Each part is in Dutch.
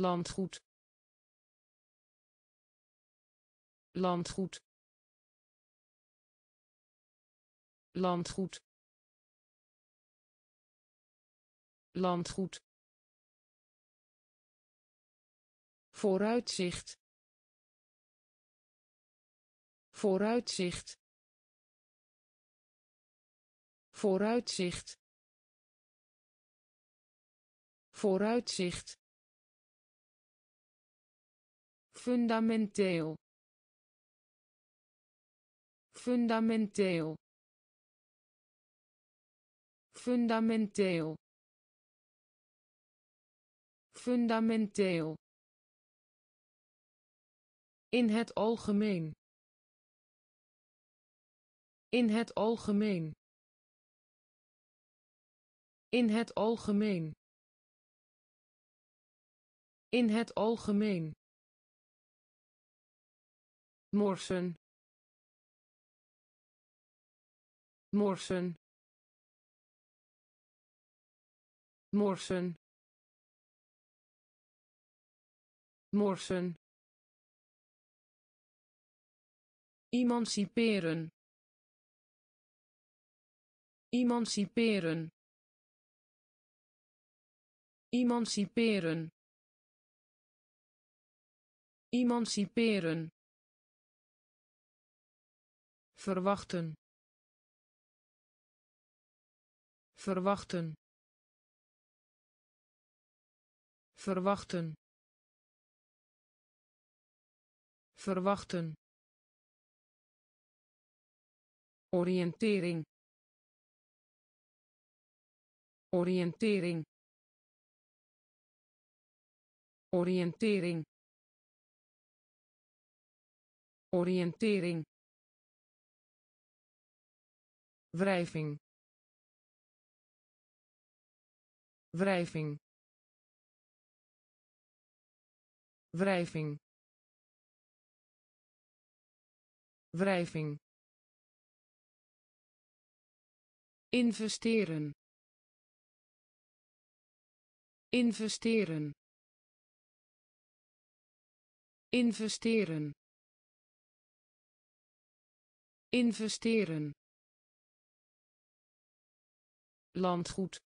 landgoed. Landgoed. Landgoed. Landgoed. Vooruitzicht. Vooruitzicht. Vooruitzicht. Vooruitzicht fundamenteel. Fundamenteel. Fundamenteel. Fundamenteel. In het algemeen. In het algemeen. In het algemeen. In het algemeen morsen. Morsen. Morsen. Morsen. Emanciperen. Emanciperen. Emanciperen. Emanciperen verwachten. Verwachten. Verwachten. Verwachten. Oriëntering. Oriëntering. Oriëntering. Oriëntering wrijving. Wrijving. Wrijving. Wrijving. Investeren. Investeren. Investeren. Investeren landgoed.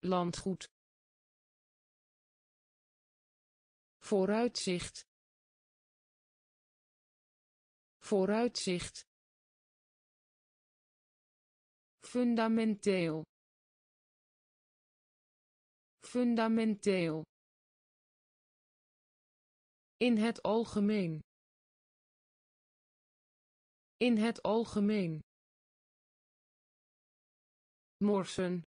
Landgoed. Vooruitzicht. Vooruitzicht. Fundamenteel. Fundamenteel. In het algemeen. In het algemeen morsen.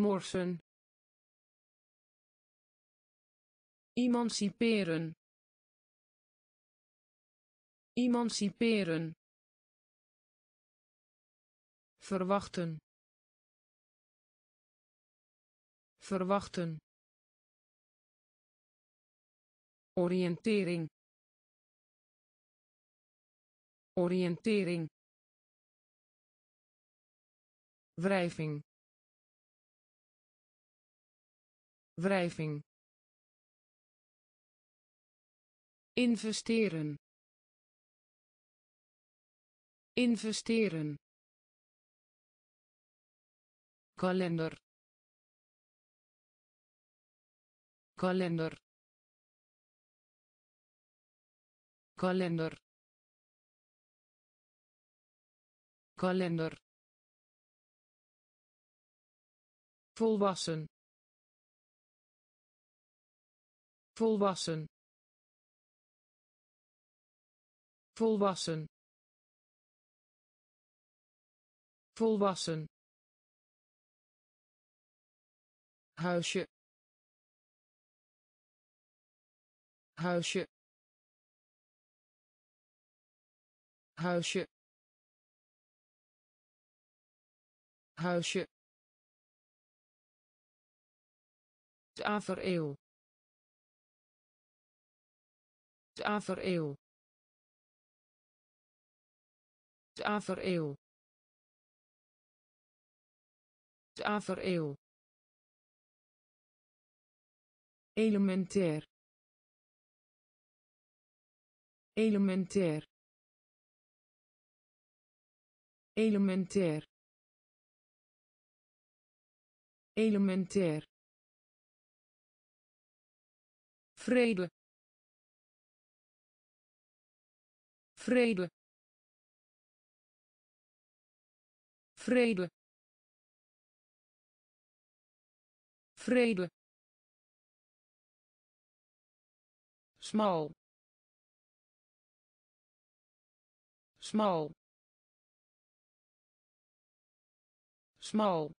Morsen. Emanciperen. Emanciperen. Verwachten. Verwachten. Oriëntering. Oriëntering wrijving. Wrijving. Investeren. Investeren. Kalender. Kalender. Kalender. Kalender volwassen. Volwassen. Volwassen. Volwassen. Huisje. Huisje. Huisje. Huisje tafereel tafereel tafereel tafereel elementair. Elementair. Elementair. Elementair vrede. Vrede. Vrede. Vrede. Smal. Smal. Smal.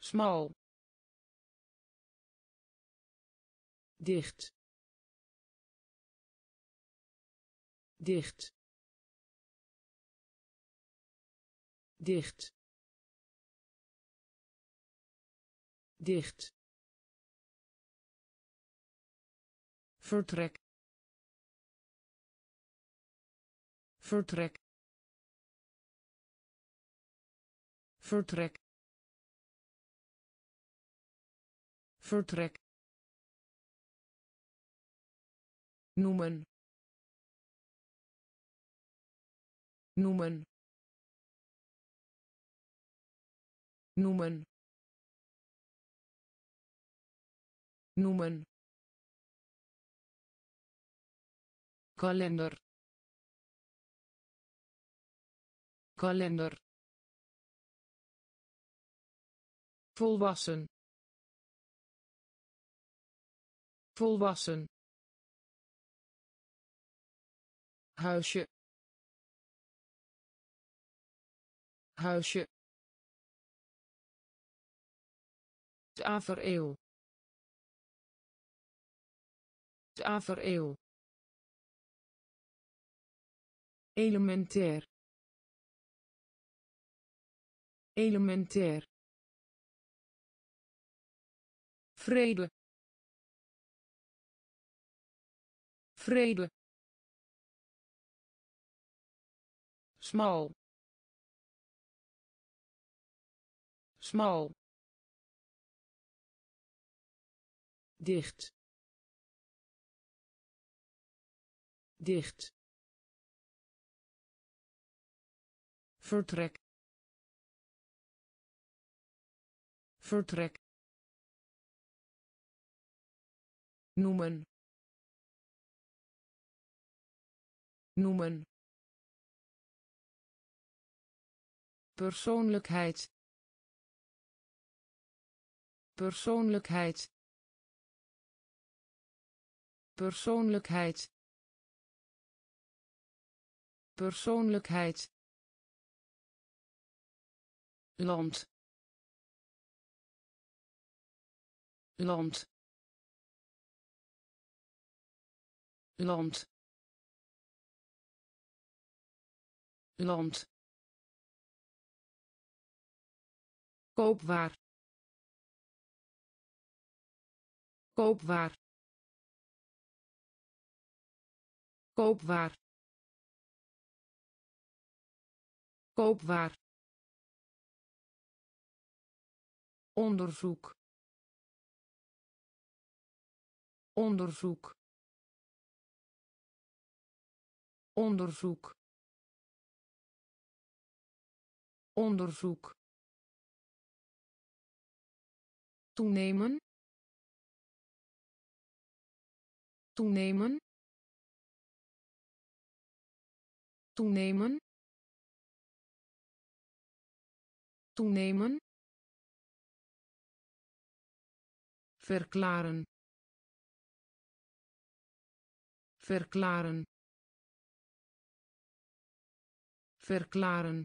Smal dicht. Dicht. Dicht. Dicht. Vertrek. Vertrek. Vertrek. Vertrek noemen. Noemen. Noemen. Noemen. Kalender. Kalender. Volwassen. Volwassen huisje. Huisje. Tafereel. Tafereel. Elementair. Elementair. Vrede. Vrede smal. Smal. Dicht. Dicht. Vertrek. Vertrek. Noemen. Noemen persoonlijkheid. Persoonlijkheid. Persoonlijkheid. Persoonlijkheid. Land. Land. Land. Land koopwaar. Koopwaar. Koopwaar. Koopwaar. Onderzoek. Onderzoek. Onderzoek. Onderzoek toenemen. Toenemen. Toenemen. Toenemen. Verklaren. Verklaren. Verklaren.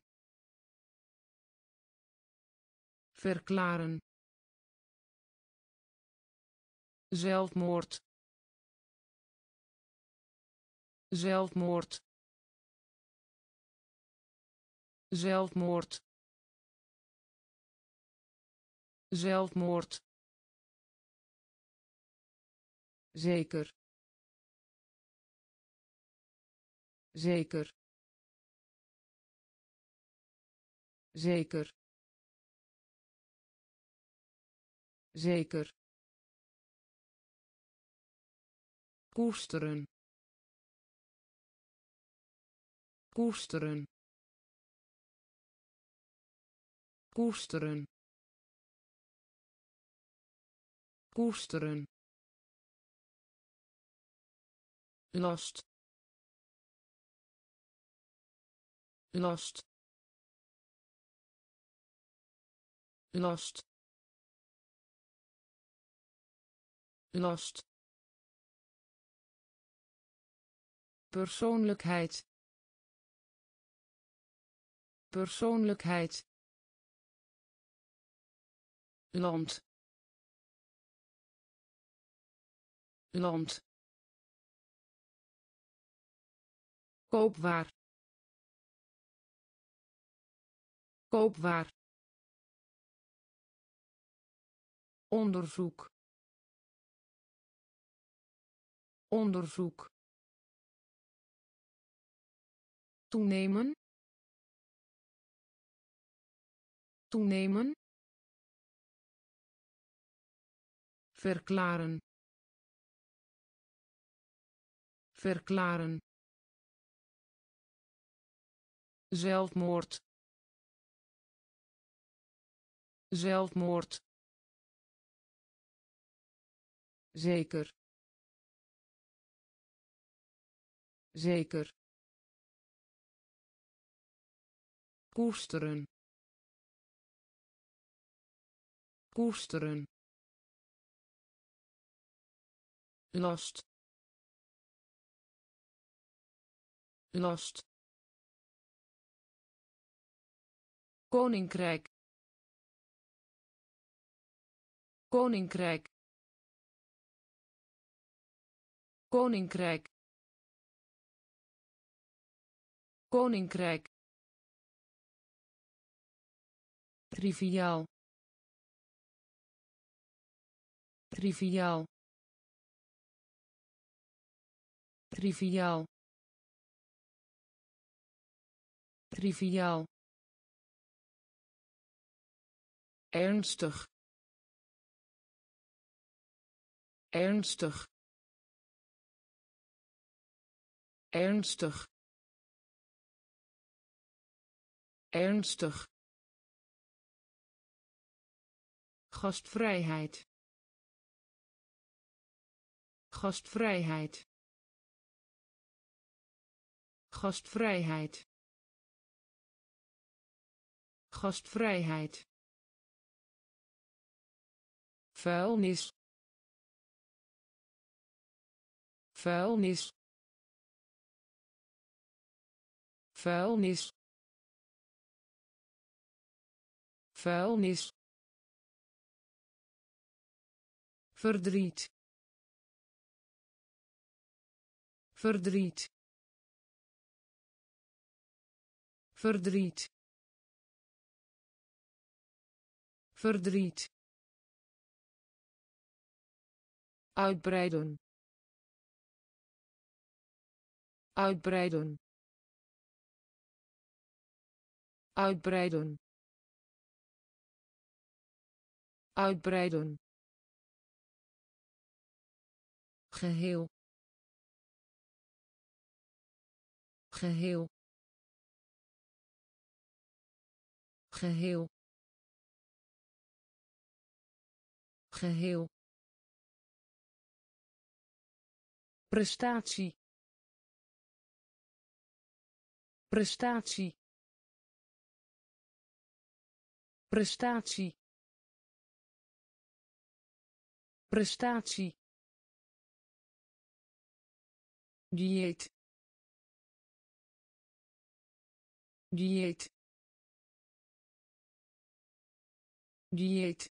Verklaren zelfmoord zelfmoord zelfmoord zelfmoord. Zeker. Zeker. Zeker. Zeker koesteren. Koesteren. Koesteren. Koesteren. Last. Last. Last. Last persoonlijkheid. Persoonlijkheid. Land. Land. Koopwaar. Koopwaar. Onderzoek. Onderzoek toenemen. Toenemen. Verklaren. Verklaren. Zelfmoord. Zelfmoord. Zeker. Zeker koesteren. Koesteren. Last. Last. Koninkrijk. Koninkrijk. Koninkrijk. Koninkrijk triviaal triviaal triviaal triviaal. Ernstig. Ernstig. Ernstig. Ernstig gastvrijheid. Gastvrijheid. Gastvrijheid. Gastvrijheid. Vuilnis. Vuilnis. Vuilnis. Vuilnis verdriet. Verdriet. Verdriet. Verdriet. Uitbreiden. Uitbreiden. Uitbreiden. Uitbreiden geheel. Geheel. Geheel. Geheel. Prestatie. Prestatie. Prestatie. Prestatie dieet dieet dieet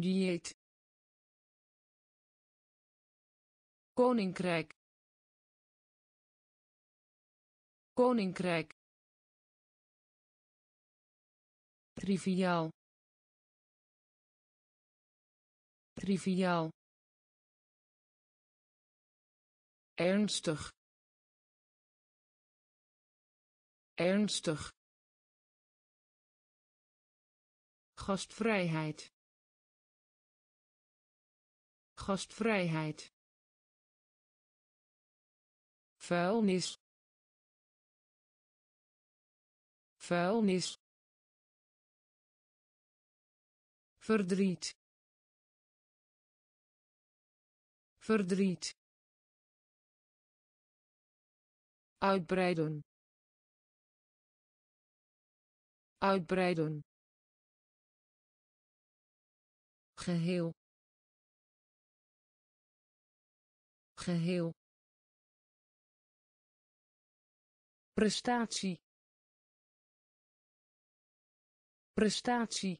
dieet koninkrijk. Koninkrijk. Triviaal. Triviaal ernstig. Ernstig. Gastvrijheid. Gastvrijheid. Vuilnis. Vuilnis. Verdriet. Verdriet uitbreiden. Uitbreiden. Geheel. Geheel. Prestatie. Prestatie.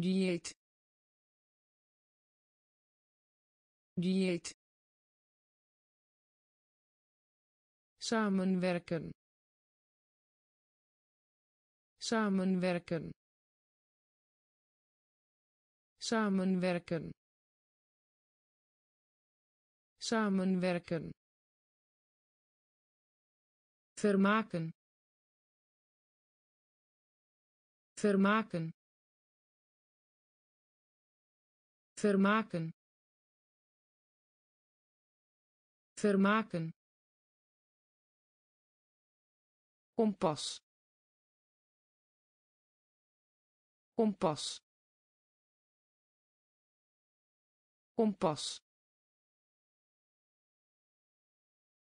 Dieet. Dieet samenwerken. Samenwerken. Samenwerken. Samenwerken. Vermaken. Vermaken. Vermaken. Vermaken kompas. Kompas. Kompas.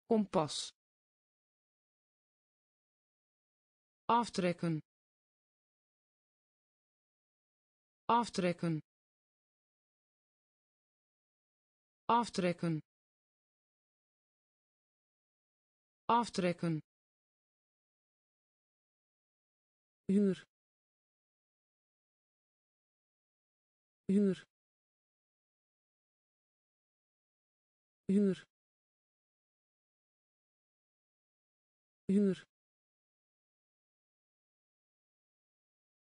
Kompas. Aftrekken. Aftrekken. Aftrekken. Aftrekken huur. Huur. Huur. Huur.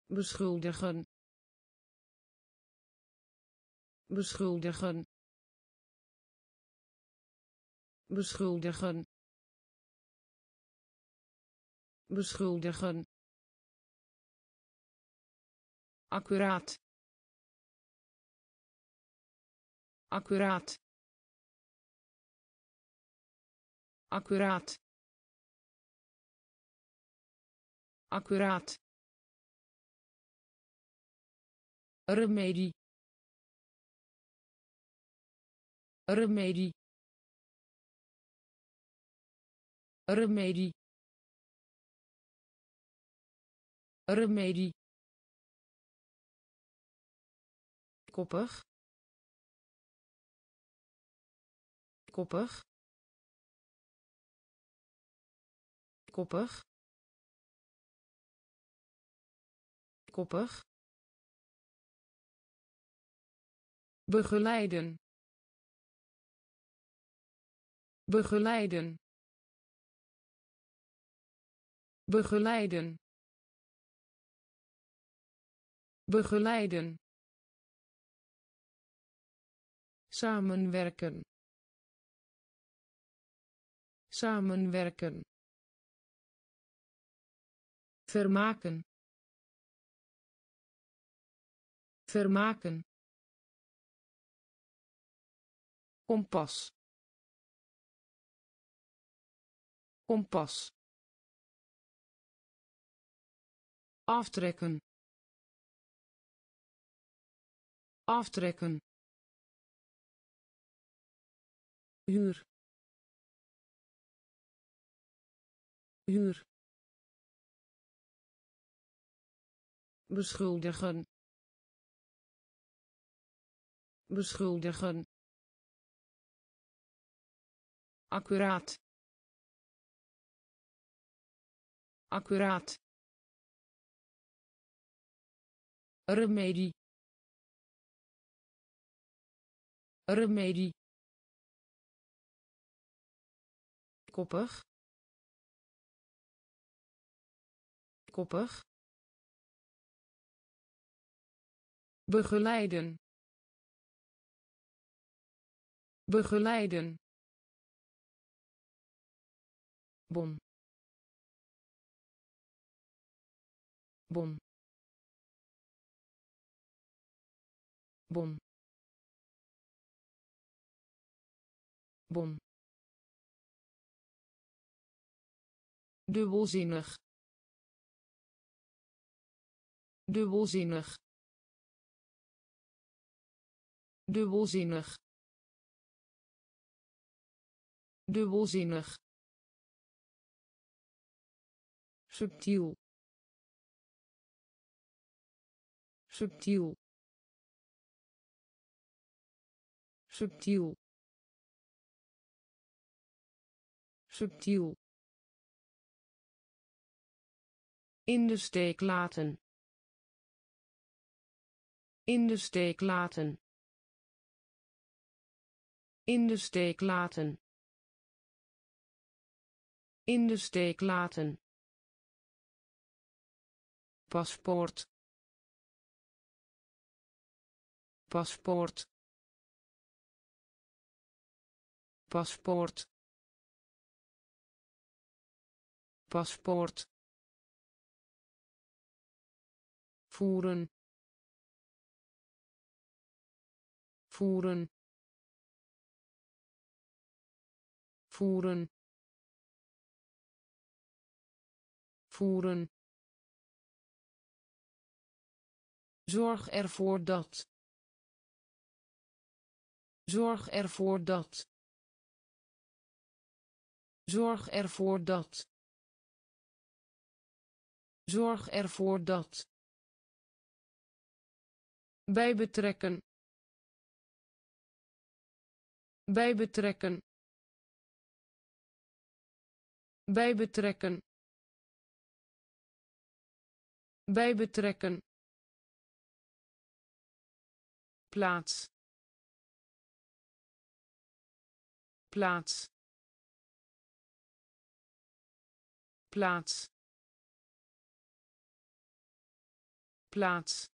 Beschuldigen. Beschuldigen. Beschuldigen. Beschuldigen accuraat. Accuraat. Accuraat. Accuraat. Remedie. Remedie. Remedie. Remedie koppig. Koppig. Koppig. Koppig. Begeleiden. Begeleiden. Begeleiden. Begeleiden samenwerken. Samenwerken. Vermaken. Vermaken. Kompas. Kompas. Aftrekken. Aftrekken huur. Huur. Beschuldigen. Beschuldigen. Accuraat. Accuraat. Remedie. Remedie koppig. Koppig. Begeleiden. Begeleiden. Bon bon bon bon dubbelzinnig dubbelzinnig dubbelzinnig dubbelzinnig. Subtiel. Subtiel. Subtiel. Subtiel in de steek laten. In de steek laten. In de steek laten. In de steek laten. Paspoort. Paspoort. Paspoort. Paspoort voeren. Voeren. Voeren. Voeren. Zorg ervoor dat. Zorg ervoor dat. Zorg ervoor dat. Zorg ervoor dat bij betrekken. Bij betrekken. Bij betrekken. Bij betrekken. Plaats. Plaats. Plaats. Plaats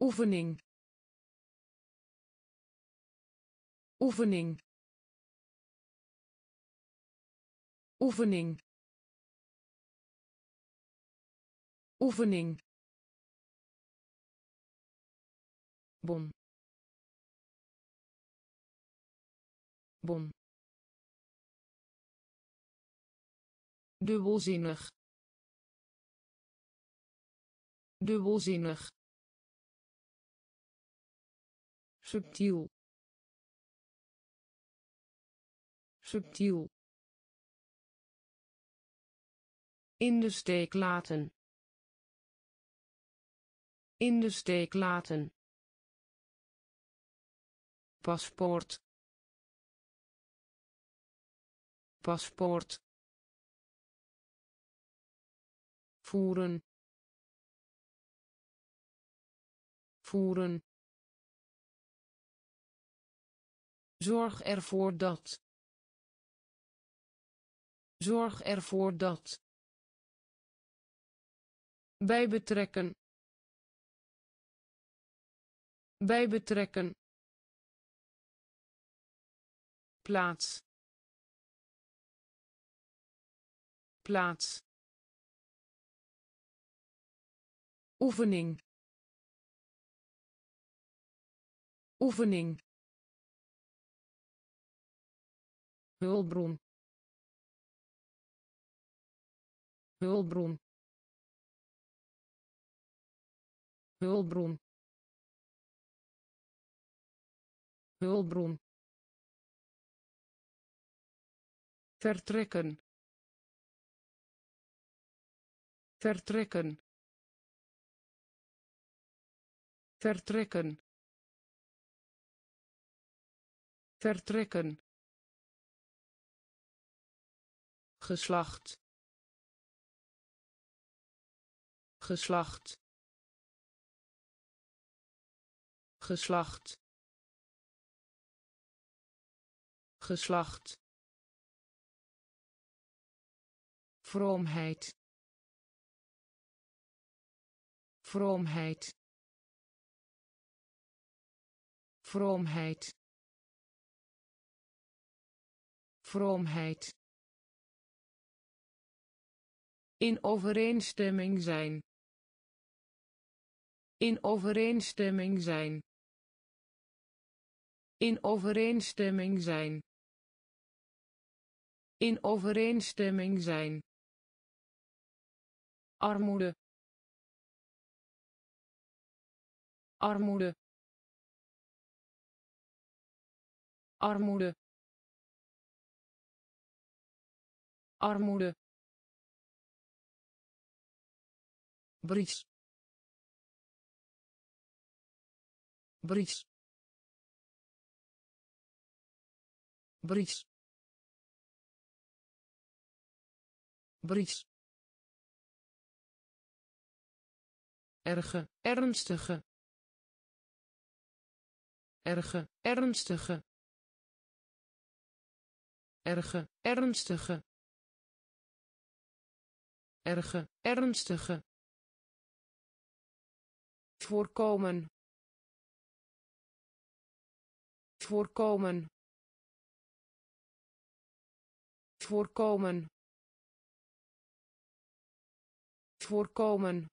oefening. Oefening. Oefening. Oefening. Bon bon dubbelzinnig. Dubbelzinnig subtiel. Subtiel. In de steek laten. In de steek laten. Paspoort. Paspoort. Voeren. Voeren zorg ervoor dat. Zorg ervoor dat. Bij betrekken. Bij betrekken. Plaats. Plaats. Oefening. Oefening hulpbron. Hulpbron. Hulpbron. Hulpbron. Vertrekken. Vertrekken. Vertrekken. Vertrekken geslacht. Geslacht. Geslacht. Geslacht. Vroomheid. Vroomheid. Vroomheid. Vroomheid in overeenstemming zijn. In overeenstemming zijn. In overeenstemming zijn. In overeenstemming zijn. Armoede. Armoede. Armoede. Armoede bries. Bries. Bries. Bries. Erge ernstige. Erge ernstige. Erge ernstige. Erge ernstige voorkomen. Voorkomen. Voorkomen. Voorkomen.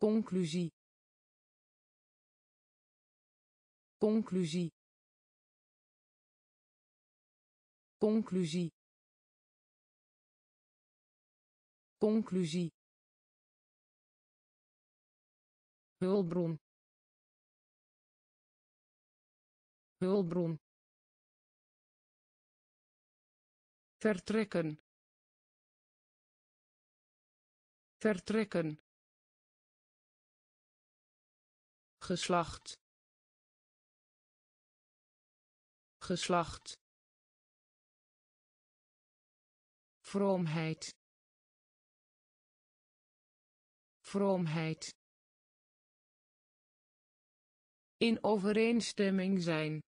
Conclusie. Conclusie. Conclusie. Conclusie hulpbron. Hulpbron. Vertrekken. Vertrekken. Geslacht. Geslacht. Vroomheid. Vroomheid in overeenstemming zijn.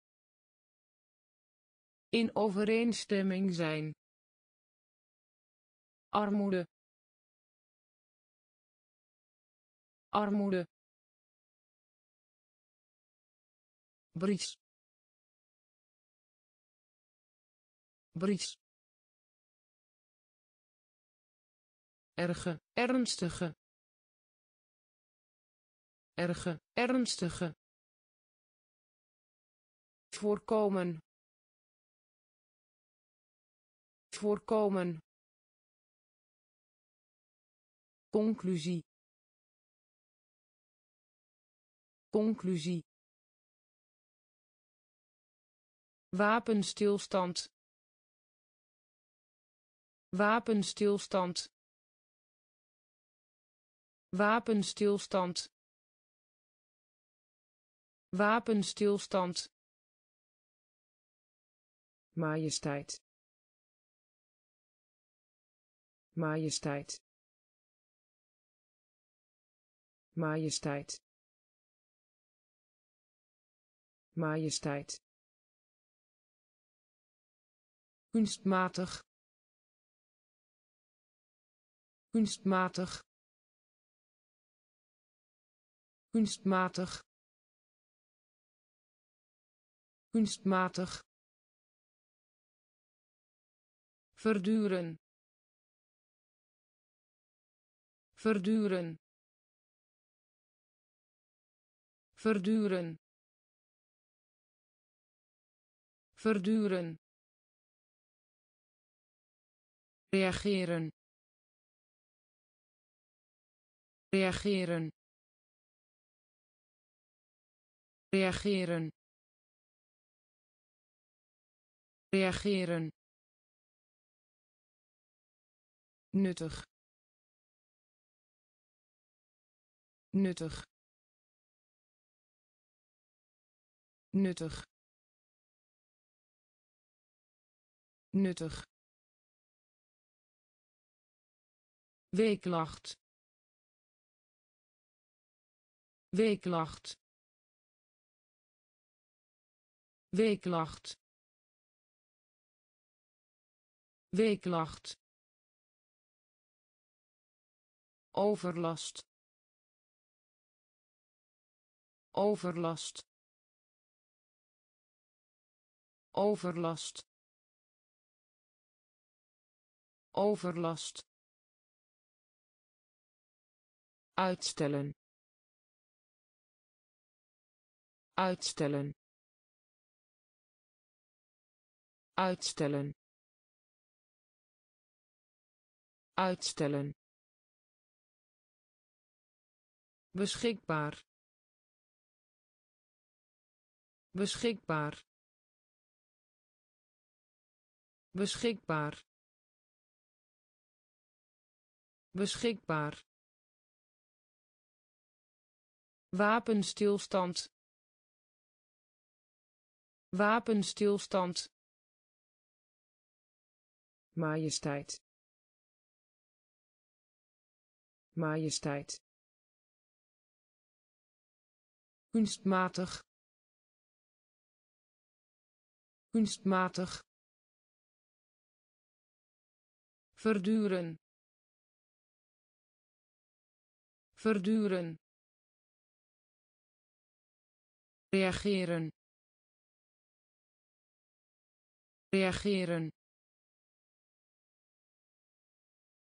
In overeenstemming zijn. Armoede. Armoede. Bries bries erge ernstige. Erge ernstige voorkomen. Voorkomen. Conclusie. Conclusie. Wapenstilstand. Wapenstilstand. Wapenstilstand. Wapenstilstand majesteit. Majesteit. Majesteit. Majesteit. Kunstmatig. Kunstmatig. Kunstmatig. Kunstmatig verduren. Verduren. Verduren. Verduren. Reageren. Reageren. Reageren. Reageren nuttig. Nuttig. Nuttig. Nuttig. Weeklacht. Weeklacht. Weeklacht. Weeklacht overlast. Overlast. Overlast. Overlast. Uitstellen. Uitstellen. Uitstellen. Uitstellen beschikbaar. Beschikbaar. Beschikbaar. Beschikbaar. Wapenstilstand. Wapenstilstand. Majesteit. Majesteit kunstmatig kunstmatig verduren verduren reageren reageren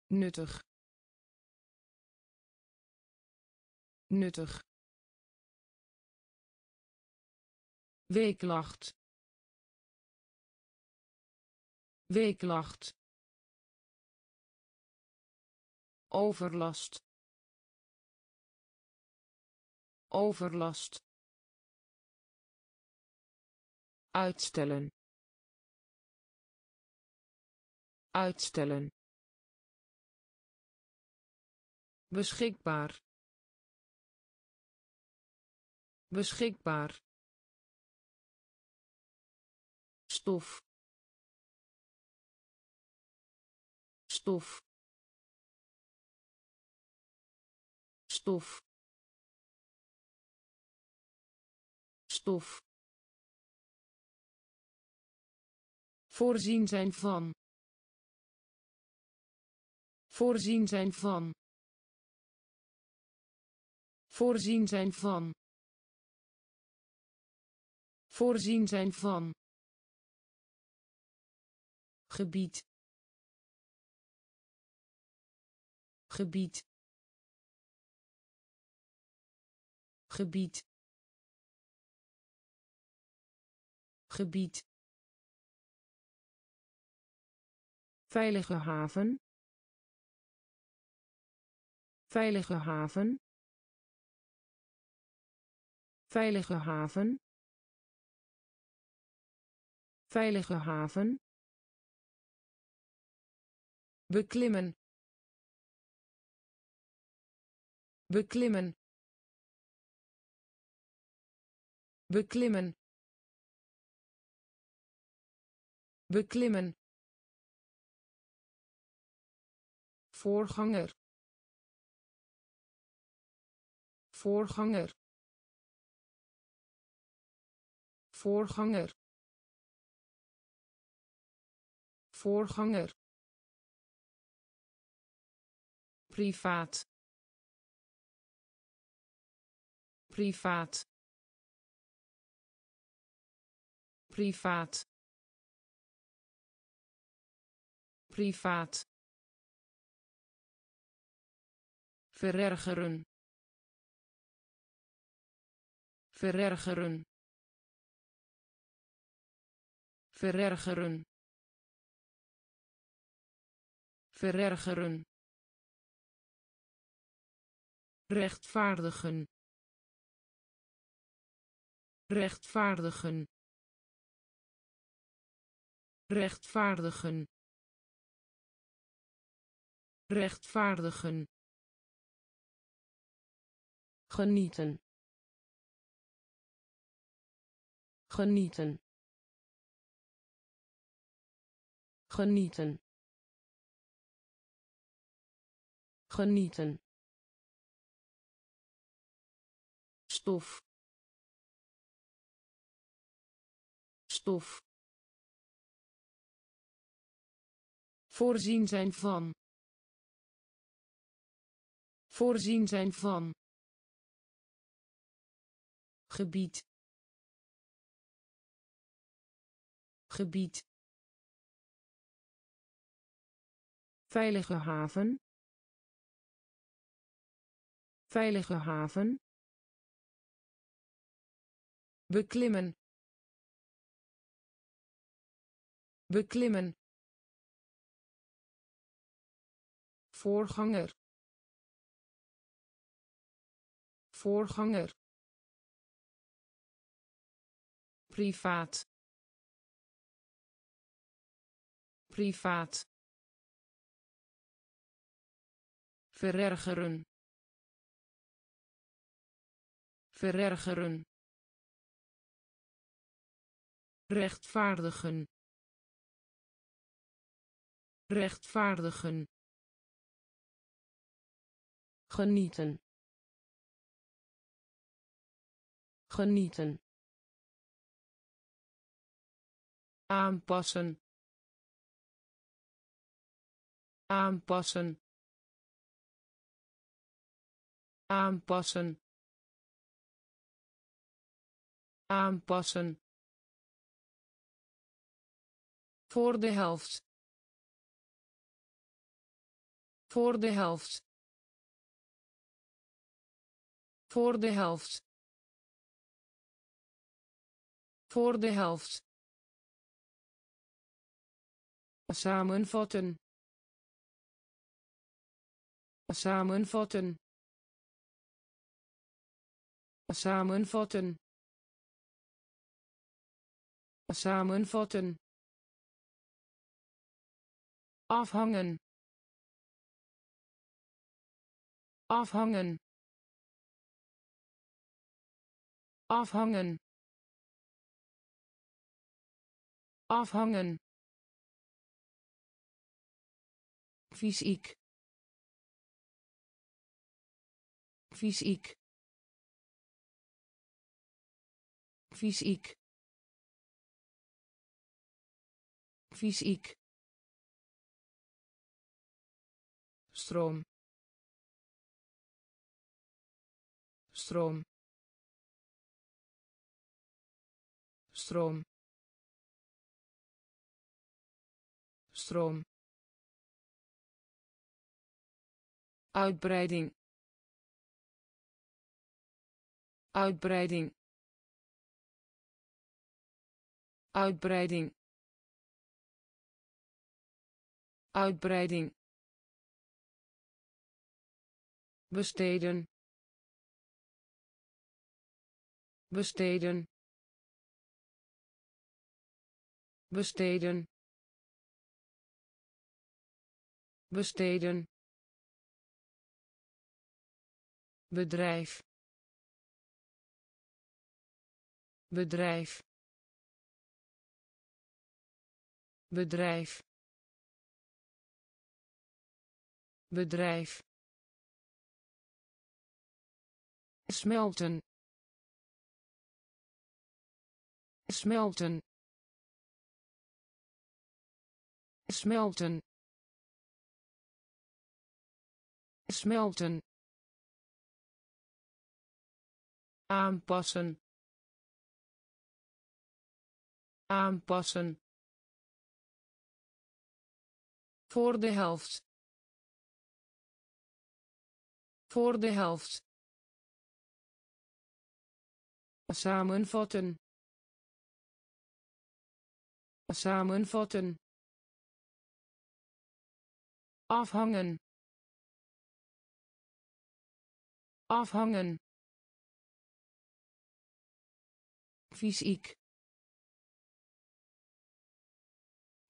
nuttig nuttig weeklacht. Weeklacht. Overlast. Overlast. Uitstellen. Uitstellen. Beschikbaar. Beschikbaar stof. Stof. Stof. Stof. Voorzien zijn van. Voorzien zijn van. Voorzien zijn van. Voorzien zijn van gebied. Gebied. Gebied. Gebied. Veilige haven. Veilige haven. Veilige haven. Veilige haven beklimmen beklimmen beklimmen beklimmen. Voorganger voorganger voorganger. Voorganger privaat. Privaat. Privaat. Privaat. Verergeren. Verergeren. Verergeren. Verergeren rechtvaardigen. Rechtvaardigen. Rechtvaardigen. Rechtvaardigen. Genieten. Genieten. Genieten. Genieten stof. Stof. Voorzien zijn van. Voorzien zijn van. Gebied. Gebied. Veilige haven. Veilige haven beklimmen beklimmen voorganger voorganger privaat privaat verergeren verergeren rechtvaardigen. Rechtvaardigen. Genieten. Genieten. Aanpassen. Aanpassen. Aanpassen. Aanpassen voor de helft. Voor de helft. Voor de helft. Voor de helft. Samenvatten. Samenvatten. Samenvatten. Samenvatten afhangen. Afhangen. Afhangen. Afhangen. Fysiek. Fysiek. Fysiek. Fysiek stroom. Stroom. Stroom. Stroom. Uitbreiding. Uitbreiding. Uitbreiding. Uitbreiding besteden besteden besteden besteden. Bedrijf. Bedrijf. Bedrijf. Bedrijf smelten. Smelten. Smelten. Smelten. Aanpassen. Aanpassen. Voor de helft. Voor de helft samenvatten. Samenvatten. Afhangen. Afhangen. Fysiek.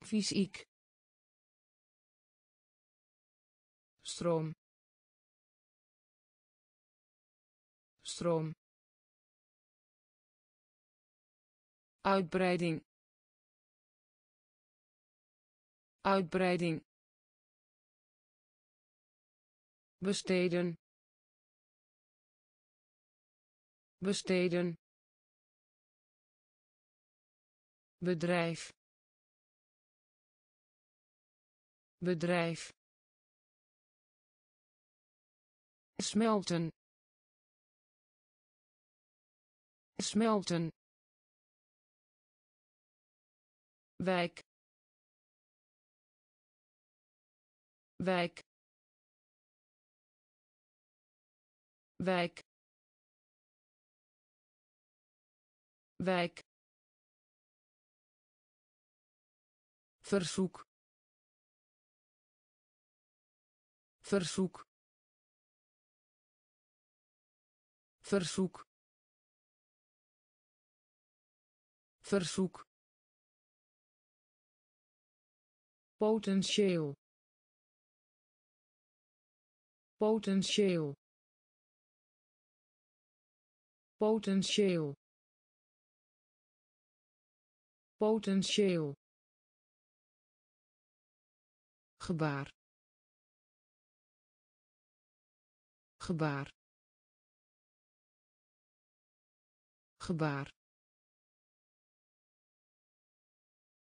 Fysiek. Stroom. Stroom uitbreiding. Uitbreiding. Besteden. Besteden. Bedrijf. Bedrijf. Smelten. Smelten wijk. Wijk. Wijk. Wijk. Verzoek. Verzoek. Verzoek. Verzoek potentieel. Potentieel. Potentieel. Potentieel. Gebaar. Gebaar. Gebaar.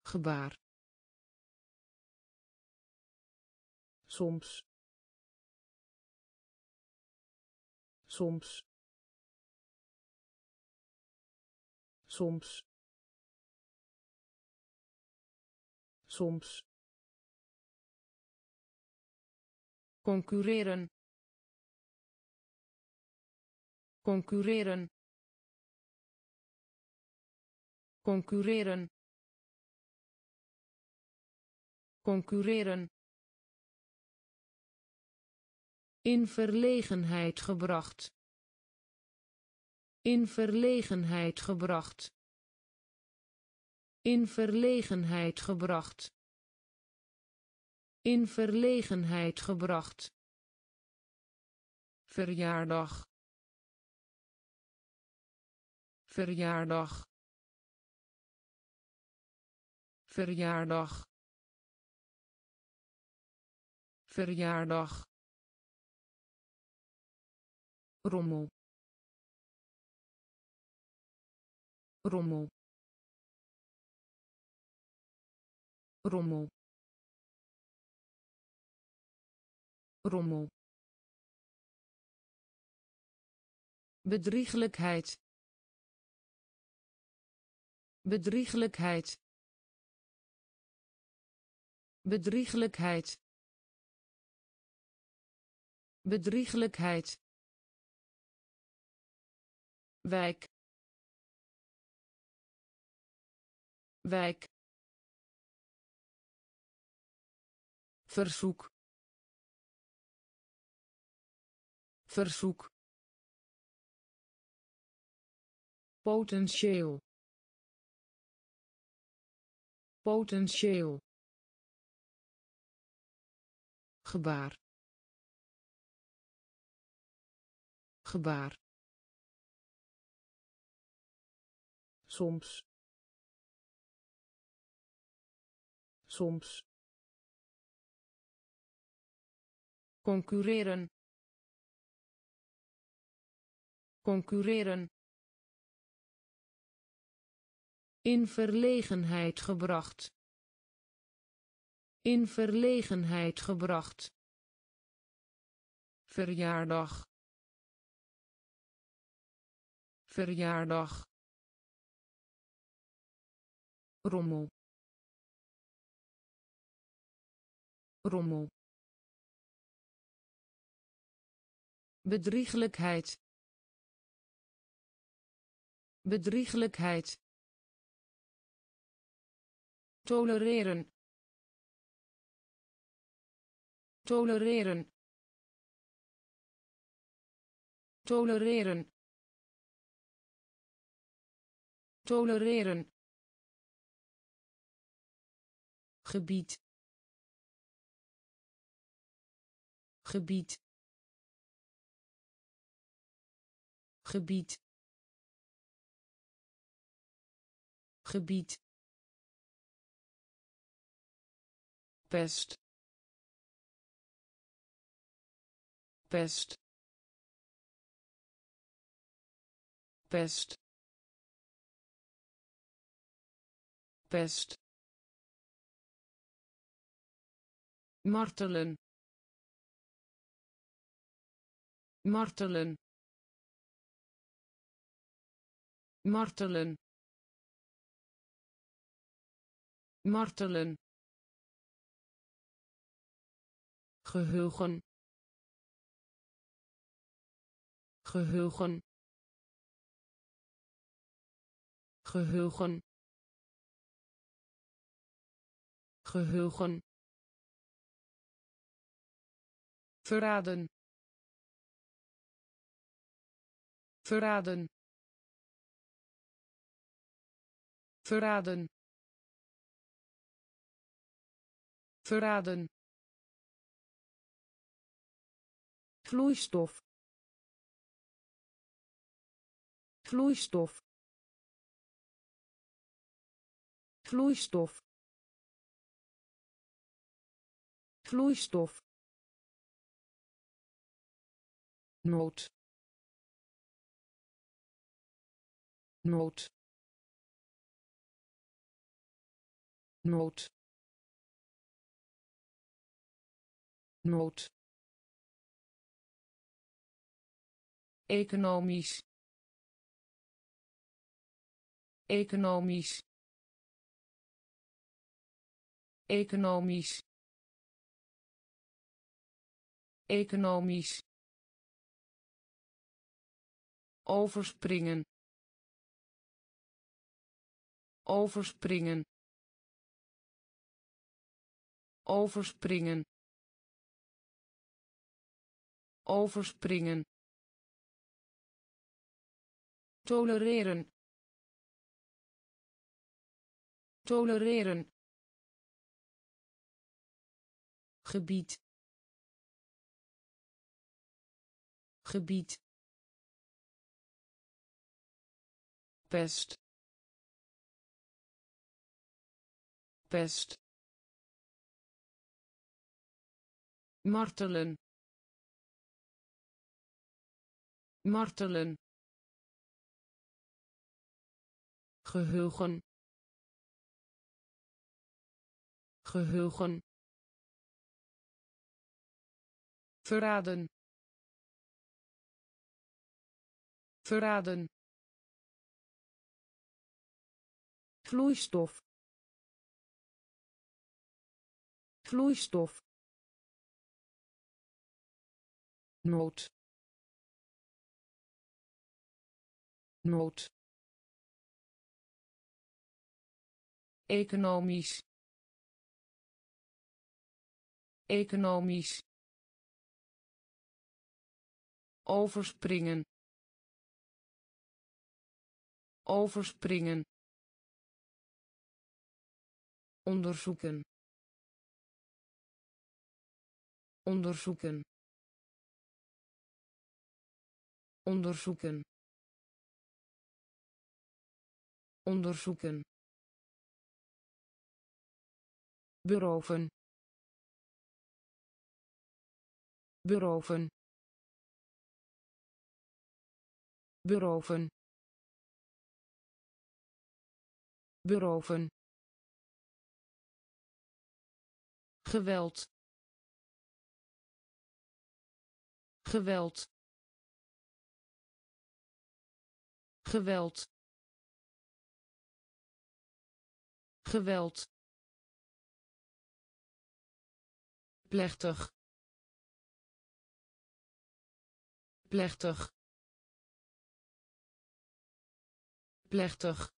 Gebaar soms. Soms. Soms. Soms. Concurreren. Concurreren. Concurreren. Concurreren in verlegenheid gebracht. In verlegenheid gebracht. In verlegenheid gebracht. In verlegenheid gebracht. Verjaardag. Verjaardag. Verjaardag. Verjaardag rommel. Rommel. Rommel. Rommel. Bedrieglijkheid. Bedrieglijkheid. Bedrieglijkheid. Bedrieglijkheid wijk. Wijk. Verzoek. Verzoek. Potentieel. Potentieel. Gebaar. Gebaar soms. Soms. Concurreren. Concurreren. In verlegenheid gebracht. In verlegenheid gebracht. Verjaardag. Verjaardag rommel. Rommel. Bedrieglijkheid. Bedrieglijkheid. Tolereren. Tolereren. Tolereren. Tolereren gebied. Gebied. Gebied. Gebied. Pest. Pest. Pest. Pest martelen martelen martelen martelen. Geheugen geheugen geheugen. Geheugen verraden verraden verraden verraden vloeistof. Vloeistof. Vloeistof. Vloeistof nood. Nood. Nood. Nood. Economisch. Economisch. Economisch. Economisch overspringen. Overspringen. Overspringen. Overspringen. Tolereren. Tolereren. Gebied. Gebied pest pest martelen martelen geheugen geheugen verraden verraden vloeistof. Vloeistof. Nood nood economisch. Economisch. Overspringen. Overspringen onderzoeken. Onderzoeken. Onderzoeken. Onderzoeken. Beroven. Beroven. Beroven. Beroven geweld. Geweld. Geweld. Geweld. Plechtig. Plechtig. Plechtig.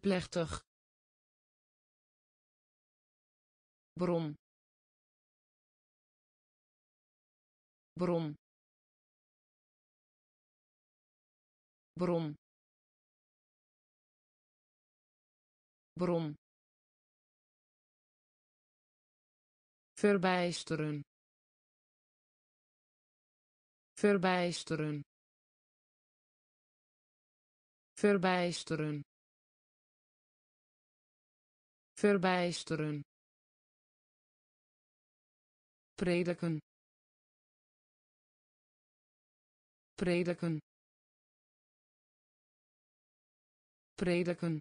Plechtig bron. Bron. Bron. Bron. Verbijsteren. Verbijsteren. Verbijsteren. Verbijsteren prediken. Prediken. Prediken.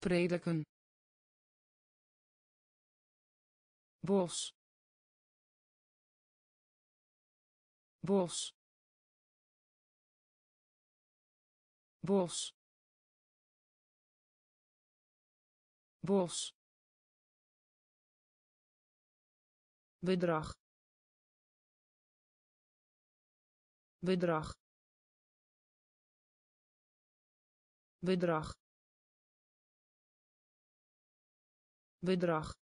Prediken. Bos. Bos. Bos. Bos bedrag bedrag bedrag bedrag.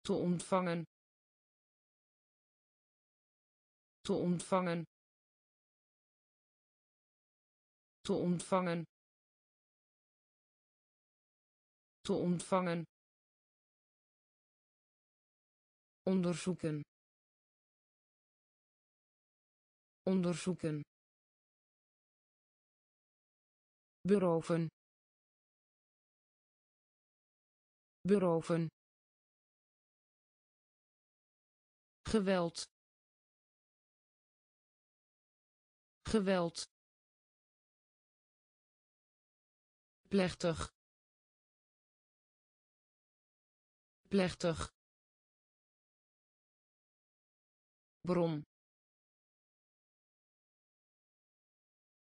Te ontvangen te ontvangen te ontvangen te ontvangen onderzoeken. Onderzoeken. Beroven. Beroven. Geweld. Geweld. Plechtig. Plechtig bron.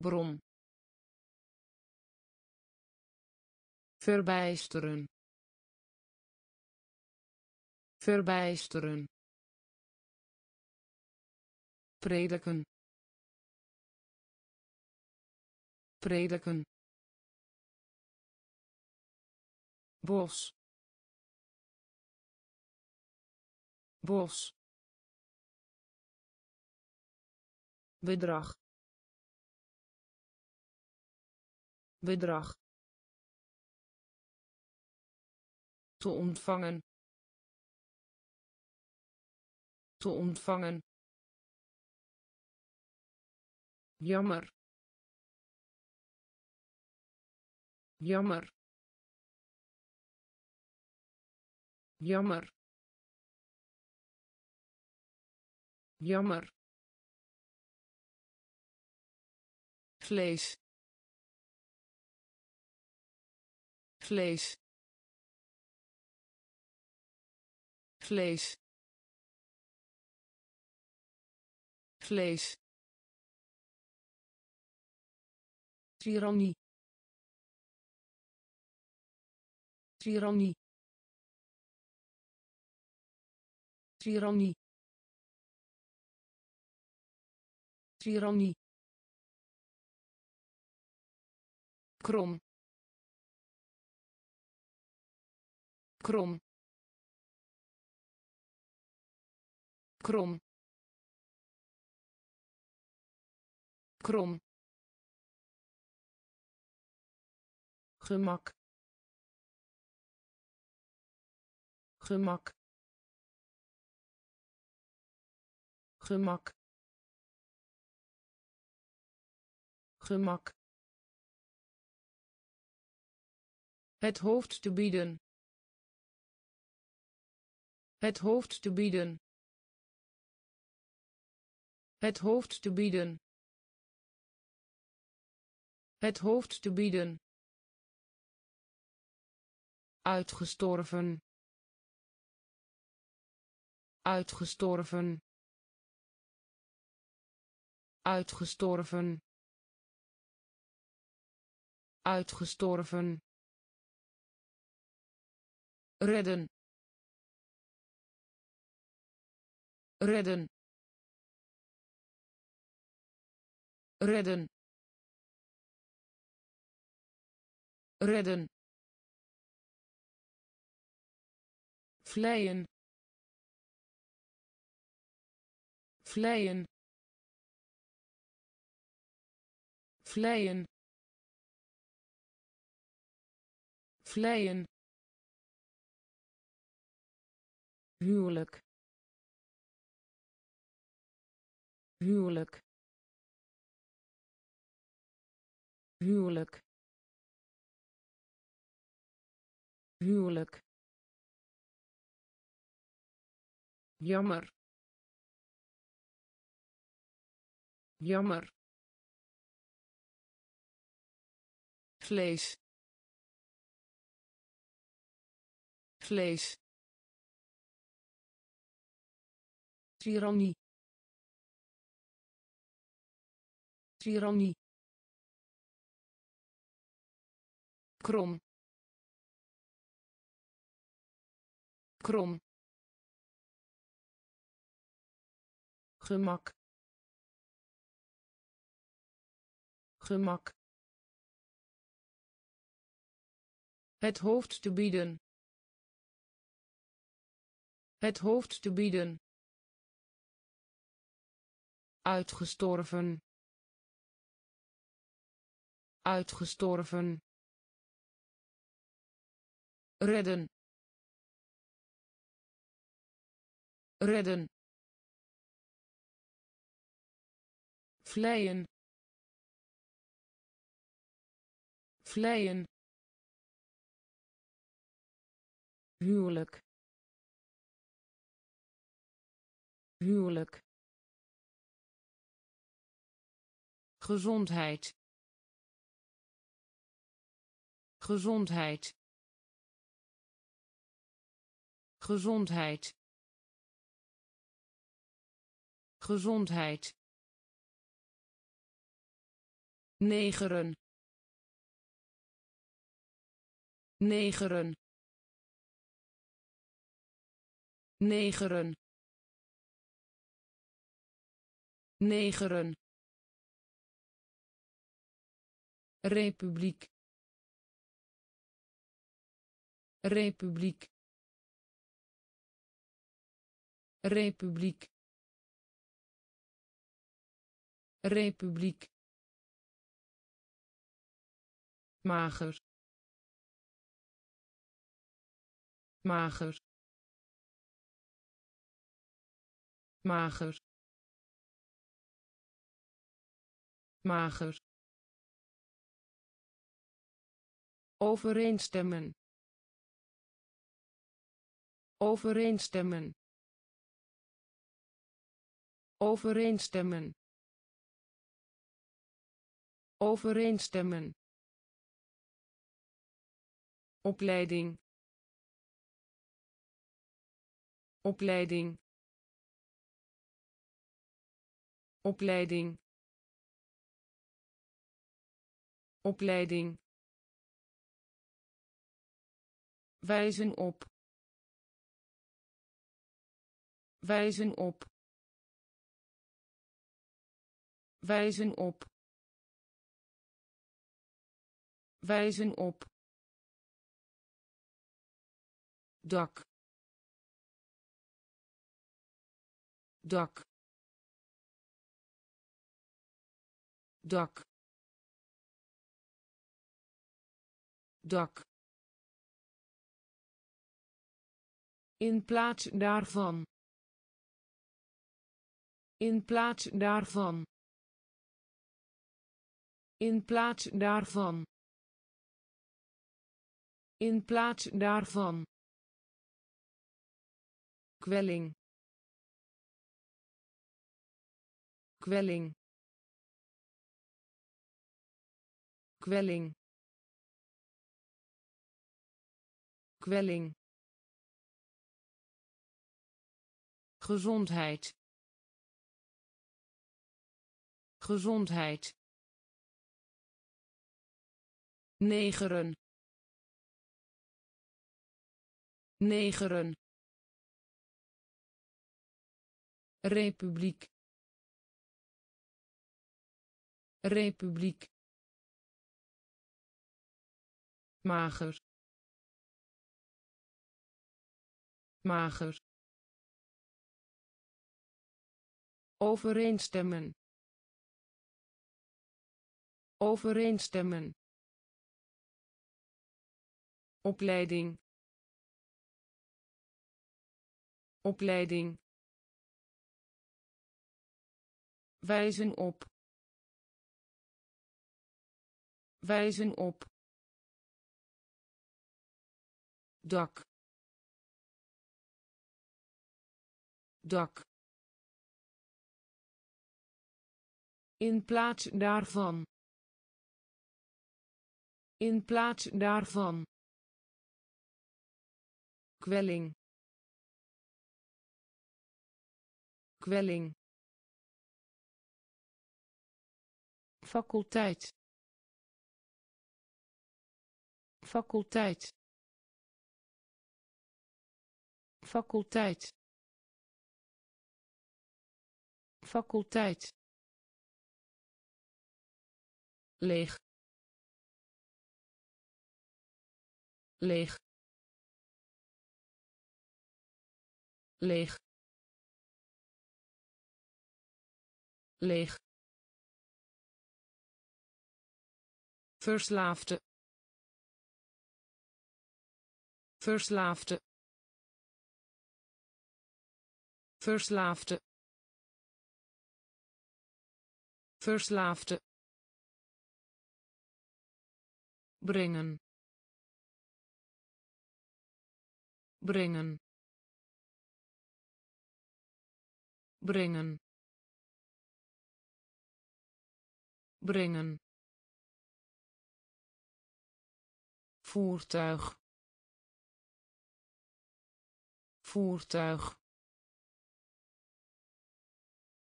Bron. Verbijsteren. Verbijsteren. Prediken. Prediken. Bos. Bos bedrag bedrag te ontvangen te ontvangen jammer jammer jammer jammer vlees. Vlees. Vlees. Vlees. Tirannie. Tirannie. Tirannie. Tirannie krom. Krom. Krom. Krom. Gemak. Gemak. Gemak. Gemak het hoofd te bieden. Het hoofd te bieden. Het hoofd te bieden. Het hoofd te bieden. Uitgestorven. Uitgestorven. Uitgestorven. Uitgestorven redden. Redden. Redden. Redden. Vleien. Vleien. Vleien. Vleien huwelijk. Huwelijk. Huwelijk. Huwelijk. Jammer. Jammer. Vlees. Vlees tirannie tirannie krom. Krom. Gemak. Gemak. Het hoofd te bieden. Het hoofd te bieden uitgestorven. Uitgestorven. Redden. Redden. Vleien. Vleien. Huwelijk. Huwelijk gezondheid. Gezondheid. Gezondheid. Gezondheid. Negeren. Negeren. Negeren. Negeren republiek. Republiek. Republiek. Republiek. Mager. Mager. Mager. Mager overeenstemmen. Overeenstemmen. Overeenstemmen. Overeenstemmen. Opleiding. Opleiding. Opleiding. Opleiding wijzen op wijzen op wijzen op wijzen op. Dak. Dak. Dak. Dak in plaats daarvan. In plaats daarvan. In plaats daarvan. In plaats daarvan. Kwelling. Kwelling. Kwelling. Kwelling gezondheid. Gezondheid. Negeren. Negeren. Republiek. Republiek. Mager. Mager overeenstemmen. Overeenstemmen. Opleiding. Opleiding. Wijzen op. Wijzen op. Dak. Dak in plaats daarvan. In plaats daarvan. Kwelling. Kwelling. Faculteit. Faculteit. Faculteit. Faculteit leeg. Leeg. Leeg. Leeg. Verslaafde. Verslaafde. Verslaafde. Verslaafde brengen. Brengen. Brengen. Brengen. Voertuig. Voertuig.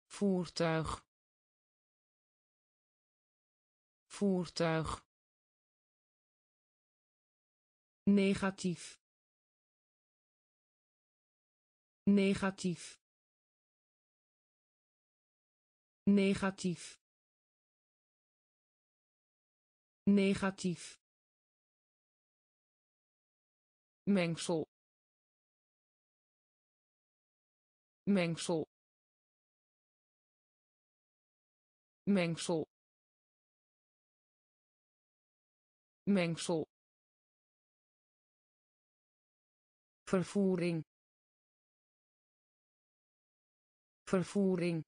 Voertuig. Voertuig negatief. Negatief. Negatief. Negatief. Mengsel. Mengsel. Mengsel. Mengsel vervoering. Vervoering.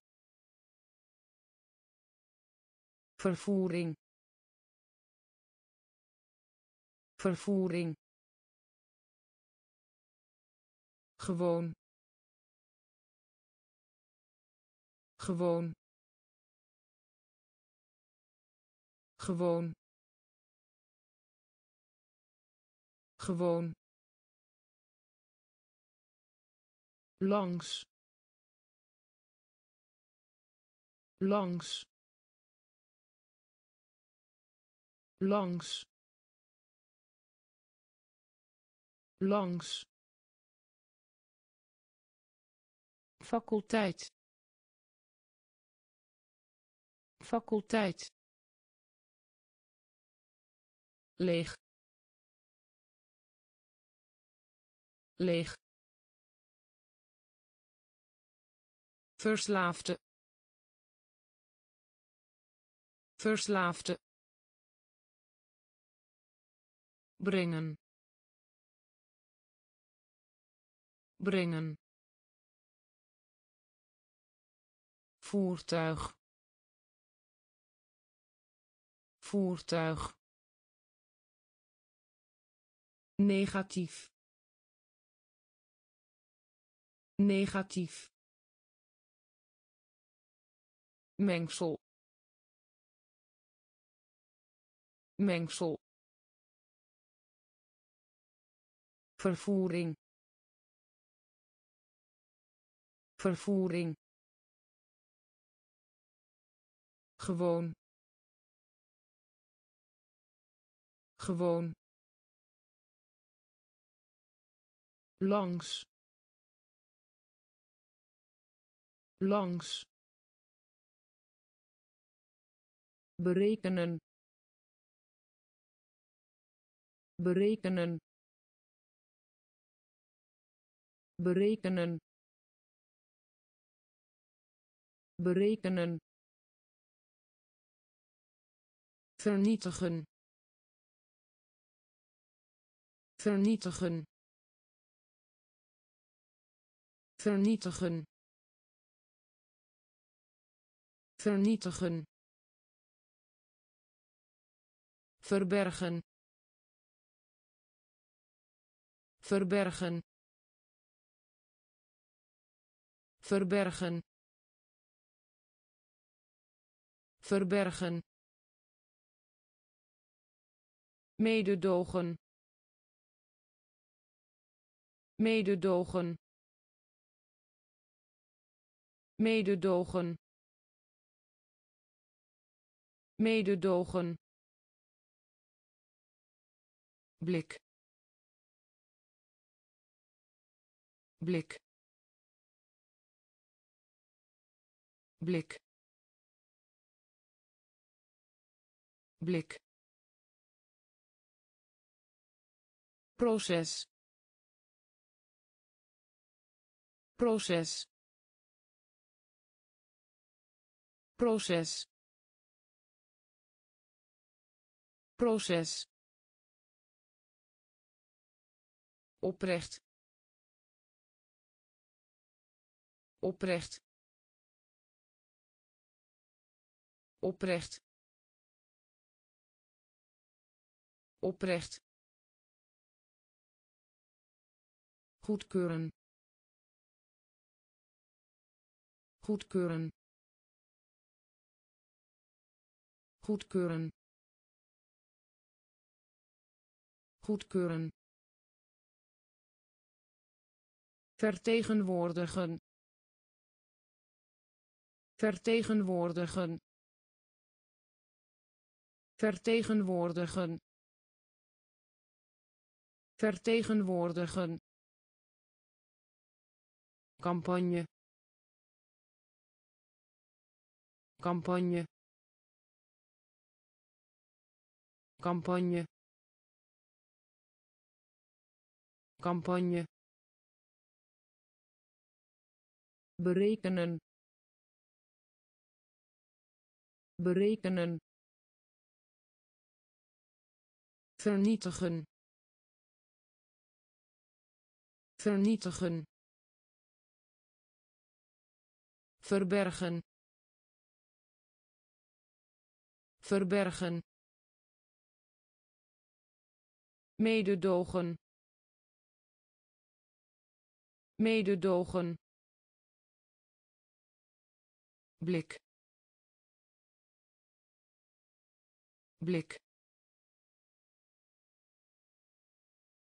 Vervoering. Vervoering. Gewoon. Gewoon. Gewoon. Gewoon langs. Langs. Langs. Langs. Faculteit. Faculteit. Leeg. Leeg verslaafde. Verslaafde. Brengen. Brengen. Voertuig. Voertuig. Negatief. Negatief mengsel. Mengsel. Vervoering. Vervoering. Gewoon. Gewoon. Langs. Langs berekenen. Berekenen. Berekenen. Berekenen. Vernietigen. Vernietigen. Vernietigen. Vernietigen verbergen verbergen verbergen verbergen mededogen mededogen mededogen mededogen blik. Blik. Blik. Blik. Proces. Proces. Proces. Proces oprecht. Oprecht. Oprecht. Oprecht. Goedkeuren. Goedkeuren. Goedkeuren. Goedkeuren vertegenwoordigen. Vertegenwoordigen. Vertegenwoordigen. Vertegenwoordigen. Campagne. Campagne. Campagne. Campagne berekenen. Berekenen. Vernietigen. Vernietigen. Verbergen. Verbergen. Mededogen. Mededogen blik. Blik.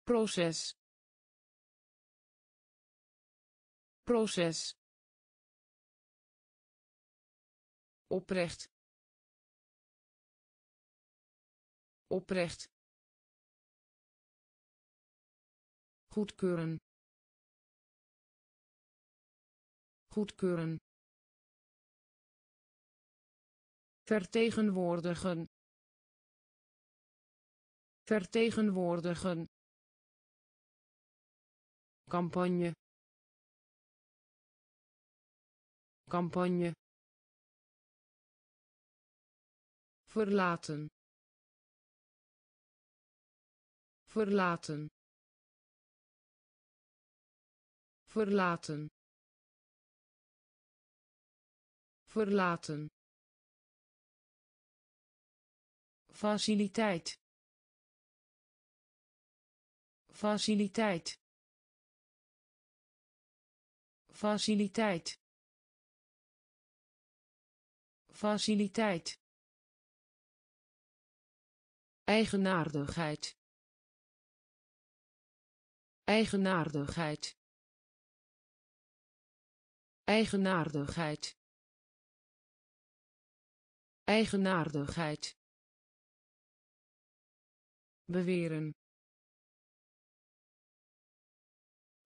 Proces. Proces. Oprecht. Oprecht. Goedkeuren. Goedkeuren vertegenwoordigen. Vertegenwoordigen. Campagne. Campagne. Verlaten. Verlaten. Verlaten. Verlaten faciliteit. Faciliteit. Faciliteit. Faciliteit. Eigenaardigheid. Eigenaardigheid. Eigenaardigheid. Eigenaardigheid beweren.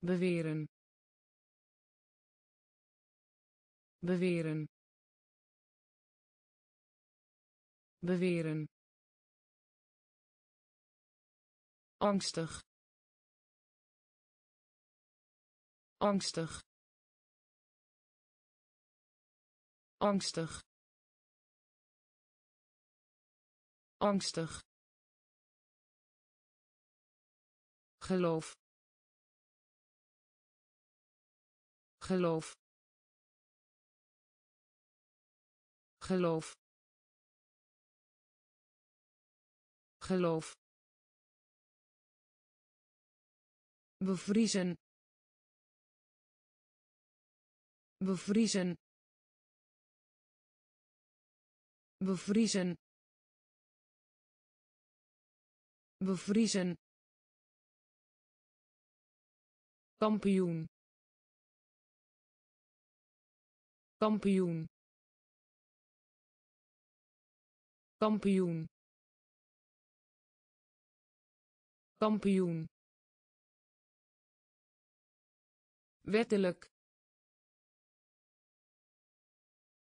Beweren. Beweren. Beweren. Angstig. Angstig. Angstig. Angstig geloof. Geloof. Geloof. Geloof. Bevriezen. Bevriezen. Bevriezen. Bevriezen kampioen. Kampioen. Kampioen. Kampioen. Wettelijk.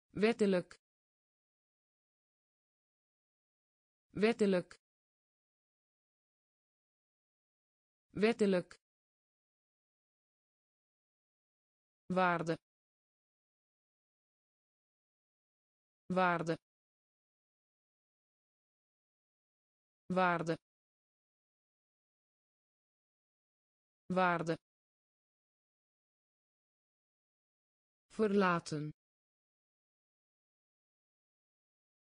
Wettelijk. Wettelijk. Wettelijk waarde waarde waarde waarde. Verlaten.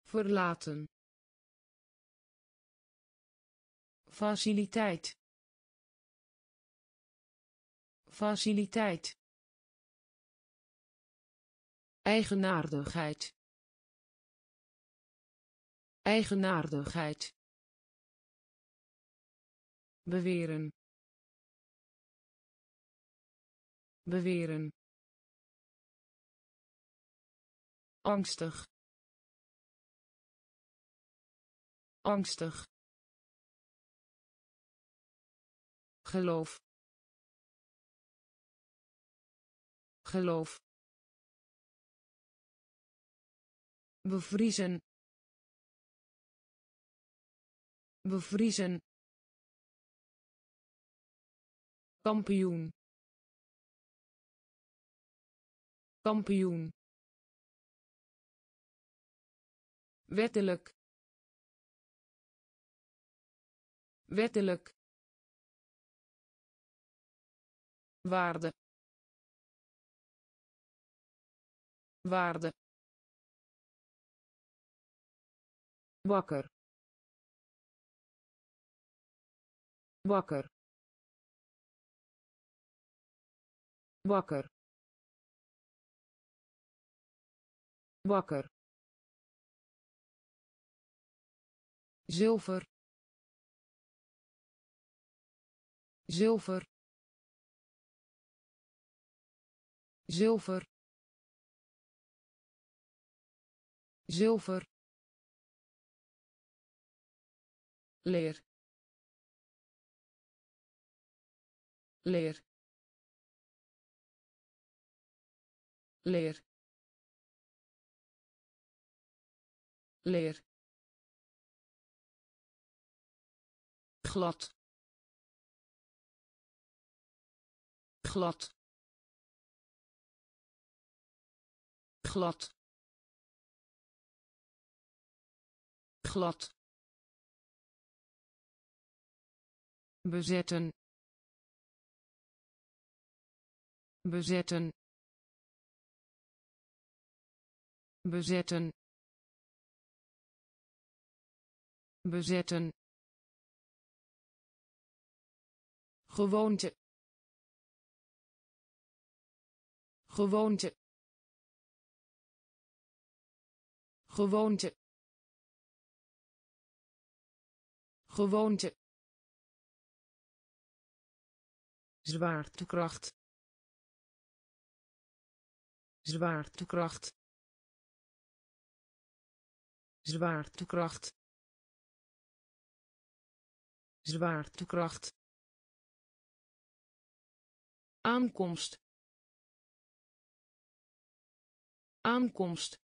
Verlaten. Faciliteit. Faciliteit eigenaardigheid. Eigenaardigheid. Beweren. Beweren. Angstig. Angstig. Geloof. Geloof bevriezen. Bevriezen. Kampioen. Kampioen. Wettelijk. Wettelijk. Waarde. Waarde wakker. Wakker. Wakker. Wakker. Zilver. Zilver. Zilver. Zilver leer. Leer. Leer. Leer. Glad. Glad. Glad. Glad bezetten bezetten bezetten bezetten. Gewoonte gewoonte. Gewoonte gewoonte zwaartekracht zwaartekracht zwaartekracht zwaartekracht aankomst. Aankomst.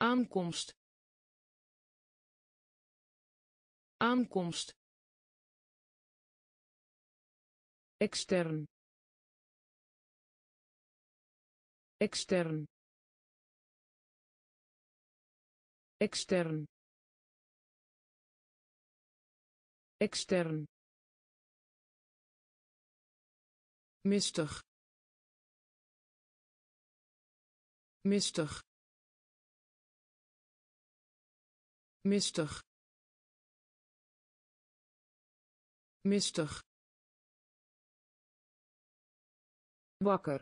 Aankomst. Aankomst extern. Extern. Extern. Extern. Mistig. Mistig. Mistig. Mistig wakker.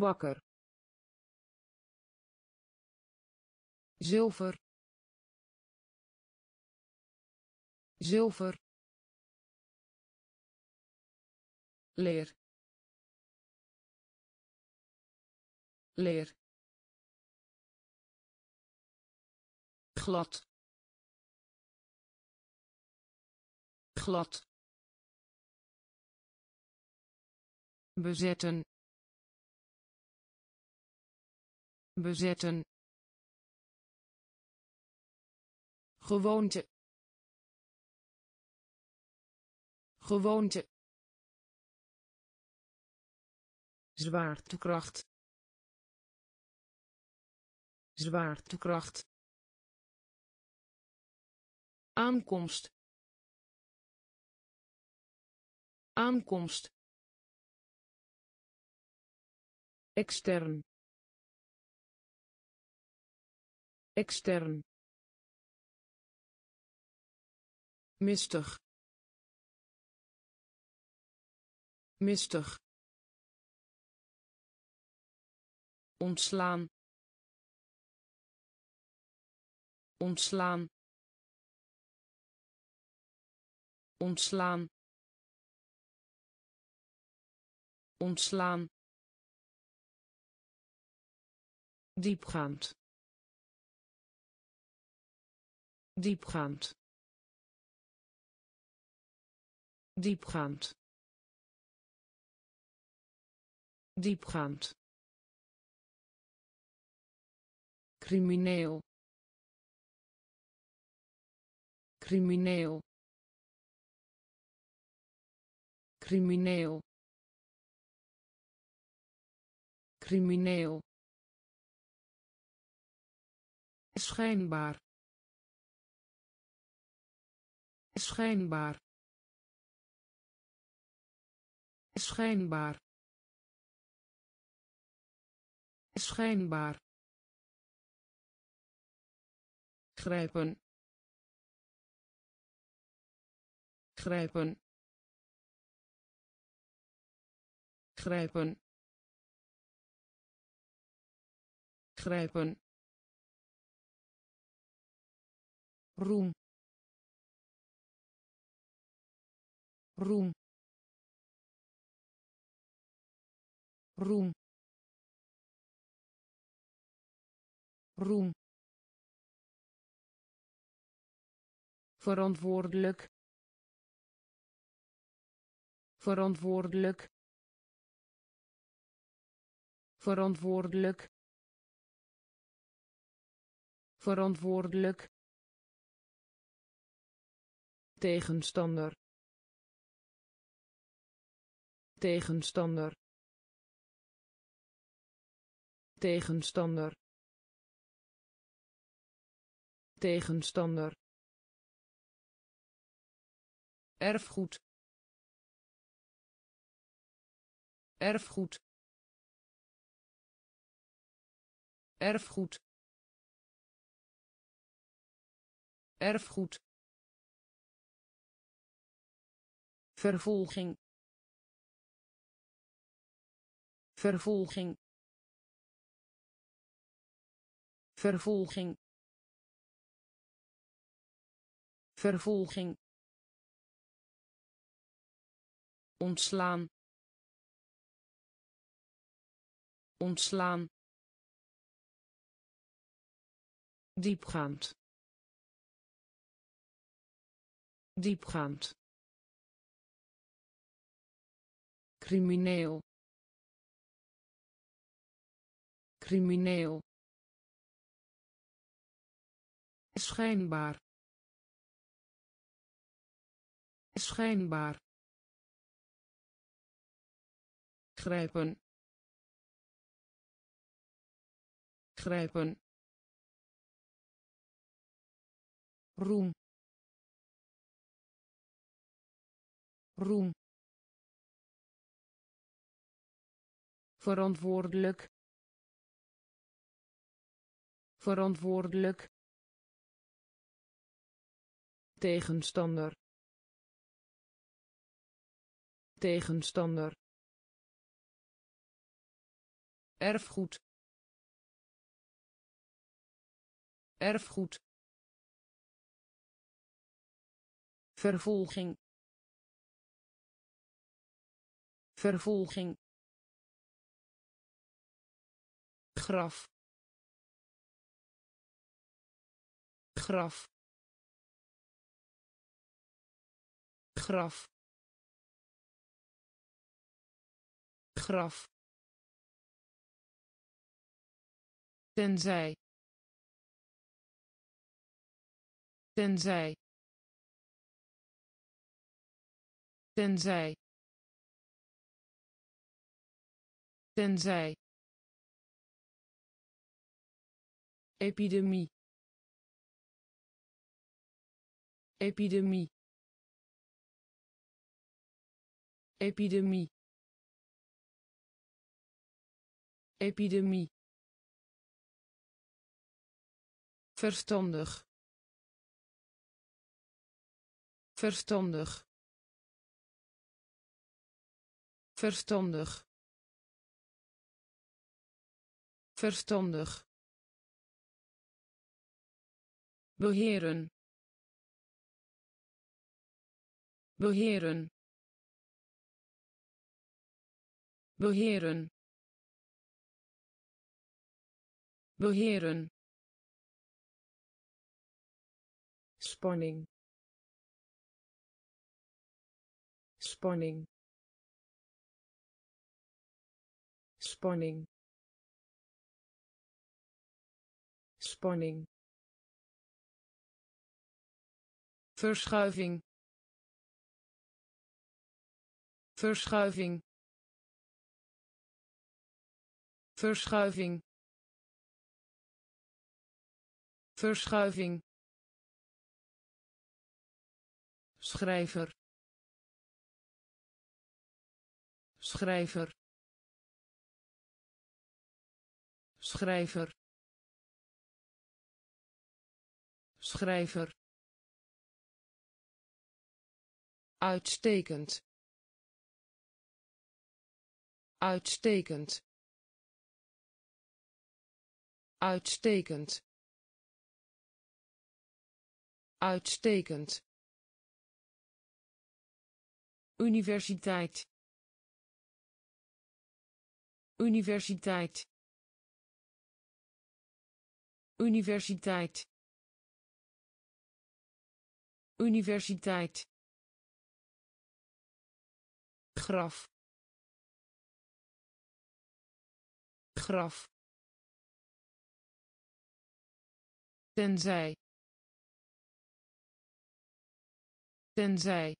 Wakker. Zilver. Zilver. Leer. Leer. Glad. Glad bezetten. Bezetten. Gewoonte. Gewoonte. Zwaartekracht zwaartekracht aankomst. Aankomst extern. Extern. Mistig. Mistig. Ontslaan. Ontslaan. Ontslaan. Ontslaan diepgaand. Diepgaand. Diepgaand. Diepgaand. Crimineel. Crimineel. Crimineel. Crimineel schijnbaar. Schijnbaar. Schijnbaar. Schijnbaar. Grijpen. Grijpen. Grijpen. Grijpen roem. Roem. Roem. Roem. Verantwoordelijk. Verantwoordelijk. Verantwoordelijk. Verantwoordelijk tegenstander. Tegenstander. Tegenstander. Tegenstander. Erfgoed. Erfgoed. Erfgoed. Erfgoed vervolging. Vervolging. Vervolging. Vervolging. Ontslaan. Ontslaan. Diepgaand. Diepgaand crimineel. Crimineel. Schijnbaar. Schijnbaar. Grijpen. Grijpen. Roem. Roem verantwoordelijk verantwoordelijk tegenstander tegenstander erfgoed erfgoed vervolging vervolging graf. Graf. Graf. Graf. Tenzij. Tenzij. Tenzij. Tenzij epidemie. Epidemie. Epidemie. Epidemie. Verstandig. Verstandig. Verstandig. Verstandig beheren. Beheren. Beheren. Beheren. Spanning. Spanning. Spanning. Spanning verschuiving. Verschuiving. Verschuiving. Verschuiving. Schrijver. Schrijver. Schrijver. Schrijver uitstekend. Uitstekend. Uitstekend. Uitstekend. Universiteit. Universiteit. Universiteit. Universiteit graf. Graf. Tenzij. Tenzij.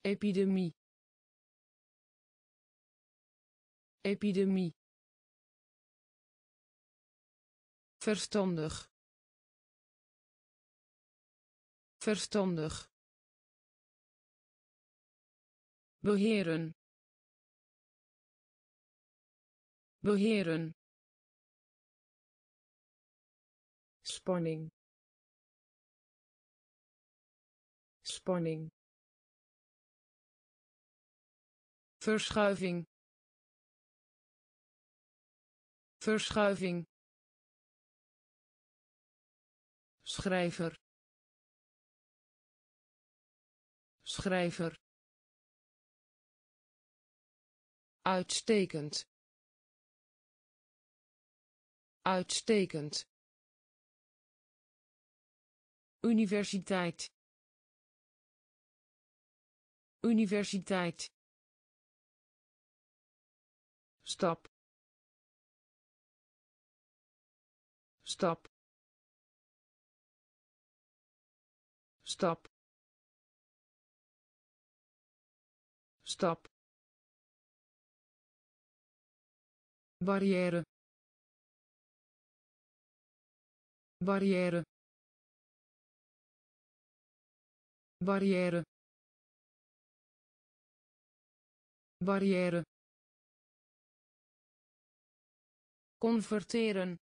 Epidemie. Epidemie. Verstandig. Verstandig beheren. Beheren. Spanning. Spanning. Verschuiving. Verschuiving. Schrijver. Schrijver uitstekend. Uitstekend. Universiteit. Universiteit. Stap. Stap. Stap. Stap barrière barrière barrière barrière converteren.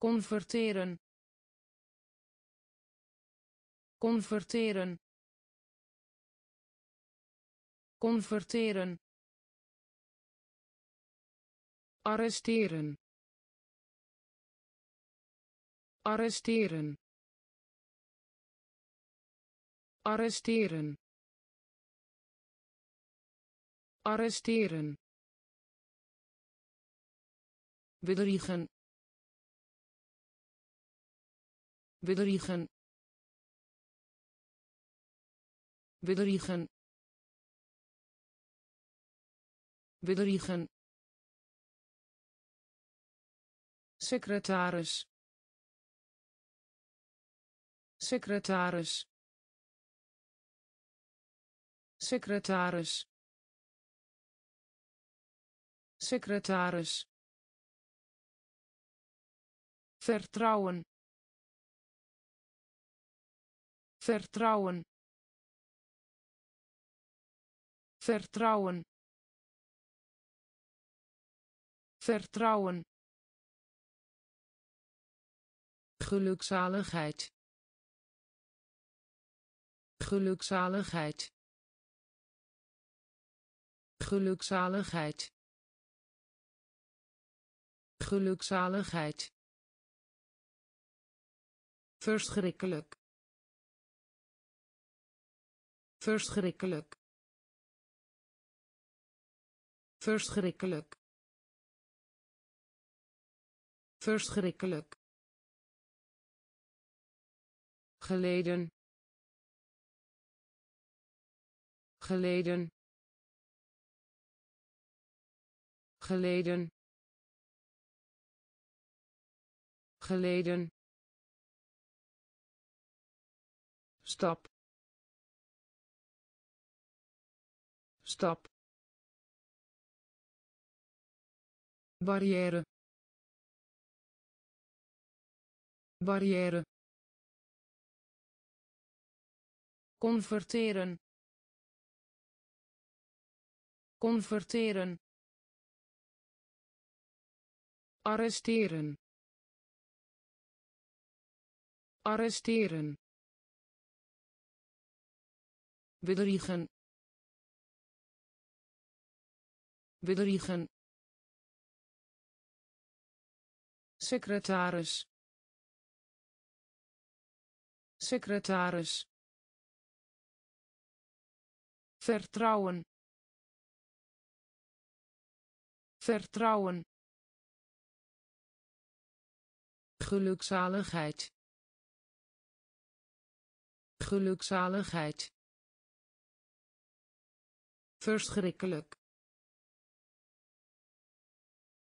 Converteren. Converteren. Converteren arresteren. Arresteren. Arresteren. Arresteren. Bedriegen. Bedriegen. Bedriegen. Bedriegen secretaris. Secretaris. Secretaris. Secretaris. Vertrouwen. Vertrouwen. Vertrouwen. Vertrouwen gelukzaligheid. Gelukzaligheid. Gelukzaligheid. Gelukzaligheid. Verschrikkelijk. Verschrikkelijk. Verschrikkelijk. Verschrikkelijk geleden. Geleden. Geleden. Geleden. Stap. Stap. Barrière. Barrière converteren. Converteren. Arresteren. Arresteren. Bedriegen. Bedriegen. Secretaris. Secretaris vertrouwen. Vertrouwen. Gelukzaligheid. Gelukzaligheid. Verschrikkelijk.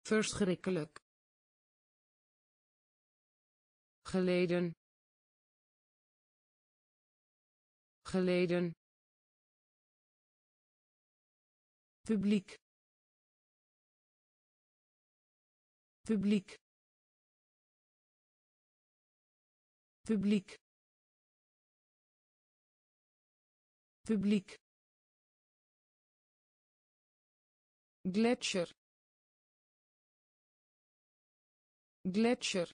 Verschrikkelijk. Geleden. Geleden publiek. Publiek. Publiek. Publiek. Gletsjer gletsjer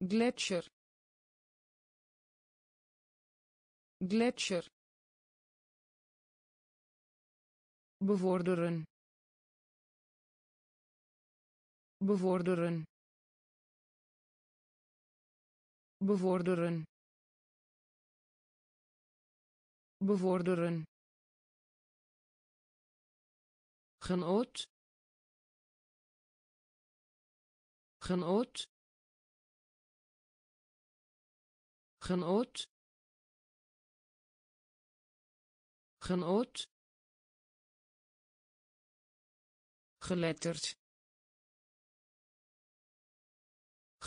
gletsjer gletsjer bevorderen. Bevorderen. Bevorderen. Bevorderen. Genoot. Genoot. Genoot. Genoot geletterd.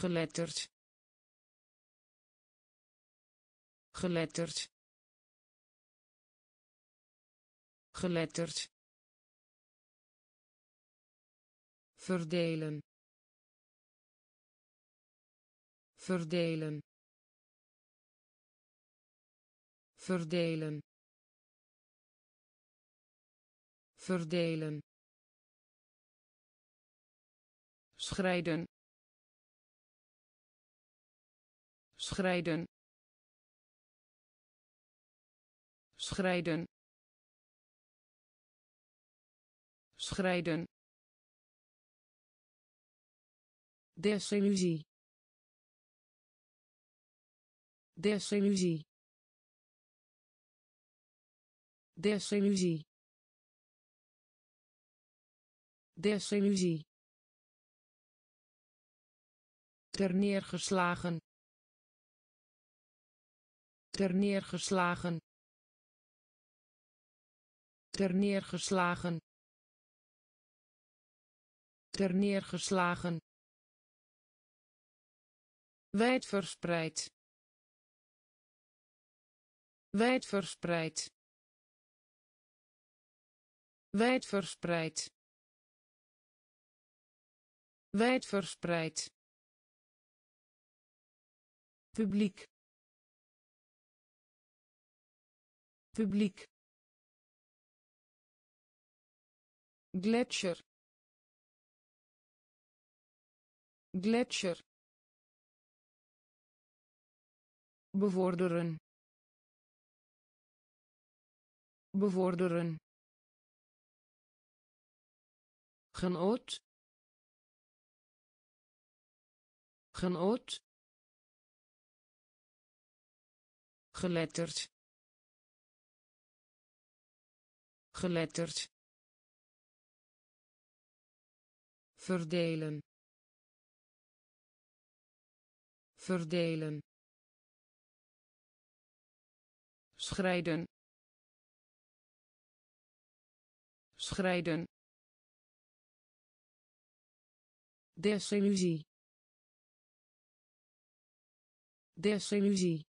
Geletterd. Geletterd. Geletterd. Verdelen. Verdelen. Verdelen. Verdelen schrijden schrijden schrijden schrijden desillusie. Desillusie. Desillusie. Desillusie terneergeslagen terneergeslagen terneergeslagen terneergeslagen wijdverspreid. Wijdverspreid. Wijdverspreid. Wijdverspreid publiek. Publiek. Gletsjer gletsjer bevorderen. Bevorderen. Genoot. Genoot geletterd. Geletterd. Verdelen. Verdelen. Schrijden. Schrijden. Desillusie. Desillusie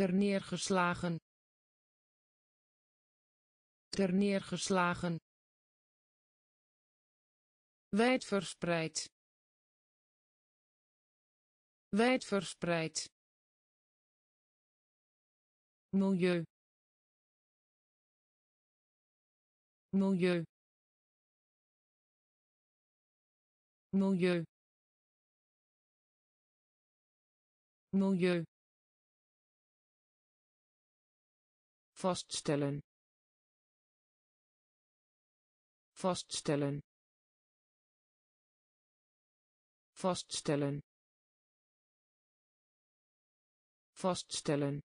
terneergeslagen terneergeslagen wijdverspreid. Wijdverspreid. Milieu. Milieu. Milieu. Milieu vaststellen. Vaststellen. Vaststellen. Vaststellen.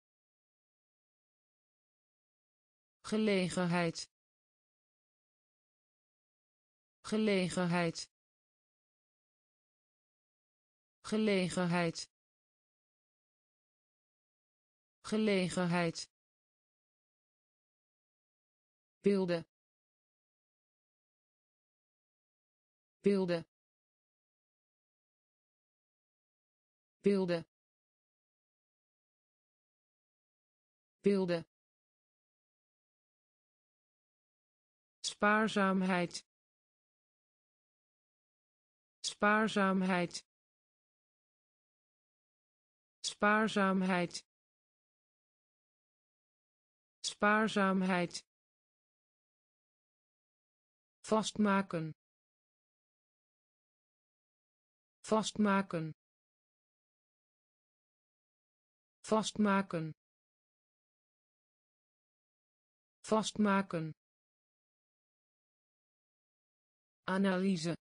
Gelegenheid. Gelegenheid. Gelegenheid. Gelegenheid beelden beelden beelden beelden spaarzaamheid. Spaarzaamheid. Spaarzaamheid. Spaarzaamheid vastmaken. Vastmaken. Vastmaken. Vastmaken. Analyse.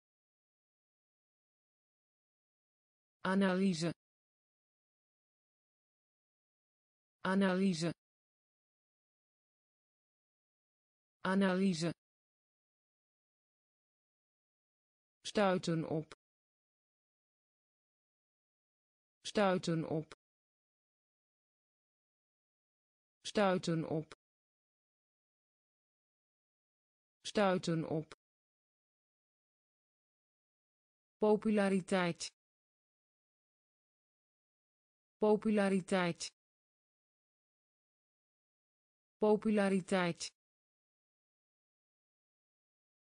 Analyse. Analyse. Analyse stuiten op. Stuiten op. Stuiten op. Stuiten op. Populariteit. Populariteit. Populariteit.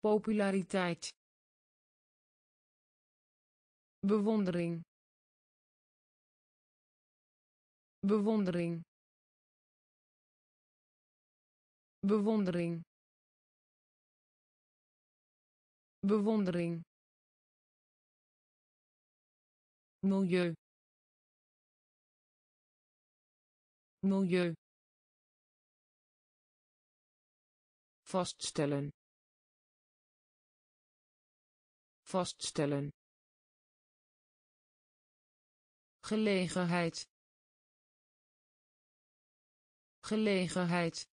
Populariteit bewondering. Bewondering. Bewondering. Bewondering. Milieu. Milieu. Vaststellen. Vaststellen gelegenheid. Gelegenheid.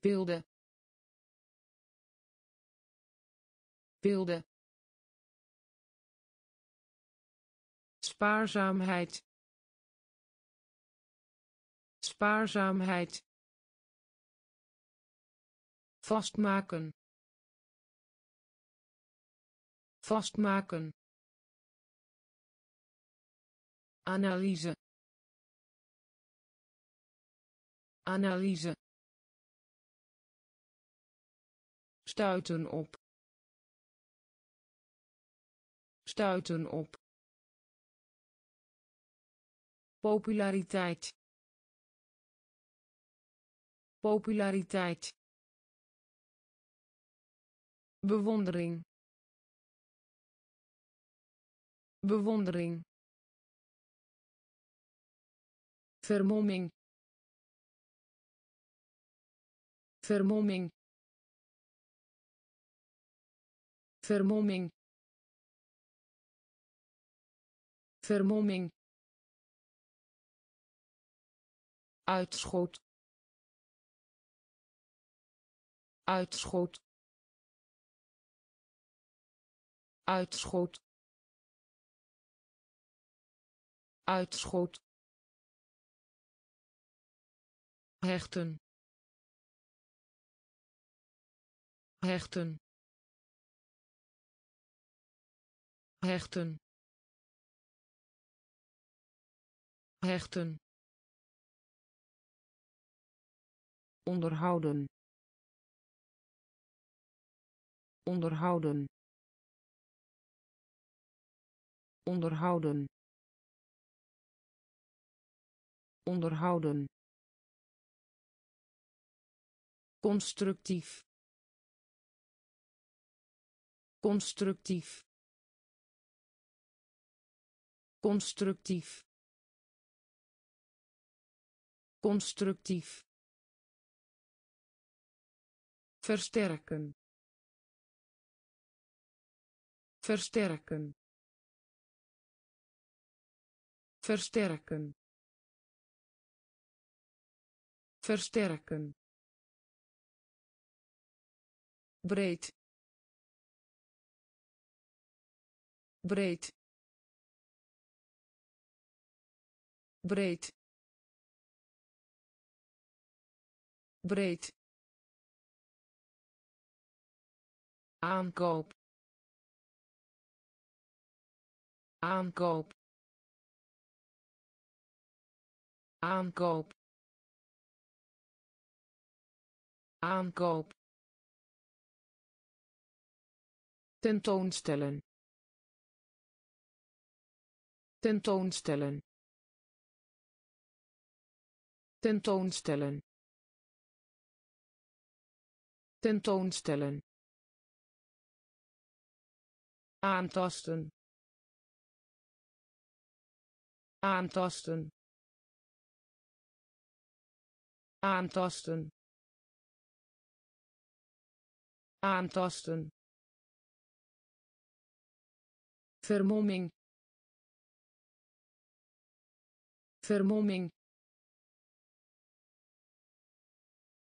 Beelden beelden spaarzaamheid. Spaarzaamheid. Vastmaken. Vastmaken analyse. Analyse. Stuiten op. Stuiten op. Populariteit. Populariteit. Bewondering. Bewondering vermomming. Vermomming. Vermomming. Vermomming. Uitschot. Uitschot. Uitschot. Uitschot hechten. Hechten. Hechten. Hechten. Onderhouden. Onderhouden. Onderhouden. Onderhouden constructief. Constructief. Constructief. Constructief. Versterken. Versterken. Versterken. Versterken breed breed breed breed. Aankoop. Aankoop. Aankoop. Aankoop tentoonstellen. Tentoonstellen. Tentoonstellen. Tentoonstellen. Aantasten. Aantasten. Aantasten. Aantasten vermomming. Vermomming.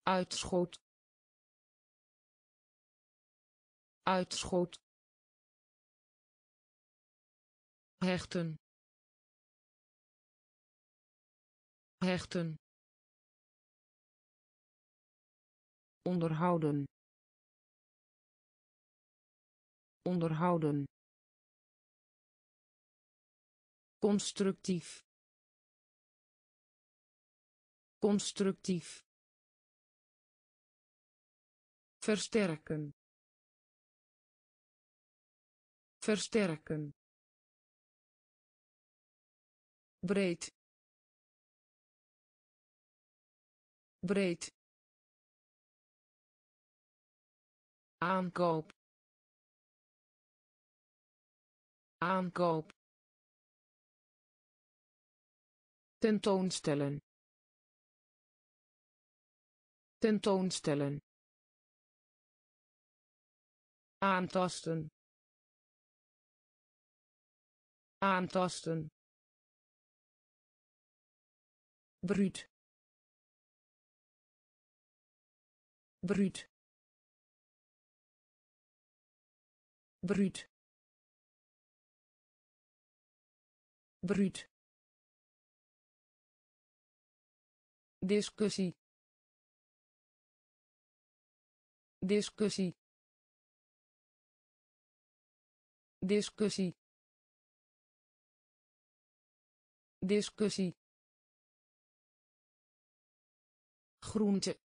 Uitschot. Uitschot. Hechten. Hechten. Onderhouden. Onderhouden constructief. Constructief. Versterken. Versterken. Breed. Breed. Aankoop. Aankoop tentoonstellen. Tentoonstellen. Aantasten. Aantasten. Bruut. Bruut. Bruut. Bruut discussie. Discussie. Discussie. Discussie. Groente.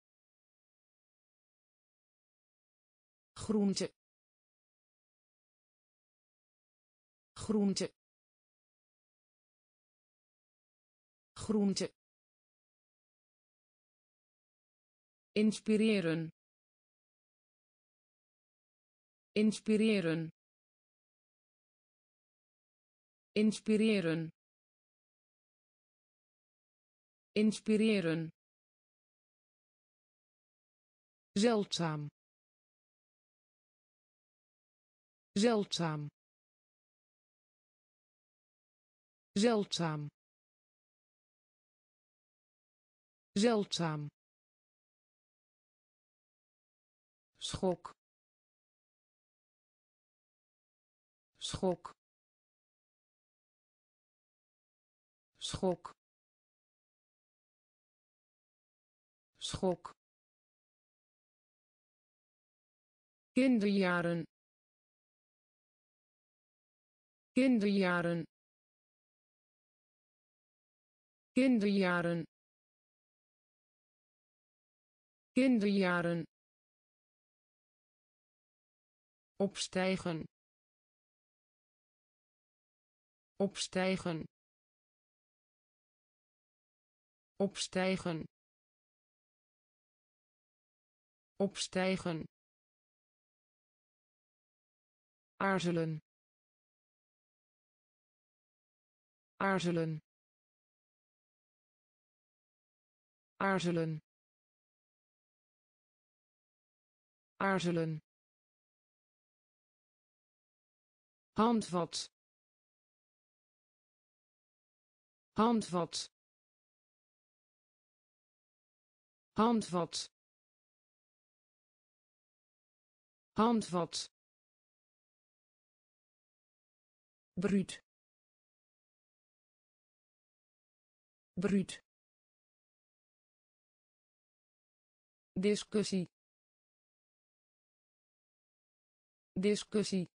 Groente. Groente. Groente inspireren. Inspireren. Inspireren. Inspireren. Zeldzaam. Zeldzaam. Zeldzaam. Zeldzaam schok. Schok. Schok. Schok. Kinderjaren. Kinderjaren. Kinderjaren. Kinderjaren opstijgen. Opstijgen. Opstijgen. Opstijgen. Aarzelen. Aarzelen. Aarzelen. Aarzelen handvat. Handvat. Handvat. Handvat. Bruut. Bruut. Discussie. Discussie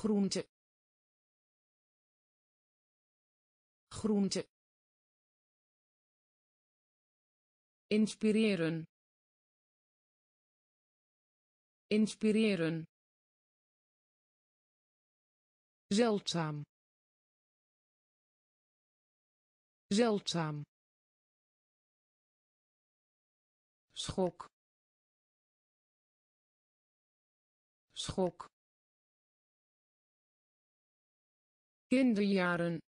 groente. Groente. Inspireren. Inspireren. Zeldzaam. Zeldzaam. Schok. Schok kinderjaren.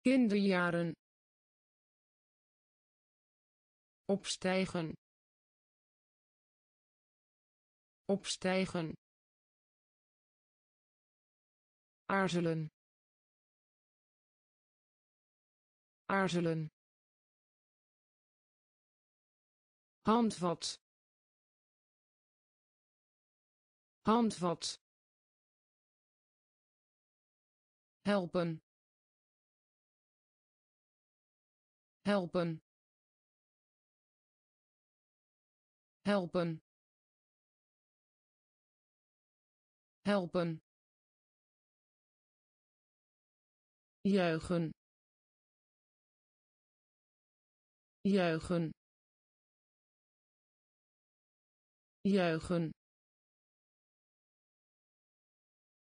Kinderjaren. Opstijgen. Opstijgen. Aarzelen. Aarzelen. Handvat. Handvat helpen. Helpen. Helpen. Helpen. Juichen. Juichen. Juichen.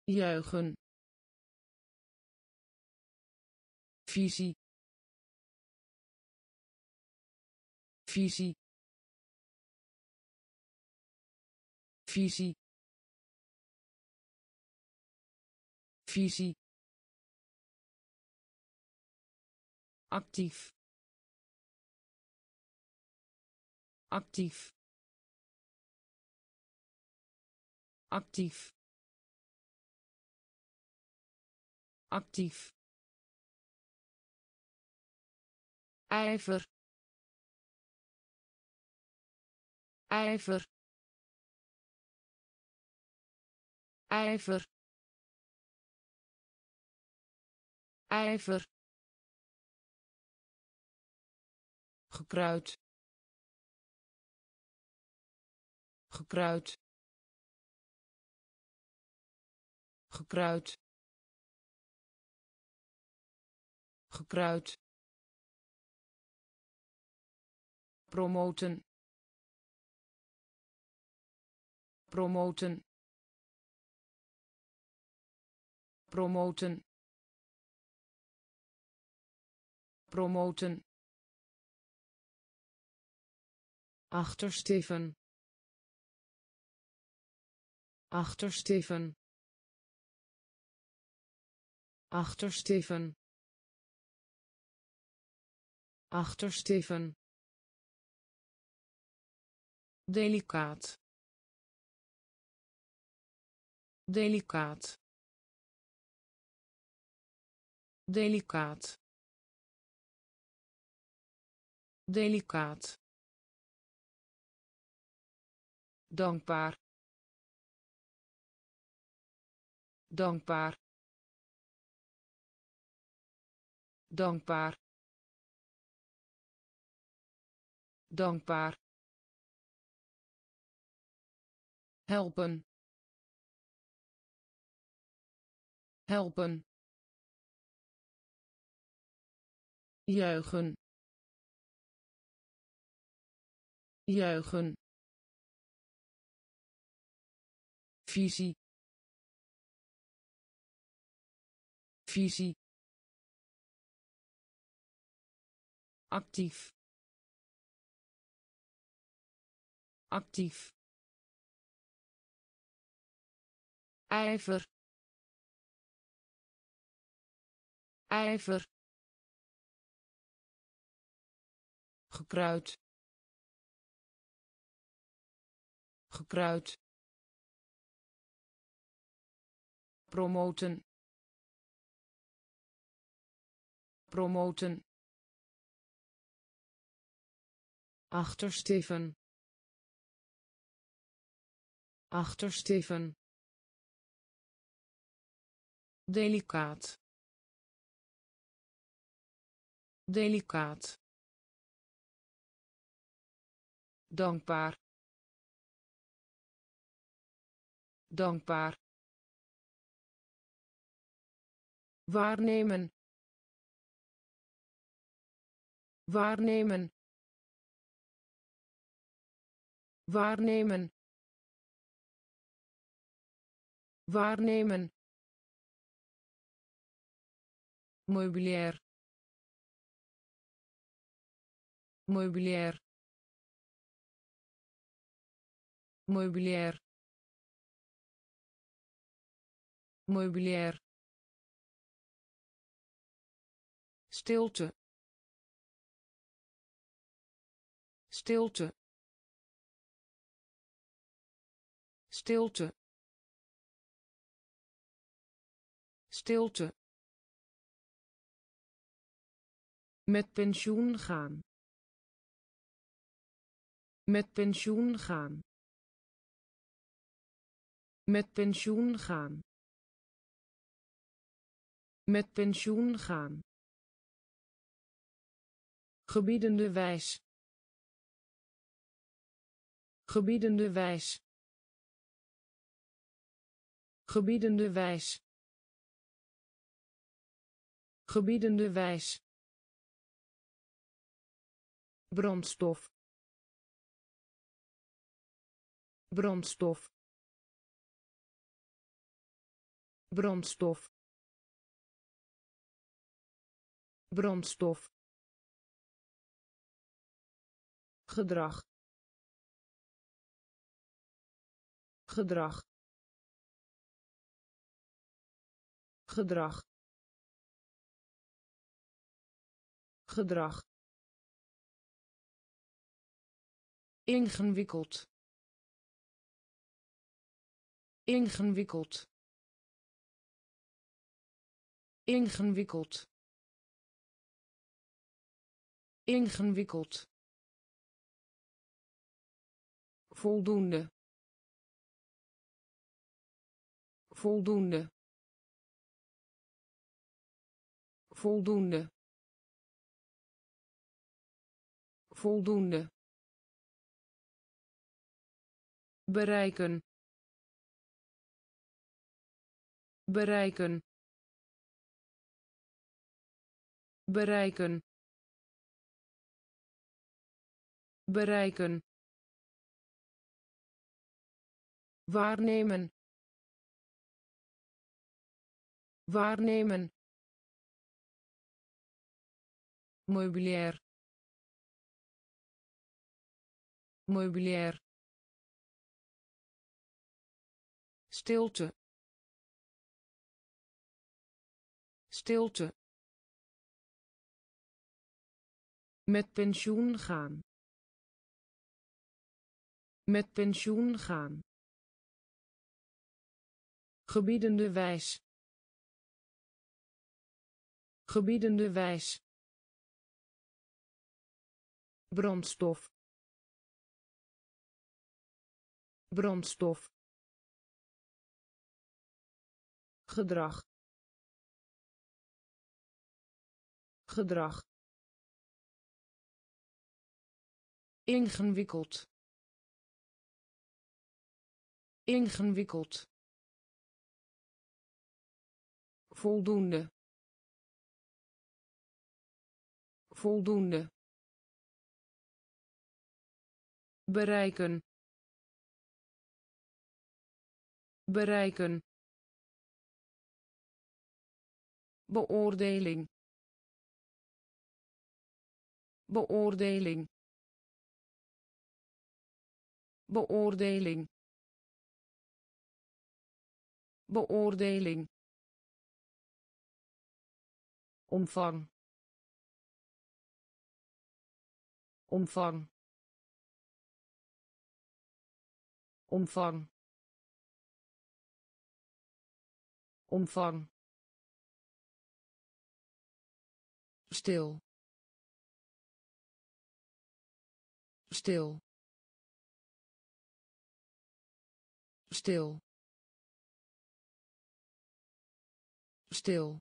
Juichen visie visie visie visie actief. Actief. Actief. Actief ijver. Ijver. Ijver. Ijver. Gekruid. Gekruid. Gekruid. Gekruid promoten. Promoten. Promoten. Promoten. Achtersteven achtersteven achtersteven achtersteven delicaat. Delicaat. Delicaat. Delicaat. Dankbaar. Dankbaar. Dankbaar. Dankbaar helpen. Helpen. Juichen. Juichen. Visie visie actief. Actief ijver. Ijver. Gekruid. Gekruid. Promoten. Promoten. Achtersteven. Achtersteven delicaat. Delicaat. Dankbaar. Dankbaar. Waarnemen. Waarnemen. Waarnemen. Waarnemen meubilair meubilair meubilair meubilair stilte. Stilte. Stilte. Stilte met pensioen gaan. Met pensioen gaan. Met pensioen gaan. Met pensioen gaan. Gebiedende wijs. Gebiedende wijs. Gebiedende wijs. Gebiedende wijs brandstof. Brandstof. Brandstof. Brandstof. Gedrag. Gedrag. Gedrag. Gedrag ingewikkeld. Ingewikkeld. Ingewikkeld. Ingewikkeld. Voldoende. Voldoende. Voldoende. Voldoende bereiken. Bereiken. Bereiken. Bereiken. Waarnemen. Waarnemen. Meubilair meubilair stilte. Stilte. Met pensioen gaan. Met pensioen gaan. Gebiedende wijs. Gebiedende wijs. Brandstof. Brandstof gedrag. Gedrag. Ingewikkeld. Ingewikkeld. Voldoende. Voldoende. Bereiken. Bereiken beoordeling. Beoordeling. Beoordeling. Beoordeling. Omvang. Omvang. Omvang. Omvang stil. Stil. Stil. Stil.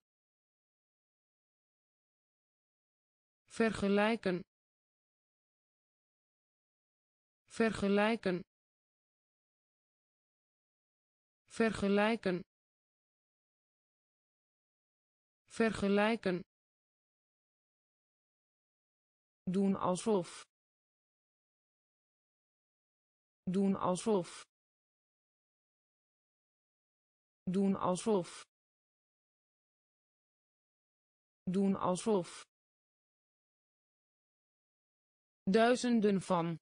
Vergelijken. Vergelijken. Vergelijken. Vergelijken doen alsof. Doen alsof. Doen alsof. Doen alsof. Duizenden van.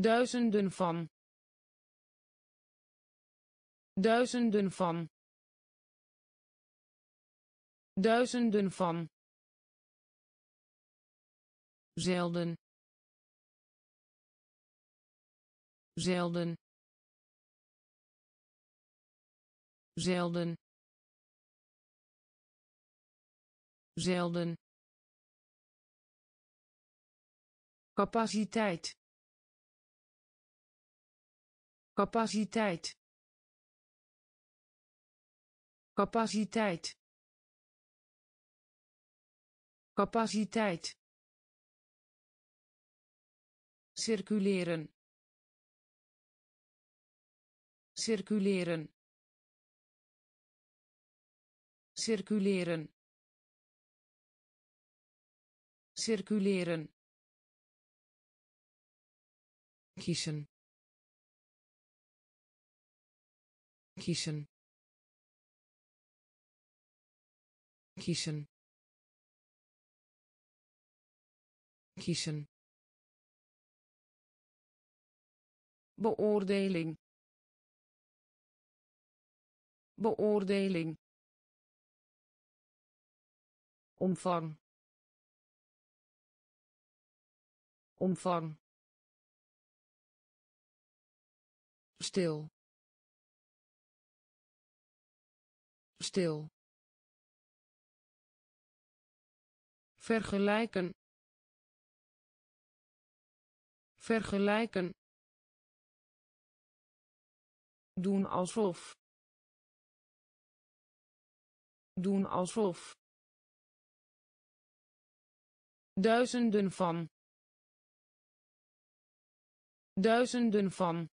Duizenden van. Duizenden van. Duizenden van zelden. Zelden. Zelden. Zelden. Capaciteit. Capaciteit. Capaciteit. Capaciteit circuleren. Circuleren. Circuleren. Circuleren. Kiezen. Kiezen. Kiezen. Kiezen beoordeling. Beoordeling. Omvang. Omvang. Stil. Stil. Vergelijken. Vergelijken doen alsof. Doen alsof. Duizenden van. Duizenden van.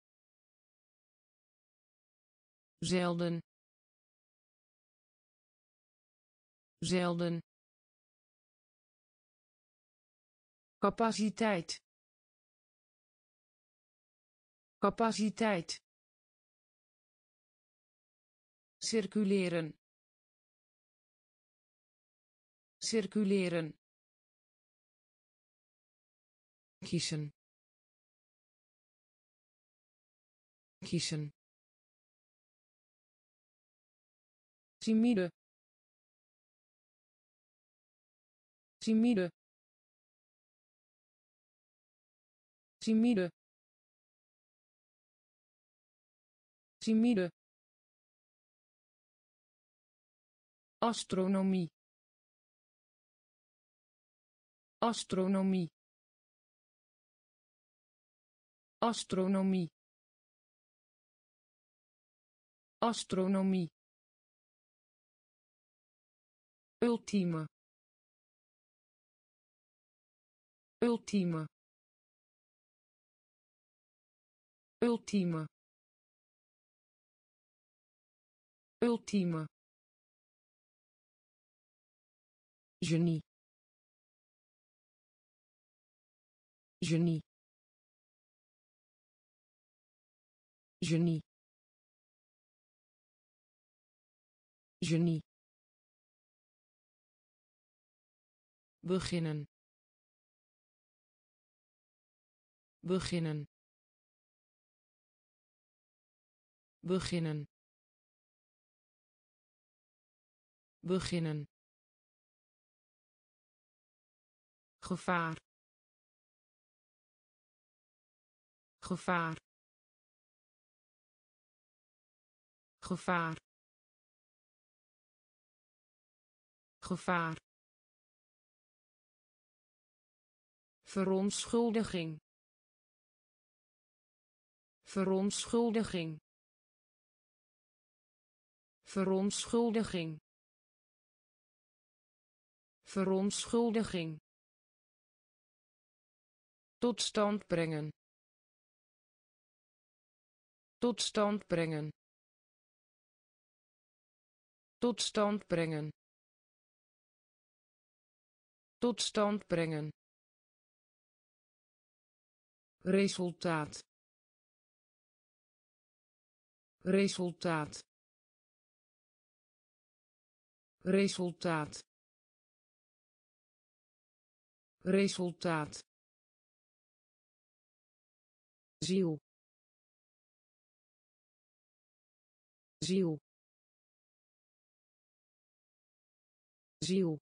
Zelden. Zelden. Capaciteit. Capaciteit circuleren. Circuleren. Kiezen. Kiezen. Timide. Timide. Timide. Timide astronomie. Astronomie. Astronomie. Astronomie. Ultieme. Ultieme. Ultieme. Ultieme genie. Genie. Genie. Genie. Beginnen. Beginnen. Beginnen. Beginnen gevaar. Gevaar. Gevaar. Gevaar. Verontschuldiging. Verontschuldiging. Verontschuldiging. Verontschuldiging tot stand brengen. Tot stand brengen. Tot stand brengen. Tot stand brengen. Resultaat. Resultaat. Resultaat. Resultaat ziel. Ziel. Ziel.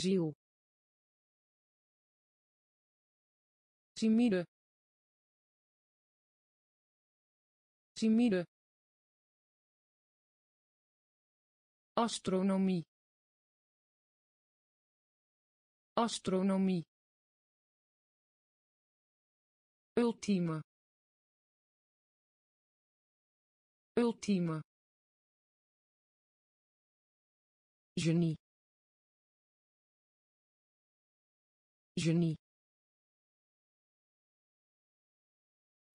Ziel. Timide. Timide. Astronomie. Astronomie ultieme ultieme genie genie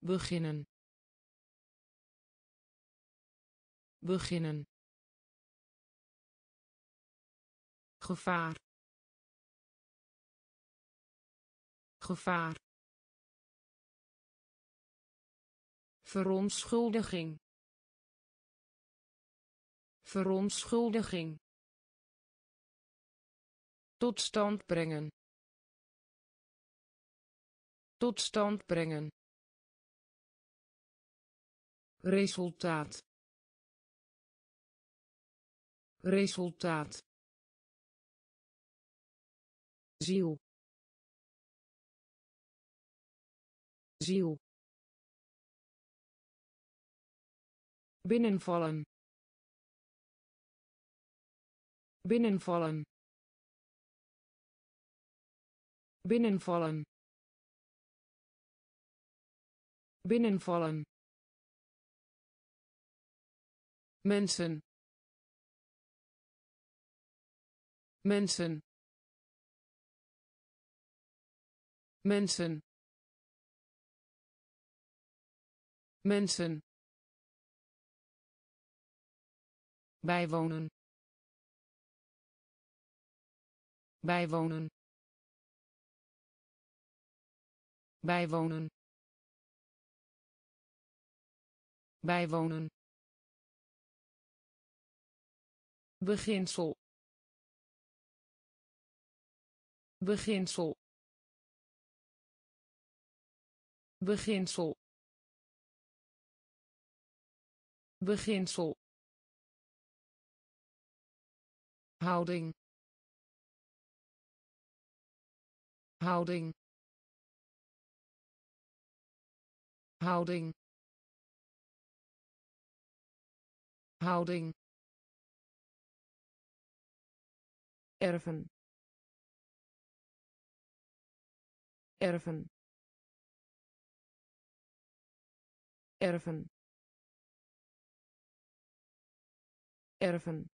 beginnen beginnen gevaar gevaar verontschuldiging. Verontschuldiging. Tot stand brengen. Tot stand brengen. Resultaat. Resultaat. Ziel. Ziel binnenvallen. Binnenvallen. Binnenvallen. Binnenvallen. Mensen. Mensen. Mensen. Mensen bijwonen. Bijwonen. Bijwonen. Bijwonen. Beginsel. Beginsel. Beginsel. Beginsel houding. Houding. Houding. Houding. Erven. Erven. Erven. Erven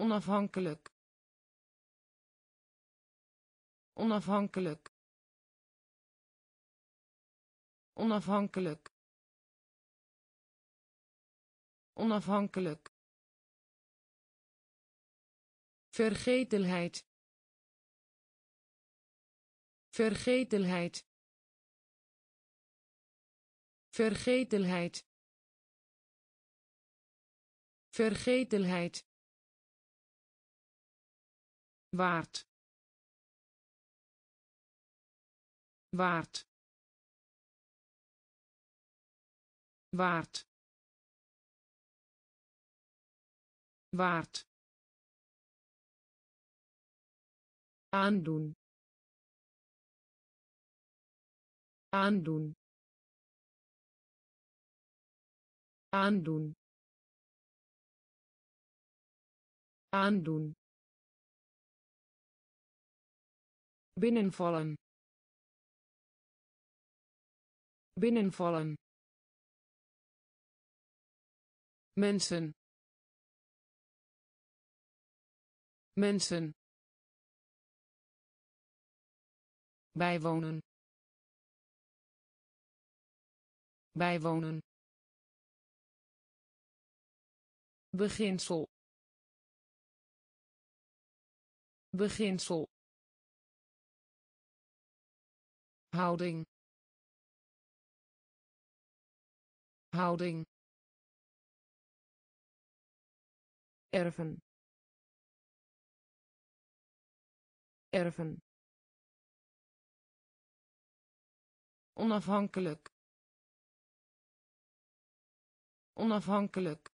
onafhankelijk. Onafhankelijk. Onafhankelijk. Onafhankelijk. Vergetelheid. Vergetelheid. Vergetelheid. Vergetelheid waard. Waard. Waard. Waard. Aandoen. Aandoen. Aandoen. Aandoen binnenvallen. Binnenvallen. Mensen. Mensen. Bijwonen. Bijwonen. Beginsel. Beginsel houding. Houding. Erven. Erven. Onafhankelijk. Onafhankelijk.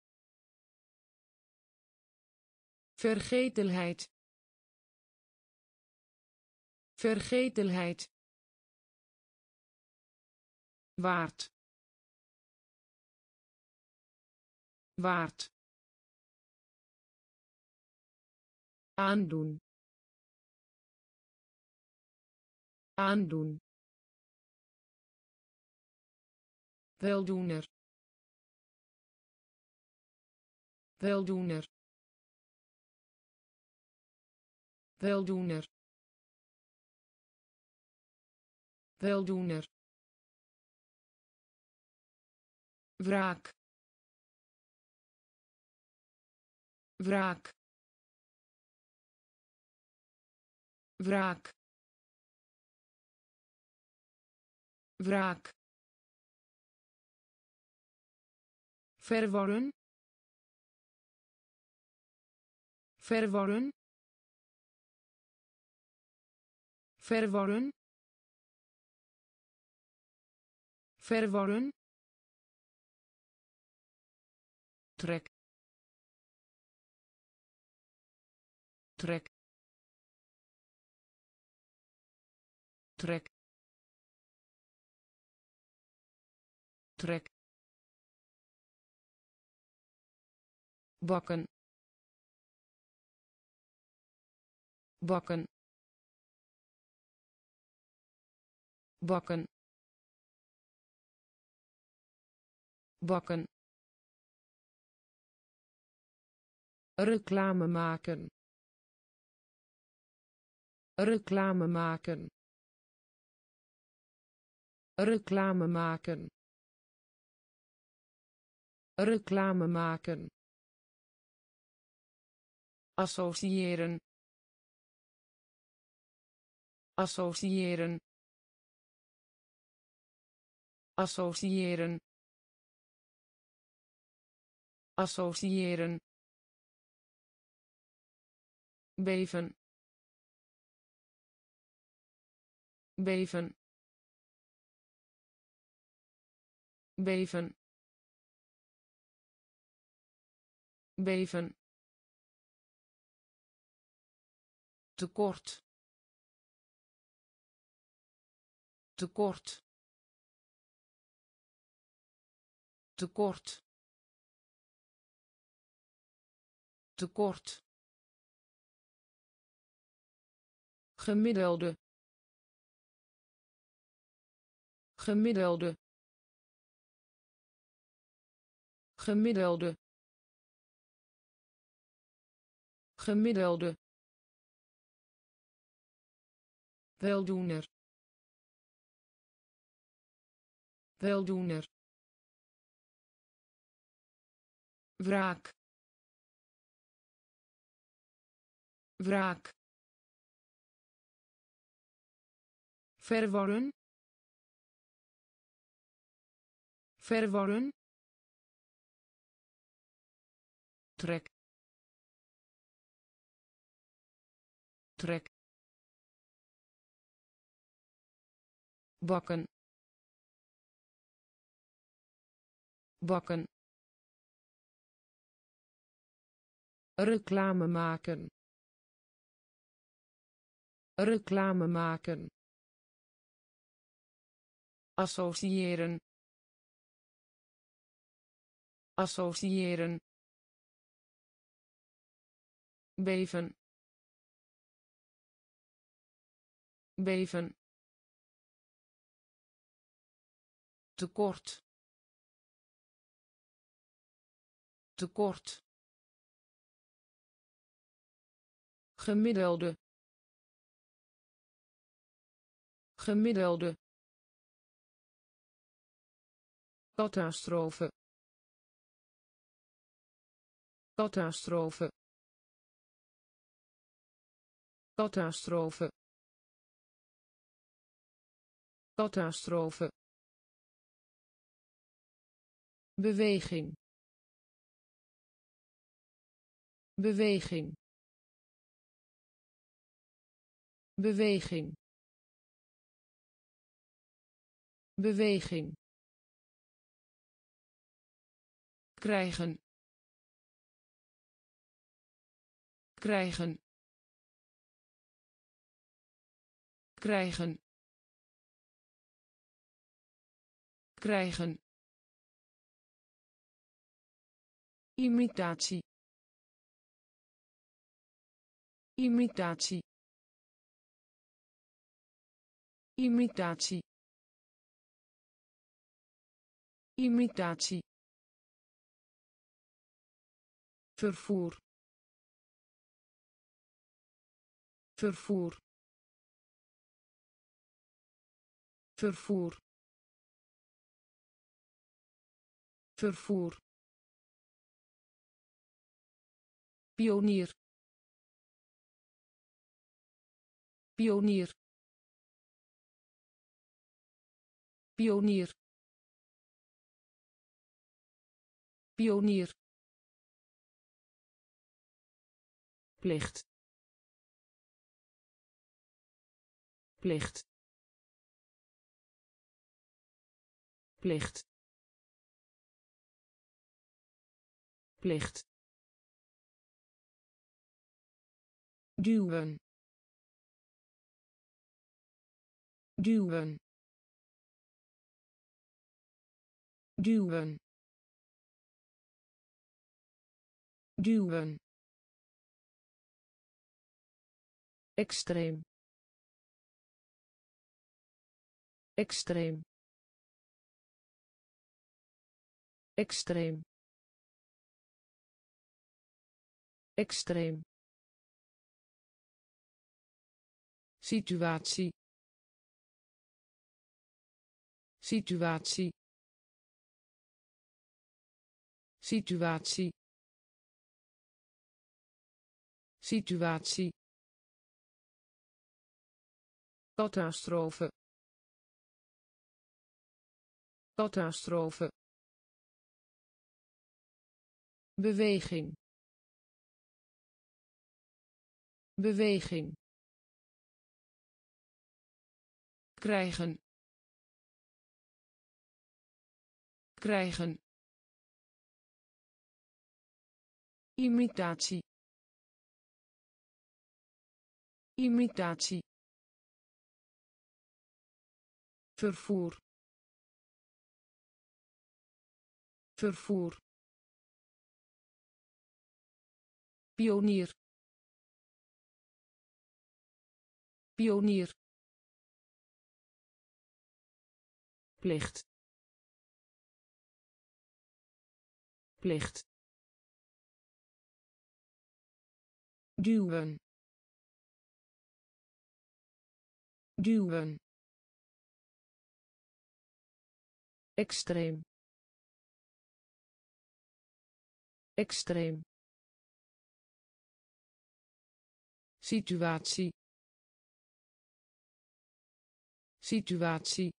Vergetelheid. Vergetelheid waard. Waard. Aandoen. Aandoen. Weldoener. Weldoener. Weldoener. Weldoener wraak. Wraak. Wraak. Wraak. Verworren verworren verworren verworren trek. Trek. Trek. Trek. Bakken. Bakken. Bakken. Bakken reclame maken. Reclame maken. Reclame maken. Reclame maken. Associëren. Associëren. Associëren. Associëren beven. Beven. Beven. Beven. Tekort. Tekort. Tekort. Tekort gemiddelde. Gemiddelde. Gemiddelde. Gemiddelde. Weldoener. Weldoener. Wraak. Wraak verworren verworren trek. Trek. Bakken. Bakken. Reclame maken. Reclame maken associëren. Associëren. Beven. Beven. Tekort. Tekort. Gemiddelde. Gemiddelde catastrofe catastrofe catastrofe catastrofe beweging. Beweging. Beweging. Beweging krijgen. Krijgen. Krijgen. Krijgen. Imitatie. Imitatie. Imitatie. Imitatie vervoer. Vervoer. Vervoer. Vervoer. Pionier. Pionier. Pionier. Pionier plicht. Plicht. Plicht. Plicht. Duwen. Duwen. Duwen. Duwen extreem. Extreem. Extreem. Extreem. Situatie. Situatie. Situatie. Situatie catastrofe catastrofe beweging. Beweging. Krijgen. Krijgen. Imitatie. Imitatie vervoer. Vervoer. Pionier. Pionier. Plicht. Plicht. Duwen. Duwen extreem. Extreem. Situatie. Situatie.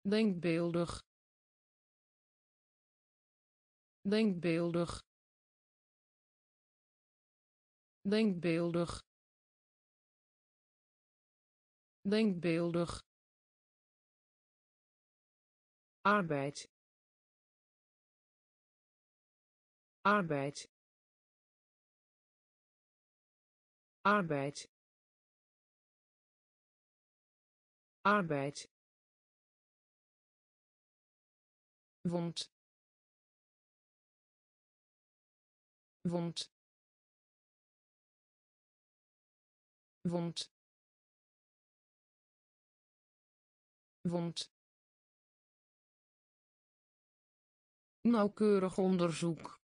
Denkbeeldig. Denkbeeldig. Denkbeeldig. Denkbeeldig arbeid. Arbeid. Arbeid. Arbeid. Wond. Wond. Wond. Wond nauwkeurig onderzoek.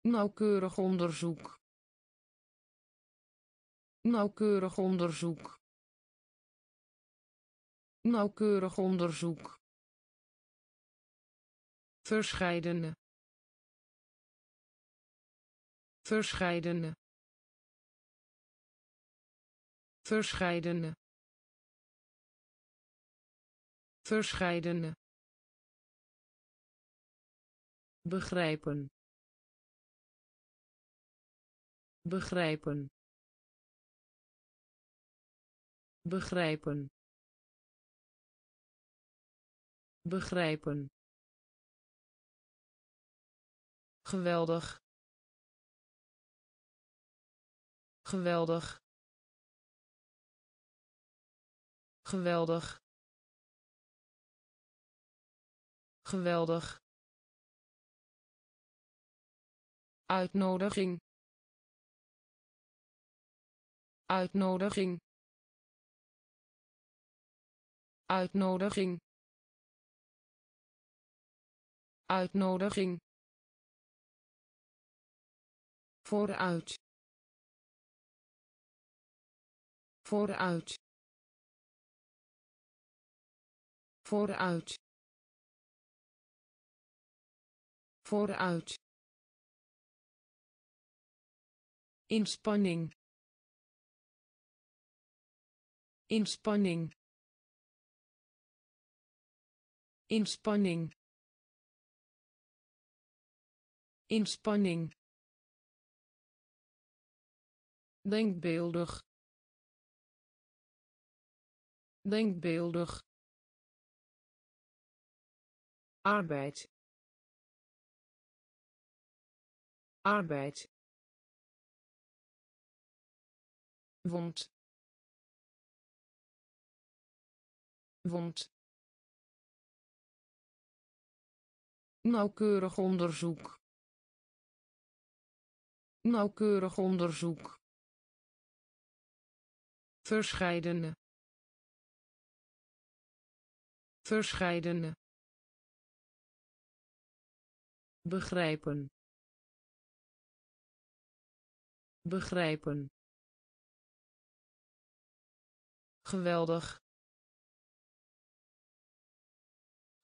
Nauwkeurig onderzoek. Nauwkeurig onderzoek. Nauwkeurig onderzoek. Verscheidene. Verscheidene. Verscheidene. Verscheidene begrijpen. Begrijpen. Begrijpen. Begrijpen. Geweldig. Geweldig. Geweldig. Geweldig uitnodiging. Uitnodiging. Uitnodiging. Uitnodiging. Vooruit. Vooruit. Vooruit. Vooruit inspanning. Inspanning. Inspanning. Inspanning. Denkbeeldig. Denkbeeldig. Arbeid. Arbeid wond. Wond. Nauwkeurig onderzoek. Nauwkeurig onderzoek. Verscheidene. Verscheidene. Begrijpen. Begrijpen geweldig.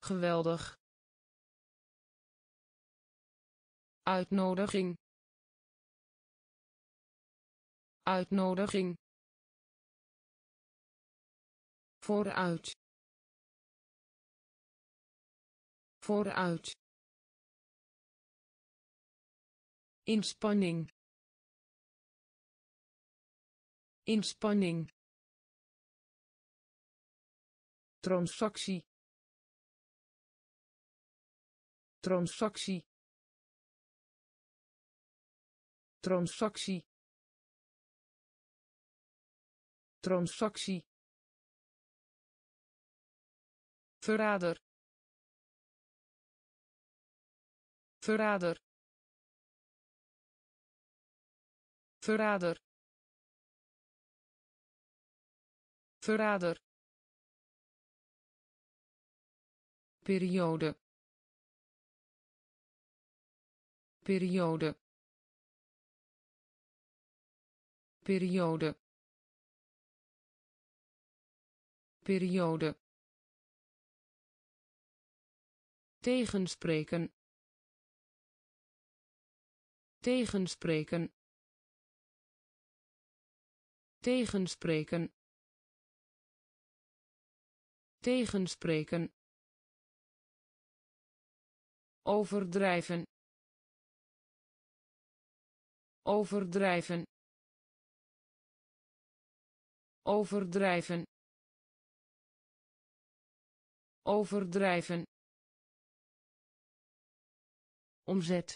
Geweldig. Uitnodiging. Uitnodiging. Vooruit. Vooruit. Inspanning. Inspanning transactie transactie transactie transactie verrader. Verrader. Verrader. Verrader periode. Periode. Periode. Periode. Tegenspreken. Tegenspreken. Tegenspreken. Tegenspreken overdrijven. Overdrijven. Overdrijven. Overdrijven. Omzet.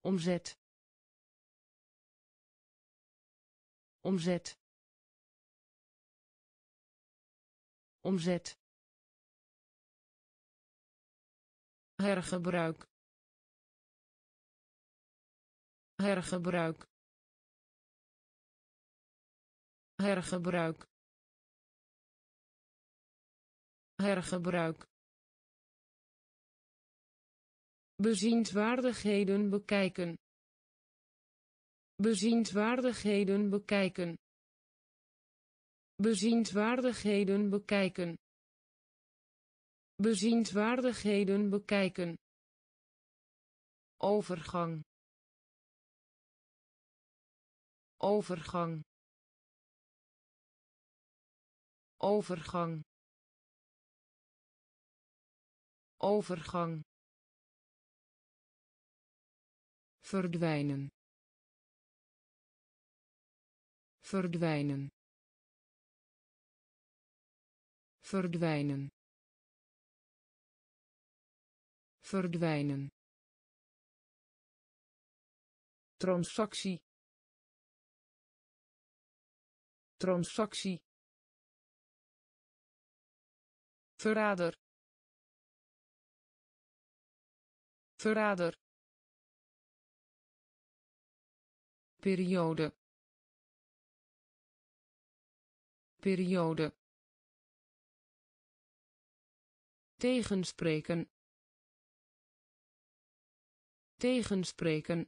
Omzet. Omzet. Omzet hergebruik. Hergebruik. Hergebruik. Hergebruik. Bezienswaardigheden bekijken. Bezienswaardigheden bekijken. Bezienswaardigheden bekijken bezienswaardigheden bekijken. Overgang. Overgang. Overgang. Overgang. Verdwijnen. Verdwijnen. Verdwijnen verdwijnen. Transactie. Transactie. Verrader. Verrader. Periode. Periode. Tegenspreken tegenspreken.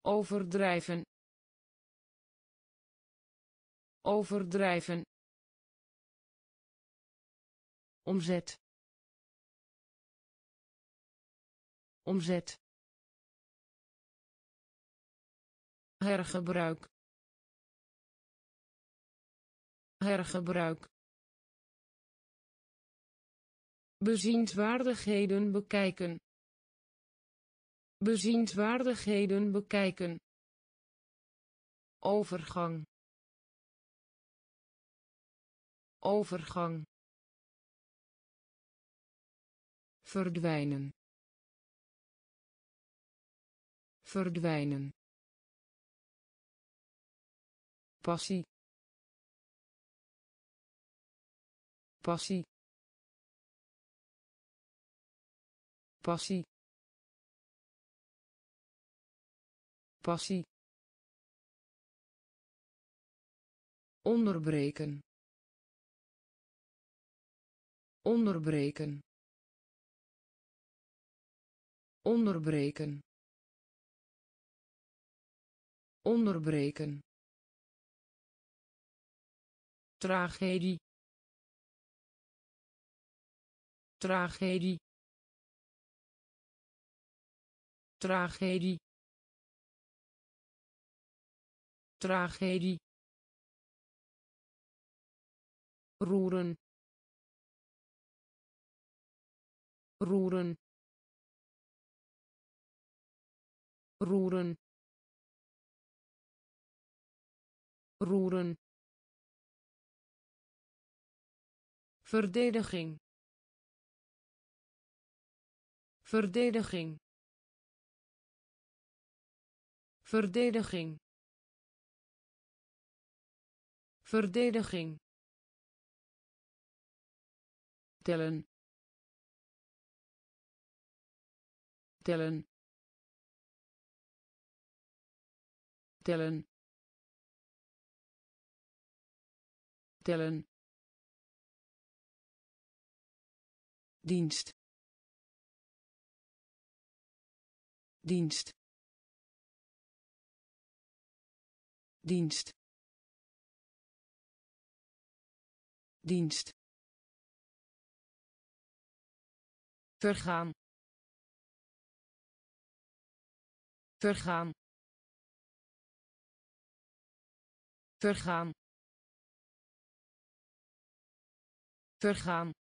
Overdrijven. Overdrijven. Omzet. Omzet. Hergebruik. Hergebruik bezienswaardigheden bekijken. Bezienswaardigheden bekijken. Overgang. Overgang. Verdwijnen. Verdwijnen. Passie. Passie passie. Passie. Onderbreken. Onderbreken. Onderbreken. Onderbreken. Tragedie. Tragedie tragedie. Tragedie. Roeren. Roeren. Roeren. Roeren. Verdediging. Verdediging verdediging. Verdediging. Tellen. Tellen. Tellen. Tellen. Dienst. Dienst dienst. Dienst. Vergaan. Vergaan. Vergaan. Vergaan.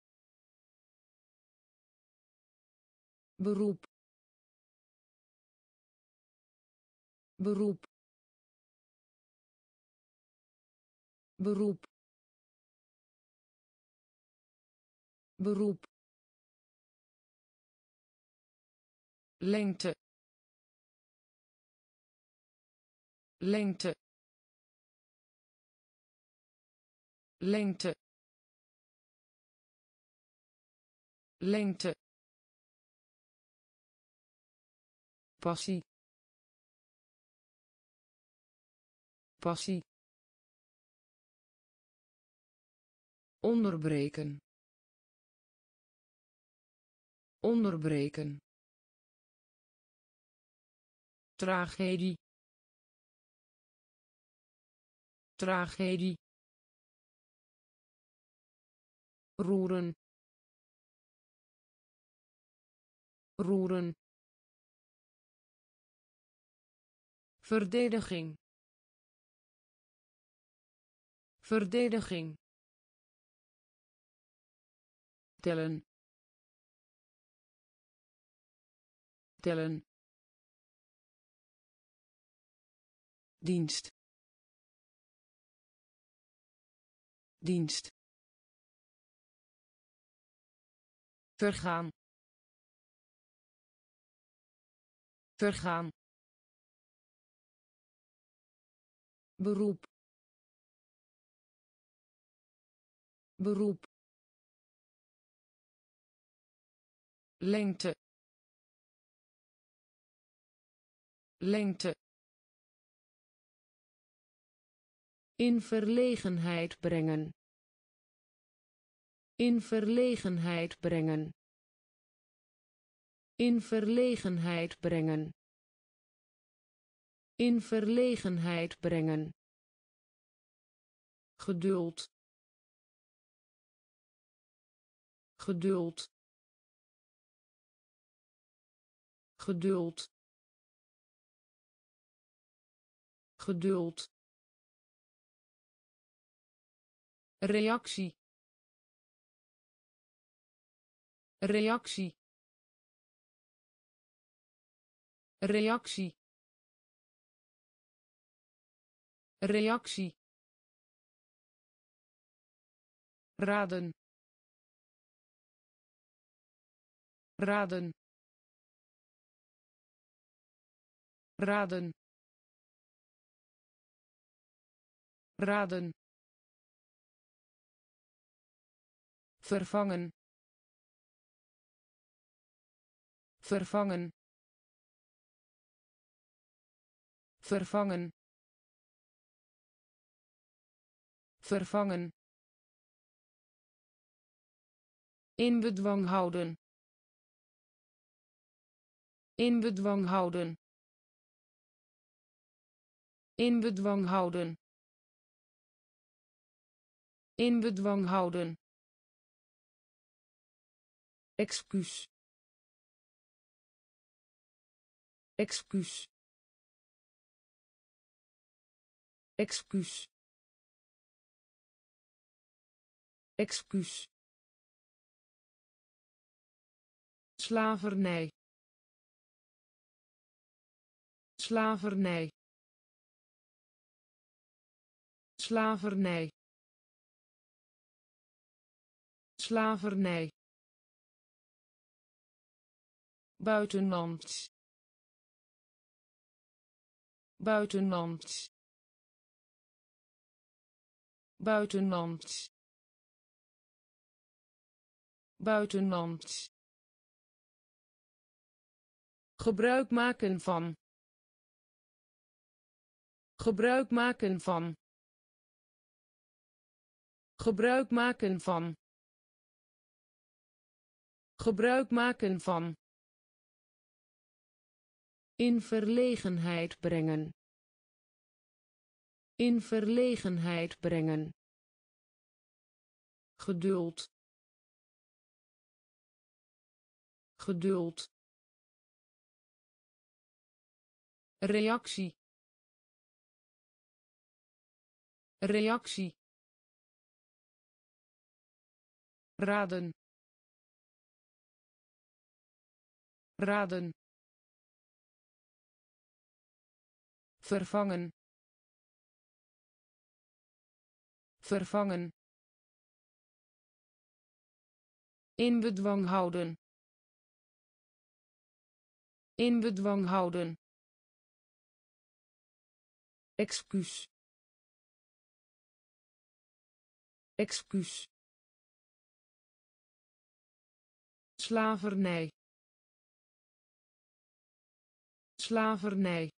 Beroep. Beroep beroep. Beroep. Lengte. Lengte. Lengte. Lengte. Passie. Passie onderbreken. Onderbreken. Tragedie. Tragedie. Roeren. Roeren. Verdediging. Verdediging tellen. Tellen. Dienst. Dienst. Vergaan. Vergaan. Beroep. Beroep lengte lengte In verlegenheid brengen. In verlegenheid brengen. In verlegenheid brengen. In verlegenheid brengen. Geduld. Geduld. Geduld. Geduld. reactie. Reactie. Reactie. Reactie. Raden. Raden raden. Raden. Vervangen. Vervangen. Vervangen. Vervangen. In bedwang houden. In bedwang houden in bedwang houden. In bedwang houden. Excuus. Excuus. Excuus. Excuus. Slavernij. Slavernij slavernij. Slavernij. Buitenland buitenland buitenland buitenland gebruik maken van. Gebruik maken van gebruik maken van gebruik maken van in verlegenheid brengen. In verlegenheid brengen. Geduld. Geduld. Reactie. Reactie. Raden. Raden. vervangen. Vervangen. In bedwang houden. In bedwang houden. Excuus. Excuus slavernij. Slavernij.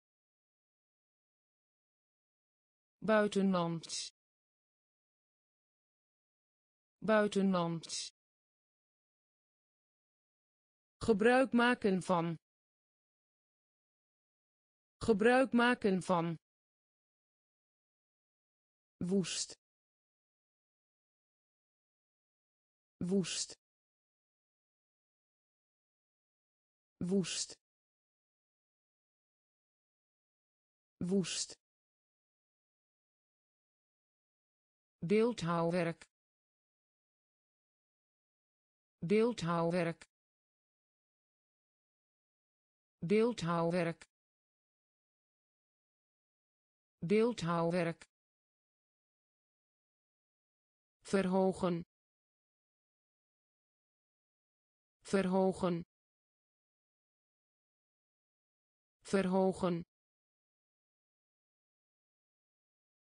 Buitenland buitenland gebruik maken van. Gebruik maken van. Woest. Woest woest. Woest. Beeldhouwwerk. Beeldhouwwerk. Beeldhouwwerk. Beeldhouwwerk. Verhogen. Verhogen verhogen.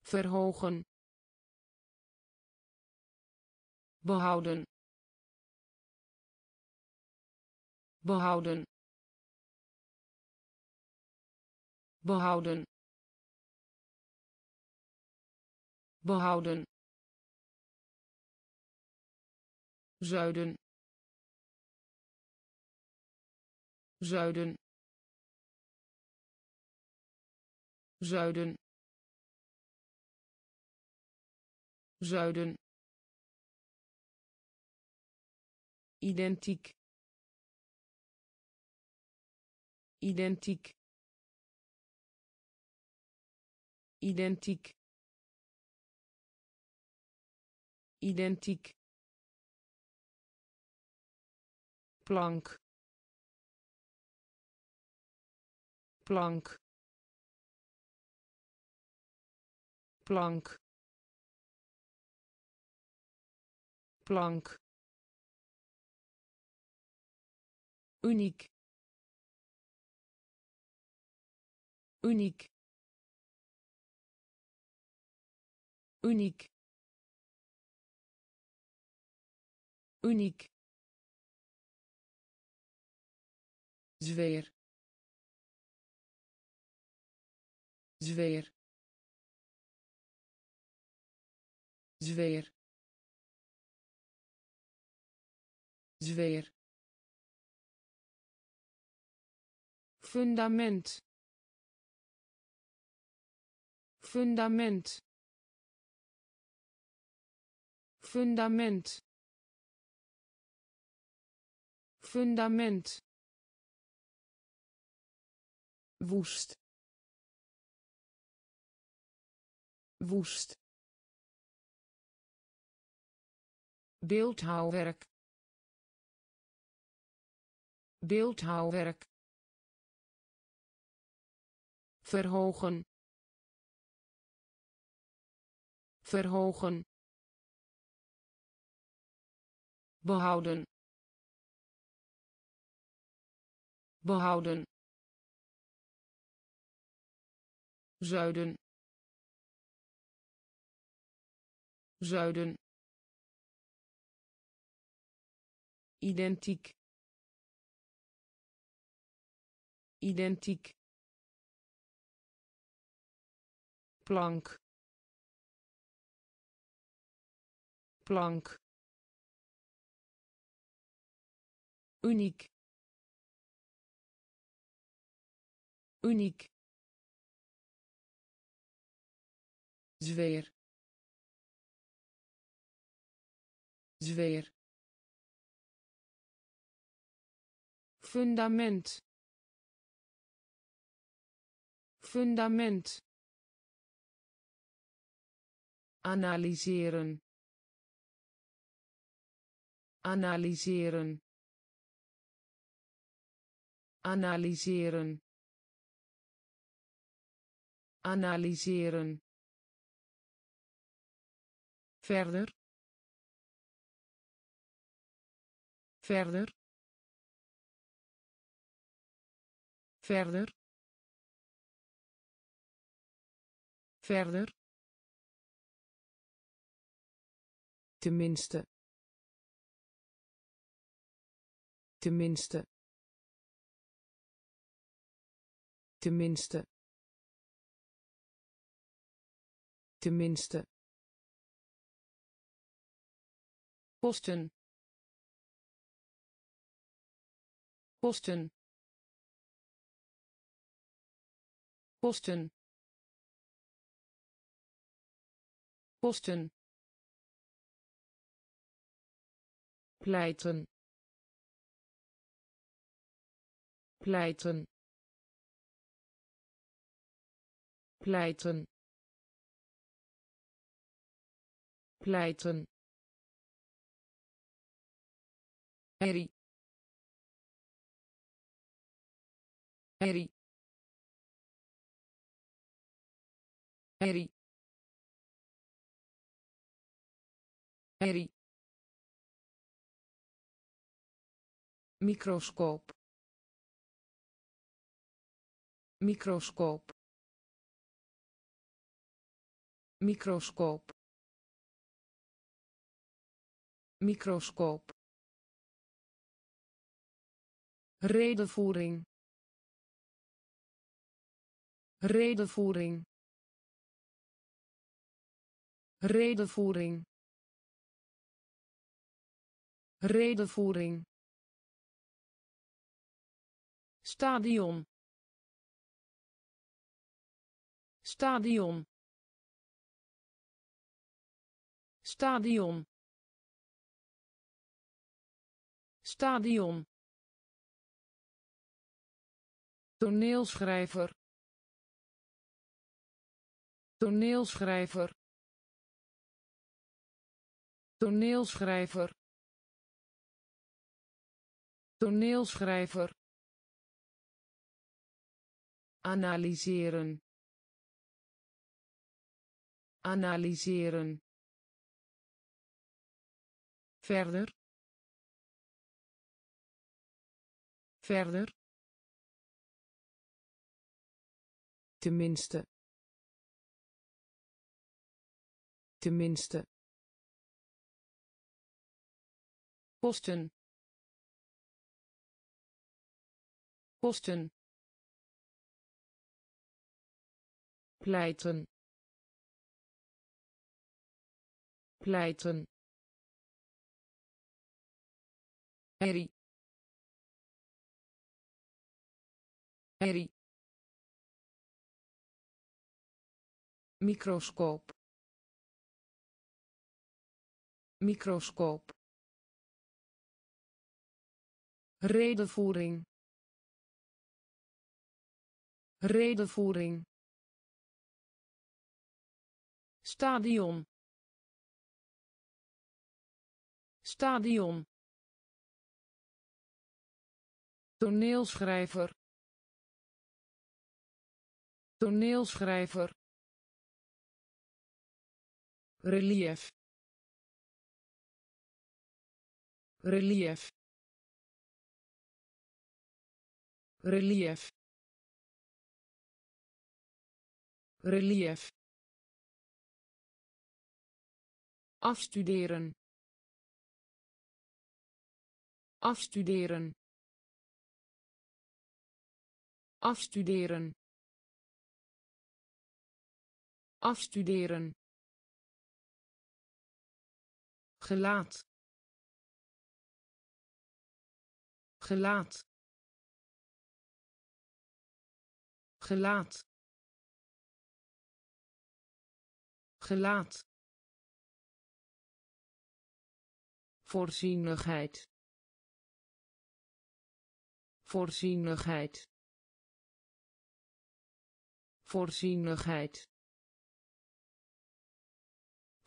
Verhogen. Behouden. Behouden. Behouden. Behouden. Zuiden. Zuiden zuiden. Zuiden. Identiek. Identiek. Identiek. Identiek. Plank. Plank plank. Plank. Uniek. Uniek. Uniek. Uniek. Zweer. Zweer zweer. Zweer. Fundament. Fundament. Fundament. Fundament. Woest. Woest beeldhouwwerk. Beeldhouwwerk. Verhogen. Verhogen. Behouden. Behouden. Zuiden. Zuiden identiek. Identiek. Plank. Plank. Uniek. Uniek. Zweer. Zweer fundament. Fundament. Analyseren. Analyseren. Analyseren. Analyseren. Verder. Verder verder. Verder. Tenminste. Tenminste. Tenminste. Tenminste. Kosten. Kosten kosten kosten pleiten pleiten pleiten pleiten. Herrie. Herrie herrie herrie microscoop. Microscoop. Microscoop. Microscoop. Redenvoering. Redenvoering redenvoering. Redenvoering. Stadion. Stadion. Stadion. Stadion. Toneelschrijver. Toneelschrijver toneelschrijver. Toneelschrijver. Analyseren. Analyseren. Verder. Verder. Tenminste. Tenminste kosten kosten pleiten pleiten herrie herrie microscoop microscoop redenvoering. Redenvoering. Stadion. Stadion. Toneelschrijver. Toneelschrijver. Relief. Relief relief. Relief. Afstuderen. Afstuderen. Afstuderen. Afstuderen. Gelaat. Gelaat gelaat. Gelaat. Voorzienigheid. Voorzienigheid. Voorzienigheid.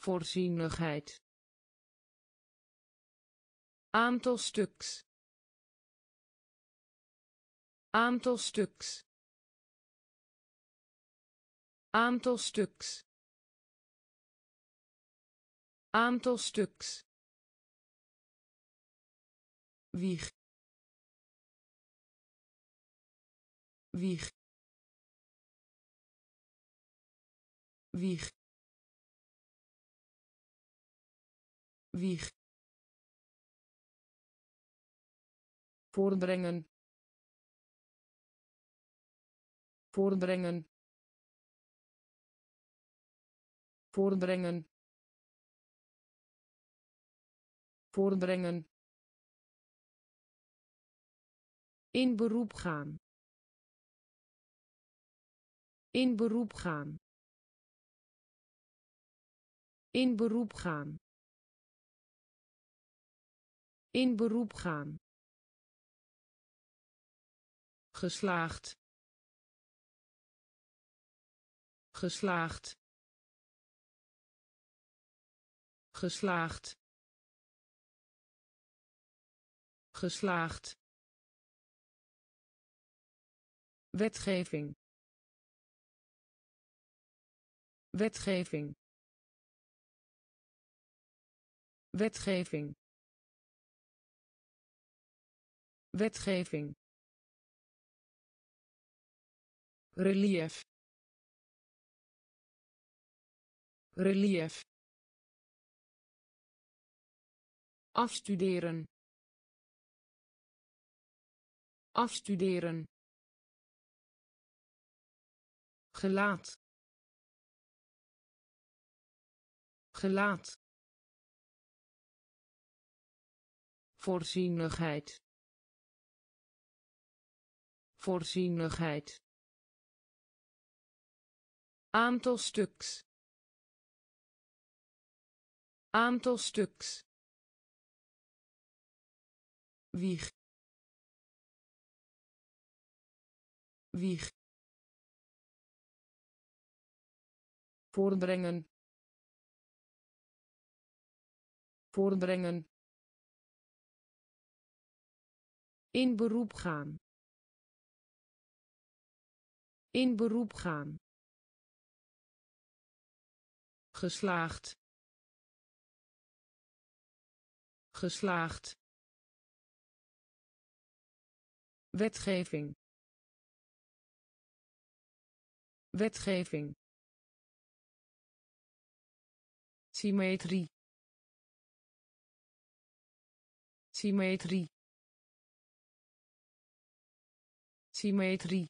Voorzienigheid. Aantal stuks. Aantal stuks aantal stuks. Aantal stuks. Wieg. Wieg. Wieg. Wieg. Voorbrengen. Voorbrengen voorbrengen voorbrengen in beroep gaan. In beroep gaan. In beroep gaan. In beroep gaan. Geslaagd. Geslaagd geslaagd. Geslaagd. Wetgeving. Wetgeving. Wetgeving. Wetgeving. Relief. Relief afstuderen. Afstuderen. Gelaat. Gelaat. Voorzienigheid. Voorzienigheid. Aantal stuks. Aantal stuks wieg. Wieg. Voorbrengen voorbrengen in beroep gaan. In beroep gaan. Geslaagd. Geslaagd wetgeving. Wetgeving. Symmetrie. Symmetrie. Symmetrie.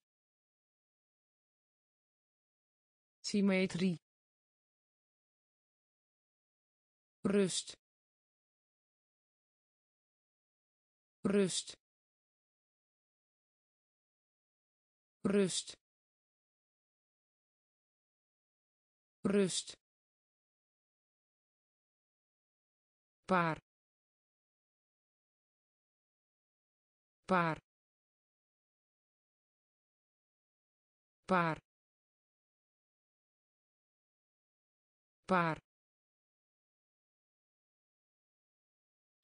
Symmetrie. Rust. Rust rust. Rust. Paar. Paar. Paar. Paar.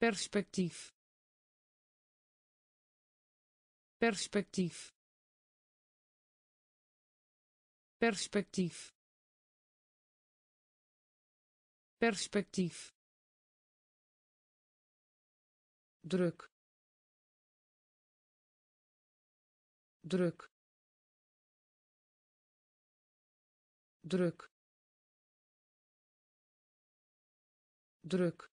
Perspectief. Perspectief perspectief. Perspectief. Druk. Druk. Druk. Druk.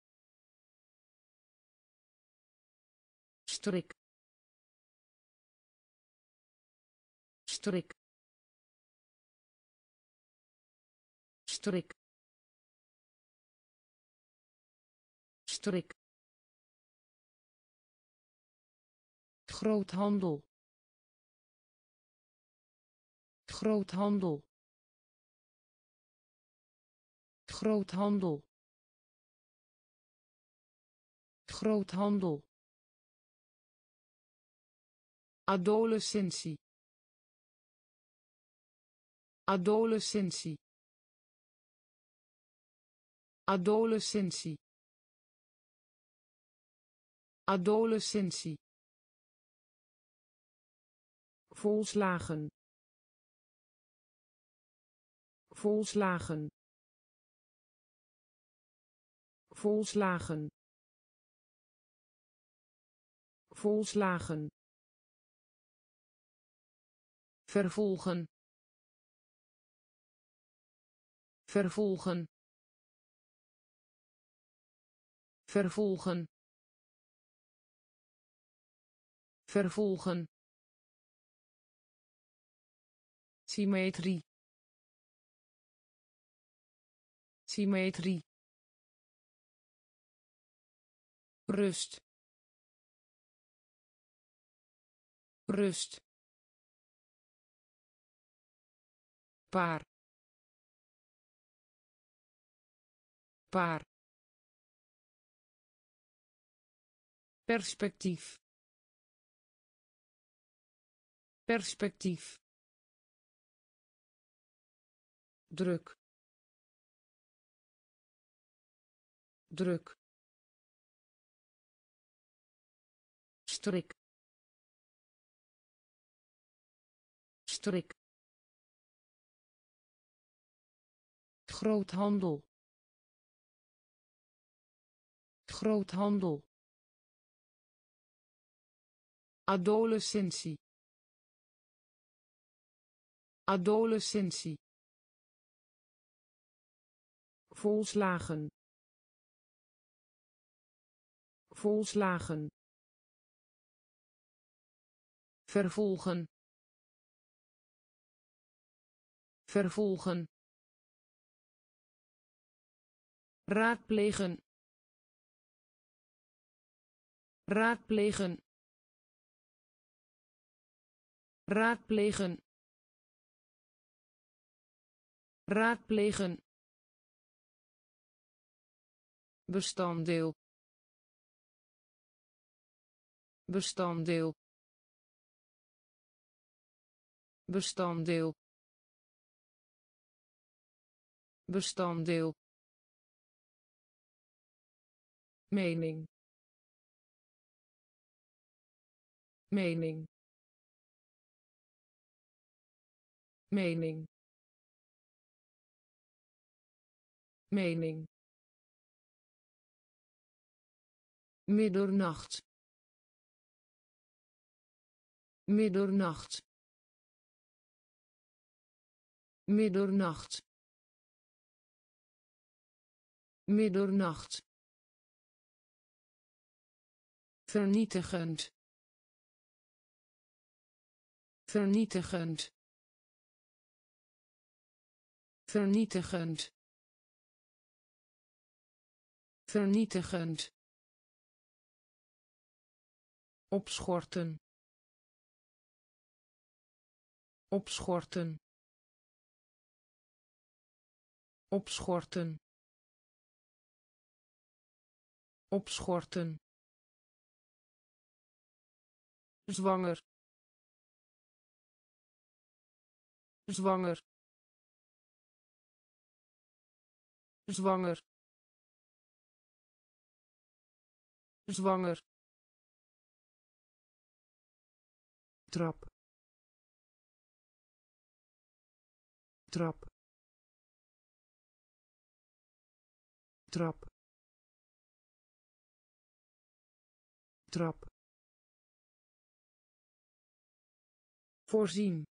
Strik. Strik strik. Strik. Groothandel. Groothandel. Groothandel. Groothandel. Adolescentie. Adolescentie adolescentie. Adolescentie. Volslagen. Volslagen. Volslagen. Volslagen. Vervolgen. Vervolgen vervolgen. Vervolgen. Symmetrie. Symmetrie. Rust. Rust. Paar. Paar perspectief. Perspectief. Druk. Druk. Strik. Strik. Groothandel. Groothandel adolescentie. Adolescentie. Volslagen. Volslagen. Vervolgen. Vervolgen. Raadplegen. Raadplegen raadplegen raadplegen bestanddeel bestanddeel bestanddeel bestanddeel mening mening mening. Mening. Middernacht. Middernacht. Middernacht. Middernacht. Vernietigend. Vernietigend vernietigend. Vernietigend. Opschorten. Opschorten. Opschorten. Opschorten. Zwanger. Zwanger zwanger zwanger trap trap trap trap. Voorzien.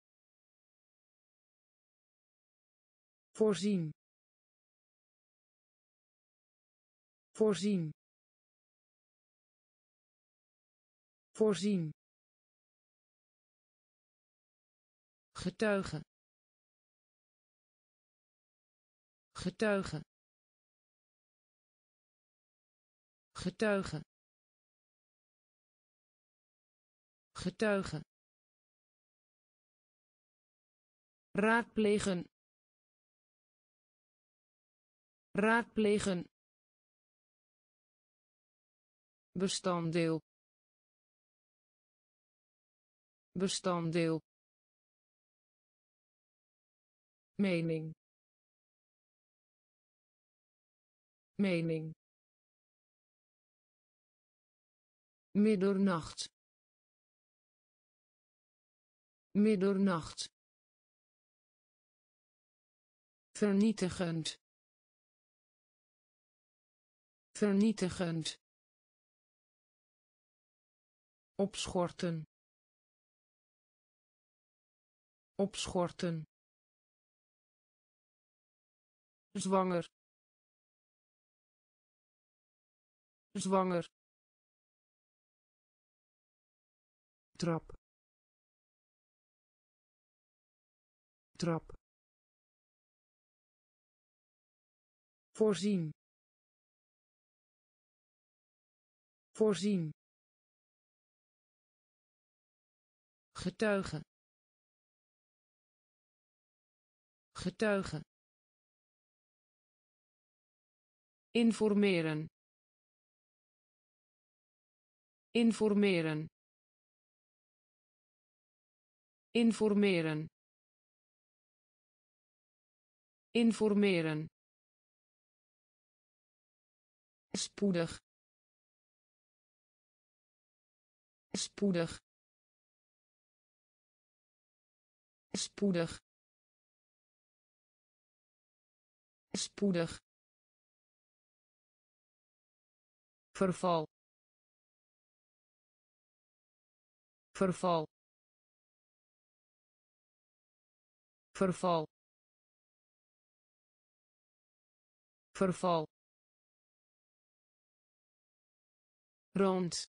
Voorzien voorzien. Voorzien. Getuige getuige getuige getuige raadplegen. Raadplegen bestanddeel bestanddeel mening mening middernacht middernacht vernietigend vernietigend opschorten. Opschorten. Zwanger. Zwanger. Trap. Trap. Voorzien. Voorzien getuige getuige informeren. Informeren. Informeren. Informeren. Spoedig. Spoedig spoedig. Spoedig. Verval. Verval. Verval. Verval. Rond.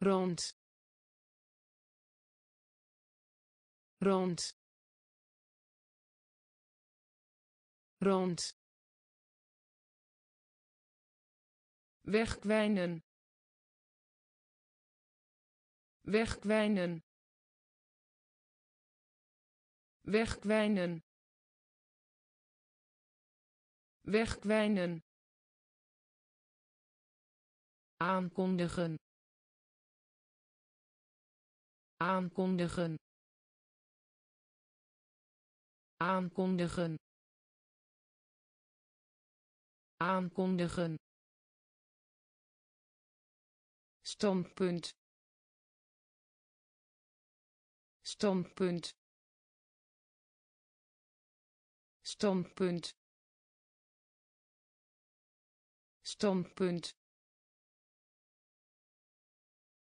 Rond rond. Rond. Wegkwijnen. Wegkwijnen. Wegkwijnen. Wegkwijnen. Aankondigen. Aankondigen aankondigen. Aankondigen. Standpunt. Standpunt. Standpunt. Standpunt.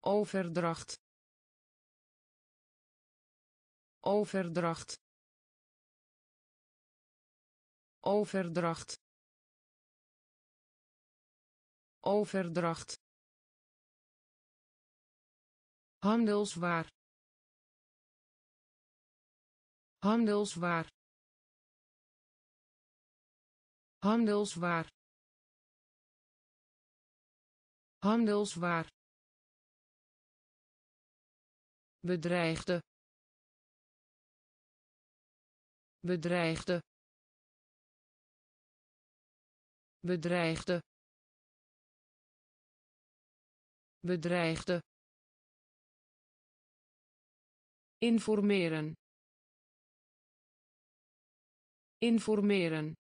Overdracht. Overdracht overdracht overdracht handelswaar handelswaar handelswaar handelswaar bedreigde bedreigde bedreigde bedreigde informeren informeren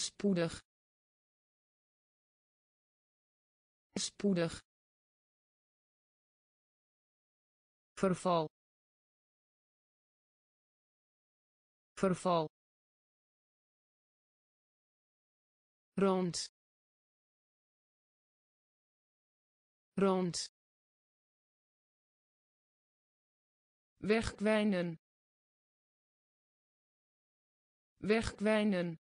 spoedig spoedig verval verval rond. Rond. Wegkwijnen. Wegkwijnen.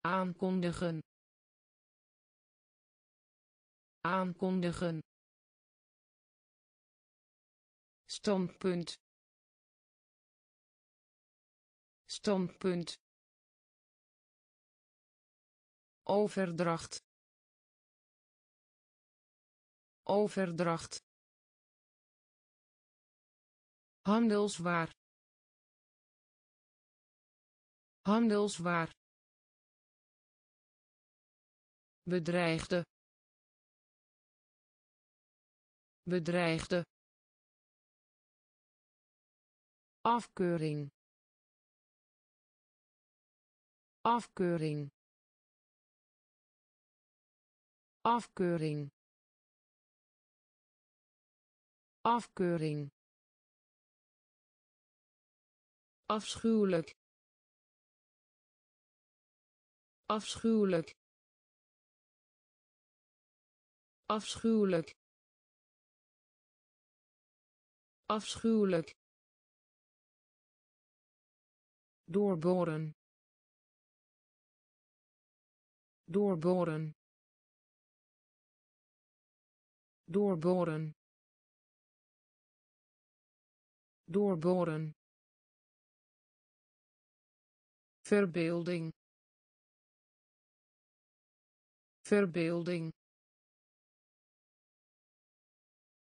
Aankondigen. Aankondigen. Standpunt. Standpunt overdracht overdracht handelswaar handelswaar bedreigde bedreigde afkeuring afkeuring afkeuring. Afkeuring. Afschuwelijk. Afschuwelijk. Afschuwelijk. Afschuwelijk. Doorboren. Doorboren doorboren. Doorboren. Verbeelding. Verbeelding.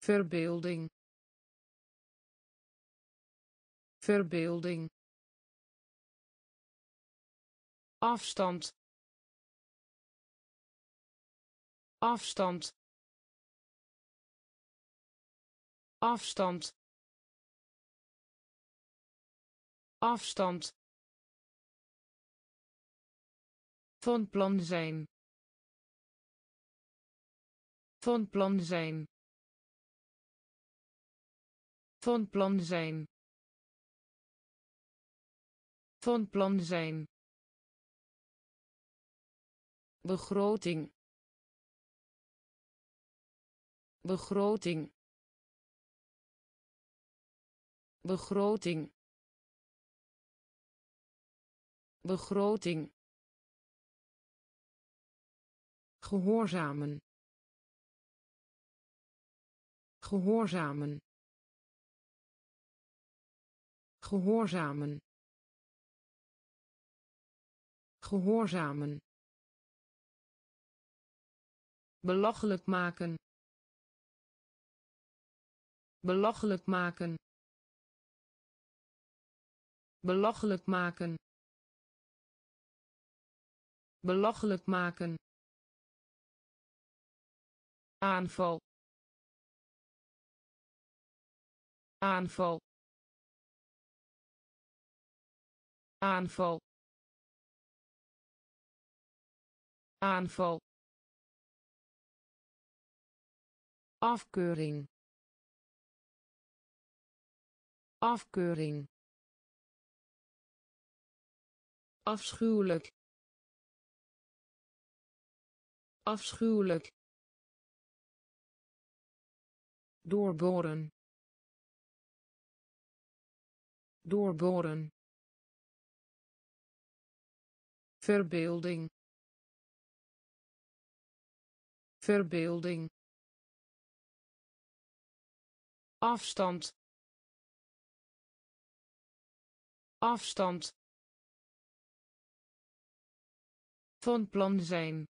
Verbeelding. Verbeelding. Afstand. Afstand afstand. Afstand. Van plan zijn. Van plan zijn. Van plan zijn. Van plan zijn. Begroting. Begroting begroting. Begroting. Gehoorzamen. Gehoorzamen. Gehoorzamen. Gehoorzamen. Belachelijk maken. Belachelijk maken belachelijk maken. Belachelijk maken. Aanval. Aanval. Aanval. Aanval. Afkeuring. Afkeuring afschuwelijk. Afschuwelijk. Doorboren. Doorboren. Verbeelding. Verbeelding. Afstand. Afstand van plan zijn.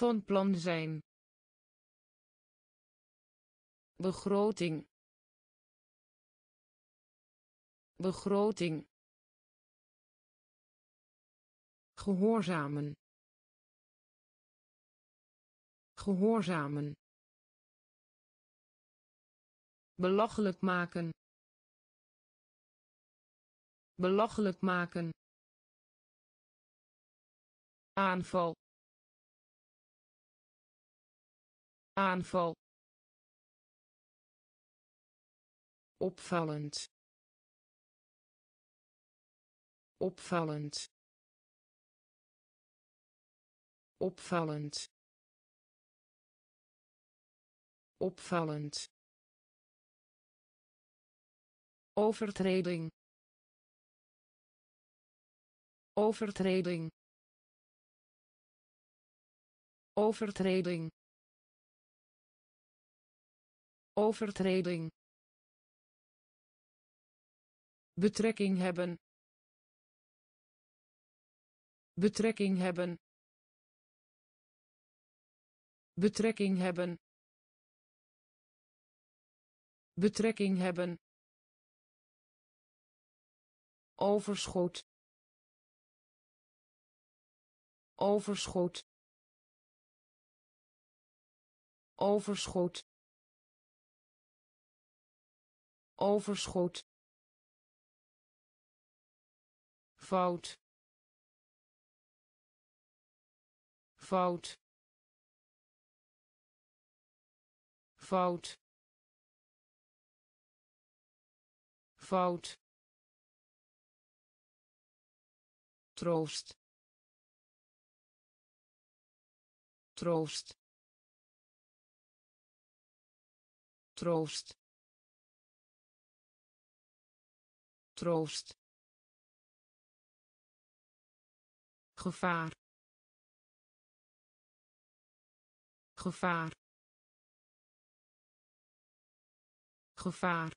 Van plan zijn. Begroting. Begroting. Gehoorzamen. Gehoorzamen. Belachelijk maken. Belachelijk maken aanval aanval opvallend opvallend opvallend opvallend overtreding overtreding overtreding. Overtreding. Betrekking hebben. Betrekking hebben. Betrekking hebben. Betrekking hebben. Overschot. Overschot overschot. Overschot. Fout. Fout. Fout. Fout. Troost. Troost troost. Troost. Gevaar. Gevaar. Gevaar.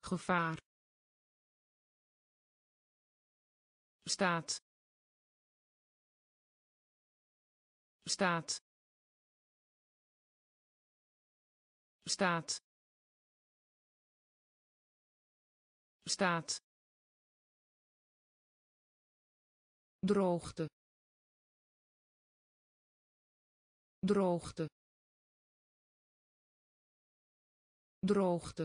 Gevaar. Staat. Staat staat. Staat. Droogte. Droogte. Droogte.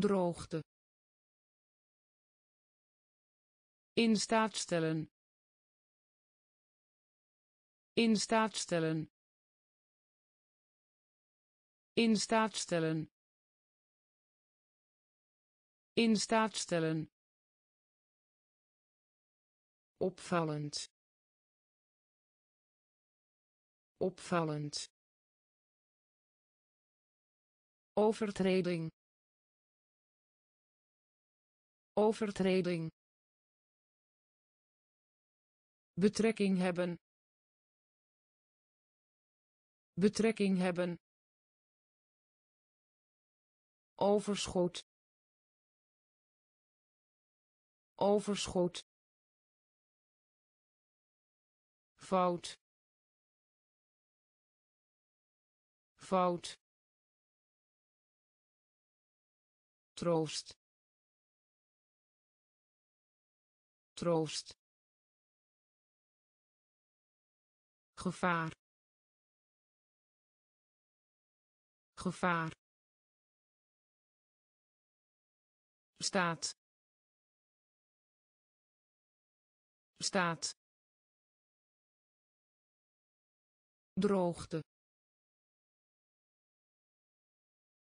Droogte. In staat stellen. In staat stellen in staat stellen. In staat stellen. Opvallend. Opvallend. Overtreding. Overtreding. Betrekking hebben. Betrekking hebben overschot overschot fout fout troost troost gevaar gevaar staat. Staat. Droogte.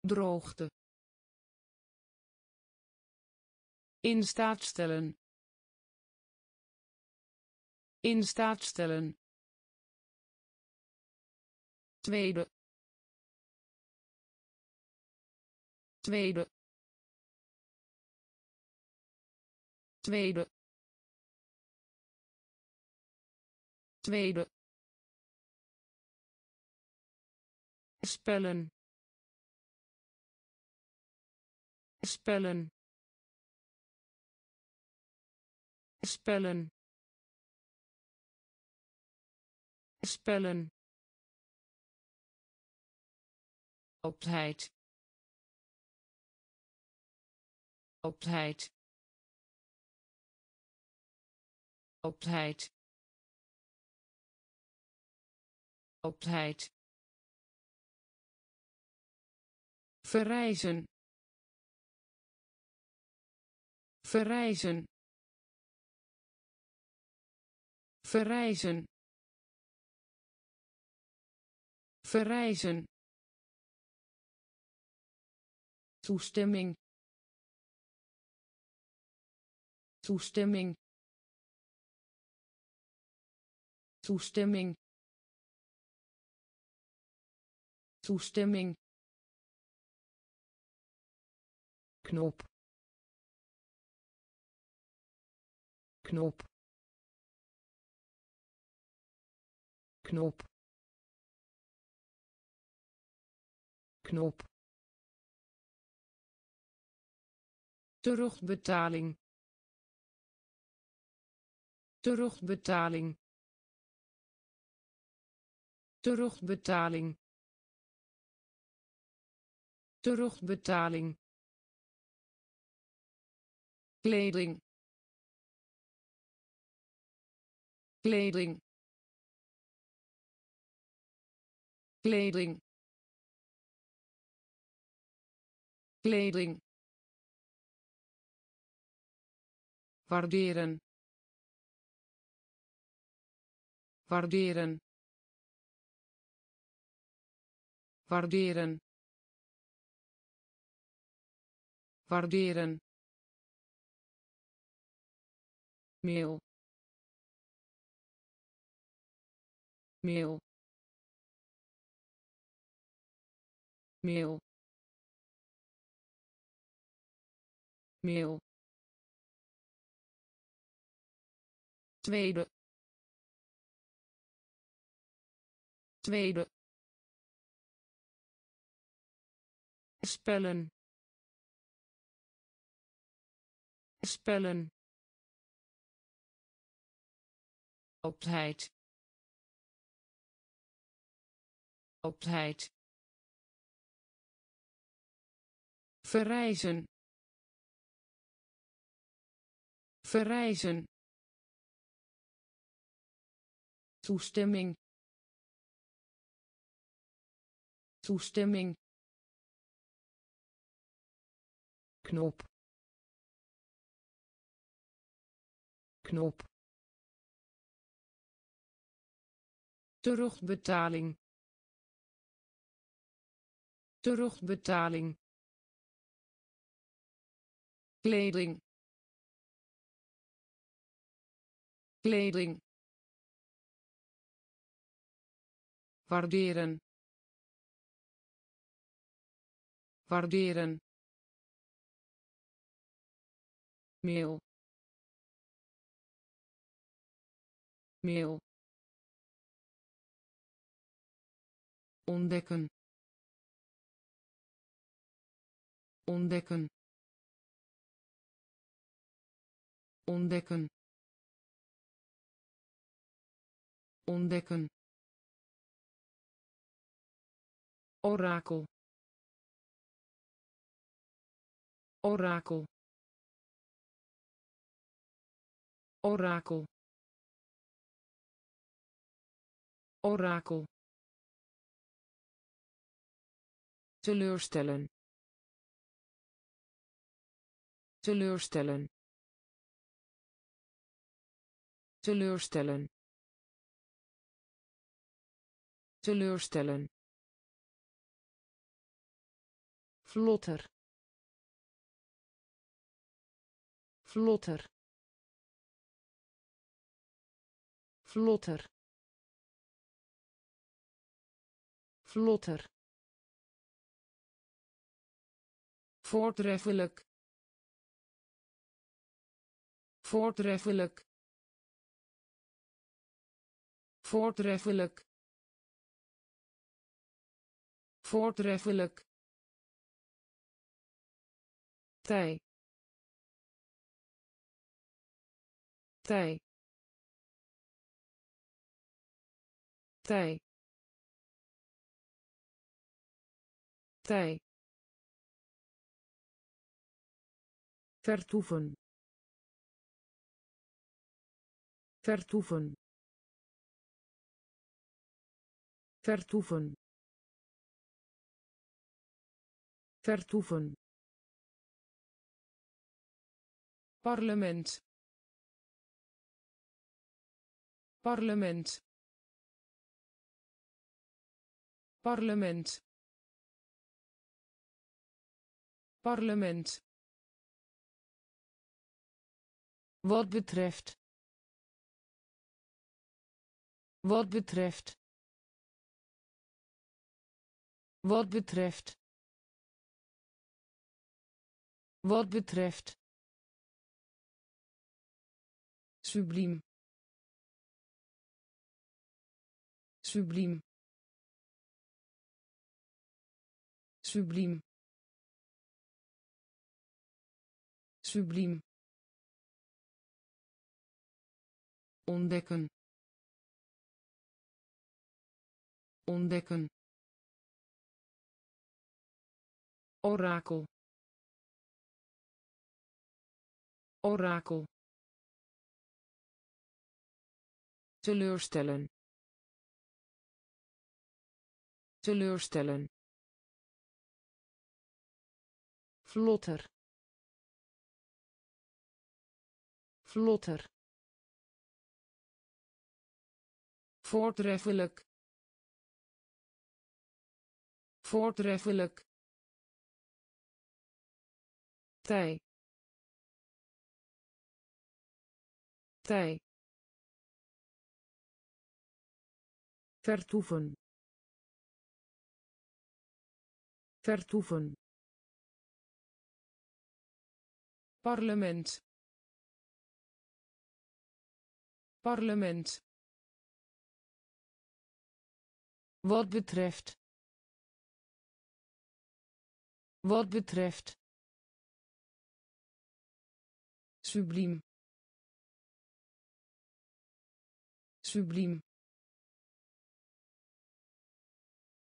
Droogte. In staat stellen. In staat stellen. Tweede. Tweede tweede. Tweede. Spellen. Spellen. Spellen. Spellen. Oudheid oudheid oudheid oudheid verrijzen. Verrijzen. Verrijzen. Verrijzen. Toestemming. Toestemming toestemming. Toestemming. Knop. Knop. Knop. Knop. Terugbetaling terugbetaling terugbetaling. Terugbetaling. Kleding. Kleding. Kleding. Kleding. Waarderen. Waarderen waarderen. Waarderen. Meel meel meel meel tweede. Tweede spellen. Spellen. Oudheid. Oudheid. Verrijzen. Verrijzen. Toestemming. Toestemming knop. Knop. Terugbetaling. Terugbetaling. Kleding. Kleding. Waarderen. Waarderen meel meel ontdekken. Ontdekken. Ontdekken. Ontdekken. Orakel. Orakel orakel. Orakel. Teleurstellen. Teleurstellen. Teleurstellen. Teleurstellen. Vlotter. Vlotter vlotter. Vlotter. Voortreffelijk. Voortreffelijk. Voortreffelijk. Voortreffelijk. Tij. Tij tij tij vertoeven. Vertoeven. Vertoeven. Vertoeven. Parlement. Parlement parlement. Parlement. Wat betreft. Wat betreft. Wat betreft. Wat betreft. Subliem. Subliem subliem. Subliem. Ontdekken. Ontdekken. Orakel. Orakel. Teleurstellen. Teleurstellen vlotter. Vlotter. Voortreffelijk. Voortreffelijk. Tij. Tij. Vertoeven. Vertoeven parlement. Parlement. Wat betreft. Wat betreft. Subliem. Subliem.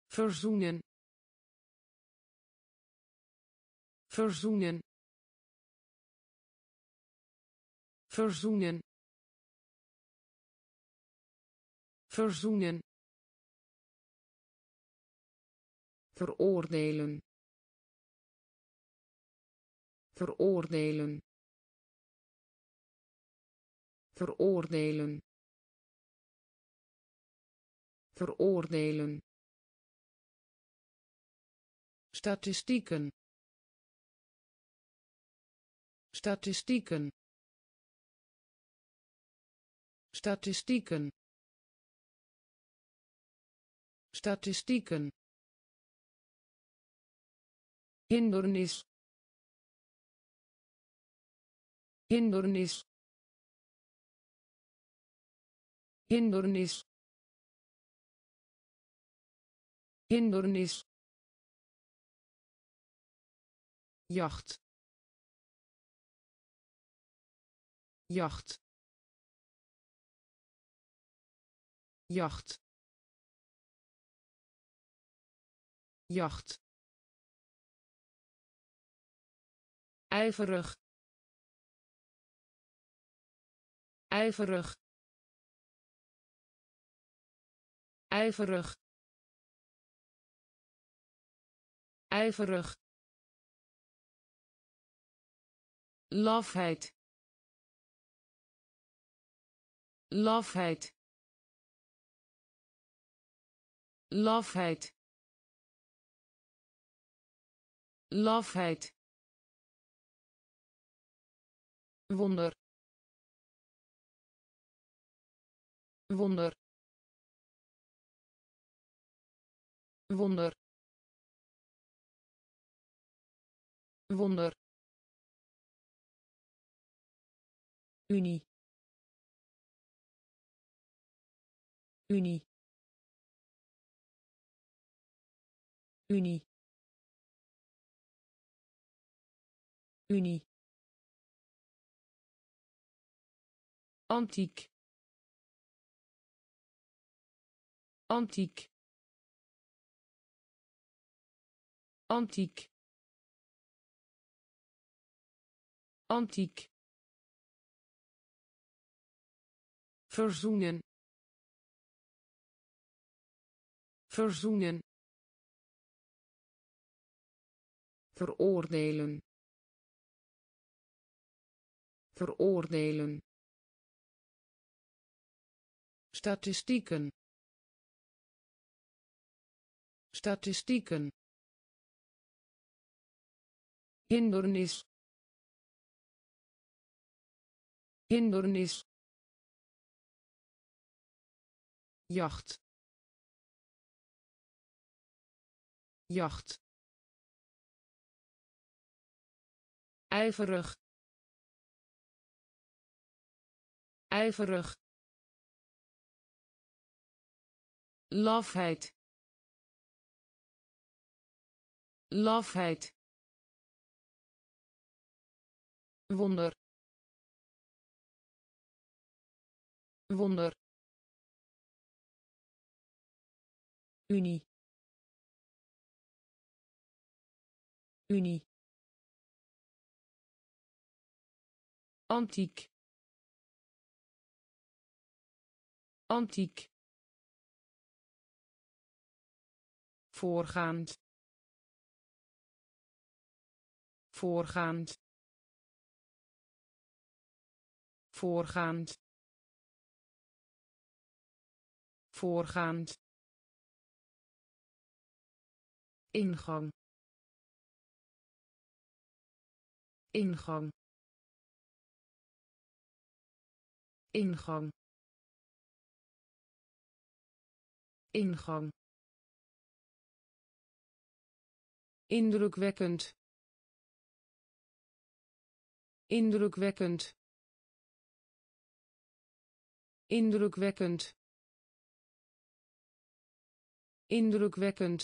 Verzoenen. Verzoenen verzoenen. Verzoenen. Veroordelen. Veroordelen. Veroordelen. Veroordelen. Statistieken. Statistieken statistieken. Statistieken. Hindernis. Hindernis. Hindernis. Hindernis. Jacht. Jacht jacht. Jacht. Ijverig. Ijverig. Ijverig. Ijverig. Lafheid. Lafheid lafheid. Lafheid. Wonder. Wonder. Wonder. Wonder. Unie. Unie Unie. Unie. Antiek. Antiek. Antiek. Antiek. Verzoenen. Verzoenen veroordelen. Veroordelen. Statistieken. Statistieken. Hindernis. Hindernis. Jacht. Jacht ijverig. Ijverig. Lafheid. Lafheid. Wonder. Wonder. Unie. Unie antiek. Antiek. Voorgaand. Voorgaand. Voorgaand. Voorgaand. Ingang. Ingang ingang. Ingang. Indrukwekkend. Indrukwekkend. Indrukwekkend. Indrukwekkend.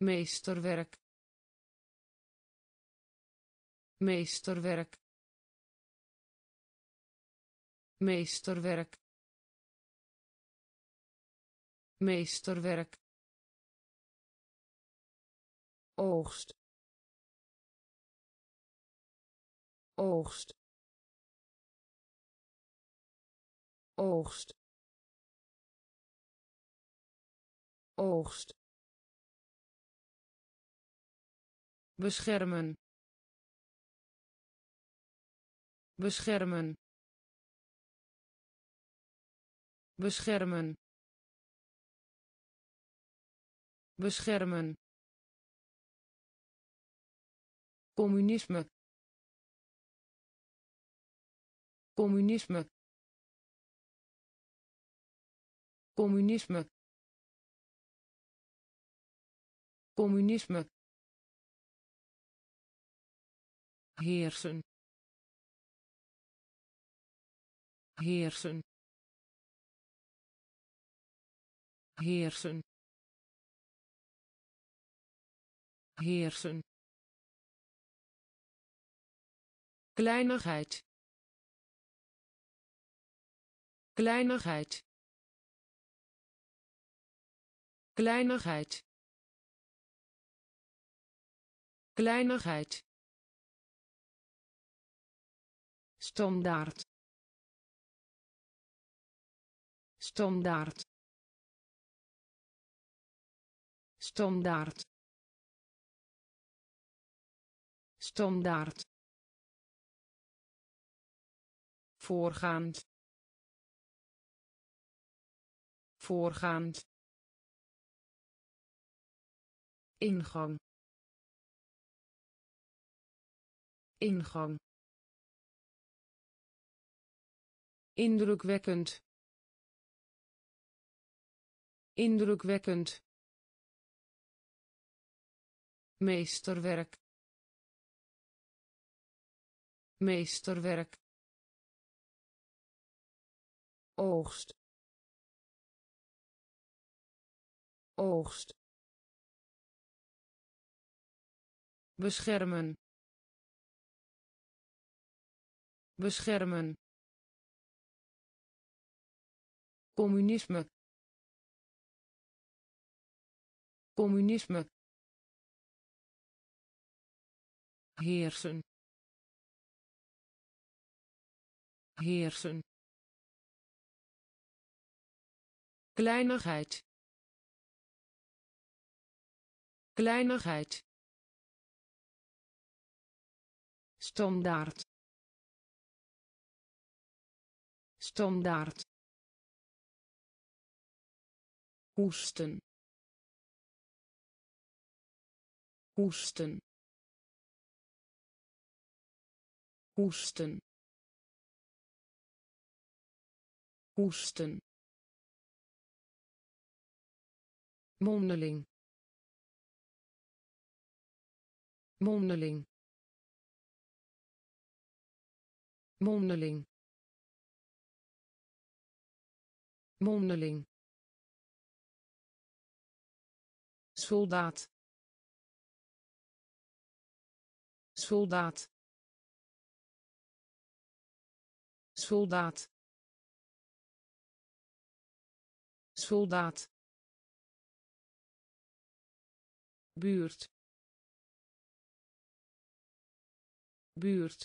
Meesterwerk. Meesterwerk meesterwerk. Meesterwerk. Oogst. Oogst. Oogst. Oogst. Beschermen. Beschermen beschermen. Beschermen. Communisme. Communisme. Communisme. Communisme. Heersen. Heersen heersen. Heersen. Kleinigheid. Kleinigheid. Kleinigheid. Kleinigheid. Standaard. Standaard standaard. Standaard. Voorgaand. Voorgaand. Ingang. Ingang. Indrukwekkend. Indrukwekkend meesterwerk. Meesterwerk. Oogst. Oogst. Beschermen. Beschermen. Communisme. Communisme heersen. Heersen. Kleinigheid. Kleinigheid. Standaard. Standaard. Hoesten. Hoesten hoesten. Hoesten. Mondeling. Mondeling. Mondeling. Mondeling. Soldaat. Soldaat soldaat. Soldaat. Buurt. Buurt.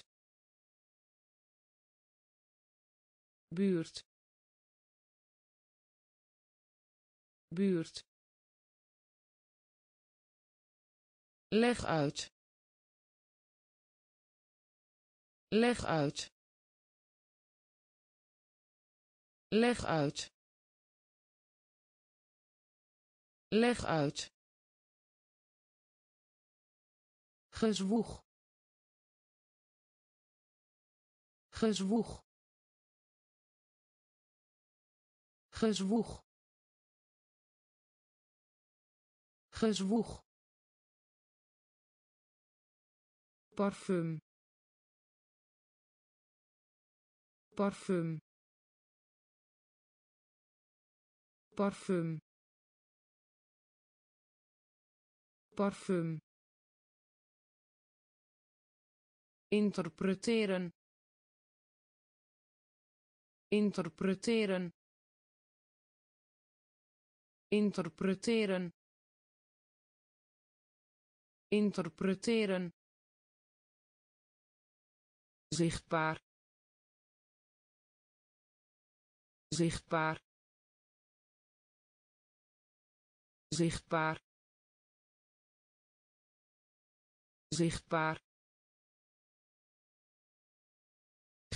Buurt. Buurt. Leg uit. Leg uit leg uit. Leg uit. Gezwoeg. Gezwoeg. Gezwoeg. Gezwoeg. Parfum. Parfum parfum. Parfum. Interpreteren. Interpreteren. Interpreteren. Interpreteren. Zichtbaar. Zichtbaar zichtbaar zichtbaar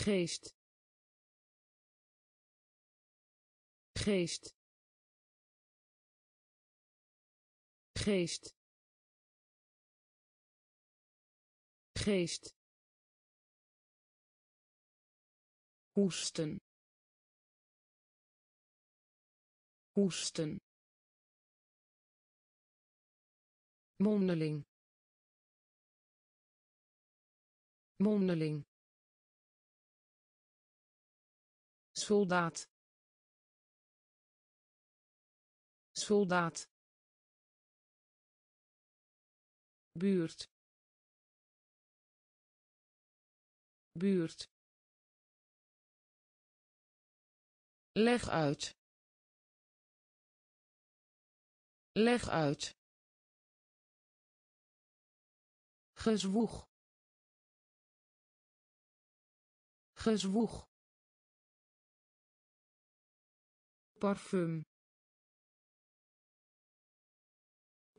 geest. Geest. Geest. Geest. Hoesten. Hoesten mondeling mondeling soldaat soldaat buurt buurt leg uit leg uit gezwoeg. Gezwoeg. Parfum.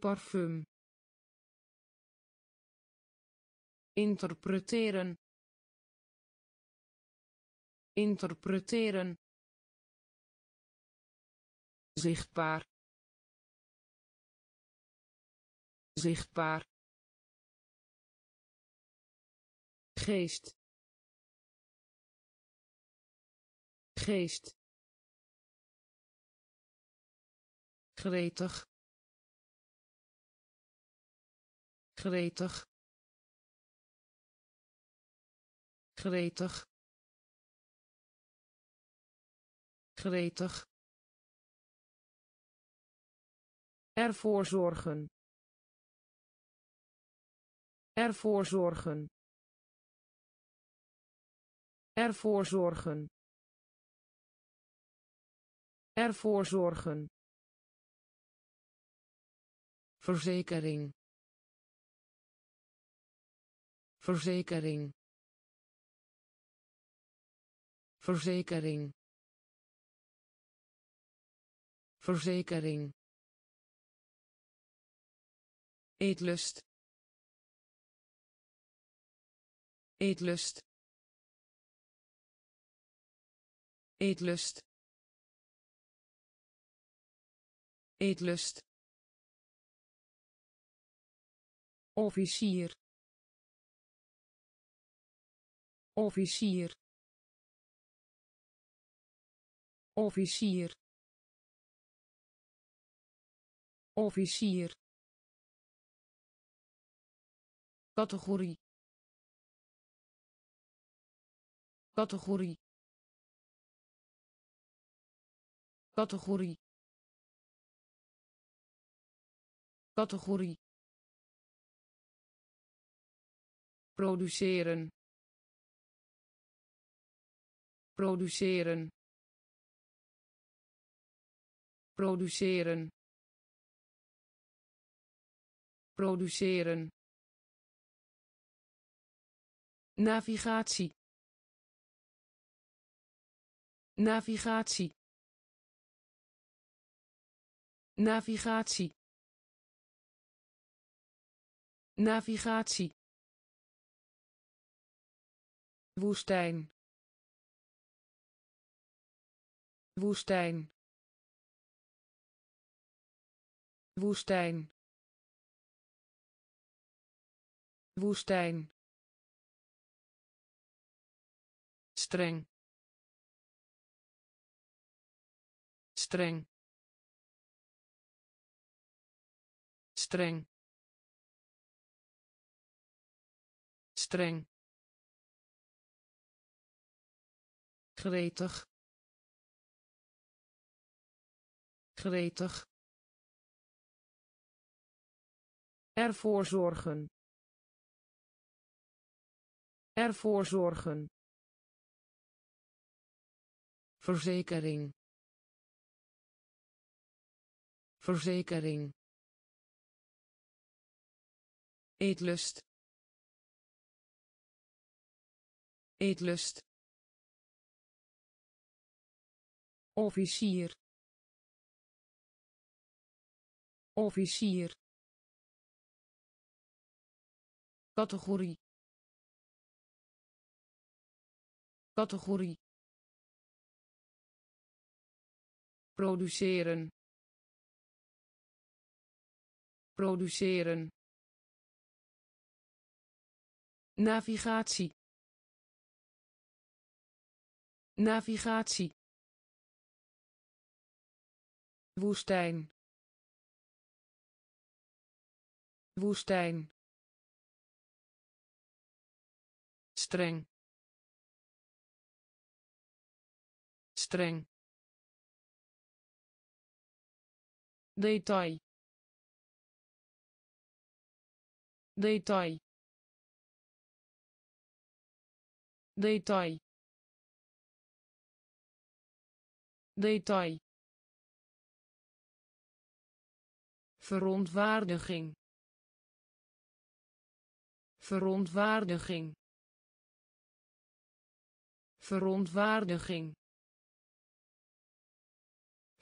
Parfum. Interpreteren. Interpreteren. Zichtbaar. Zichtbaar geest. Geest. Gretig. Gretig. Gretig. Gretig. Ervoor zorgen. Ervoor zorgen ervoor zorgen. Ervoor zorgen. Verzekering. Verzekering. Verzekering. Verzekering. Eetlust. Eetlust eetlust. Eetlust. Officier. Officier. Officier. Officier. Categorie. Categorie categorie. Categorie. Produceren. Produceren. Produceren. Produceren. Navigatie. Navigatie navigatie. Navigatie. Woestijn. Woestijn. Woestijn. Woestijn. Streng. Streng streng. Streng. Gretig. Gretig. Ervoor zorgen. Ervoor zorgen. Verzekering. Verzekering eetlust. Eetlust. Officier. Officier. Categorie. Categorie. Produceren. Produceren navigatie. Navigatie. Woestijn. Woestijn. Streng. Streng. Detail. Detail detail detail verontwaardiging. Verontwaardiging. Verontwaardiging.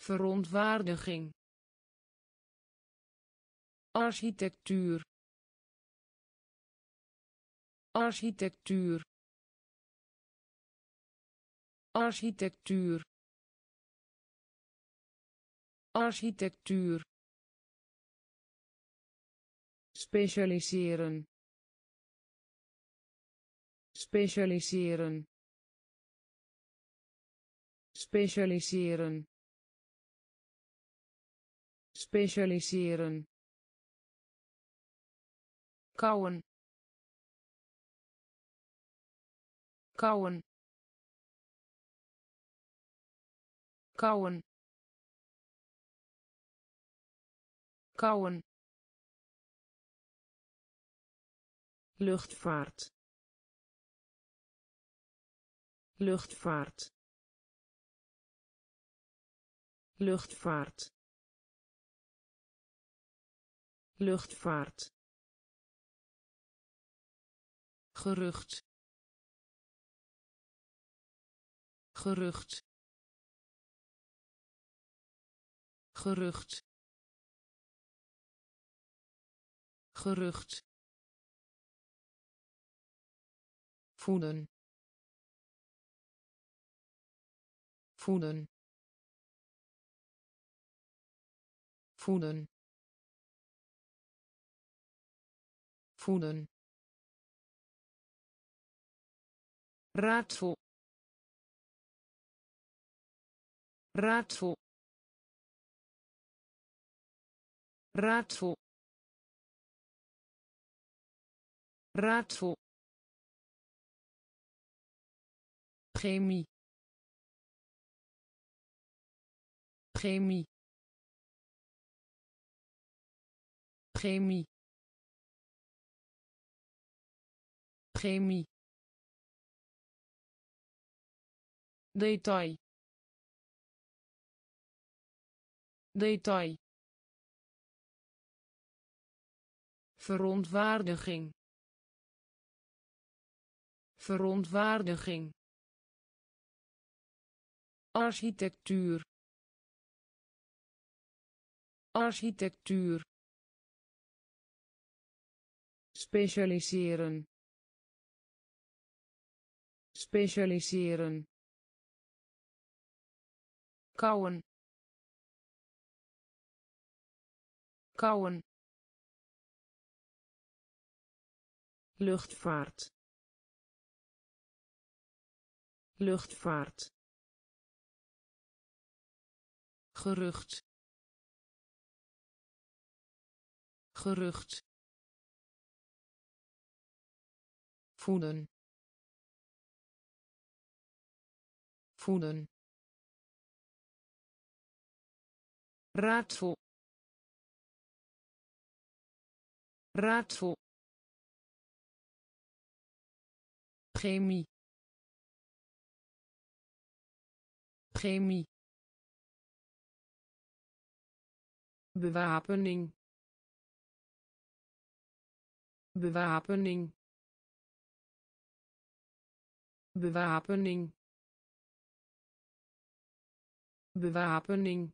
Verontwaardiging. Architectuur. Architectuur architectuur. Architectuur. Specialiseren. Specialiseren. Specialiseren. Specialiseren. Kauwen. Kauwen kauwen. Kauwen. Luchtvaart. Luchtvaart. Luchtvaart. Luchtvaart. Gerucht. Gerucht gerucht. Gerucht. Voeden. Voeden. Voeden. Voeden. Raadsel. Raadsel raadsel raadsel chemie. Chemie. Chemie. Chemie. Detail. Detail verontwaardiging. Verontwaardiging. Architectuur. Architectuur. Specialiseren. Specialiseren. Kauwen. Kauwen luchtvaart luchtvaart gerucht gerucht voeden voeden raadsel raadsel chemie. Chemie. Bewapening. Bewapening. Bewapening. Bewapening.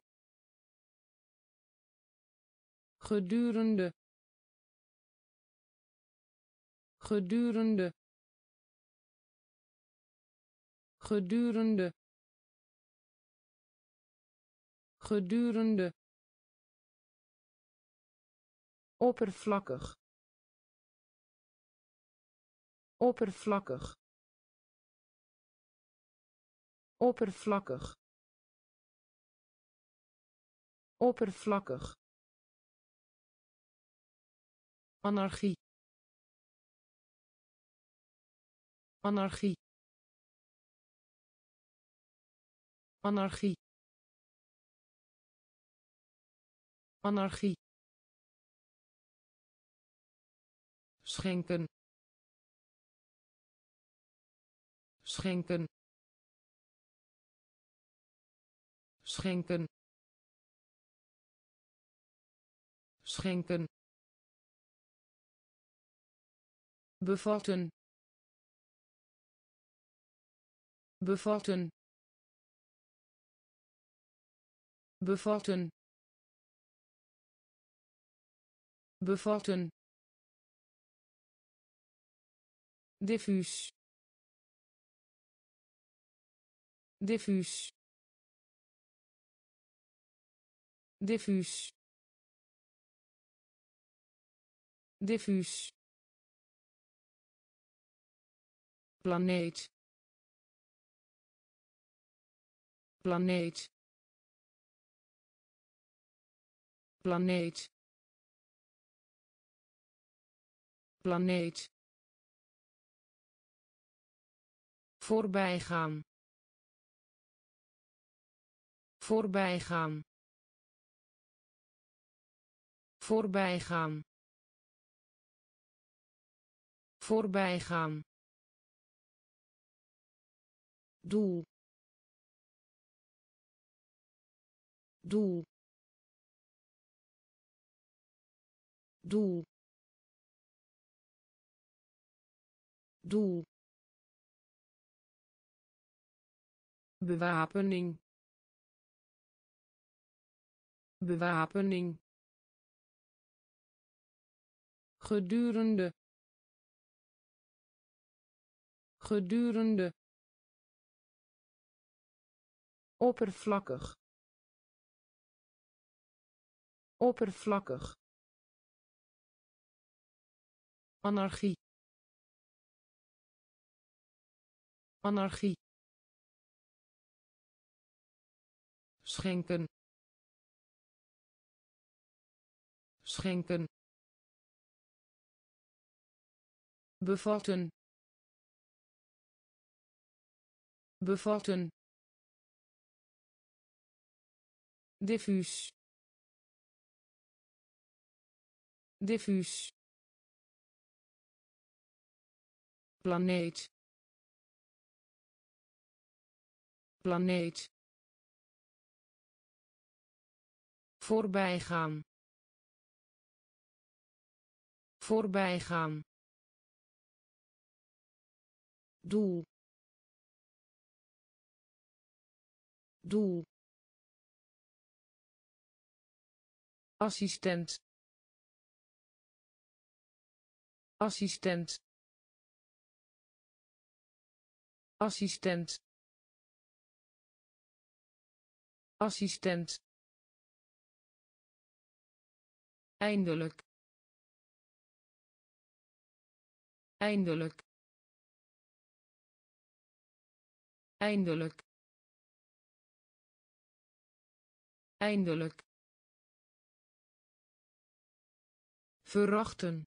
Gedurende. Gedurende gedurende gedurende oppervlakkig oppervlakkig oppervlakkig oppervlakkig anarchie anarchie anarchie. Anarchie. Schenken. Schenken. Schenken. Schenken. Bevatten. Bevatten bevatten. Bevatten. Diffuus. Diffuus. Diffuus. Diffuus. Planeet. Planeet planeet. Planeet. Voorbijgaan. Voorbijgaan. Voorbijgaan. Voorbijgaan. Doel. Doel doel. Doel. Bewapening. Bewapening. Gedurende. Gedurende. Oppervlakkig. Oppervlakkig anarchie. Anarchie. Schenken. Schenken. Bevatten. Bevatten. Diffuus. Diffuus planeet. Planeet. Voorbijgaan. Voorbijgaan. Doel. Doel. Assistent. Assistent assistent. Assistent. Eindelijk. Eindelijk. Eindelijk. Eindelijk. Verachten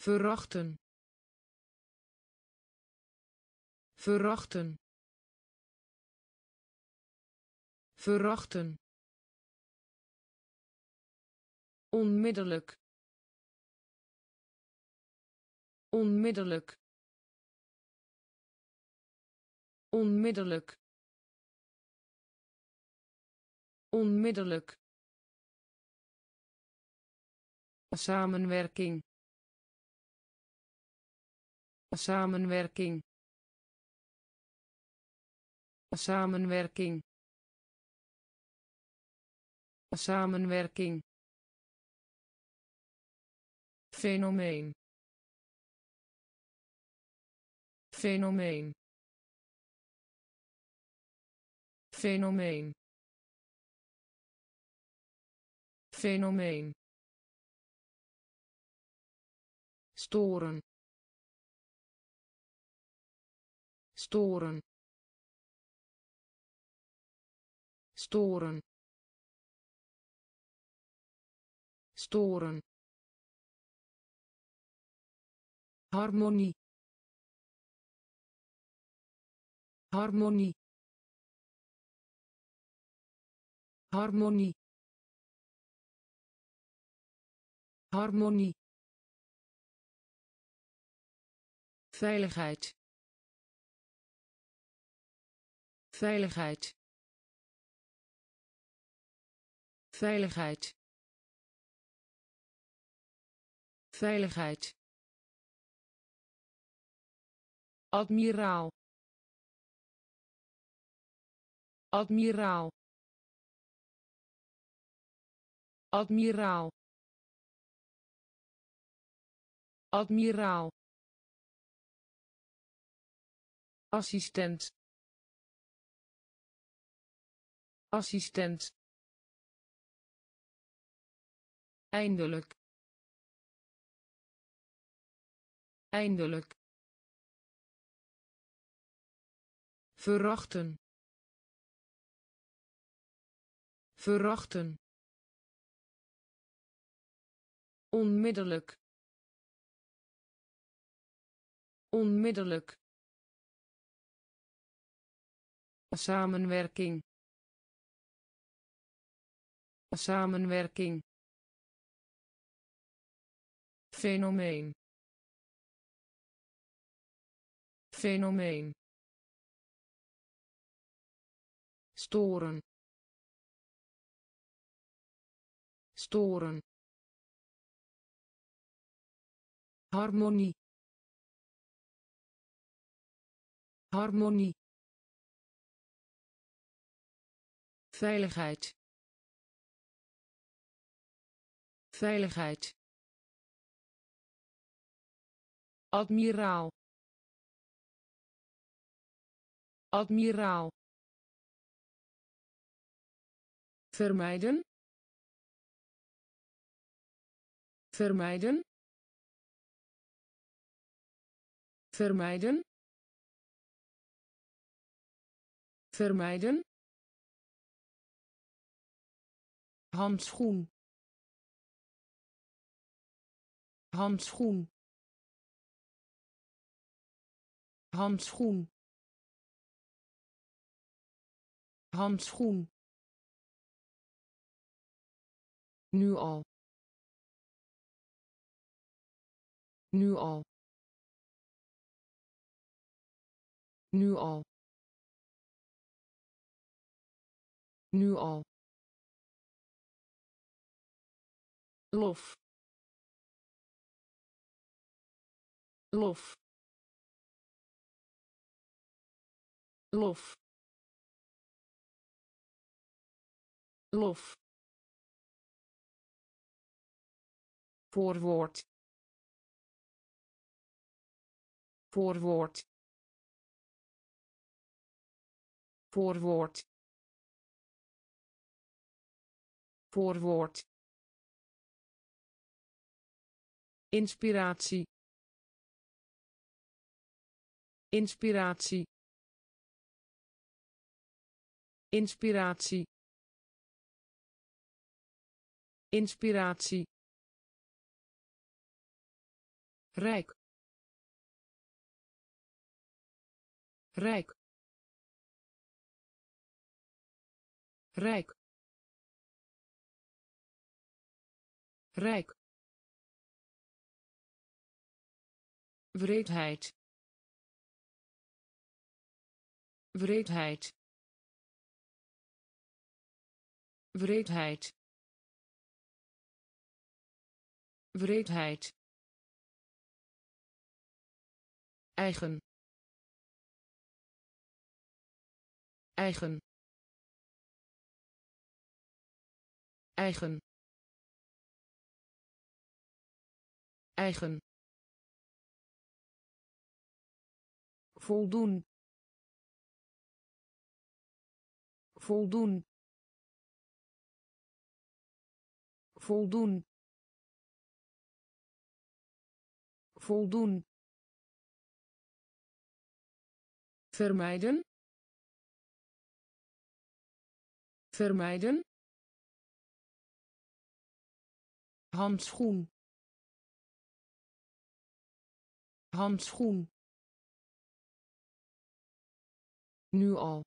verachten verachten verachten onmiddellijk. Onmiddellijk. Onmiddellijk. Onmiddellijk. Samenwerking. Samenwerking samenwerking. Samenwerking. Fenomeen. Fenomeen. Fenomeen. Fenomeen. Storen. Storen storen. Storen. Harmonie. Harmonie. Harmonie. Harmonie. Veiligheid. Veiligheid veiligheid. Veiligheid. Admiraal. Admiraal. Admiraal. Admiraal. Assistent. Assistent eindelijk. Eindelijk. Verachten. Verachten. Onmiddellijk. Onmiddellijk. Samenwerking. Samenwerking fenomeen. Fenomeen. Storen. Storen. Harmonie. Harmonie. Veiligheid. Veiligheid admiraal. Admiraal. Vermijden. Vermijden. Vermijden. Vermijden. Handschoen. Handschoen handschoen. Handschoen. Nu al. Nu al. Nu al. Nu al. Lof. Lof lof lof voorwoord voorwoord voorwoord voorwoord. Inspiratie inspiratie inspiratie. Inspiratie. Rijk. Rijk. Rijk. Rijk. Wreedheid. Wreedheid wreedheid. Wreedheid. Eigen. Eigen. Eigen. Eigen. Voldoen. Voldoen voldoen. Voldoen. Vermijden. Vermijden. Handschoen. Handschoen. Nu al.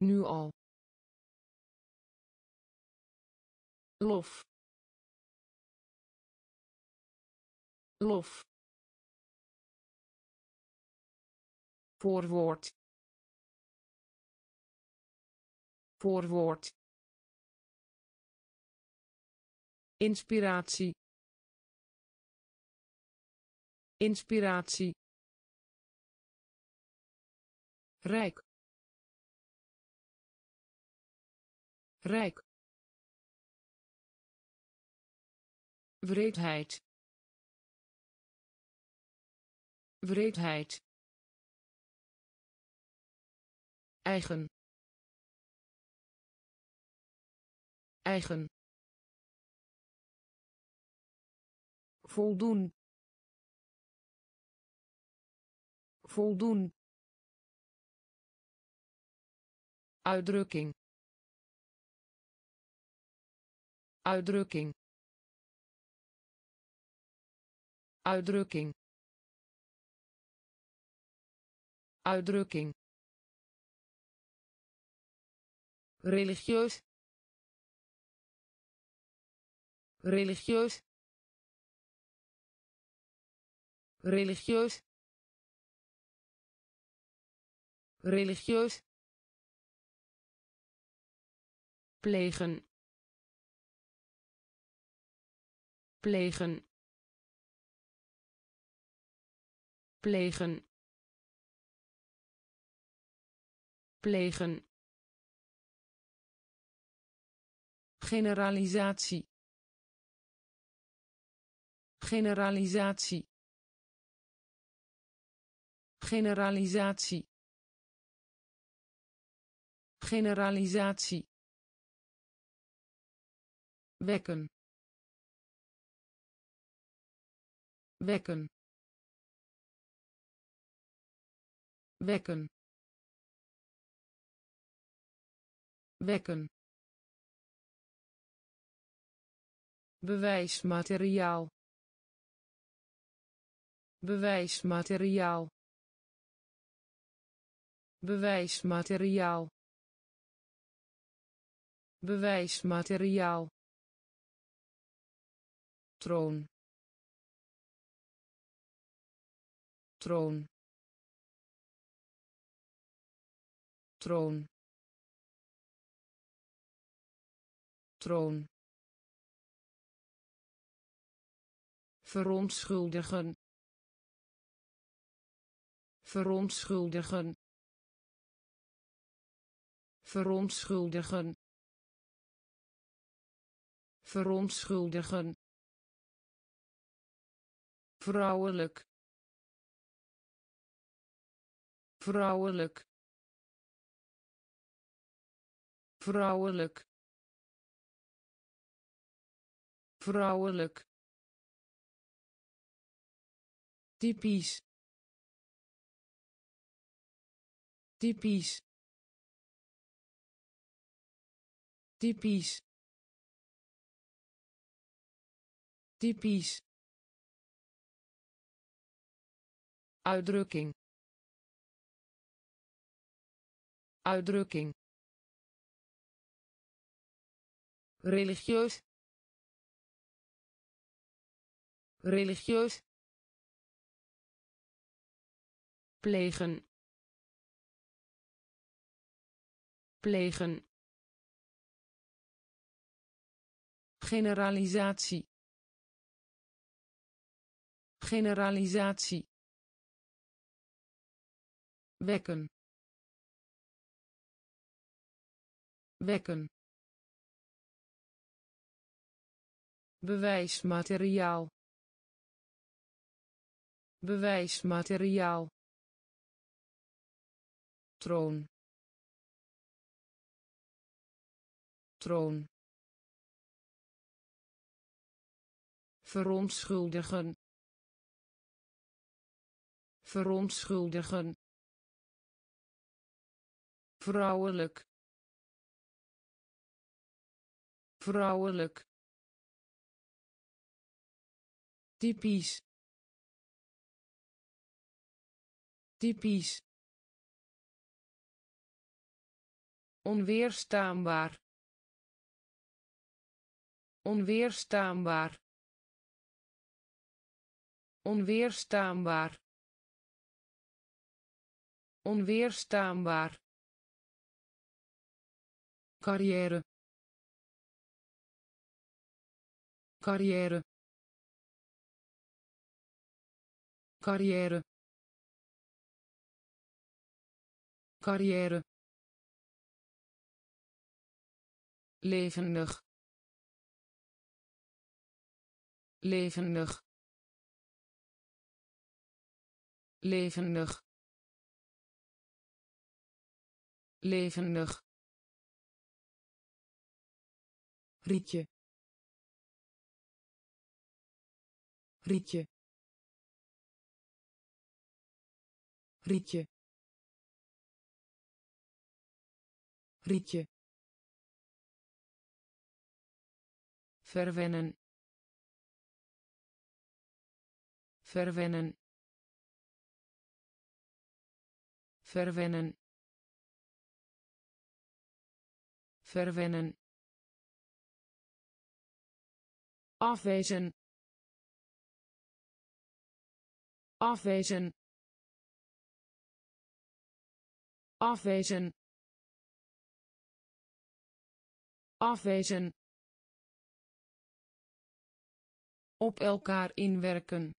Nu al lof lof voorwoord voorwoord inspiratie inspiratie rijk rijk wreedheid. Wreedheid. Eigen. Eigen. Voldoen. Voldoen. Uitdrukking. Uitdrukking uitdrukking. Uitdrukking. Religieus. Religieus. Religieus. Religieus. Plegen. Plegen plegen. Plegen. Generalisatie. Generalisatie. Generalisatie. Generalisatie. Wekken. Wekken wekken. Wekken. Bewijsmateriaal. Bewijsmateriaal. Bewijsmateriaal. Bewijsmateriaal. Troon. Troon troon. Troon. Verontschuldigen. Verontschuldigen. Verontschuldigen. Verontschuldigen. Vrouwelijk. Vrouwelijk vrouwelijk. Vrouwelijk. Typisch. Typisch. Typisch. Typisch. Uitdrukking. Uitdrukking religieus. Religieus. Plegen. Plegen. Generalisatie. Generalisatie. Wekken. Wekken bewijsmateriaal. Bewijsmateriaal. Troon. Troon. Verontschuldigen. Verontschuldigen. Vrouwelijk. Vrouwelijk typisch. Typisch. Onweerstaanbaar. Onweerstaanbaar. Onweerstaanbaar. Onweerstaanbaar. Carrière. Carrière carrière. Carrière. Levendig. Levendig. Levendig. Levendig. Rietje. Rietje rietje. Rietje. Verwennen. Verwennen. Verwennen. Verwennen. Afwezen. Afwezen afwezen. Afwezen. Op elkaar inwerken.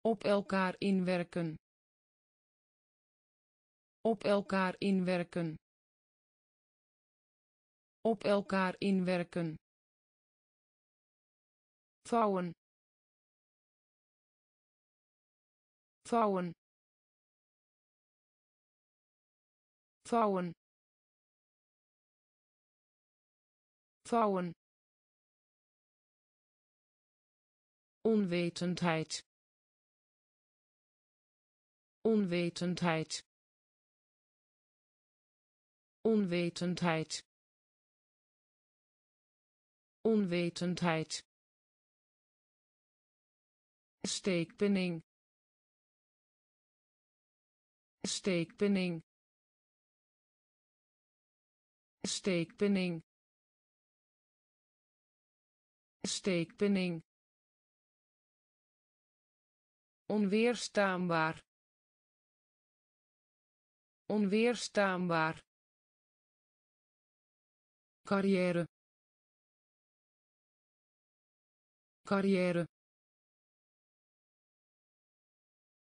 Op elkaar inwerken. Op elkaar inwerken. Op elkaar inwerken. Vouwen. Vouwen vouwen vouwen onwetendheid. Onwetendheid. Onwetendheid. Onwetendheid. Steekpenning steekpenning steekpenning. Steekpenning. Onweerstaanbaar. Onweerstaanbaar. Carrière. Carrière.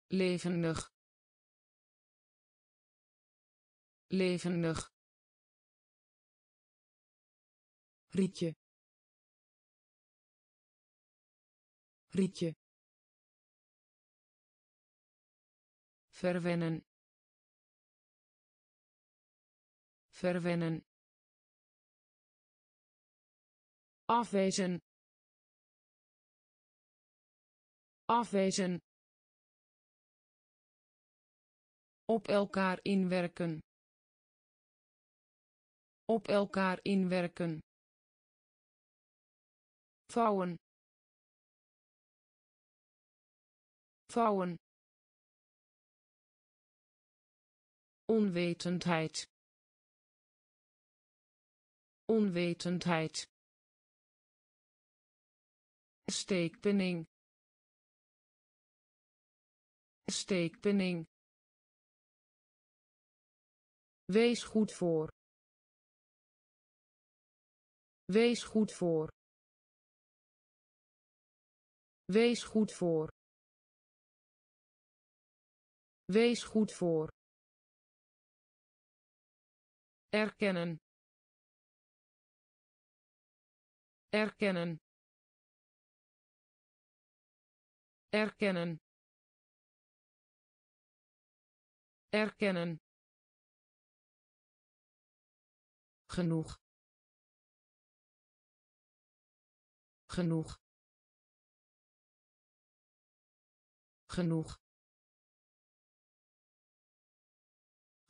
Levendig. Levendig rietje. Rietje. Verwennen. Verwennen. Afwezen. Afwezen. Op elkaar inwerken. Op elkaar inwerken vouwen vouwen onwetendheid. Onwetendheid. Steekpenning steekpenning wees goed voor. Wees goed voor wees goed voor. Wees goed voor. Erkennen. Erkennen. Erkennen. Erkennen. Genoeg. Genoeg genoeg.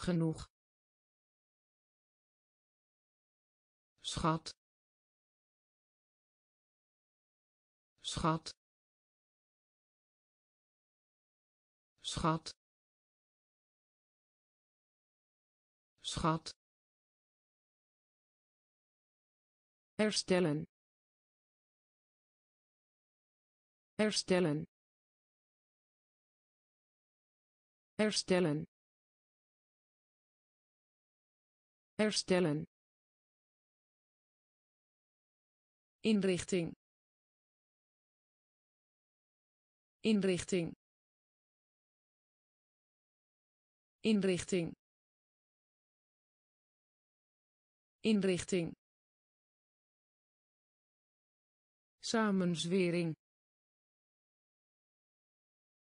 Genoeg. Schat. Schat. Schat. Schat. Herstellen. Herstellen herstellen. Herstellen. Inrichting. Inrichting. Inrichting. Inrichting. Samenzwering.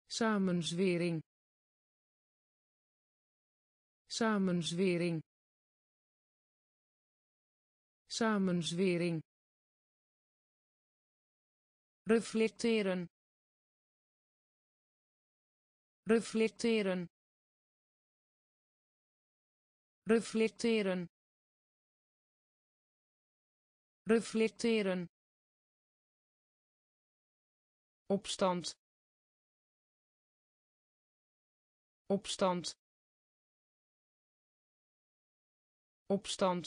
Samenzwering samenzwering. Samenzwering. Reflecteren. Reflecteren. Reflecteren. Reflecteren. Opstand. Opstand opstand.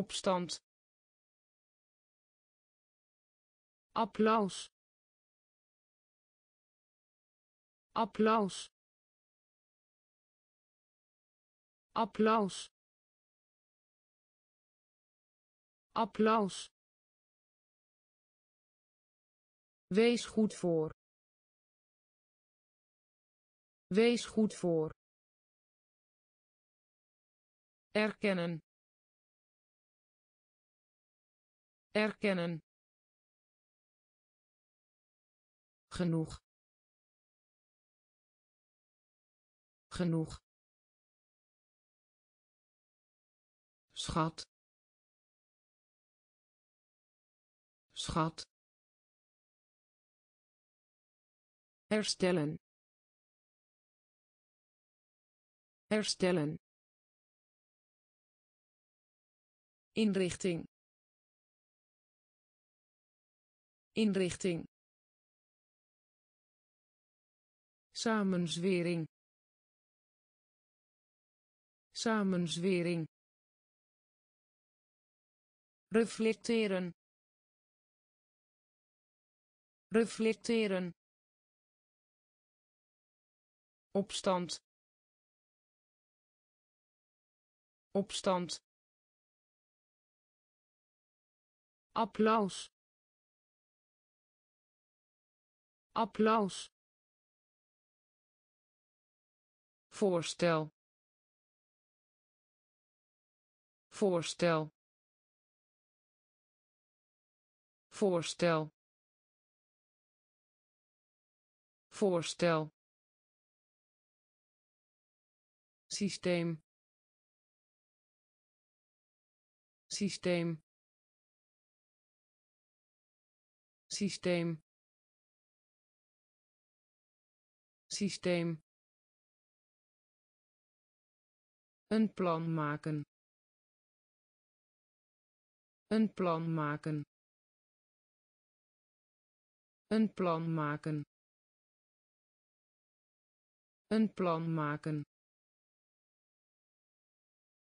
Opstand. Applaus. Applaus. Applaus. Applaus. Wees goed voor. Wees goed voor. Erkennen. Erkennen. Genoeg. Genoeg. Schat. Schat. herstellen herstellen inrichting. Inrichting. Samenzwering. Samenzwering. Reflecteren. Reflecteren. Opstand. Opstand applaus. Applaus. Voorstel. Voorstel. Voorstel. Voorstel. Systeem. Systeem systeem. Systeem. Een plan maken. Een plan maken. Een plan maken. Een plan maken.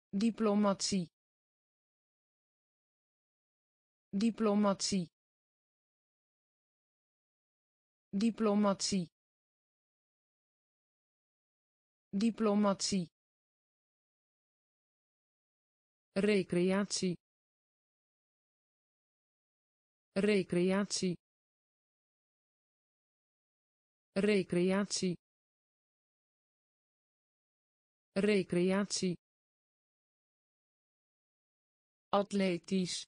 Diplomatie. Diplomatie diplomatie. Diplomatie. Recreatie. Recreatie. Recreatie. Recreatie. Atletisch.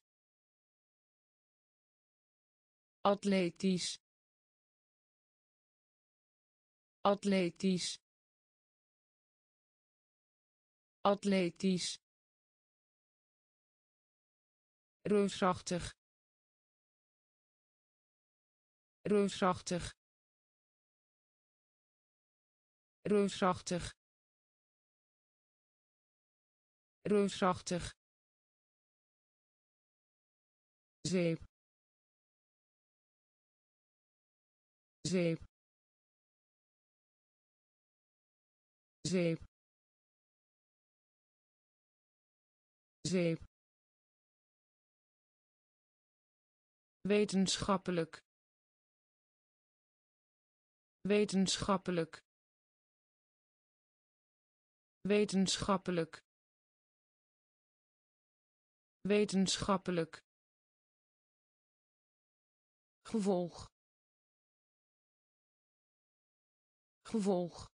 Atletisch atletisch. Atletisch. Reusachtig. Reusachtig. Reusachtig. Reusachtig. Zeep. Zeep zeep. Wetenschappelijk. Wetenschappelijk. Wetenschappelijk. Wetenschappelijk. Gevolg. Gevolg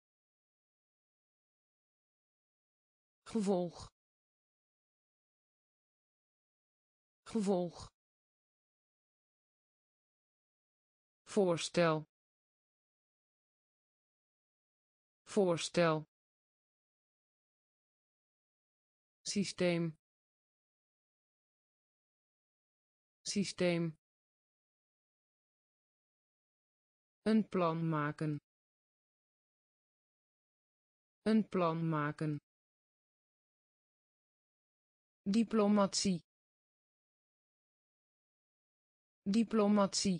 gevolg. Gevolg. Voorstel. Voorstel. Systeem. Systeem. Een plan maken. Een plan maken. Diplomatie. Diplomatie.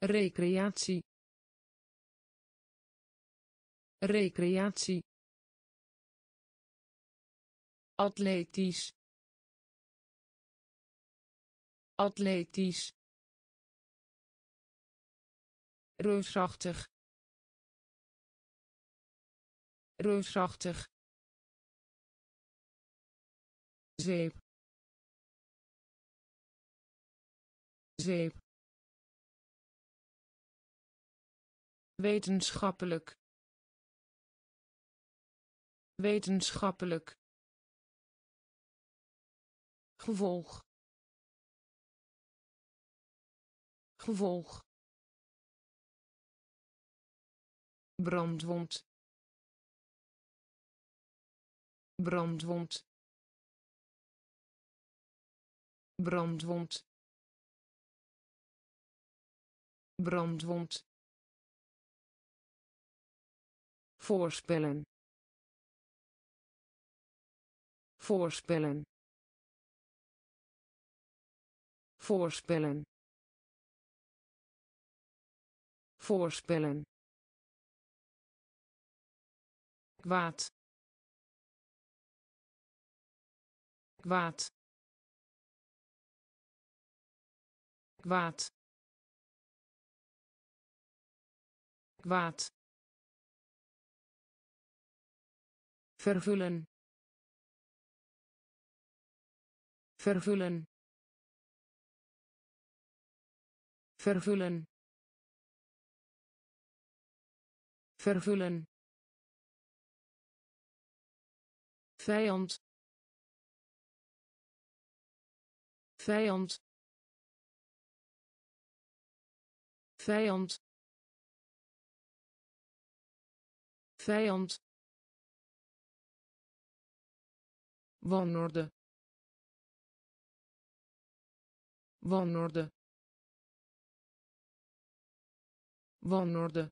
Recreatie. Recreatie. Atletisch. Atletisch. reusachtig reusachtig zeep. Zeep. Wetenschappelijk. Wetenschappelijk. Gevolg. Gevolg. Brandwond. Brandwond brandwond. Brandwond. Voorspellen. Voorspellen. Voorspellen. Voorspellen. Kwaad. Kwaad kwaad. Kwaad. Vervullen. Vervullen. Vervullen. Vervullen. Vijand. Vijand vijand. Vijand. Wanorde. Wanorde. Wanorde.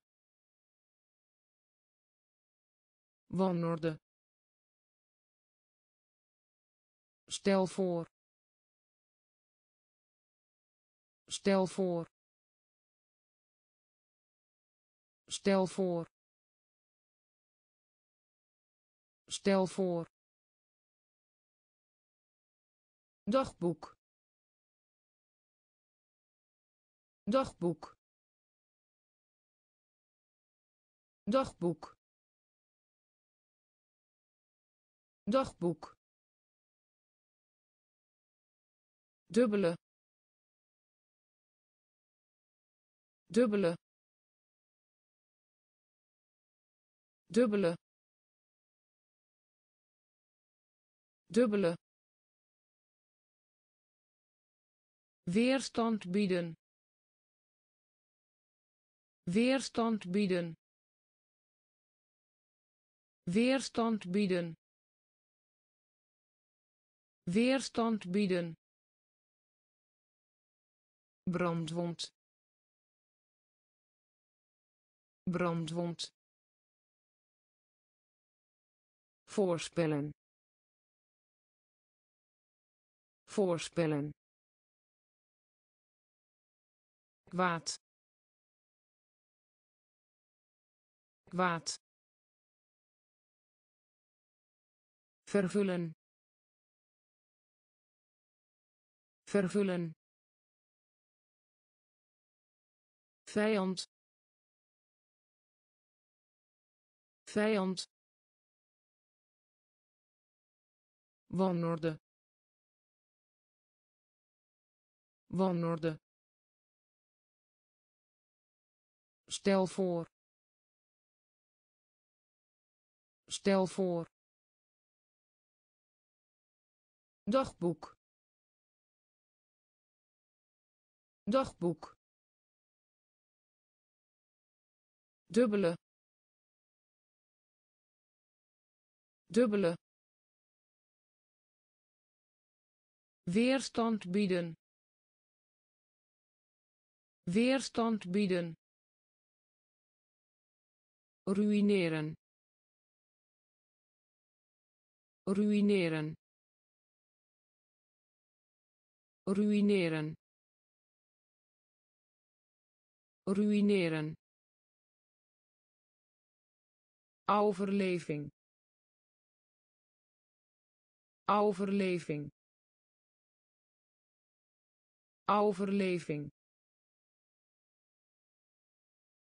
Wanorde. Stel voor. Stel voor stel voor. Stel voor. Dagboek. Dagboek. Dagboek. Dagboek. Dubbele. Dubbele dubbele. Dubbele. Weerstand bieden. Weerstand bieden. Weerstand bieden. Weerstand bieden. Brandwond. Brandwond voorspellen. Voorspellen. Kwaad. Kwaad. Vervullen. Vervullen. Vijand. Vijand wanorde wanorde stel voor. Stel voor. Dagboek. Dagboek. Dubbele. Dubbele weerstand bieden. Weerstand bieden. Ruïneren. Ruïneren. Ruïneren. Ruïneren. Overleving. Overleving overleving.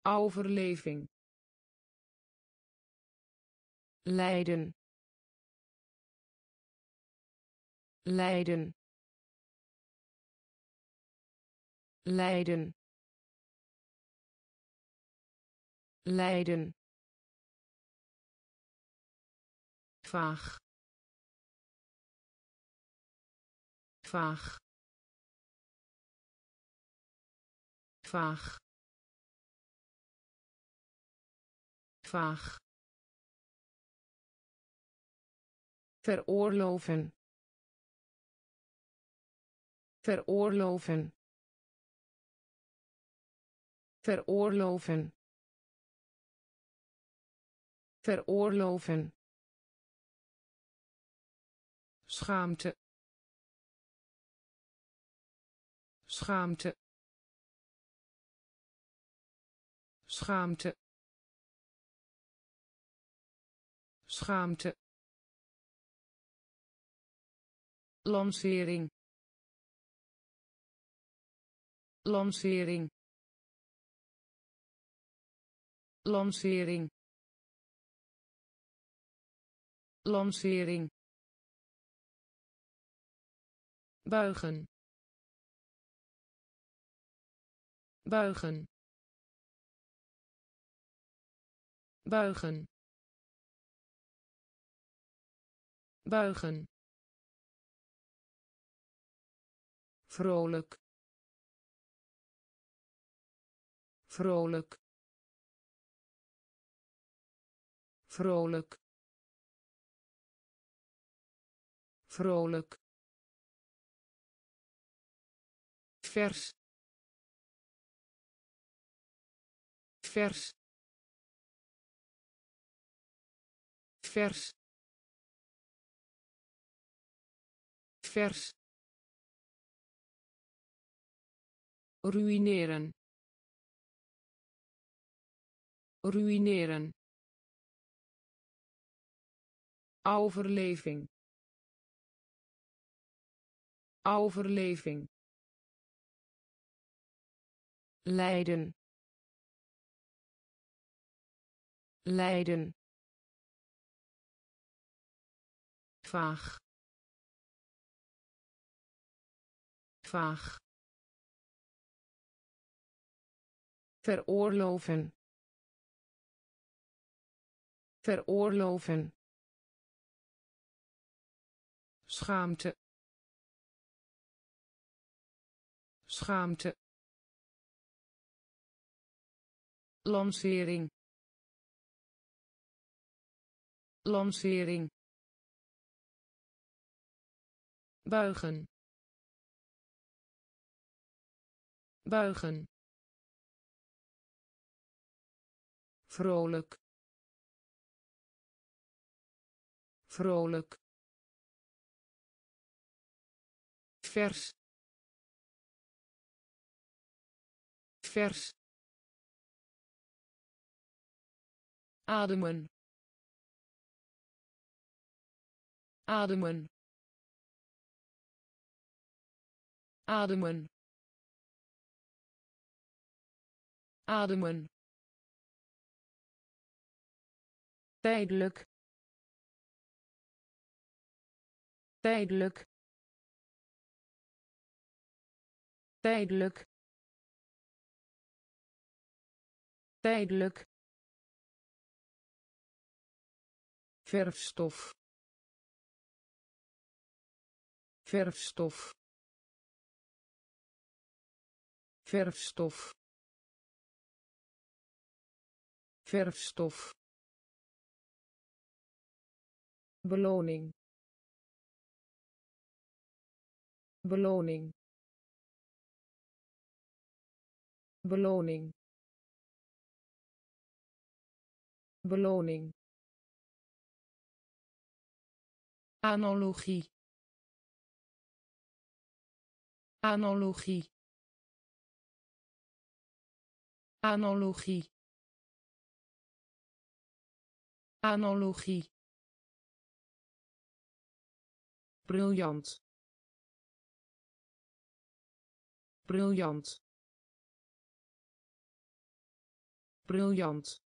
Overleving. Leiden Leiden Leiden Leiden vaag. Vaag vaag vaag veroorloven. Veroorloven. Veroorloven. Veroorloven. Schaamte. Schaamte schaamte. Schaamte. Lancering. Lancering. Lancering. Lancering. Buigen. Buigen buigen. Buigen. Vrolijk. Vrolijk. Vrolijk. Vrolijk. Vers. Vers vers. Vers. Ruïneren. Ruïneren. Overleving. Overleving. Leiden Leiden vaag vaag veroorloven. Veroorloven. Schaamte. Schaamte. Lancering. Lancering buigen. Buigen. Vrolijk. Vrolijk. Vers. Vers. Ademen. Ademen ademen. Ademen. Tijdelijk. Tijdelijk. Tijdelijk. Tijdelijk. Verfstof. Verfstof verfstof. Verfstof. Beloning. Beloning. Beloning. Beloning. Analogie. Analogie analogie. Analogie. Briljant. Briljant. Briljant.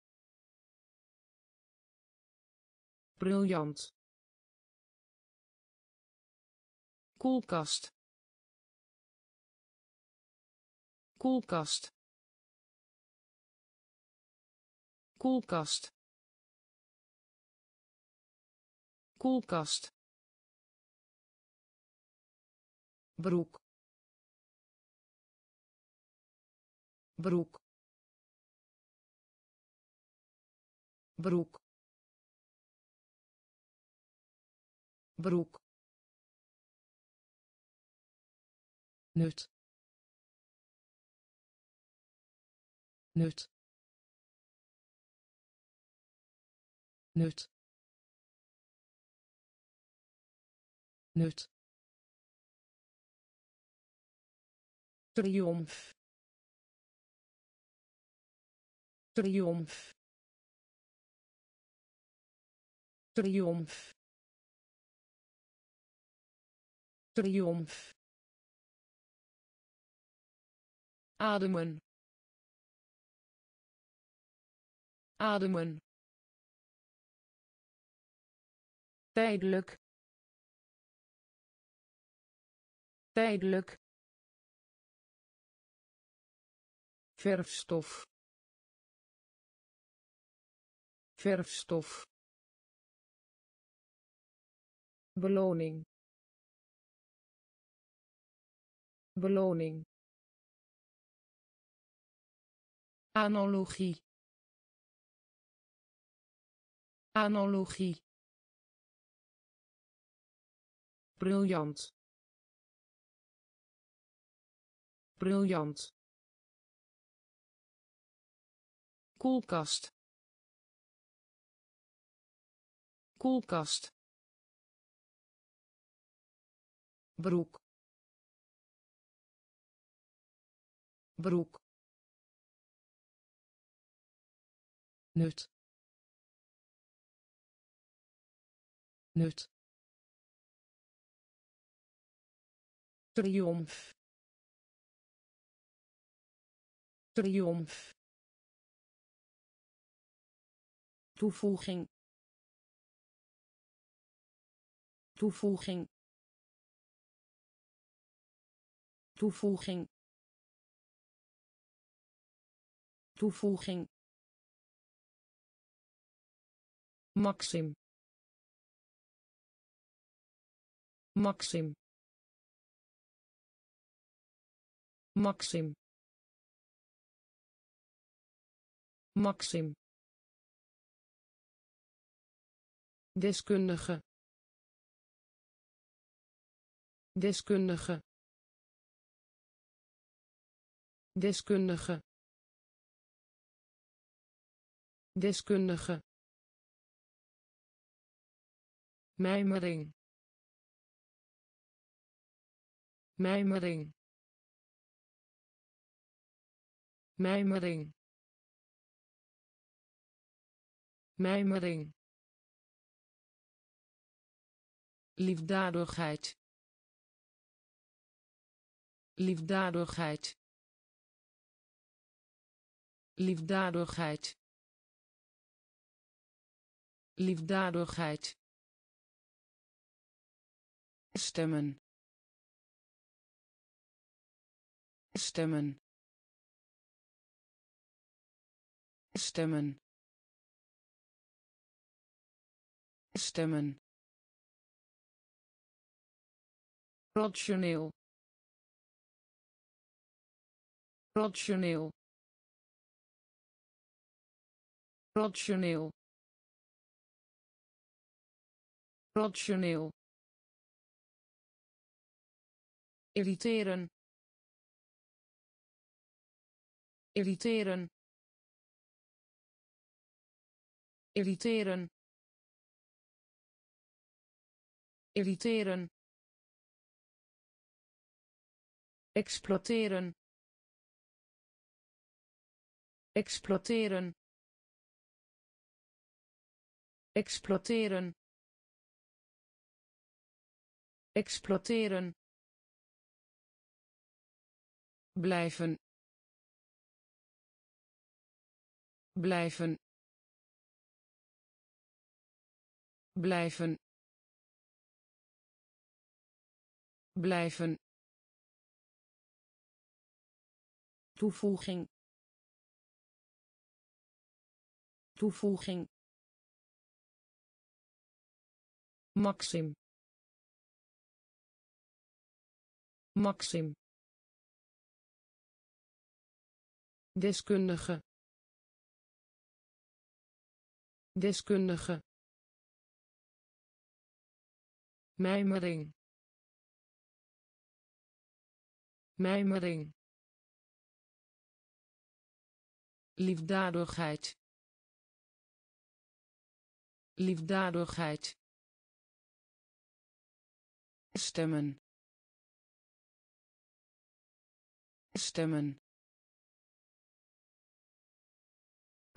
Briljant. Koelkast. Koelkast koelkast. Koelkast. Broek. Broek. Broek. Broek. Nut. Nut nut. Nut. Triomf. Triomf. Triomf. Triomf. Ademen. Ademen tijdelijk. Tijdelijk. Verfstof. Verfstof. Beloning. Beloning. Analogie. Analogie briljant. Briljant. Koelkast. Koelkast. Broek. Broek. Nut. Nut triomf. Triomf. Toevoeging. Toevoeging. Toevoeging. Toevoeging. Maxim. Maxim maxim. Maxim. Deskundige. Deskundige. Deskundige. Deskundige. Mijmering. Mijmering mijmering. Mijmering. Liefdadigheid. Liefdadigheid. Liefdadigheid. Liefdadigheid. Stemmen. Stemmen stemmen. Stemmen. Rationeel. Rationeel. Rationeel. Rationeel. Irriteren. Irriteren irriteren. Irriteren. Exploiteren. Exploiteren. Exploiteren. Exploiteren. Blijven. Blijven blijven blijven toevoeging toevoeging maxim maxim deskundige deskundige mijmering. Mijmering. Liefdadigheid. Liefdadigheid. Stemmen. Stemmen.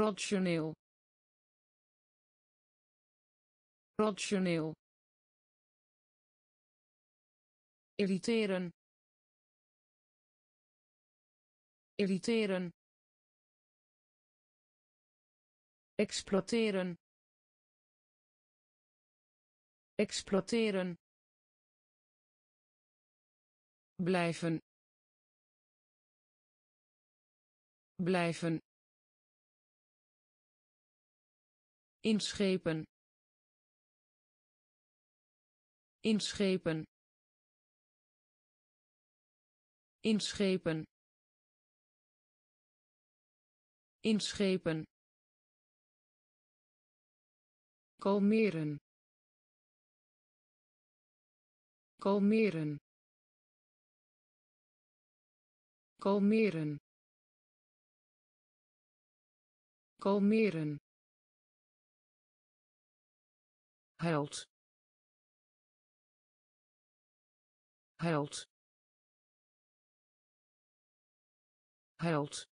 Rationeel. Rationeel irriteren. Irriteren. Exploiteren. Exploiteren. Blijven. Blijven. Inschepen. Inschepen inschepen. Inschepen. Kalmeren. Kalmeren. Kalmeren. Kalmeren. Held. Held held.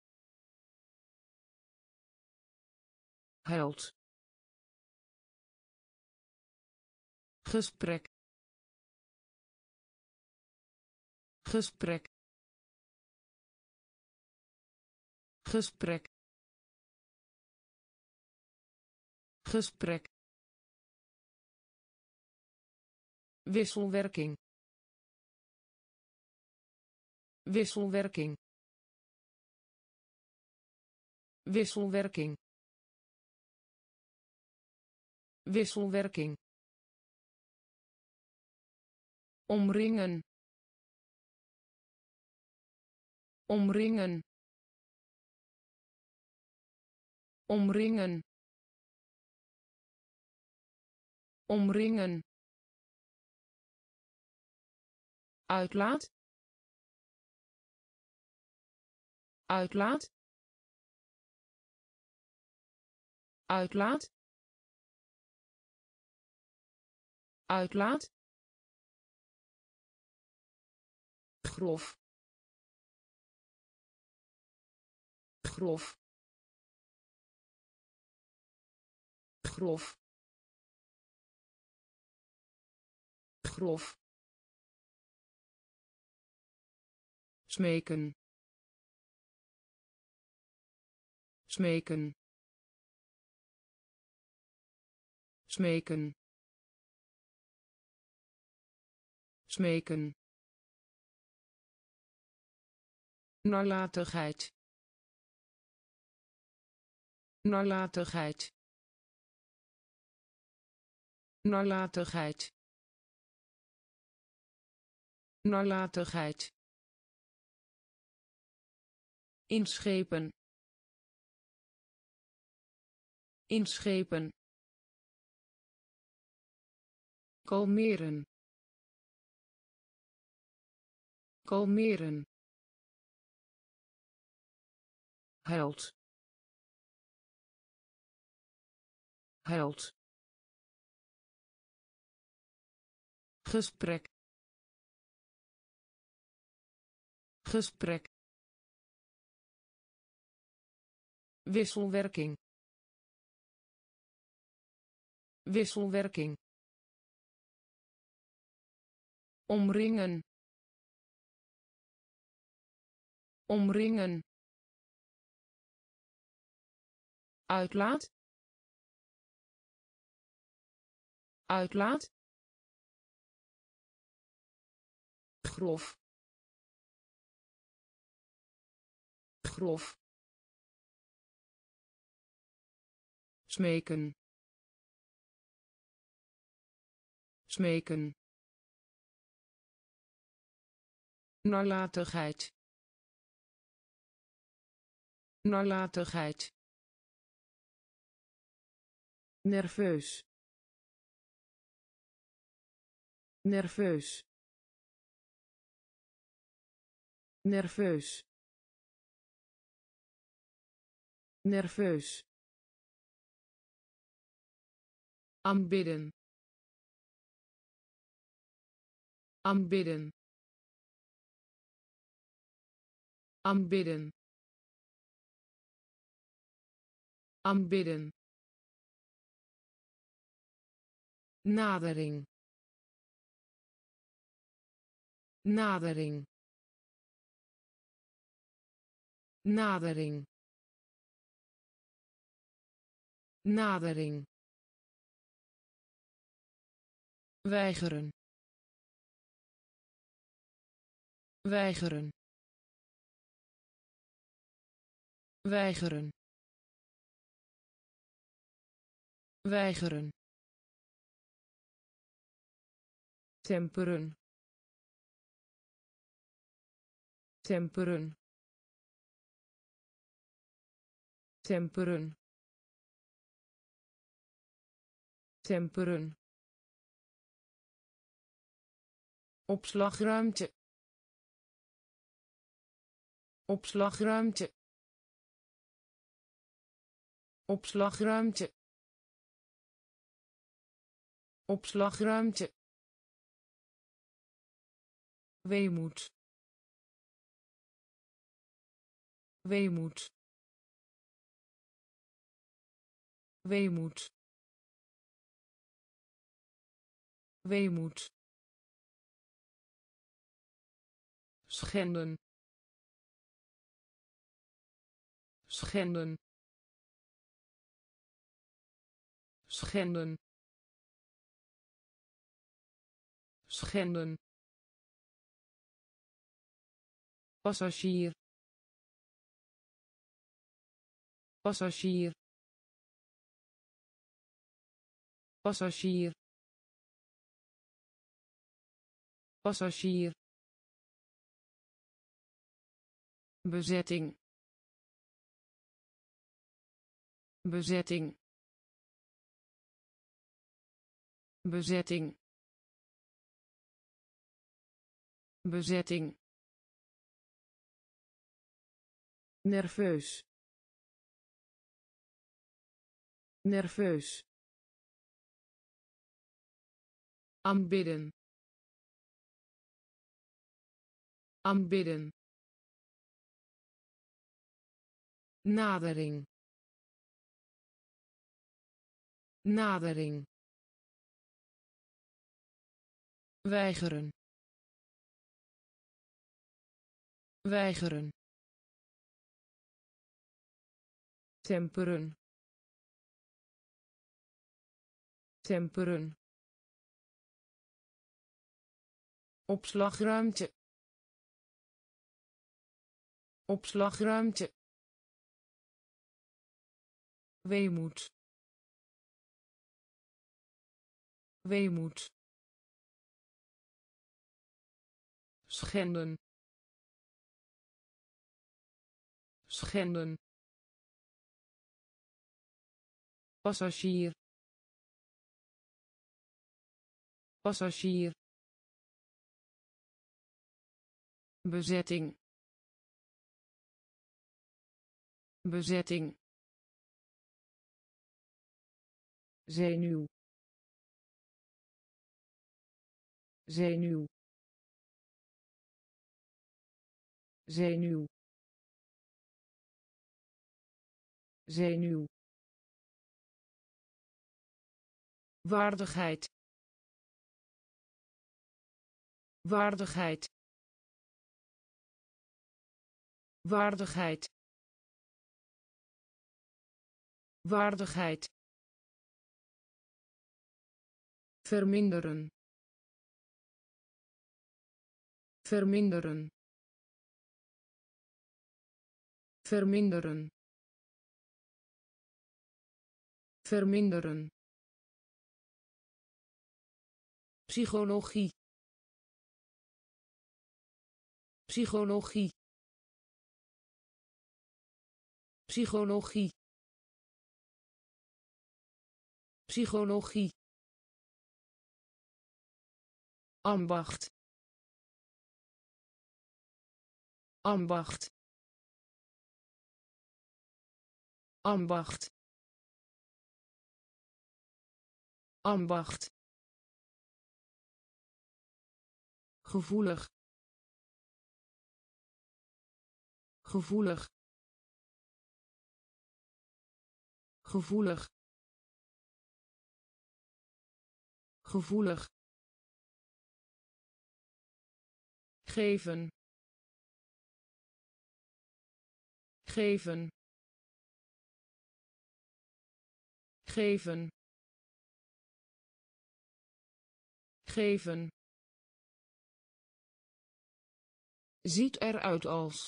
Gesprek. Gesprek. Gesprek. Gesprek. Wisselwerking. Wisselwerking wisselwerking wisselwerking omringen omringen omringen omringen. Uitlaat. Uitlaat uitlaat. Uitlaat. Grof. Grof. Grof. Grof. Smeken. Smeken smeken. Smeken. Nalatigheid. Nalatigheid. Nalatigheid. Nalatigheid. Inschepen inschepen kalmeren. Kalmeren. Held. Held. Gesprek. Gesprek. Wisselwerking. Wisselwerking omringen. Omringen. Uitlaat. Uitlaat. Grof. Grof. Smeken. Smeken nalatigheid. Nalatigheid. Nerveus. Nerveus. Nerveus. Nerveus. Aanbidden. Aanbidden aanbidden. Aanbidden. Nadering. Nadering. Nadering. Nadering. Weigeren. Weigeren weigeren. Weigeren. Temperen. Temperen. Temperen. Temperen. Opslagruimte. Opslagruimte opslagruimte. Opslagruimte. Weemoed. Weemoed. Weemoed. Weemoed. Schenden. Schenden schenden. Schenden. Passagier. Passagier. Passagier. Passagier. Bezetting. Bezetting bezetting. Bezetting. Nerveus. Nerveus. Aanbidden. Aanbidden. Nadering. Nadering weigeren. Weigeren. Temperen. Temperen. Opslagruimte. Opslagruimte. Weemoed. Weemoed schenden. Schenden. Passagier. Passagier. Bezetting. Bezetting. Zenuw. Zenuw zenuw. Zenuw. Waardigheid. Waardigheid. Waardigheid. Waardigheid. Verminderen. Verminderen verminderen. Verminderen. Psychologie. Psychologie. Psychologie. Psychologie. Ambacht. Ambacht ambacht. Ambacht. Gevoelig. Gevoelig. Gevoelig. Gevoelig. Geven. Geven geven. Geven. Ziet eruit als.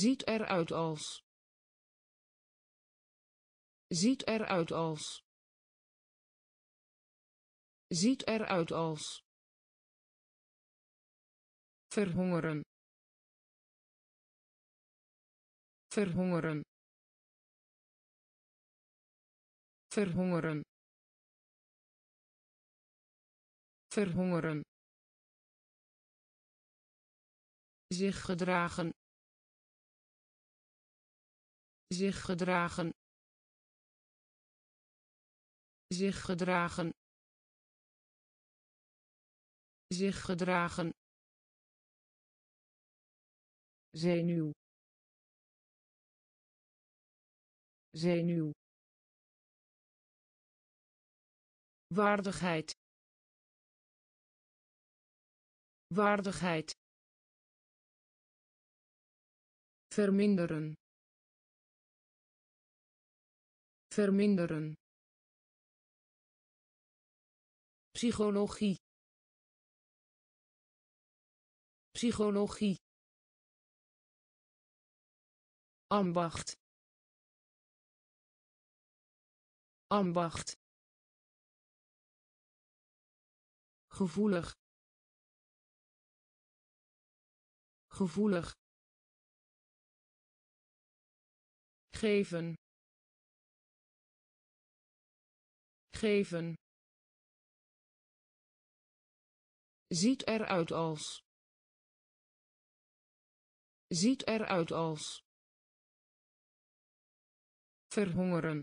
Ziet eruit als. Ziet eruit als. Ziet eruit als. Verhongeren. Verhongeren verhongeren. Verhongeren. Zich gedragen. Zich gedragen. Zich gedragen. Zich gedragen. Zenuw. Zenuw waardigheid. Waardigheid. Verminderen. Verminderen. Psychologie. Psychologie. Ambacht. Ambacht gevoelig. Gevoelig. Geven. Geven. Ziet eruit als. Ziet eruit als. Verhongeren.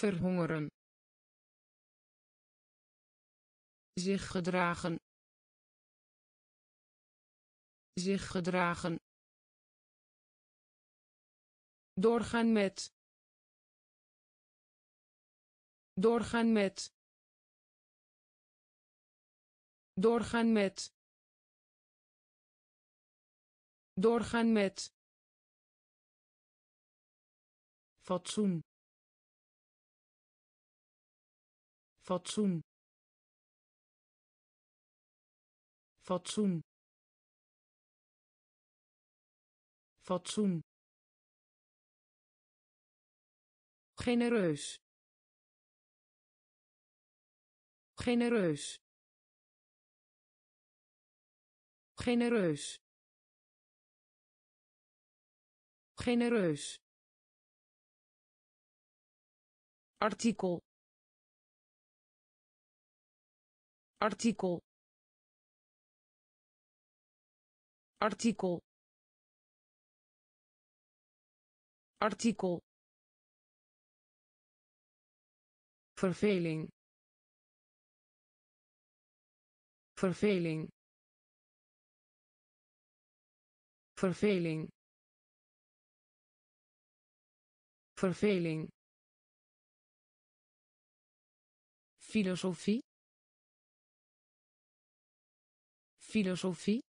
Verhongeren zich gedragen. Zich gedragen. Doorgaan met. Doorgaan met. Doorgaan met. Doorgaan met. Fatsoen. Fatsoen fatsoen. Fatsoen. Genereus. Genereus. Genereus. Genereus. Artikel. Artikel artikel. Artikel. Verveling. Verveling. Verveling. Verveling. Filosofie. Filosofie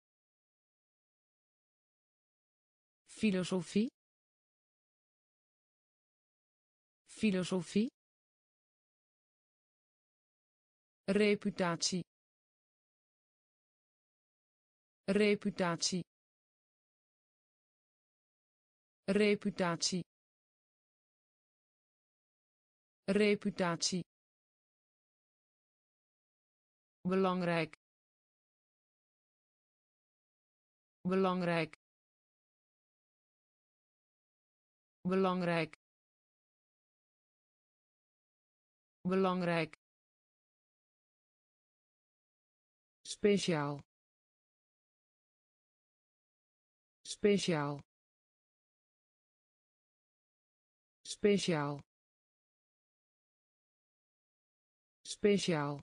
filosofie. Filosofie. Reputatie. Reputatie. Reputatie. Reputatie. Belangrijk. Belangrijk belangrijk. Belangrijk. Speciaal. Speciaal. Speciaal. Speciaal.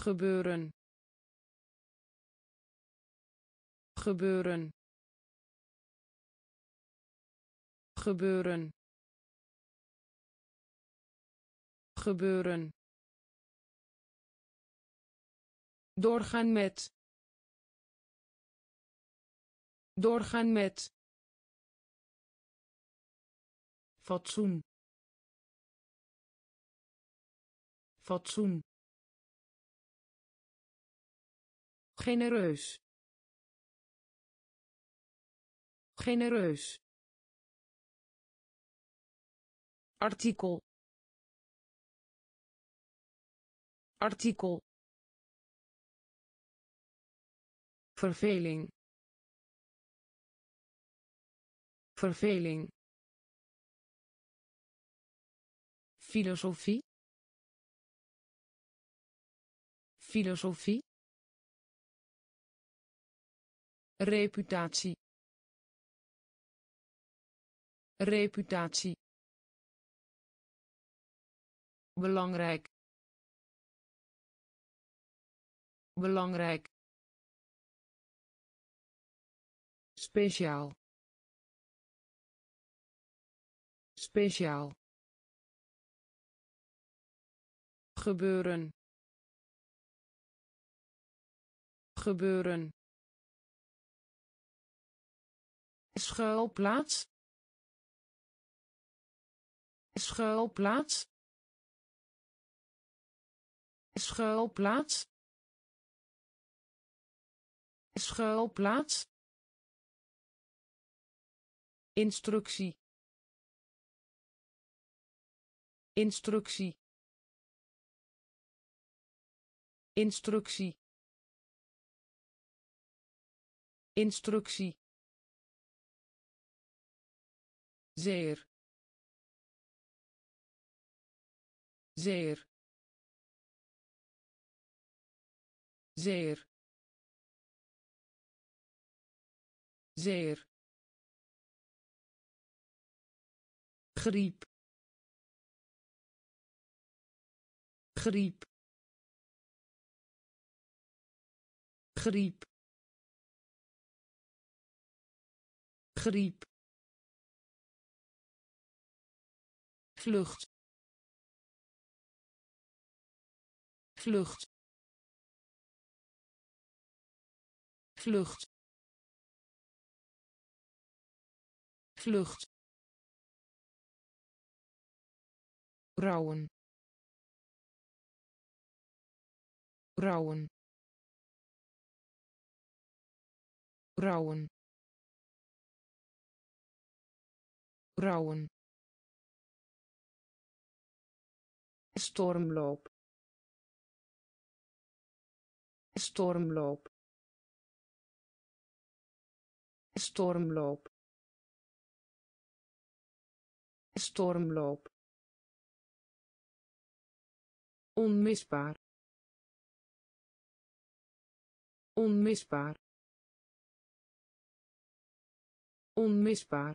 Gebeuren. Gebeuren gebeuren. Gebeuren. Doorgaan met. Doorgaan met. Fatsoen. Fatsoen. Genereus. Genereus artikel. Artikel. Verveling. Verveling. Filosofie. Filosofie. Reputatie. Reputatie belangrijk. Belangrijk. Speciaal. Speciaal. Gebeuren. Gebeuren. Schuilplaats. Schuilplaats schuilplaats. Schuilplaats. Instructie. Instructie. Instructie. Instructie. Zeer. Zeer zeer. Zeer. Griep. Griep. Griep. Griep. Vlucht. Vlucht vlucht. Vlucht. Rouwen. Rouwen. Rouwen. Rouwen. Stormloop. Stormloop stormloop. Stormloop. Onmisbaar. Onmisbaar. Onmisbaar.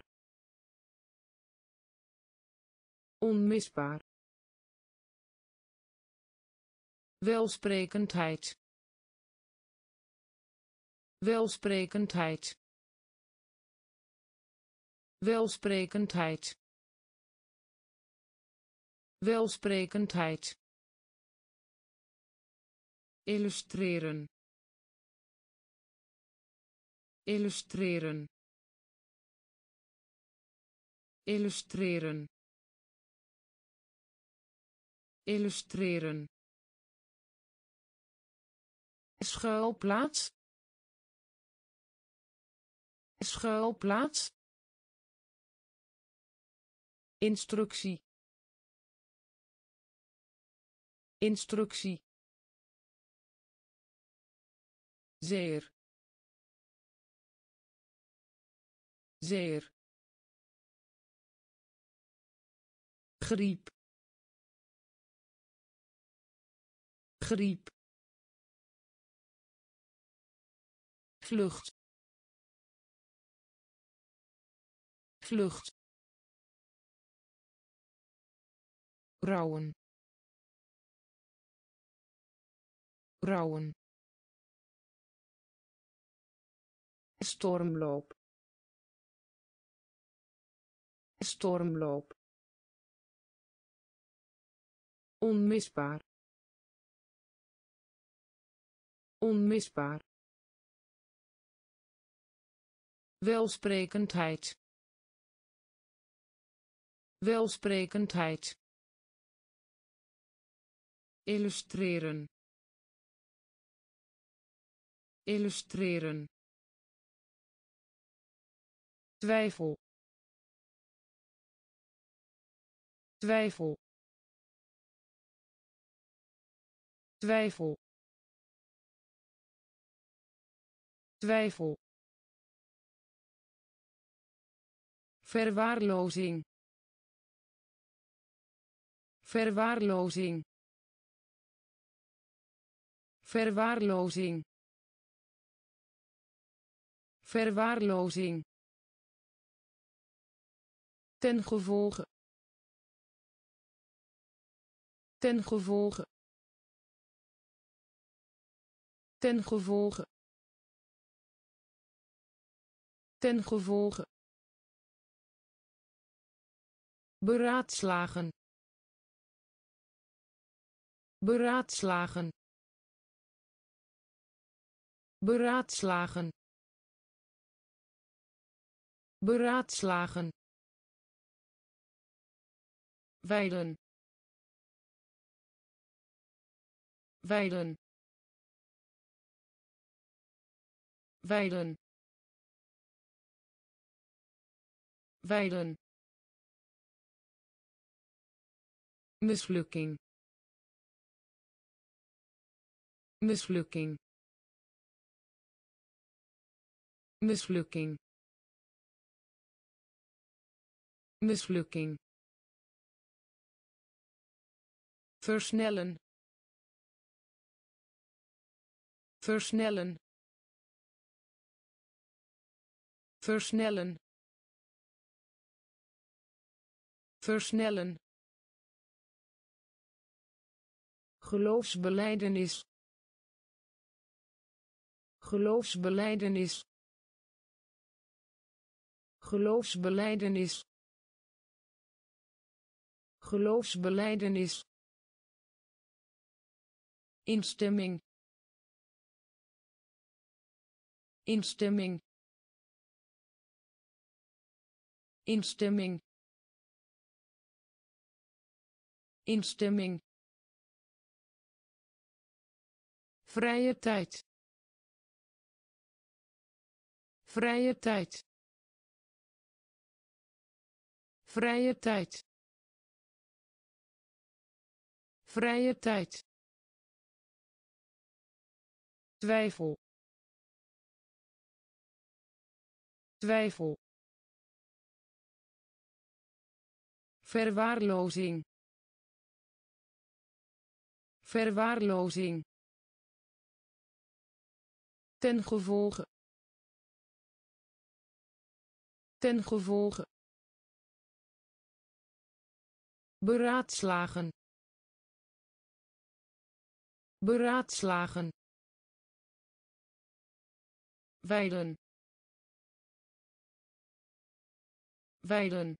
Onmisbaar. Welsprekendheid. Welsprekendheid welsprekendheid. Welsprekendheid. Illustreren. Illustreren. Illustreren. Illustreren. Schuilplaats. Schuilplaats instructie. Instructie. Zeer. Zeer. Griep. Griep. Vlucht. Vlucht rouwen. Rouwen. Stormloop. Stormloop. Onmisbaar. Onmisbaar. Welsprekendheid. Welsprekendheid illustreren. Illustreren. Twijfel. Twijfel. Twijfel. Twijfel. Verwaarlozing. Verwaarlozing verwaarlozing. Verwaarlozing. Ten gevolge. Ten gevolge. Ten gevolge. Ten gevolge. Beraadslagen. Beraadslagen beraadslagen. Beraadslagen. Weiden weiden weiden weiden mislukking. Mislukking mislukking mislukking versnellen versnellen versnellen versnellen. Geloofsbelijdenis geloofsbelijdenis geloofsbelijdenis geloofsbelijdenis instemming. Instemming. Instemming. Instemming. Vrije tijd. Vrije tijd vrije tijd. Vrije tijd. Twijfel. Twijfel. Verwaarlozing. Verwaarlozing. Ten gevolge. Ten gevolge beraadslagen. Beraadslagen. Wijlen. Wijlen.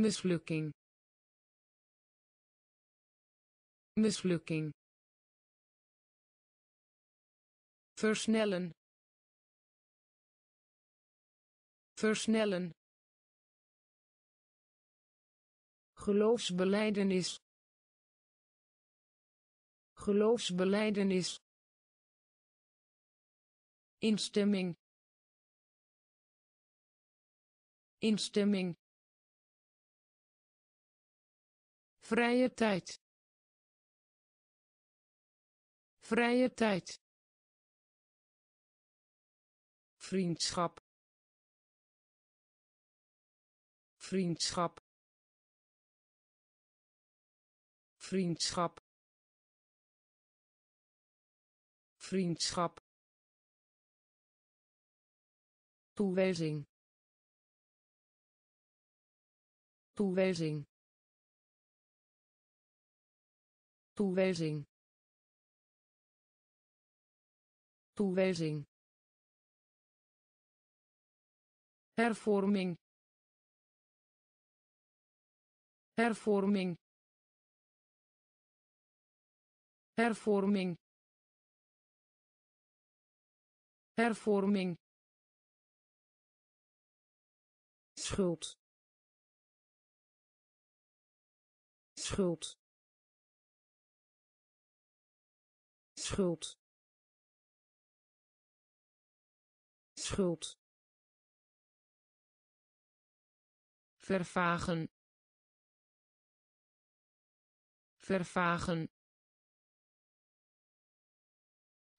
Mislukking. Mislukking. Versnellen. Versnellen geloofsbelijdenis geloofsbelijdenis instemming. Instemming. Vrije tijd. Vrije tijd. Vriendschap. Vriendschap vriendschap. Vriendschap. Toewijzing. Toewijzing. Toewijzing. Toewijzing. Hervorming. Hervorming hervorming. Hervorming. Schuld. Schuld. Schuld. Schuld. Vervagen. Vervagen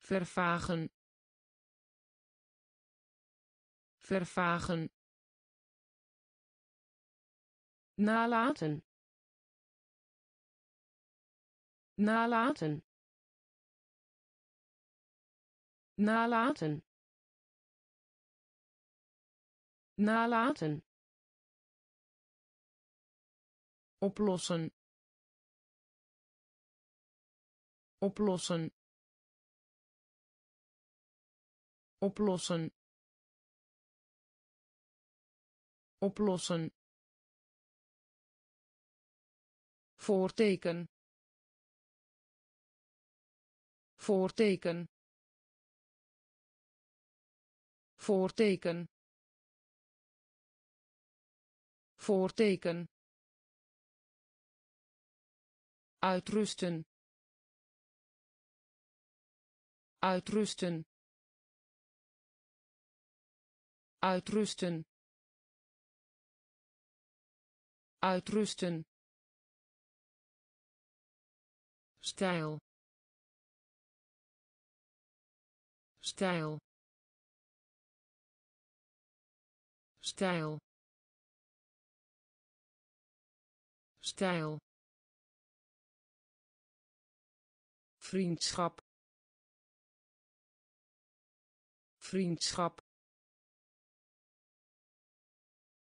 vervagen. Vervagen. Nalaten. Nalaten. Nalaten. Nalaten. Oplossen. Oplossen oplossen. Oplossen. Voorteken. Voorteken. Voorteken. Voorteken. Uitrusten. Uitrusten uitrusten. Uitrusten. Stijl. Stijl. Stijl. Stijl. Vriendschap. Vriendschap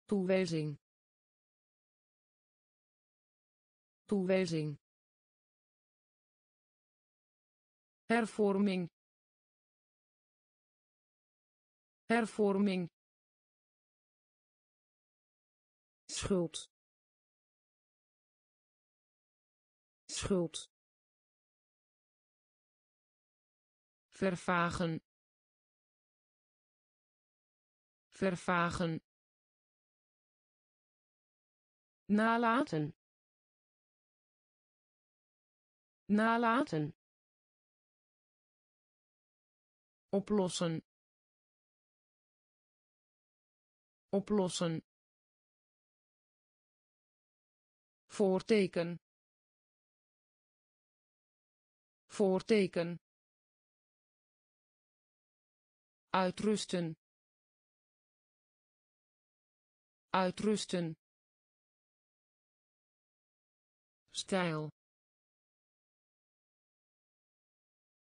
toewijzing. Toewijzing. Hervorming. Hervorming. Schuld. Schuld. Vervagen. Vervagen nalaten. Nalaten. Oplossen. Oplossen. Voorteken. Voorteken. Uitrusten. Uitrusten stijl.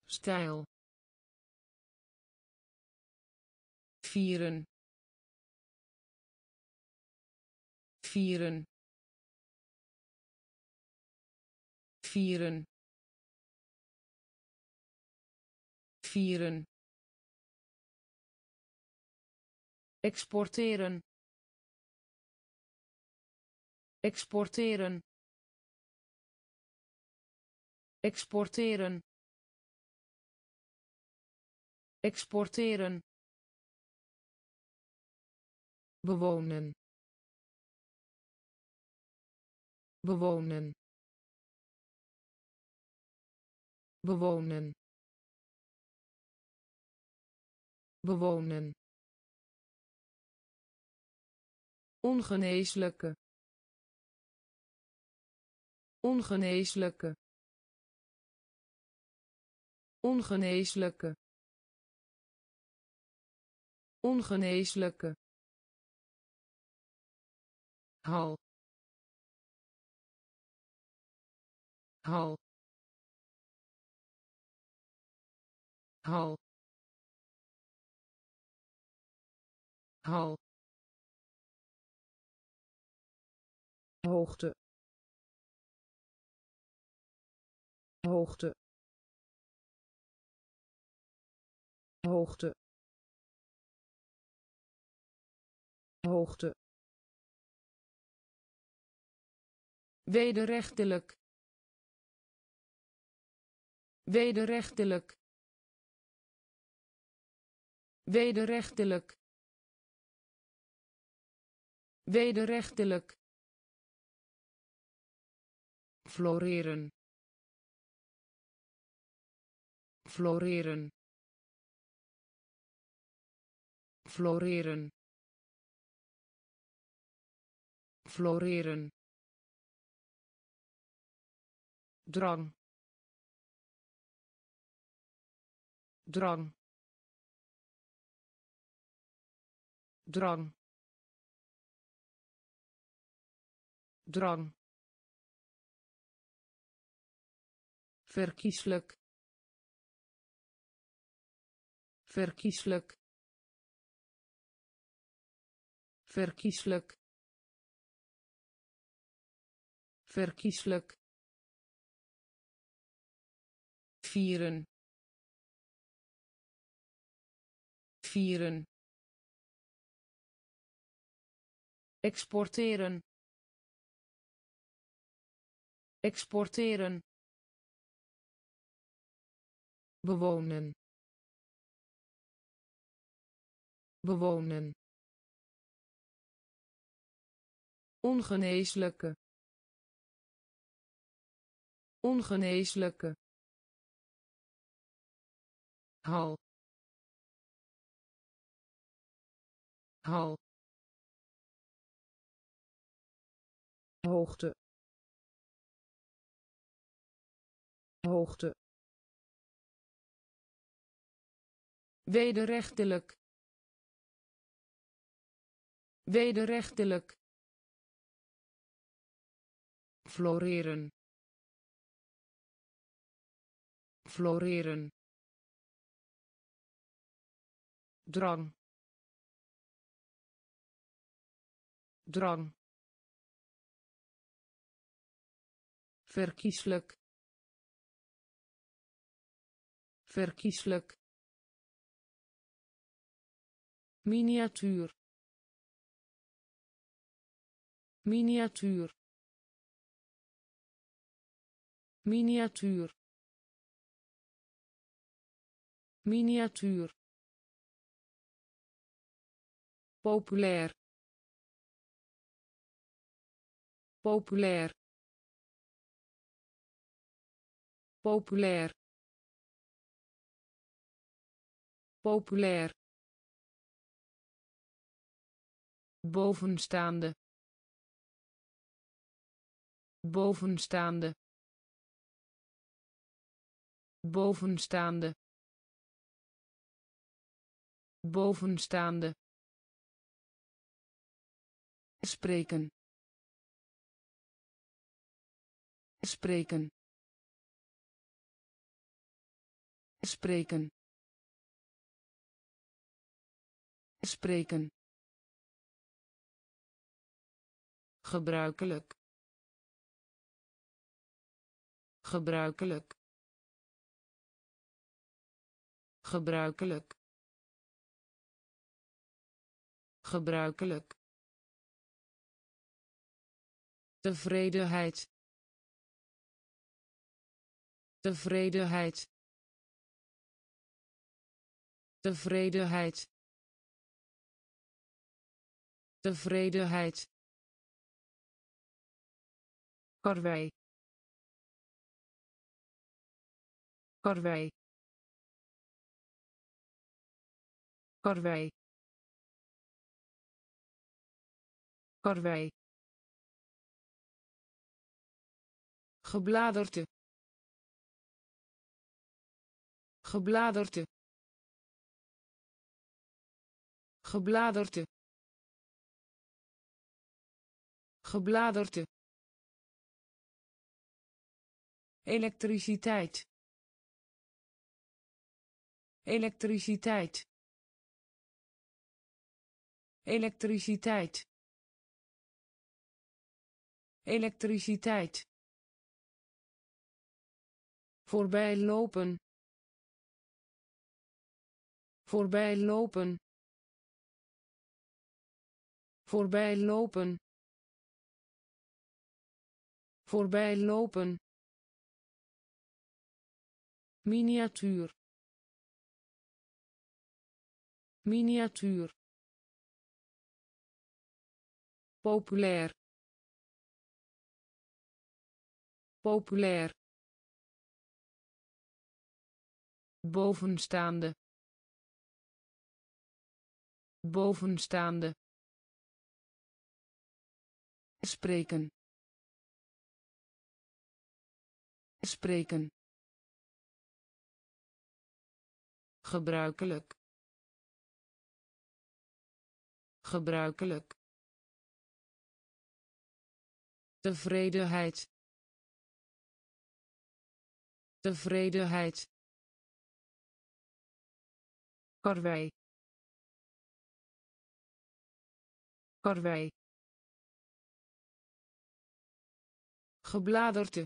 Stijl. Vieren. Vieren. Vieren. Vieren. Exporteren. Exporteren exporteren. Exporteren. Bewonen. Bewonen. Bewonen. Bewonen. Ongeneeslijke. Ongeneeslijke ongeneeslijke ongeneeslijke hal hal hal hal. Hoogte hoogte hoogte. Hoogte. Wederrechtelijk. Wederrechtelijk. Wederrechtelijk. Wederrechtelijk. Floreren. Floreren floreren. Floreren. Drang. Drang. Drang. Drang. Verkieslijk verkieslijk verkieslijk verkieslijk vieren. Vieren. Exporteren. Exporteren. Bewonen. Bewonen ongeneeslijke ongeneeslijke hal hal hoogte hoogte wederrechtelijk wederrechtelijk floreren. Floreren. Drang. Drang. Verkieslijk. Verkieslijk. Miniatuur. Miniatuur miniatuur. Miniatuur. Populair. Populair. Populair. Populair. Bovenstaande. Bovenstaande bovenstaande bovenstaande spreken spreken spreken spreken. Gebruikelijk. Gebruikelijk gebruikelijk. Gebruikelijk. Tevredenheid. Tevredenheid. Tevredenheid. Tevredenheid. Karwei. Karwei karwei karwei gebladerte. Gebladerte. Gebladerte. Gebladerte. Elektriciteit. Elektriciteit elektriciteit. Elektriciteit. Voorbij lopen. Voorbij lopen. Voorbij lopen. Voorbij lopen. Miniatuur. Miniatuur populair. Populair. Bovenstaande. Bovenstaande. Spreken. Spreken. Gebruikelijk. Gebruikelijk tevredenheid. Tevredenheid. Karwei. Karwei. Gebladerte.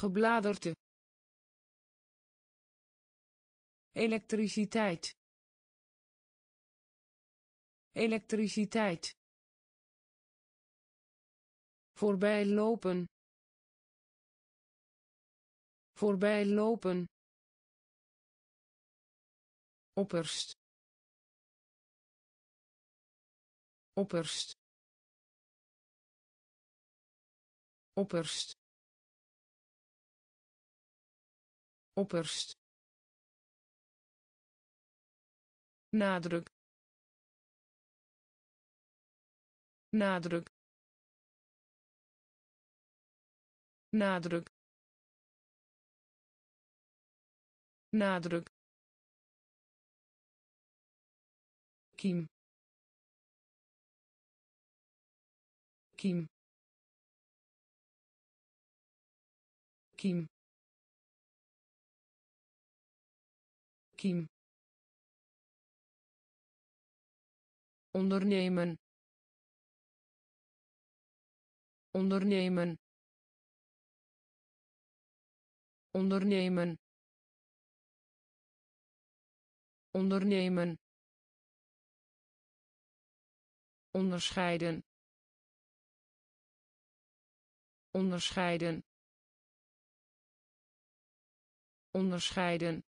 Gebladerte. Elektriciteit. Elektriciteit voorbij lopen. Voorbij lopen. Opperst. Opperst. Opperst. Opperst. Nadruk. Nadruk nadruk. Nadruk. Kiem kiem kiem kiem ondernemen. Ondernemen ondernemen. Ondernemen. Onderscheiden. Onderscheiden. Onderscheiden.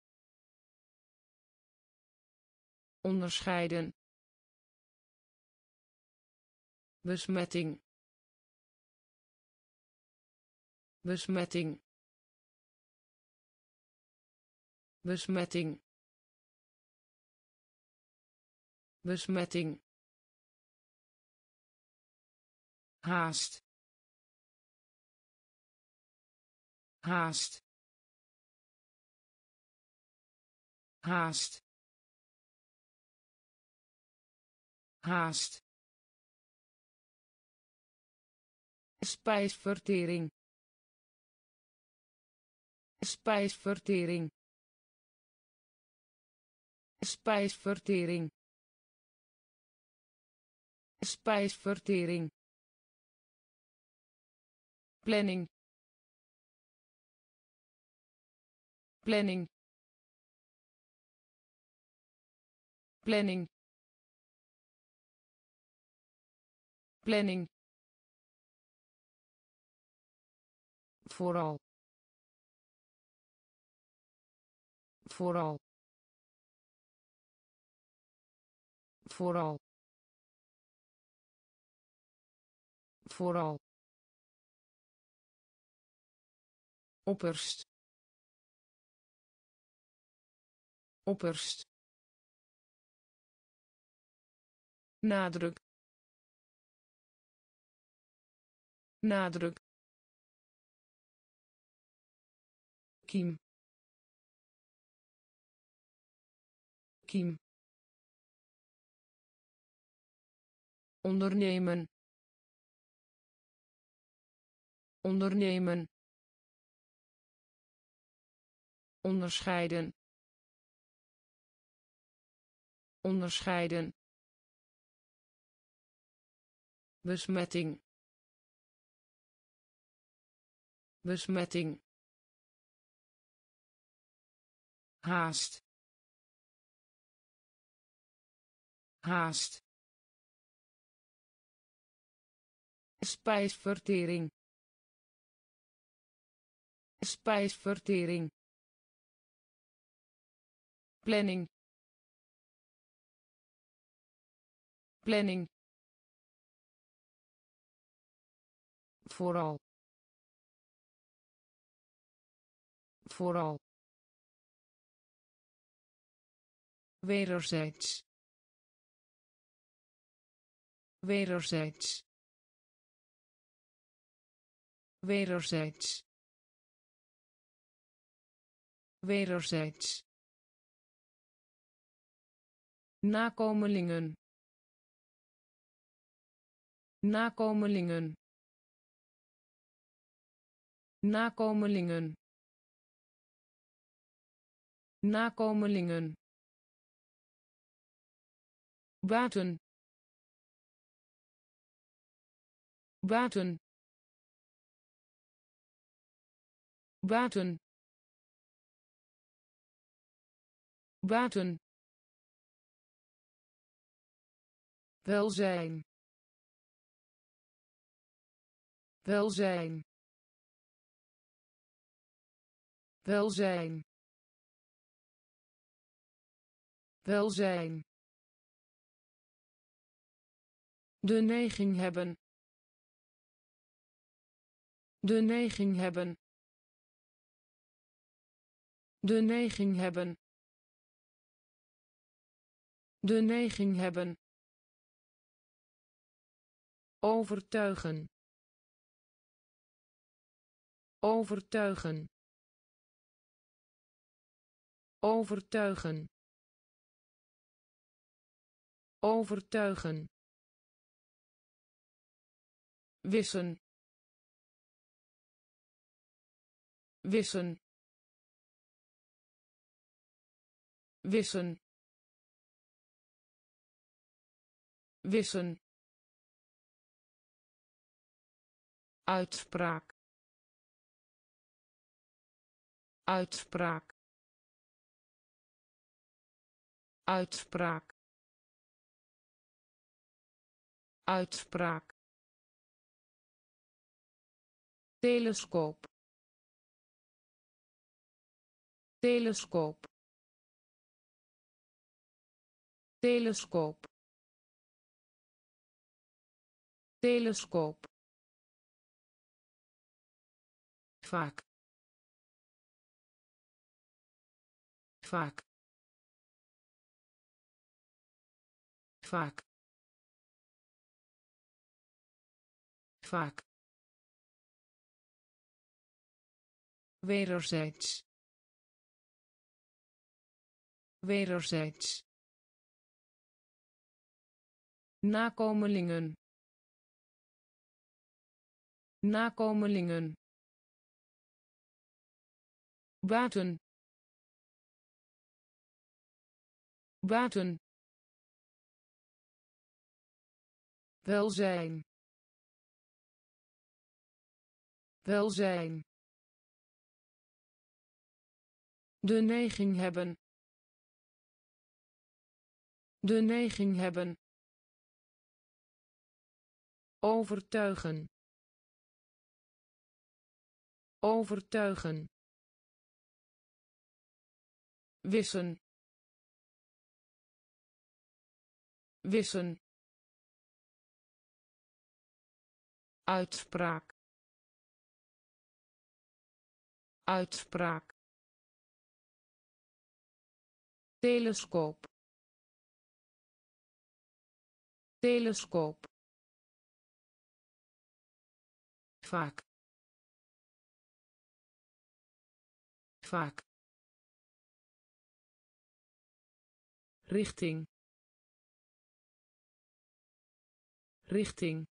Onderscheiden. Besmetting. Besmetting besmetting besmetting haast haast haast haast. Spijsvertering spijsvertering spijsvertering. Spijsvertering. Planning. Planning. Planning. Planning. Vooral. Vooral vooral vooral opperst opperst nadruk nadruk kiem kiem ondernemen. Ondernemen. Onderscheiden. Onderscheiden. Besmetting. Besmetting. Haast. Haast spijsvertering. Spijsvertering. Planning. Planning. Vooral. Vooral. Wederzijds. Wederzijds wederzijds. Wederzijds. Nakomelingen. Nakomelingen. Nakomelingen. Nakomelingen. Buiten. Buiten buiten buiten welzijn welzijn welzijn welzijn de neiging hebben. De neiging hebben de neiging hebben. De neiging hebben. Overtuigen. Overtuigen. Overtuigen. Overtuigen. Wissen. Wissen wissen. Wissen. Uitspraak. Uitspraak. Uitspraak. Uitspraak. Telescoop. Telescoop telescoop. Telescoop. Vaak. Vaak. Vaak. Vaak. Wederzijds. Wederzijds nakomelingen. Nakomelingen. Buiten buiten welzijn. Welzijn. De neiging hebben. De neiging hebben overtuigen. Overtuigen. Wissen. Wissen. Uitspraak. Uitspraak. Telescoop. Telescoop vaak. Vaak. Richting. Richting.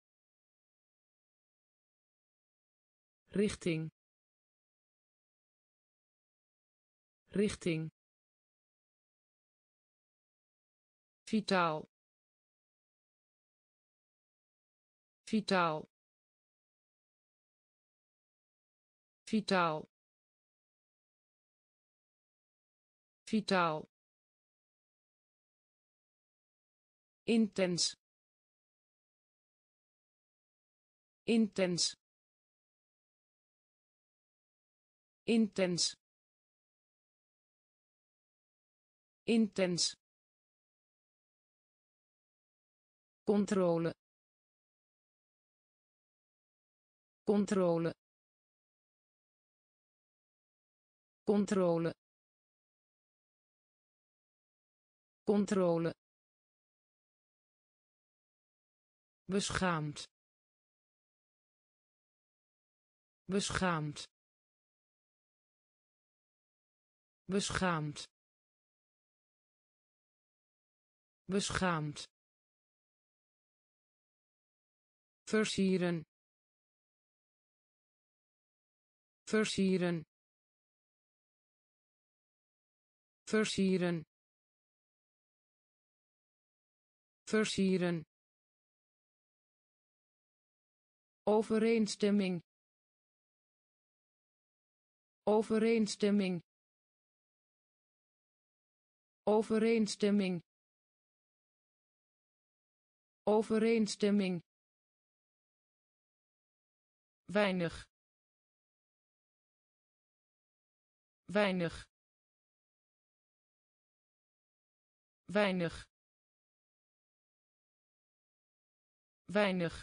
Richting. Richting. Vitaal. Vitaal vitaal. Vitaal. Intens. Intens. Intens. Intens. Controle. Controle controle. Controle. Beschaamd. Beschaamd. Beschaamd. Beschaamd. Versieren. Versieren versieren. Versieren. Overeenstemming. Overeenstemming. Overeenstemming. Overeenstemming. Weinig. Weinig weinig. Weinig.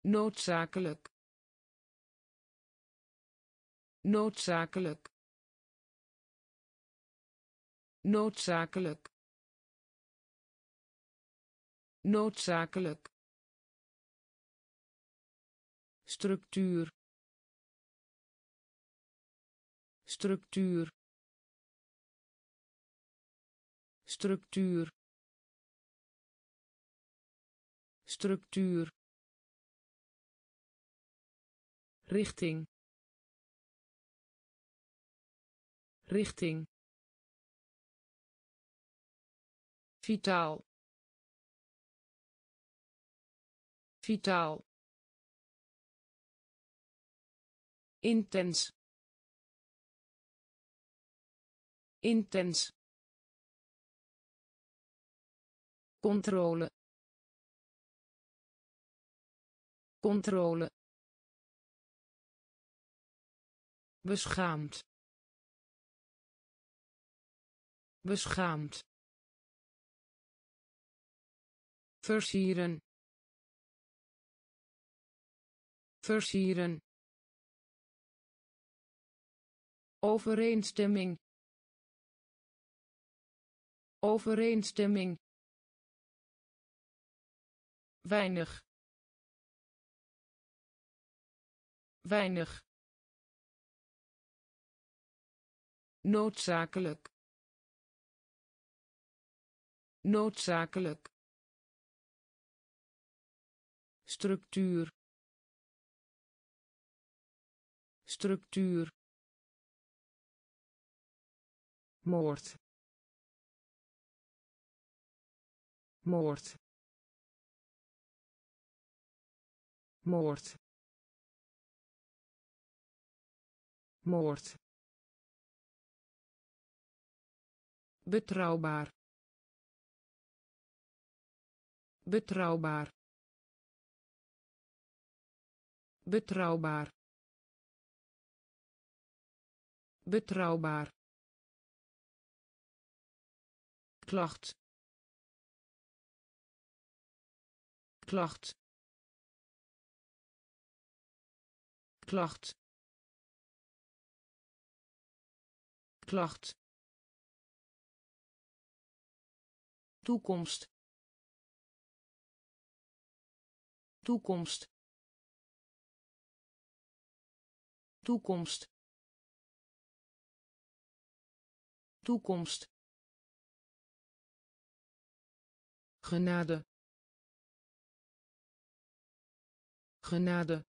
Noodzakelijk. Noodzakelijk. Noodzakelijk. Noodzakelijk. Structuur. Structuur structuur. Structuur. Richting. Richting. Vitaal. Vitaal. Intens. Intens controle. Controle. Beschaamd. Beschaamd. Versieren. Versieren. Overeenstemming. Overeenstemming weinig. Weinig. Noodzakelijk. Noodzakelijk. Structuur. Structuur. Moord. Moord moord. Moord. Betrouwbaar. Betrouwbaar. Betrouwbaar. Betrouwbaar. Klacht. Klacht klacht. Klacht. Toekomst. Toekomst. Toekomst. Toekomst. Genade. Genade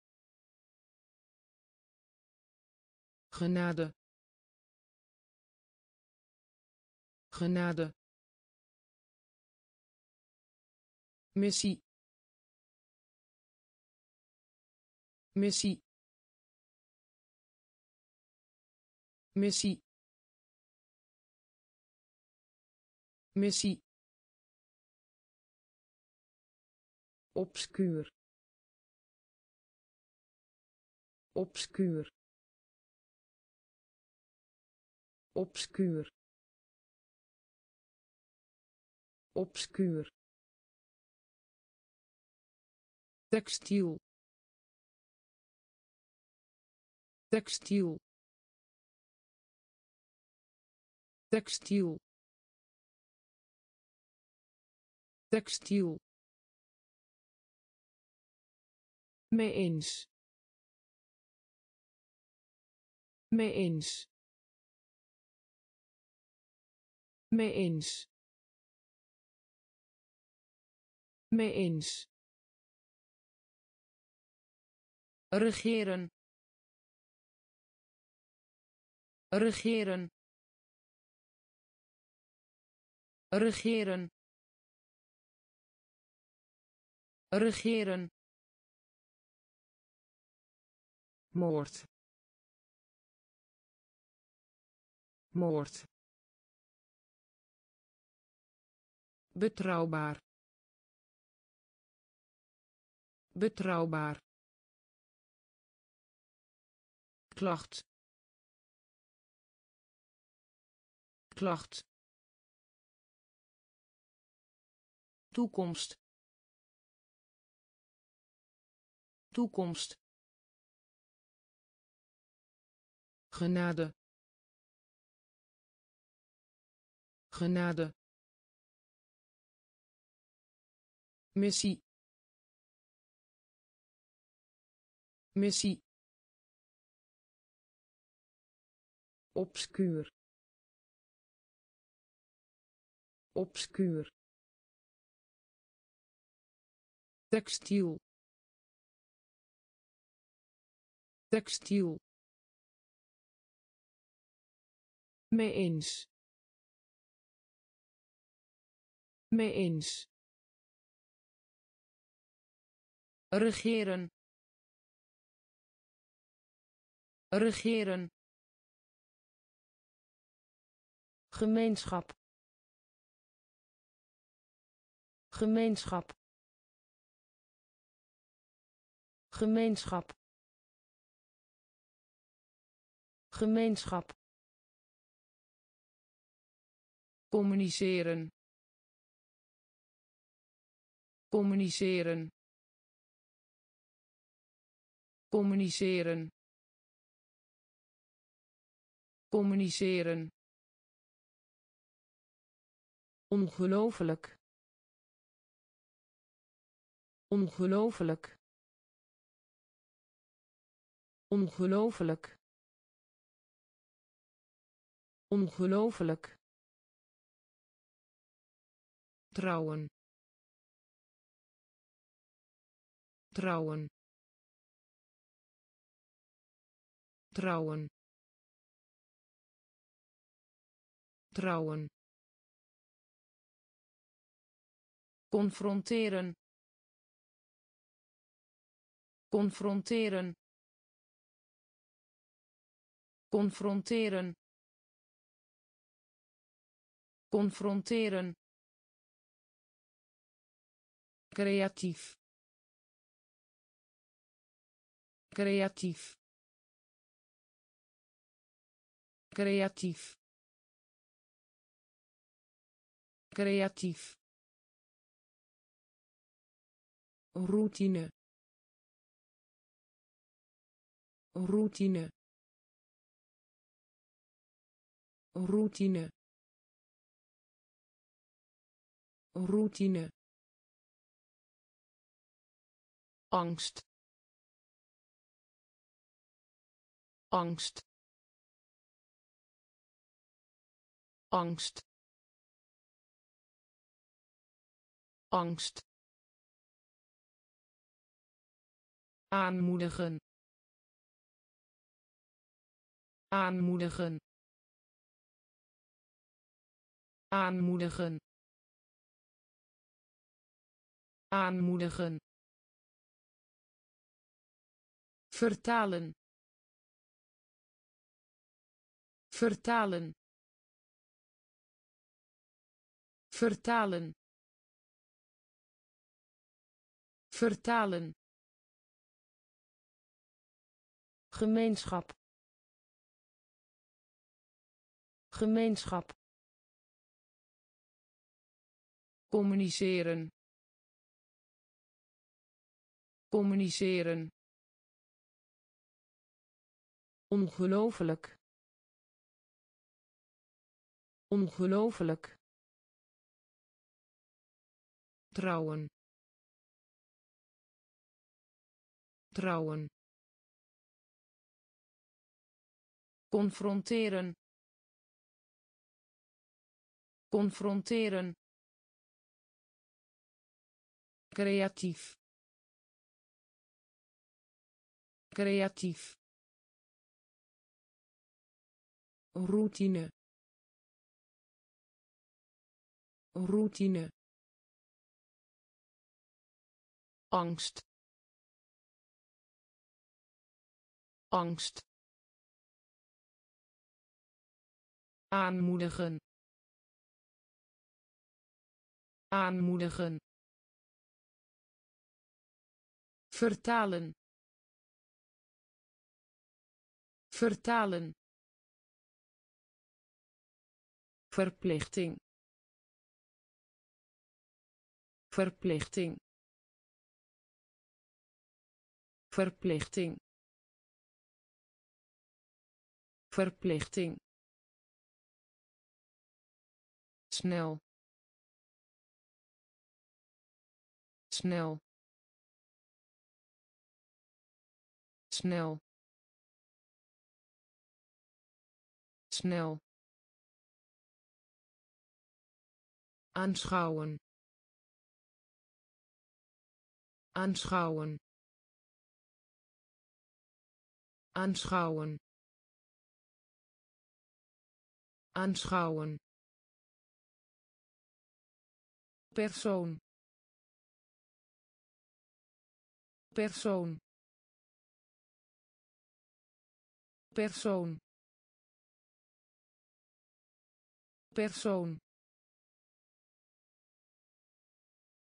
genade. Genade. Missie missie missie missie obscuur. Obscuur obscuur. Obscuur. Textiel. Textiel. Textiel. Textiel. Mee eens. Mee eens mee eens. Mee eens. Regeren. Regeren. Regeren. Regeren. Moord. Moord betrouwbaar. Betrouwbaar. Klacht. Klacht. Toekomst. Toekomst. Genade. Genade missie missie obscuur. Obscuur. Textiel. Textiel. Mee eens. Mee eens regeren. Regeren. Gemeenschap. Gemeenschap. Gemeenschap. Gemeenschap. Communiceren. Communiceren communiceren. Communiceren. Ongelooflijk. Ongelooflijk. Ongelooflijk. Ongelooflijk. Trouwen. Trouwen trouwen. Trouwen. Confronteren. Confronteren. Confronteren. Confronteren. Creatief. Creatief creatief. Creatief. Routine. Routine. Routine. Routine. Angst. Angst angst angst aanmoedigen aanmoedigen aanmoedigen aanmoedigen. Vertalen. Vertalen vertalen. Vertalen. Gemeenschap. Gemeenschap. Communiceren. Communiceren. Ongelooflijk. Ongelooflijk trouwen. Trouwen. Confronteren. Confronteren. Creatief. Creatief. Routine. Routine angst. Angst. Aanmoedigen. Aanmoedigen. Vertalen. Vertalen. Verplichting. Verplichting verplichting. Verplichting. Snel. Snel. Snel. Snel. Aanschouwen. Aanschouwen aanschouwen. Aanschouwen. Persoon. Persoon. Persoon. Persoon.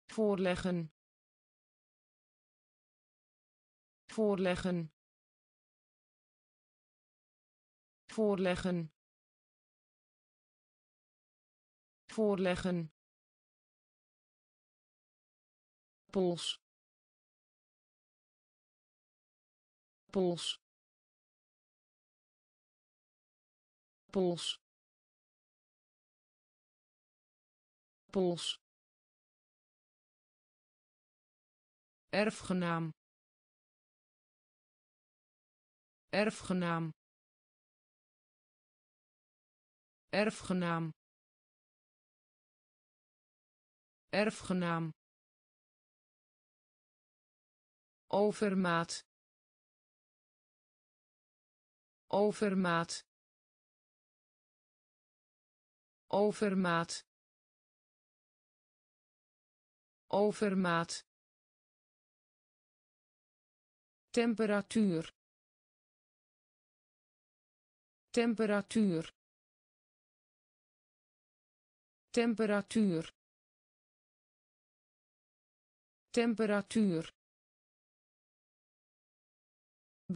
Voorleggen. Voorleggen voorleggen. Voorleggen. Pols. Pols. Pols. Pols. Erfgenaam. Erfgenaam erfgenaam. Erfgenaam. Overmaat. Overmaat. Overmaat. Overmaat. Temperatuur. Temperatuur temperatuur. Temperatuur.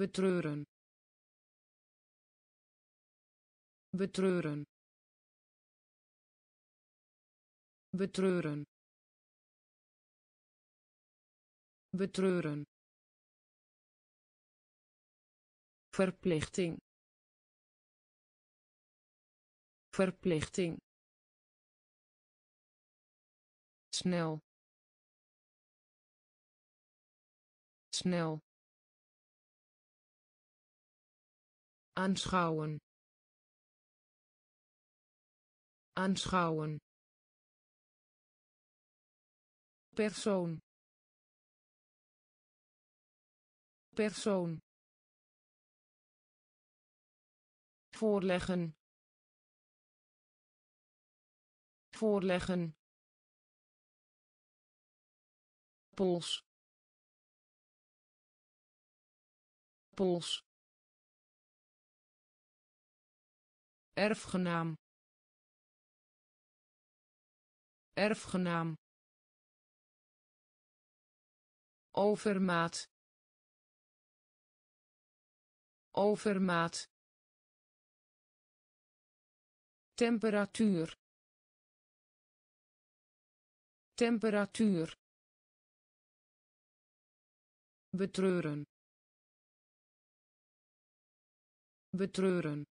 Betreuren. Betreuren. Betreuren. Betreuren. Verplichting. Verplichting snel. Snel. Aanschouwen. Aanschouwen. Persoon. Persoon. Voorleggen. Voorleggen pols pols erfgenaam. Erfgenaam. Overmaat. Overmaat. Temperatuur. Temperatuur betreuren. Betreuren.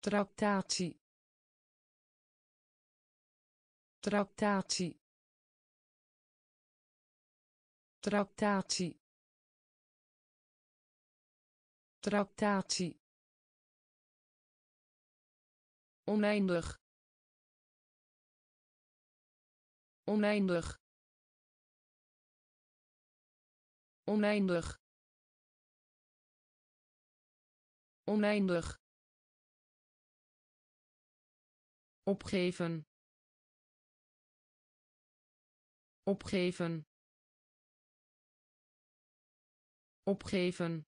Tractatie. Tractatie. Tractatie. Tractatie. Oneindig. Oneindig oneindig. Oneindig. Opgeven. Opgeven. Opgeven.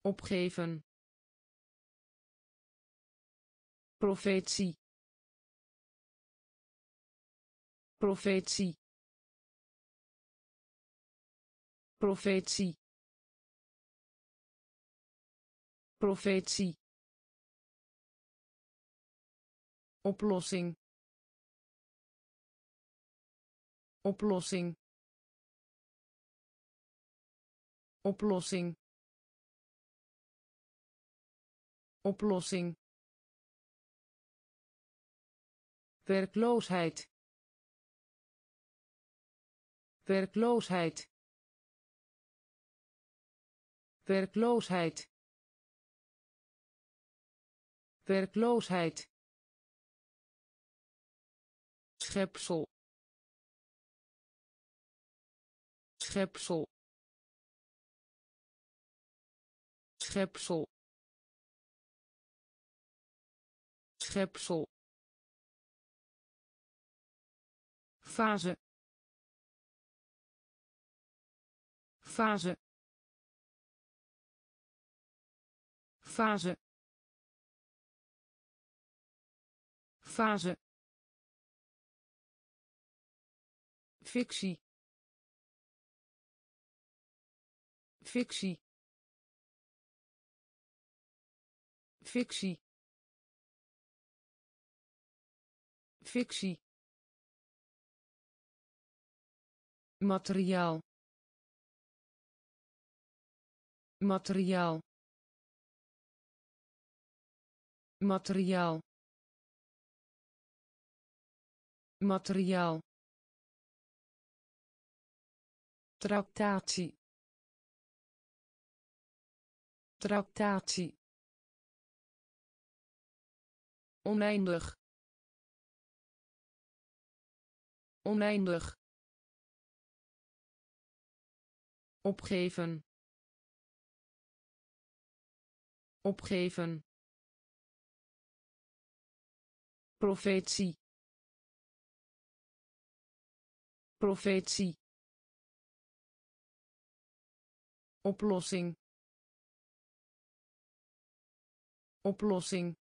Opgeven. Profetie. Profetie profetie. Profetie. Oplossing. Oplossing. Oplossing. Oplossing. Werkloosheid. Werkloosheid werkloosheid. Werkloosheid. Schepsel. Schepsel. Schepsel. Schepsel. Fase. Fase fase. Fase. Fictie. Fictie. Fictie. Fictie. Materiaal. Materiaal materiaal. Materiaal. Tractatie. Tractatie. Oneindig. Oneindig. Opgeven. Opgeven profetie. Profetie. Oplossing. Oplossing.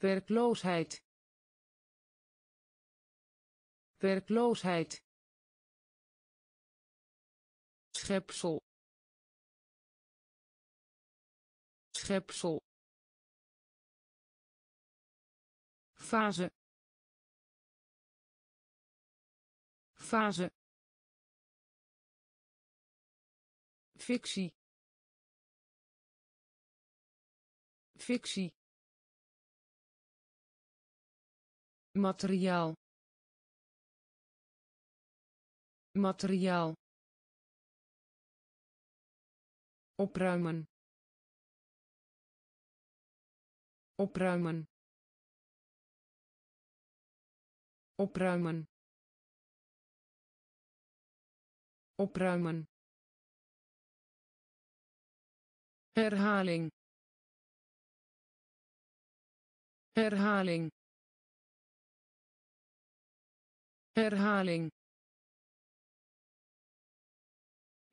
Werkloosheid. Werkloosheid. Schepsel. Schepsel fase. Fase. Fictie. Fictie. Materiaal. Materiaal. Opruimen. Opruimen opruimen. Opruimen. Herhaling. Herhaling. Herhaling.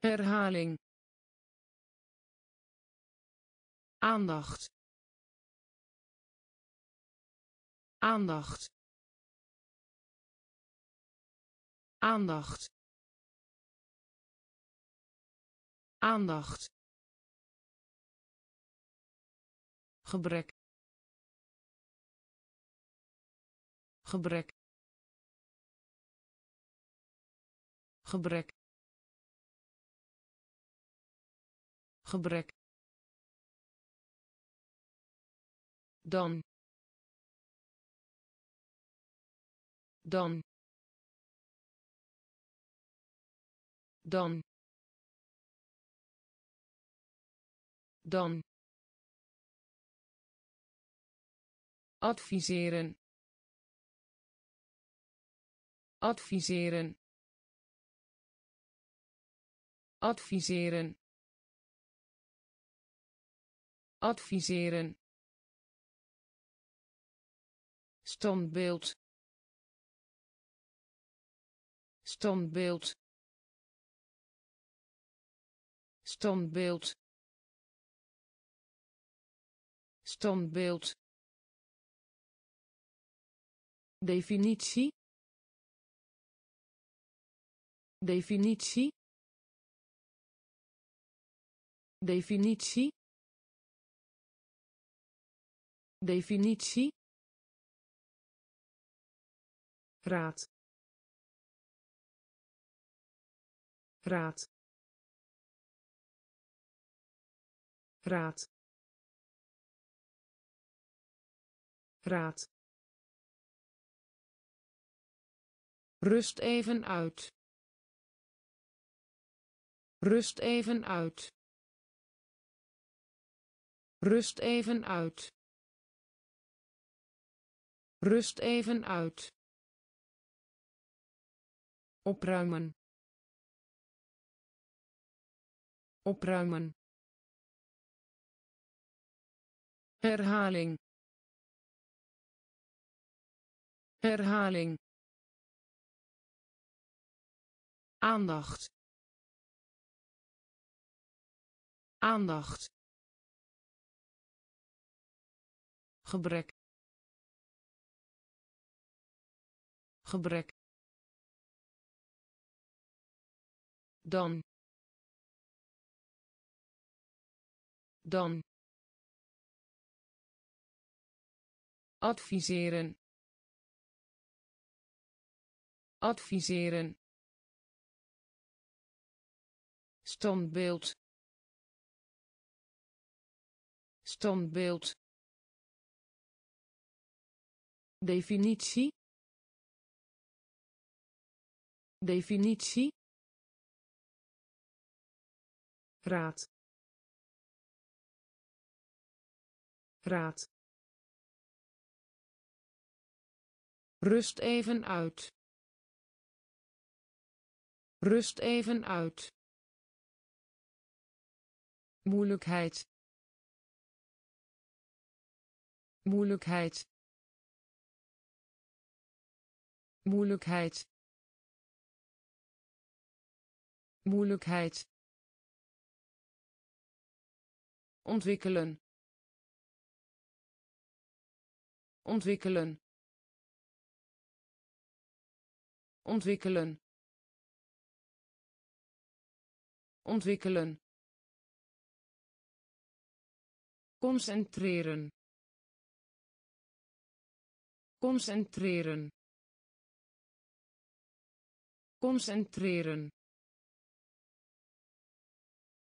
Herhaling. Aandacht. Aandacht aandacht. Aandacht. Gebrek. Gebrek. Gebrek. Gebrek. Dan. Dan dan. Dan. Adviseren. Adviseren. Adviseren. Adviseren. Standbeeld. Standbeeld standbeeld standbeeld definitie definitie definitie definitie raad raad raad. Raad. Rust even uit. Rust even uit. Rust even uit. Rust even uit. Opruimen. Opruimen herhaling. Herhaling. Aandacht. Aandacht. Gebrek. Gebrek. Dan. Dan adviseren. Adviseren. Standbeeld. Standbeeld. Definitie. Definitie. Raad. Raad rust even uit. Rust even uit. Moeilijkheid. Moeilijkheid. Moeilijkheid. Moeilijkheid. Ontwikkelen. Ontwikkelen ontwikkelen. Ontwikkelen. Concentreren. Concentreren. Concentreren.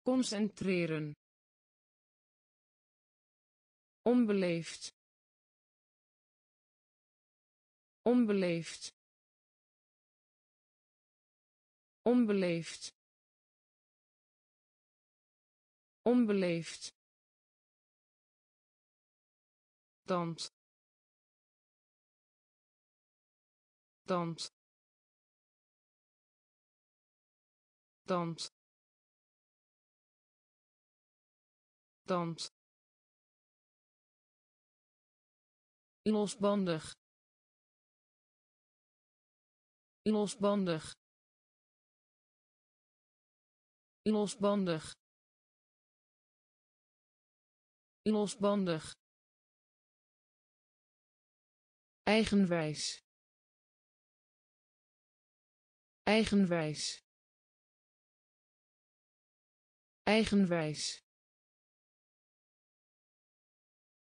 Concentreren. Onbeleefd. Onbeleefd onbeleefd onbeleefd dans dans dans dans losbandig losbandig losbandig losbandig eigenwijs eigenwijs eigenwijs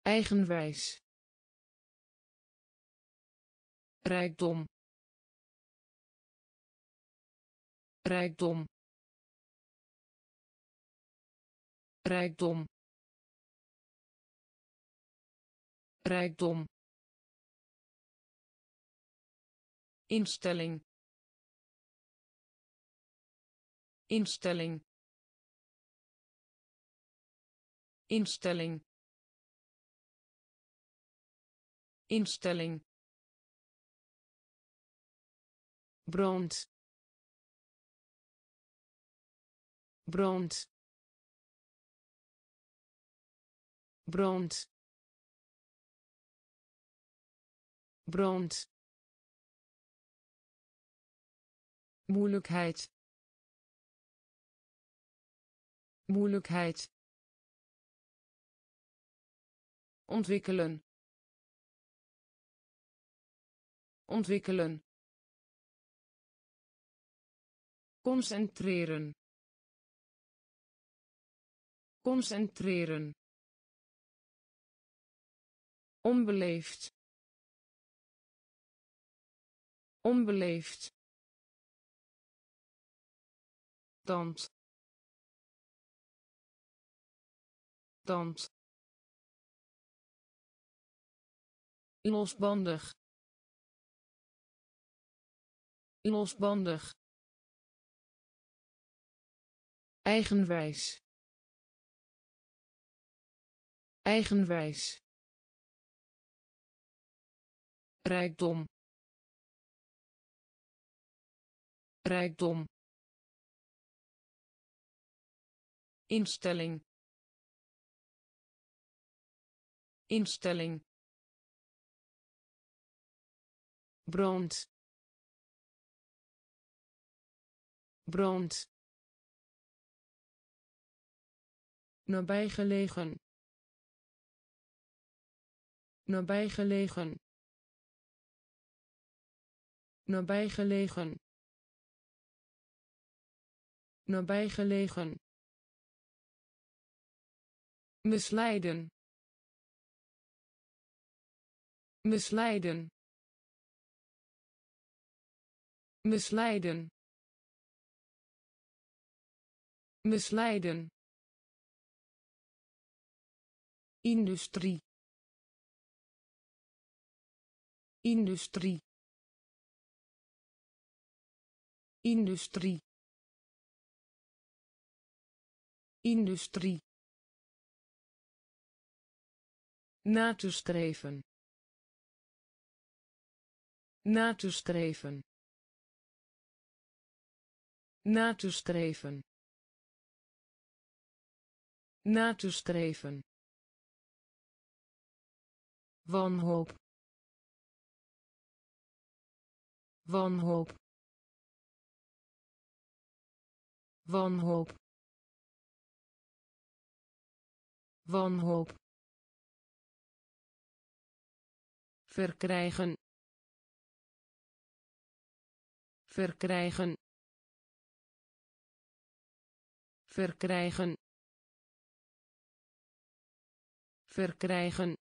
eigenwijs rijkdom rijkdom rijkdom. Rijkdom. Instelling. Instelling. Instelling. Instelling. Brand. Brand brand. Brand. Moeilijkheid. Moeilijkheid. Ontwikkelen. Ontwikkelen. Concentreren. Concentreren onbeleefd onbeleefd dans dans losbandig losbandig eigenwijs eigenwijs rijkdom. Rijkdom. Instelling. Instelling. Brand. Brand. Nabijgelegen. Nabijgelegen nabijgelegen. Nabijgelegen. Misleiden. Misleiden. Misleiden. Misleiden. Industrie. Industrie industrie industrie na te streven na te streven na te streven Na te streven. Wanhoop. Wanhoop. Wanhoop. Wanhoop. verkrijgen. Verkrijgen. Verkrijgen. Verkrijgen.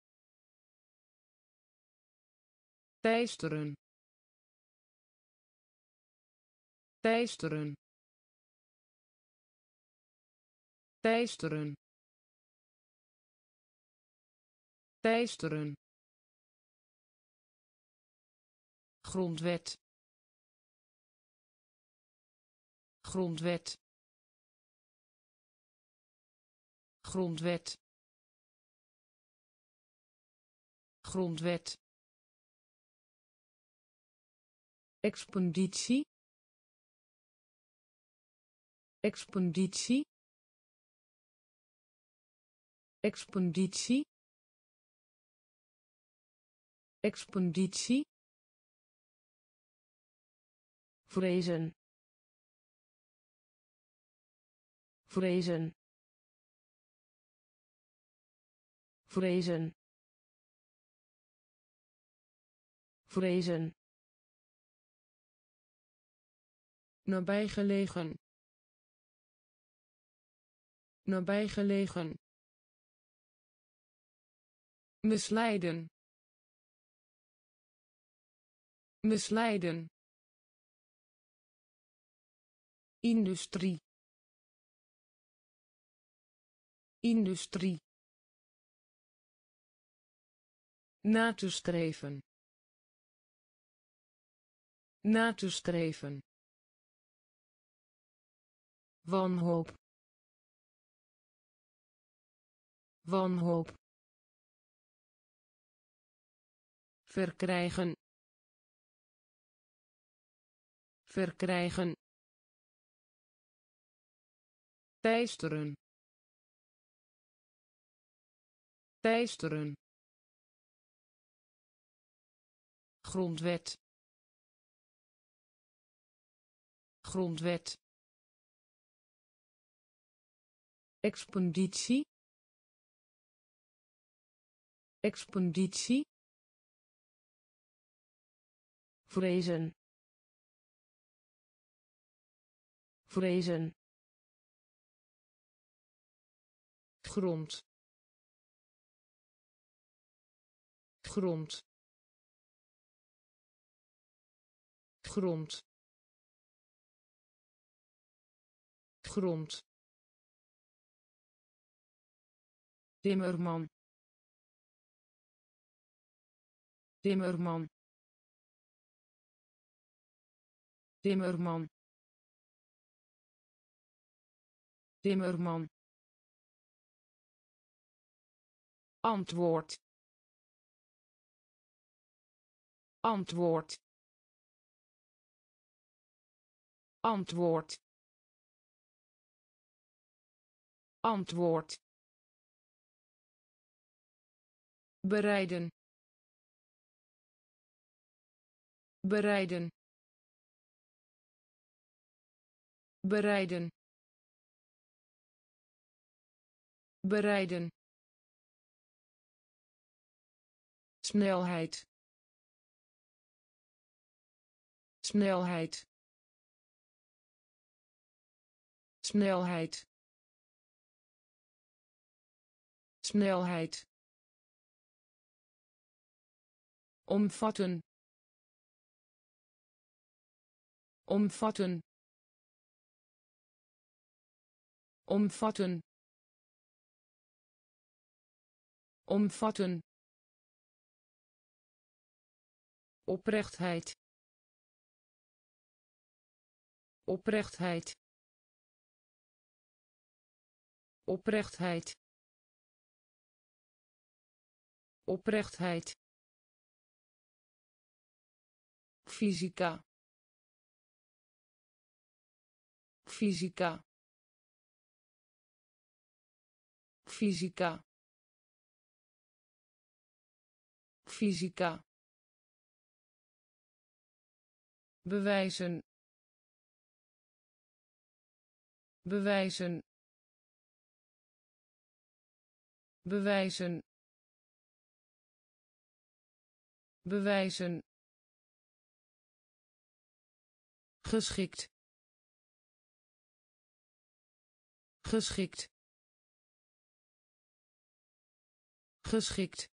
Teisteren. Teisteren teisteren. Teisteren. Grondwet. Grondwet. Grondwet. Grondwet. Expeditie. Expeditie expeditie expeditie vrezen. Vrezen. Vrezen. Vrezen. Nabijgelegen nabijgelegen misleiden misleiden industrie industrie na te streven na te streven wanhoop wanhoop verkrijgen. Verkrijgen. Teisteren. Teisteren. Grondwet. Grondwet. Expeditie. Expeditie vrezen. Vrezen. Grond. Grond. Grond. Grond. Timmerman. Timmerman Timmerman. Timmerman. Antwoord. Antwoord. Antwoord. Antwoord. Bereiden. Bereiden bereiden bereiden snelheid snelheid snelheid snelheid omvatten omvatten omvatten. Omvatten. Oprechtheid. Oprechtheid. Oprechtheid. Oprechtheid. Fysica. Fysica fysica fysica bewijzen. Bewijzen. Bewijzen. Bewijzen. Geschikt. Geschikt geschikt.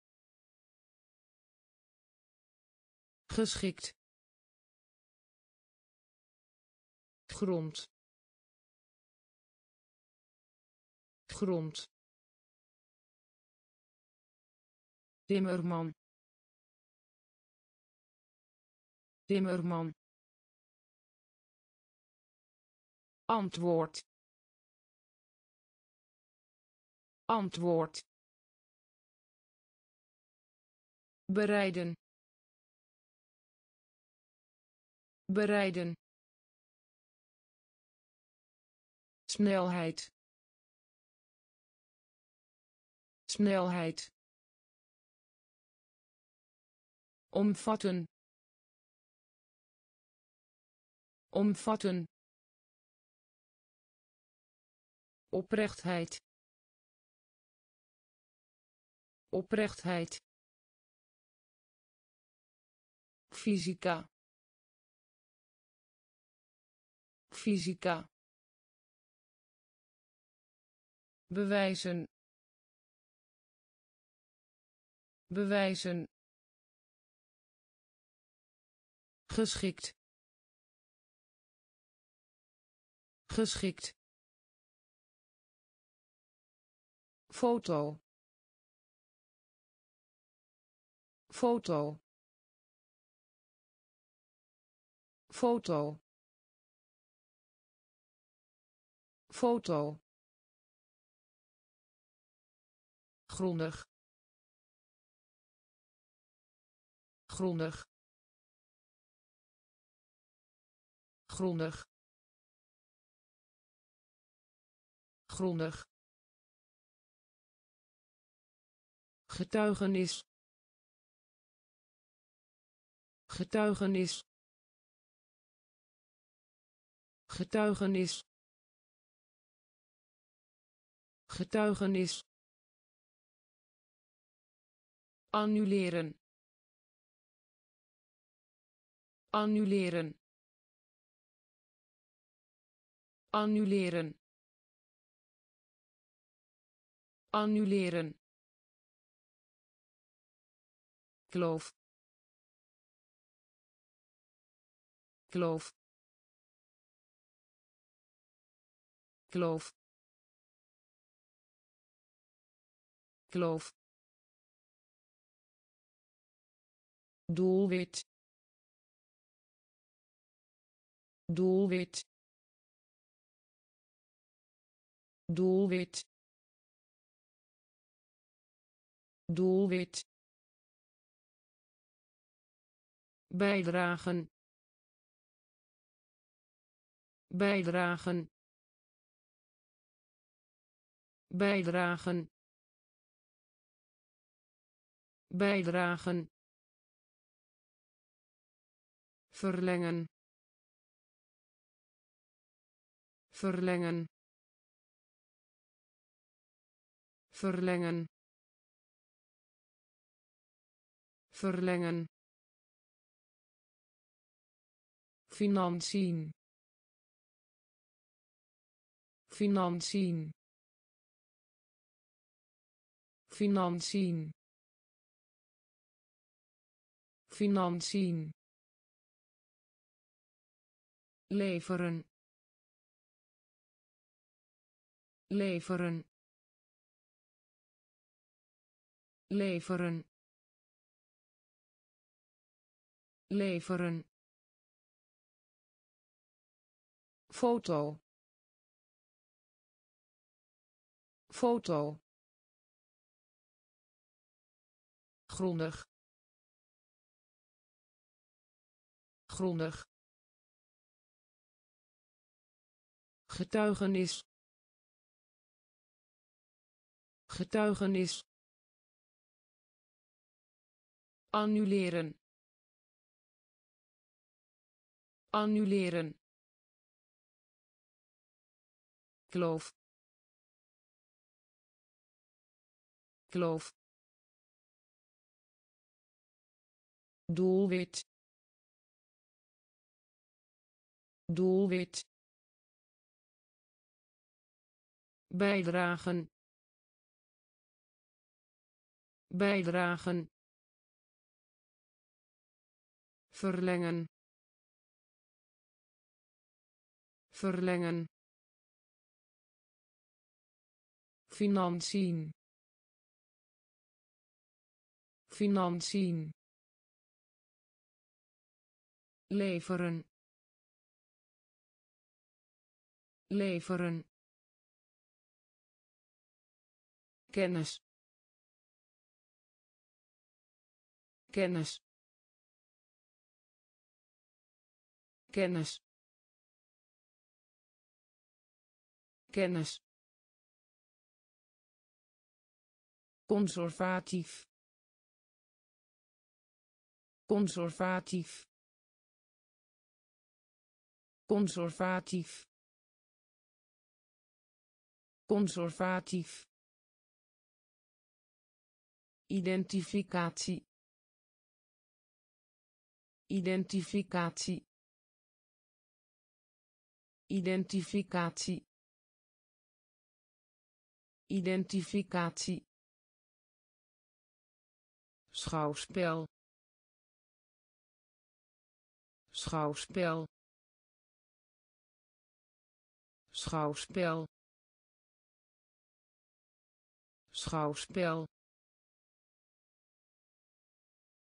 Geschikt. Grond. Grond. Timmerman. Timmerman. Antwoord. Antwoord bereiden bereiden snelheid snelheid omvatten omvatten oprechtheid oprechtheid fysica fysica bewijzen. Bewijzen. Geschikt. Geschikt. Foto. Foto foto. Foto. Grondig. Grondig. Grondig. Grondig. Getuigenis. Getuigenis getuigenis. Getuigenis. Annuleren. Annuleren. Annuleren. Annuleren. Kloof. Kloof kloof kloof doelwit. Doelwit. Doelwit. Doelwit. Bijdragen. Bijdragen bijdragen. Bijdragen. Verlengen. Verlengen. Verlengen. Verlengen. Financiën. Financiën financiën. Financiën. Leveren. Leveren. Leveren. Leveren. Foto. Foto grondig. Grondig. Getuigenis. Getuigenis. Annuleren. Annuleren. Kloof. Kloof doelwit doelwit bijdragen bijdragen verlengen verlengen financiën financiën leveren. Leveren. Kennis. Kennis. Kennis. Kennis. Conservatief. Conservatief conservatief. Conservatief. Identificatie. Identificatie. Identificatie. Identificatie. Schouwspel. Schouwspel schouwspel. Schouwspel.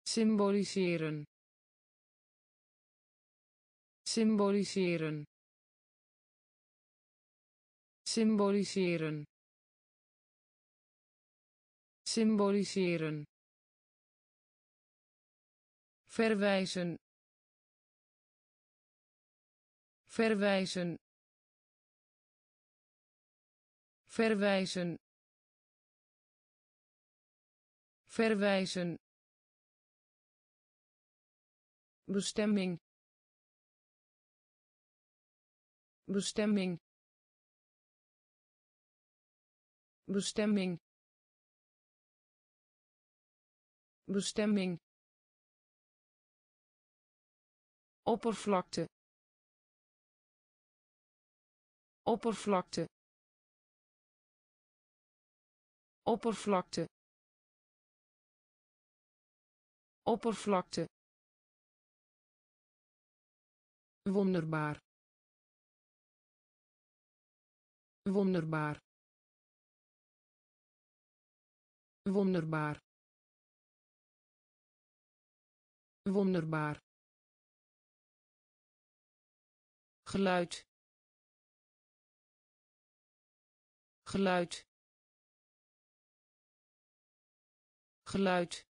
Symboliseren. Symboliseren. Symboliseren. Symboliseren. Verwijzen. Verwijzen verwijzen verwijzen bestemming bestemming bestemming bestemming oppervlakte oppervlakte oppervlakte oppervlakte wonderbaar wonderbaar wonderbaar wonderbaar. Geluid. Geluid geluid.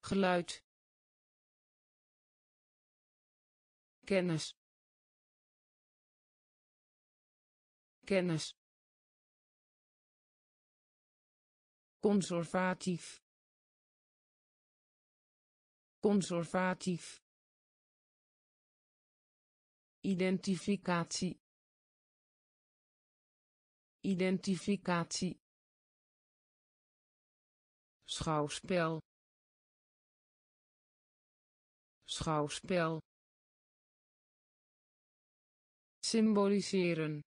Geluid. Kennis. Kennis. Conservatief. Conservatief. Identificatie. Identificatie schouwspel. Schouwspel. Symboliseren.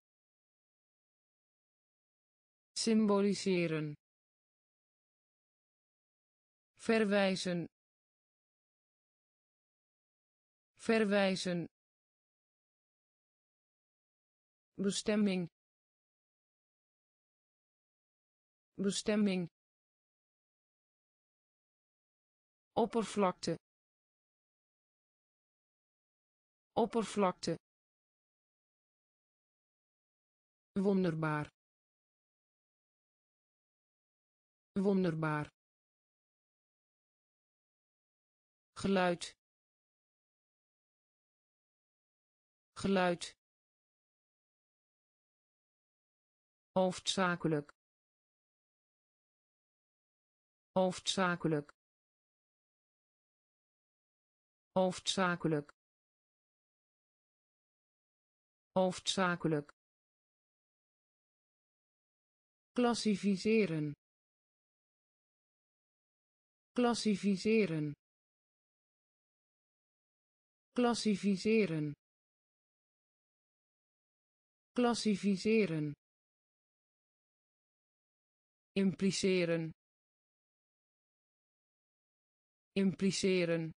Symboliseren. Verwijzen. Verwijzen. Bestemming. Bestemming oppervlakte oppervlakte wonderbaar wonderbaar geluid geluid hoofdzakelijk hoofdzakelijk hoofdzakelijk. Hoofdzakelijk. Klassificeren. Klassificeren. Klassificeren. Klassificeren. Impliceren. Impliceren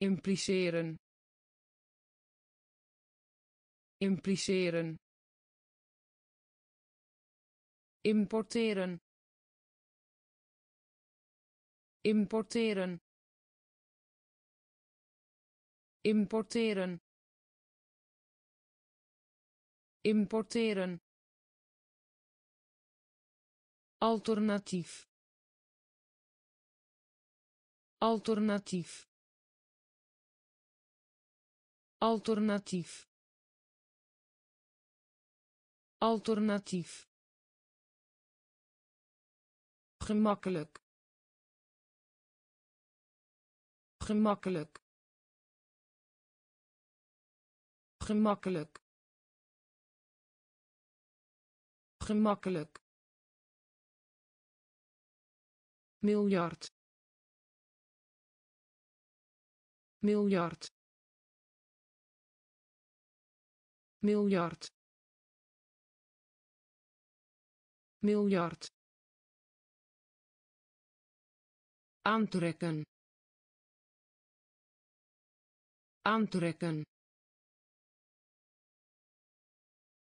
impliceren. Impliceren. Importeren. Importeren. Importeren. Importeren. Alternatief. Alternatief alternatief. Alternatief. Gemakkelijk. Gemakkelijk. Gemakkelijk. Gemakkelijk. Miljard. Miljard miljard. miljard. Aantrekken. Aantrekken.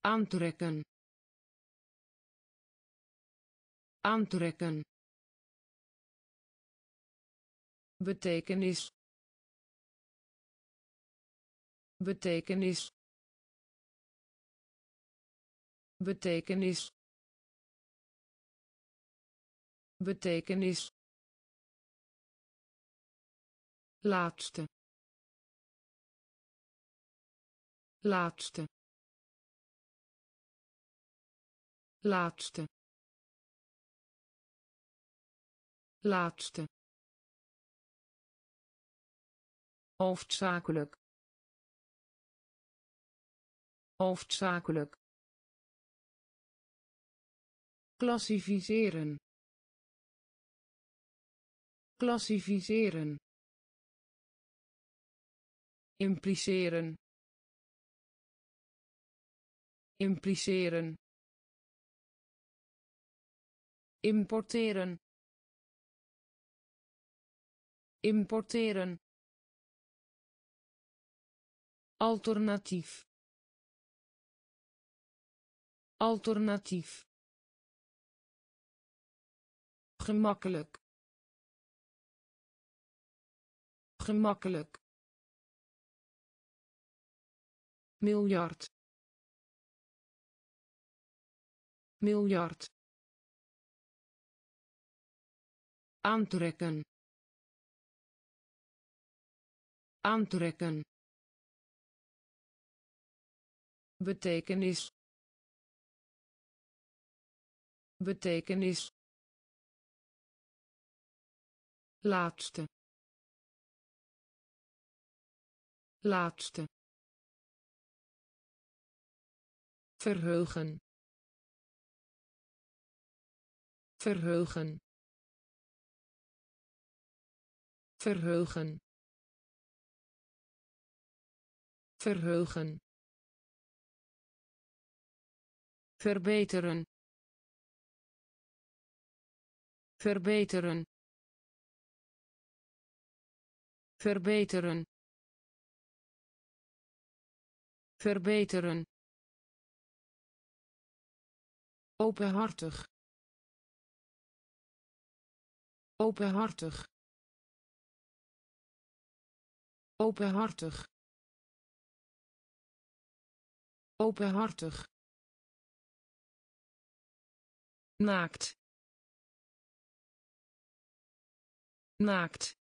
Aantrekken. Aantrekken. Betekenis. Betekenis betekenis laatste. Laatste. Hoofdzakelijk klassificeren klassificeren impliceren. Impliceren. Importeren. Importeren. Alternatief. Alternatief gemakkelijk. Gemakkelijk. Miljard. Miljard. Aantrekken. Aantrekken. Betekenis. Betekenis laatste. Laatste. Verheugen. Verheugen. Verheugen. Verheugen. Verbeteren. Verbeteren verbeteren. Verbeteren. Openhartig. Openhartig. Openhartig. Openhartig. Naakt. Naakt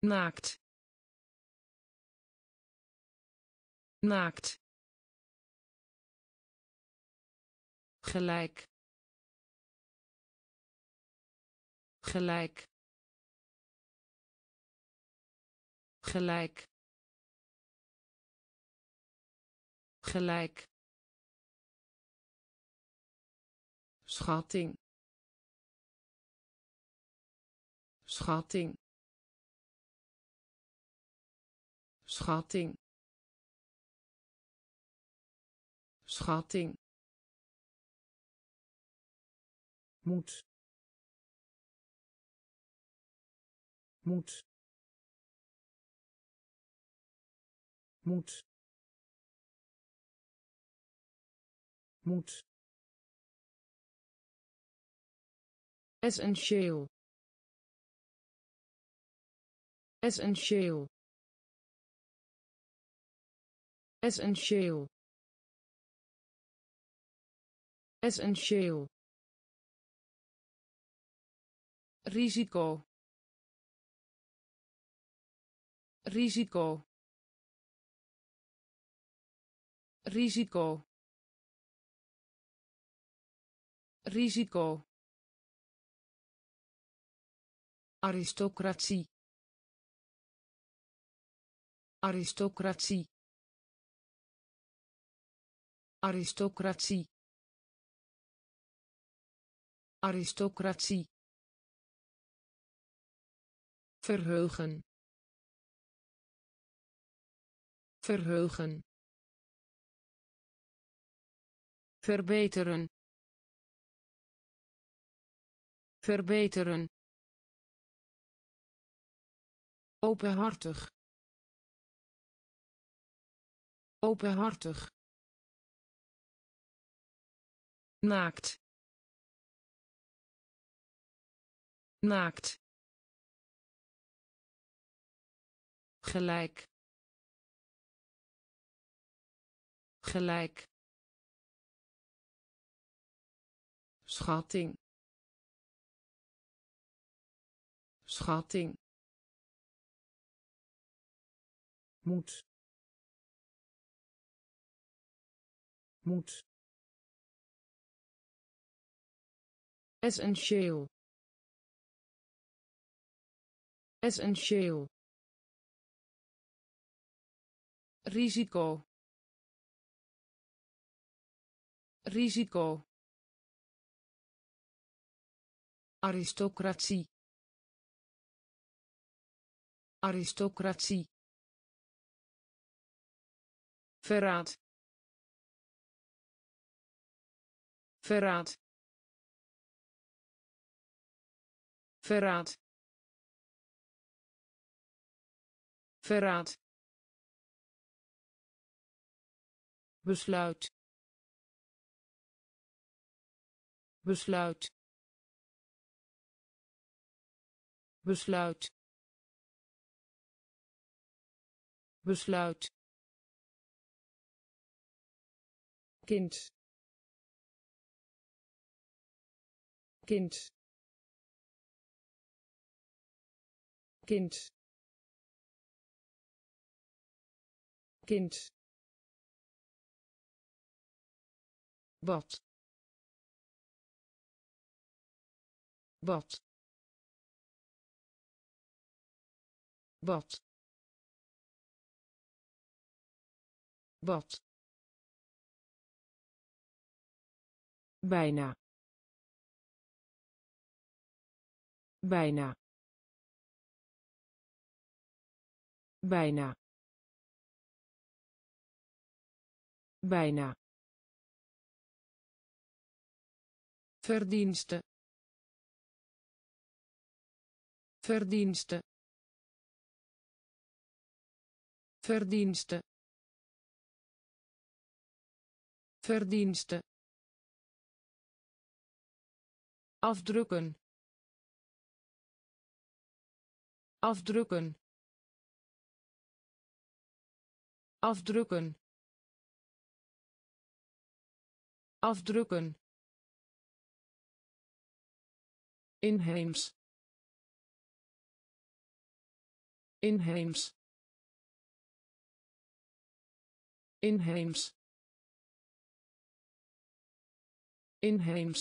naakt. Naakt. Gelijk. Gelijk. Gelijk. Gelijk. Schatting. Schatting schatting. Schatting. Moet. Moet. Moet. Moet. Essentieel. Essentieel essentieel. Essentieel. Risico. Risico. Risico. Risico. Aristocratie. Aristocratie aristocratie. Aristocratie. Verheugen. Verheugen. Verbeteren. Verbeteren. Openhartig. Openhartig naakt. Naakt. Gelijk. Gelijk. Schatting. Schatting. Moet moet essentieel. Essentieel. Risico. Risico. Aristocratie. Aristocratie. Verraad. Verraad verraad. Verraad. Besluit. Besluit. Besluit. Besluit. Kind. Kind kind. Kind. Bad bad bad bad bijna. Bijna bijna. Bijna. Verdienste. Verdienste. Verdienste. Verdienste. Afdrukken. Afdrukken afdrukken. Afdrukken. Inheems. Inheems. Inheems. Inheems.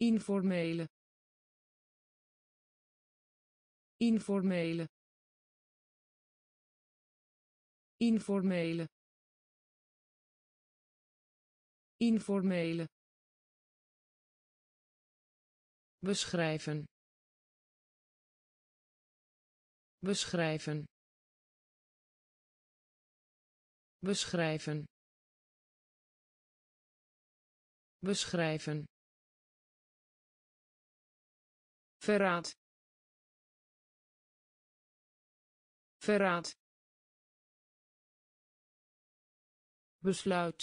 Informele. Informele informele informele beschrijven beschrijven beschrijven beschrijven verraad verraad besluit.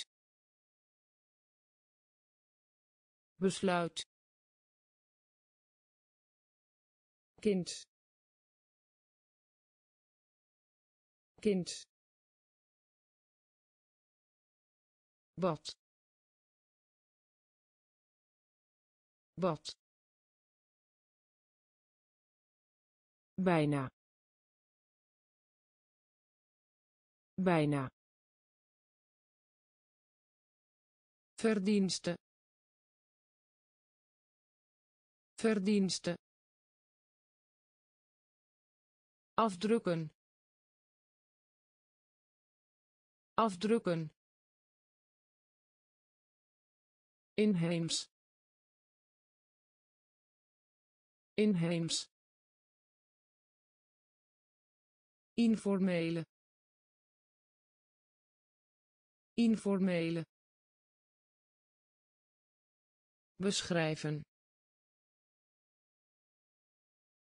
Besluit. Kind. Kind. Bad bad bijna. Bijna verdienste. Verdienste. Afdrukken. Afdrukken. Inheems. Inheems. Informele. Informele beschrijven.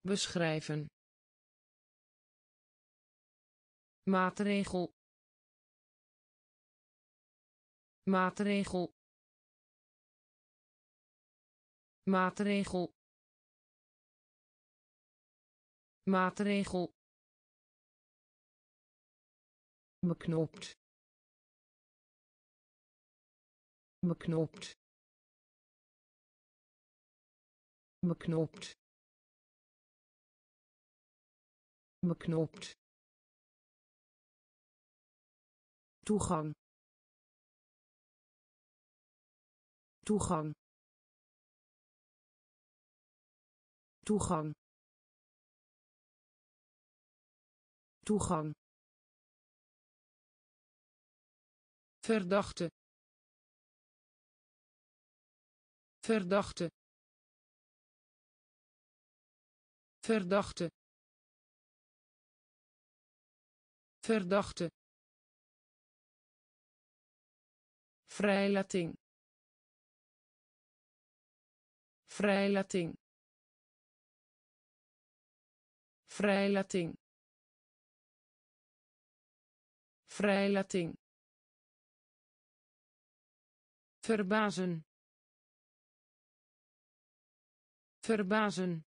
Beschrijven. Maatregel. Maatregel. Maatregel. Maatregel. Beknopt. Beknopt beknopt beknopt toegang. Toegang. Toegang. Toegang. Verdachte. Verdachte verdachte. Verdachte. Vrijlating. Vrijlating. Vrijlating. Vrijlating. Verbazen. Verbazen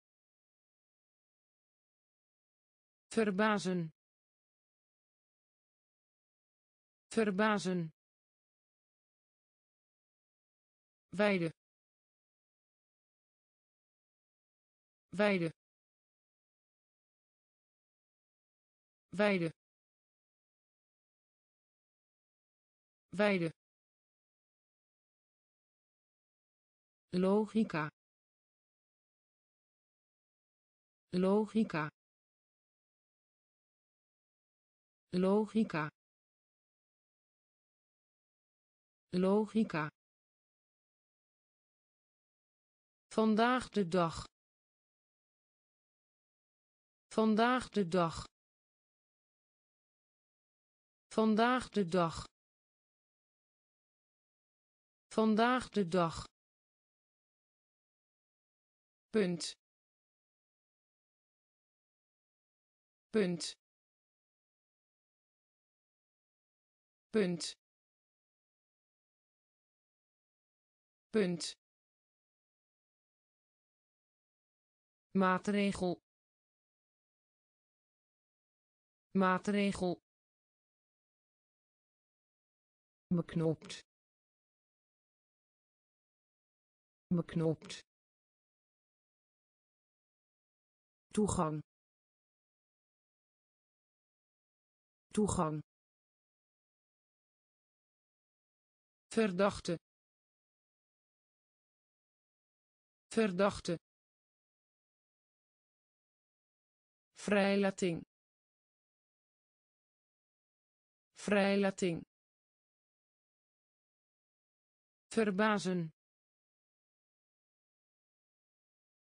verbazen. Verbazen. Weide. Weide. Weide. Weide. Logica. Logica logica. Logica. Vandaag de dag. Vandaag de dag. Vandaag de dag. Vandaag de dag. Punt. Punt punt. Punt. Maatregel. Maatregel. Beknopt. Beknopt. Toegang. Toegang verdachte. Verdachte. Vrijlating. Vrijlating. Verbazen.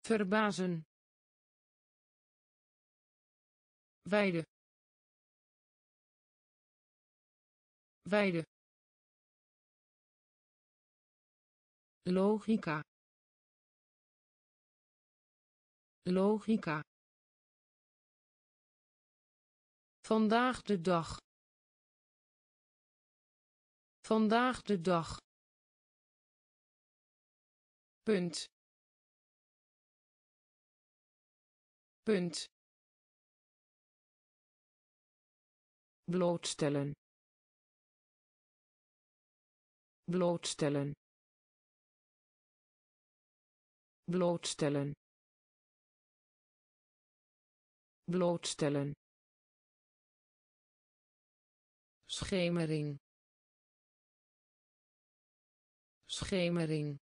Verbazen. Weide. Weide logica. Logica. Vandaag de dag. Vandaag de dag. Punt. Punt. Blootstellen. Blootstellen blootstellen. Blootstellen. Schemering. Schemering.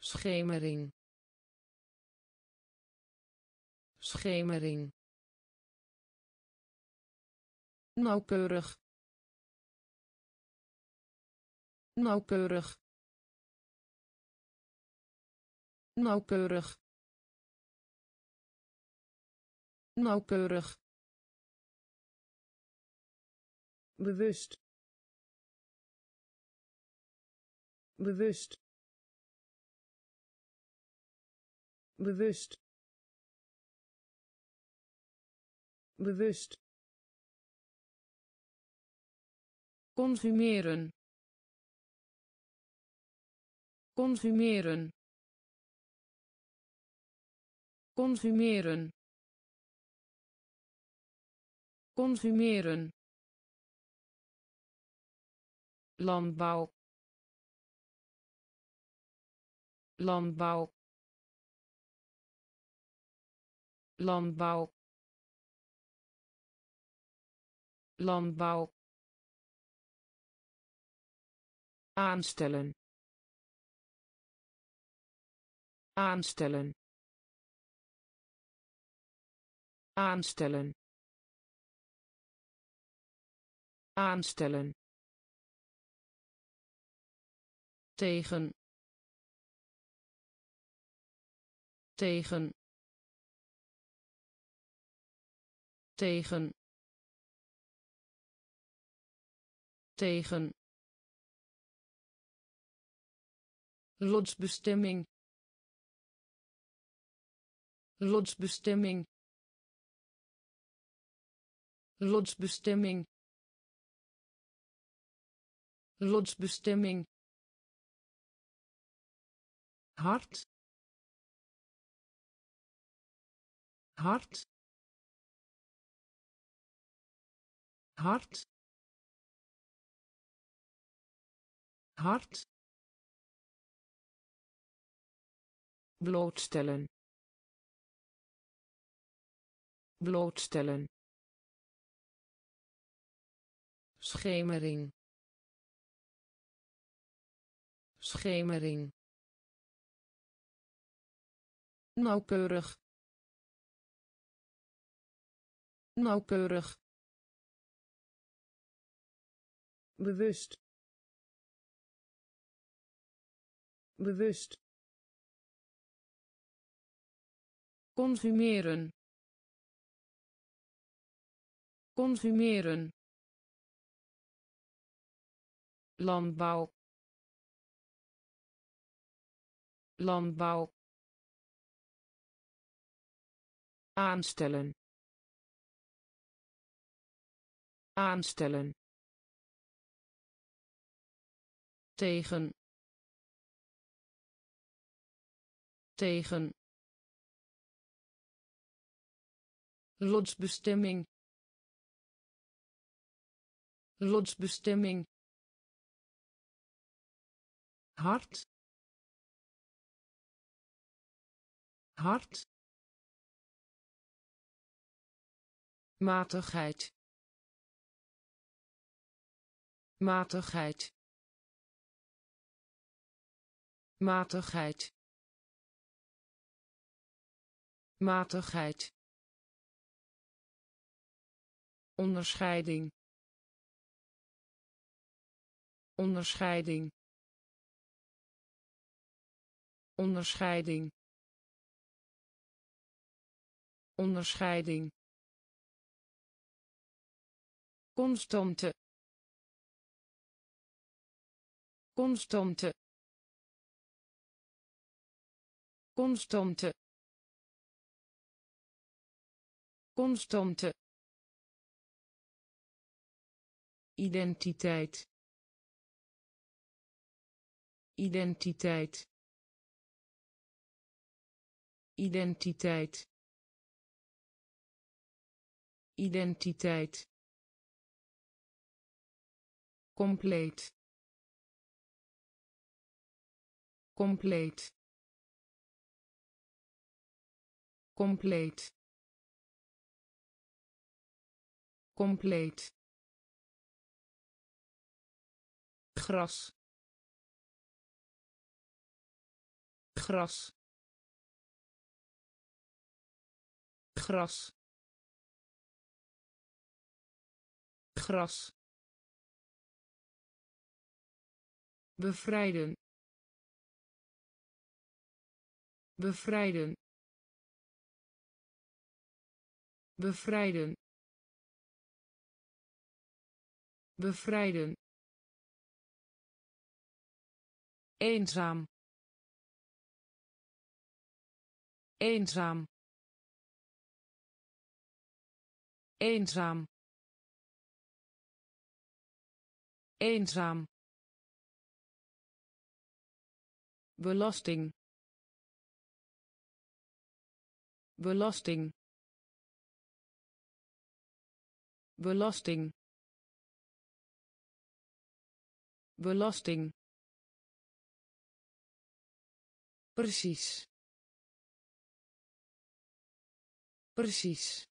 Schemering. Schemering. Nauwkeurig. Nauwkeurig nauwkeurig. Nauwkeurig. Bewust. Bewust. Bewust. Bewust. Consumeren. Consumeren consumeren. Consumeren. Landbouw. Landbouw. Landbouw. Landbouw. Aanstellen. Aanstellen aanstellen. Aanstellen. Tegen. Tegen. Tegen. Tegen. Lotsbestemming. Lotsbestemming lotsbestemming lotsbestemming hart hart hart hart. Blootstellen. Blootstellen schemering. Schemering. Nauwkeurig. Nauwkeurig. Bewust. Bewust. Consumeren. Consumeren landbouw. Landbouw. Aanstellen. Aanstellen. Tegen. Tegen. Lotsbestemming. Lotsbestemming hart hart matigheid matigheid matigheid matigheid onderscheiding onderscheiding onderscheiding. Onderscheiding. Constante. Constante. Constante. Constante. Identiteit. Identiteit identiteit. Identiteit. Compleet. Compleet. Compleet. Compleet. Gras. Gras gras. Gras. Bevrijden. Bevrijden. Bevrijden. Bevrijden. Eenzaam. Eenzaam eenzaam. Eenzaam. Belasting. Belasting. Belasting. Belasting. Precies. Precies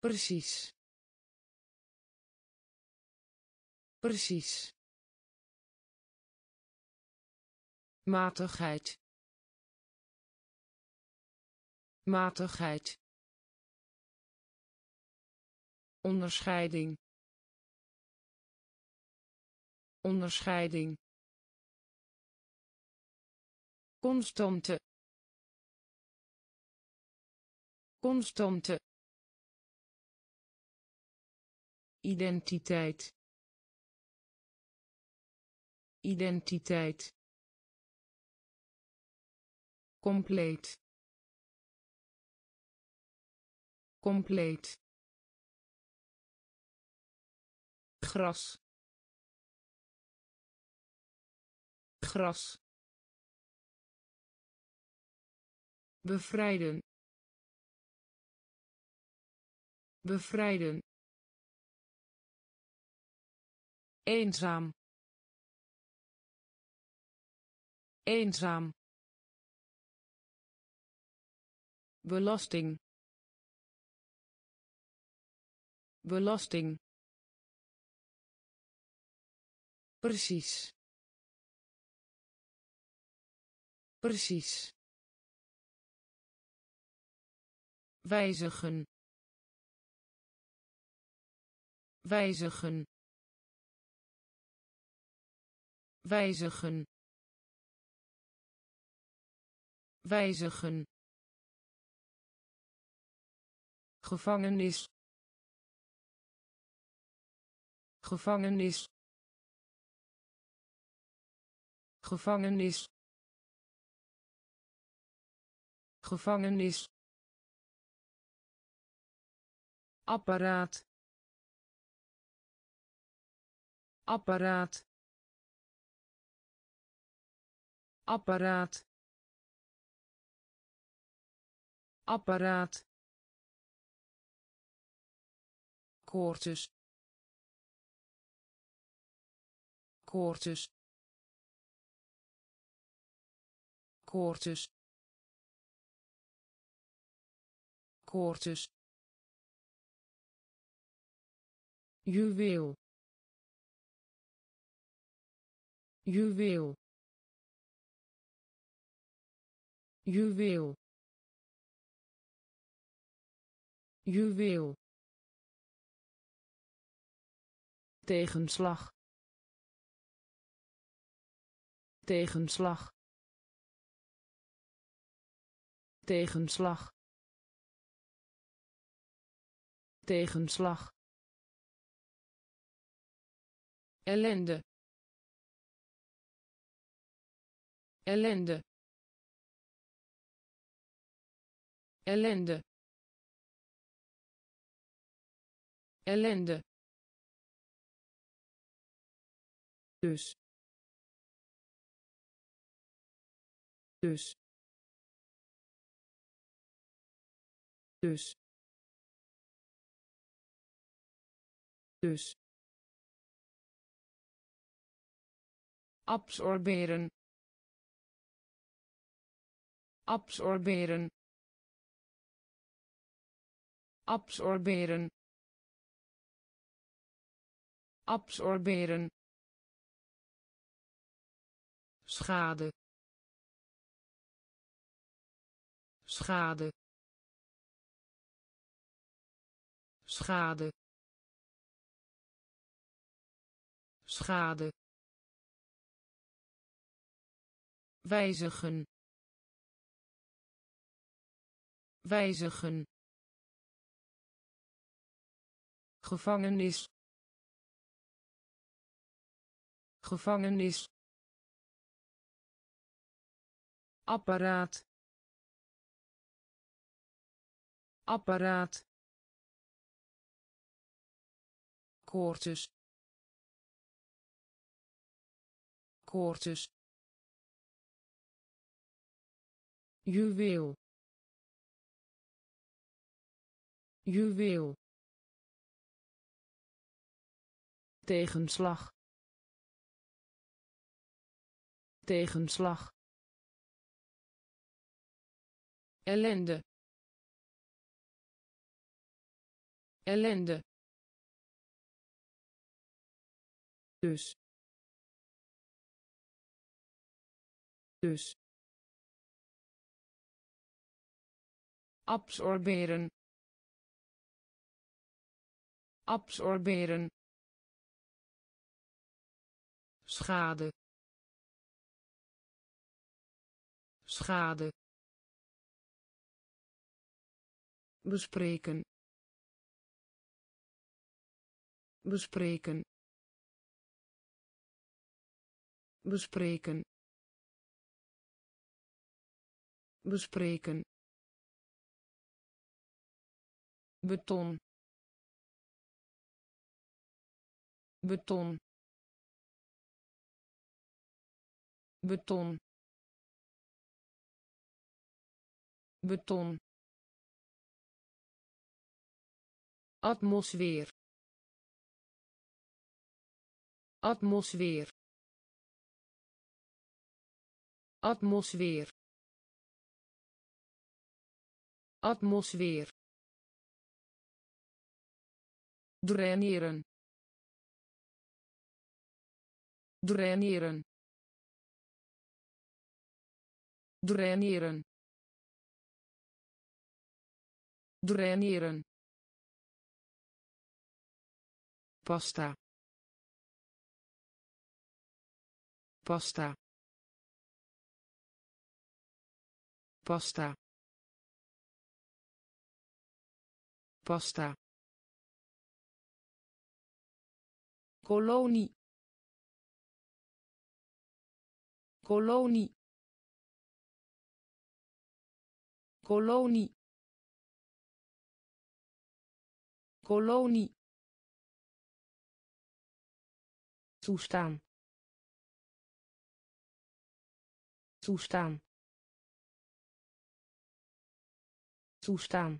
precies. Precies. Matigheid. Matigheid. Onderscheiding. Onderscheiding. Constante. Constante identiteit. Identiteit. Compleet. Compleet. Gras. Gras. Bevrijden. Bevrijden eenzaam. Eenzaam. Belasting. Belasting. Precies. Precies. Wijzigen. Wijzigen wijzigen. Wijzigen. Gevangenis. Gevangenis. Gevangenis. Gevangenis. Apparaat. Apparaat apparaat. Apparaat. Koortjes. Koortjes. Koortjes. Koortjes. Juweel. Juweel juweel. Juweel. Tegenslag. Tegenslag. Tegenslag. Tegenslag. Ellende. Ellende ellende. Ellende. Dus. Dus. Dus. Dus. Absorberen. Absorberen absorberen. Absorberen. Schade. Schade. Schade. Schade. Wijzigen. Wijzigen gevangenis. Gevangenis. Apparaat. Apparaat. Koortjes. Koortjes. Juweel. Juweel tegenslag. Tegenslag. Ellende. Ellende. Dus. Dus. Absorberen. Absorberen schade. Schade. Bespreken. Bespreken. Bespreken. Bespreken. Beton. Beton beton. Beton. Atmosfeer. Atmosfeer. Atmosfeer. Atmosfeer. Draineren. Draineren draineren. Draineren. Pasta. Pasta. Pasta. Pasta. Kolonie. Kolonie kolonie. Kolonie. Toestaan. Toestaan. Toestaan.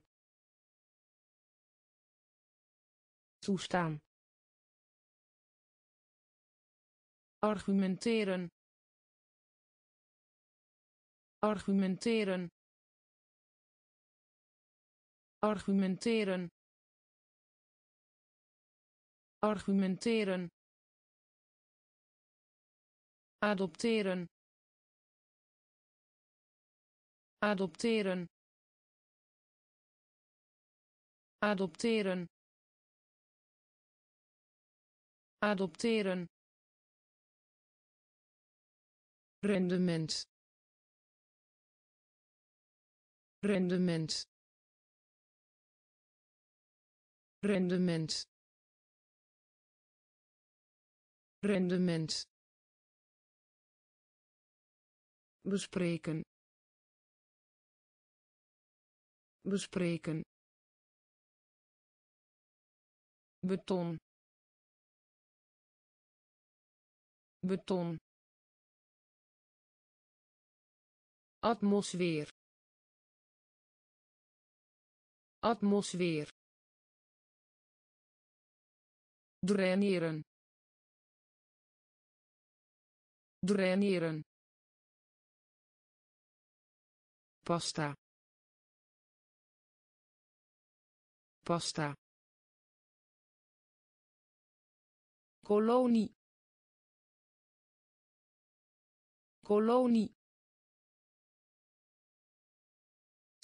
Toestaan. Argumenteren. Argumenteren argumenteren. Argumenteren. Adopteren. Adopteren. Adopteren. Adopteren. Rendement. Rendement rendement. Rendement. Bespreken. Bespreken. Beton. Beton. Atmosfeer. Atmosfeer draineren draineren pasta. Pasta. Kolonie. Kolonie.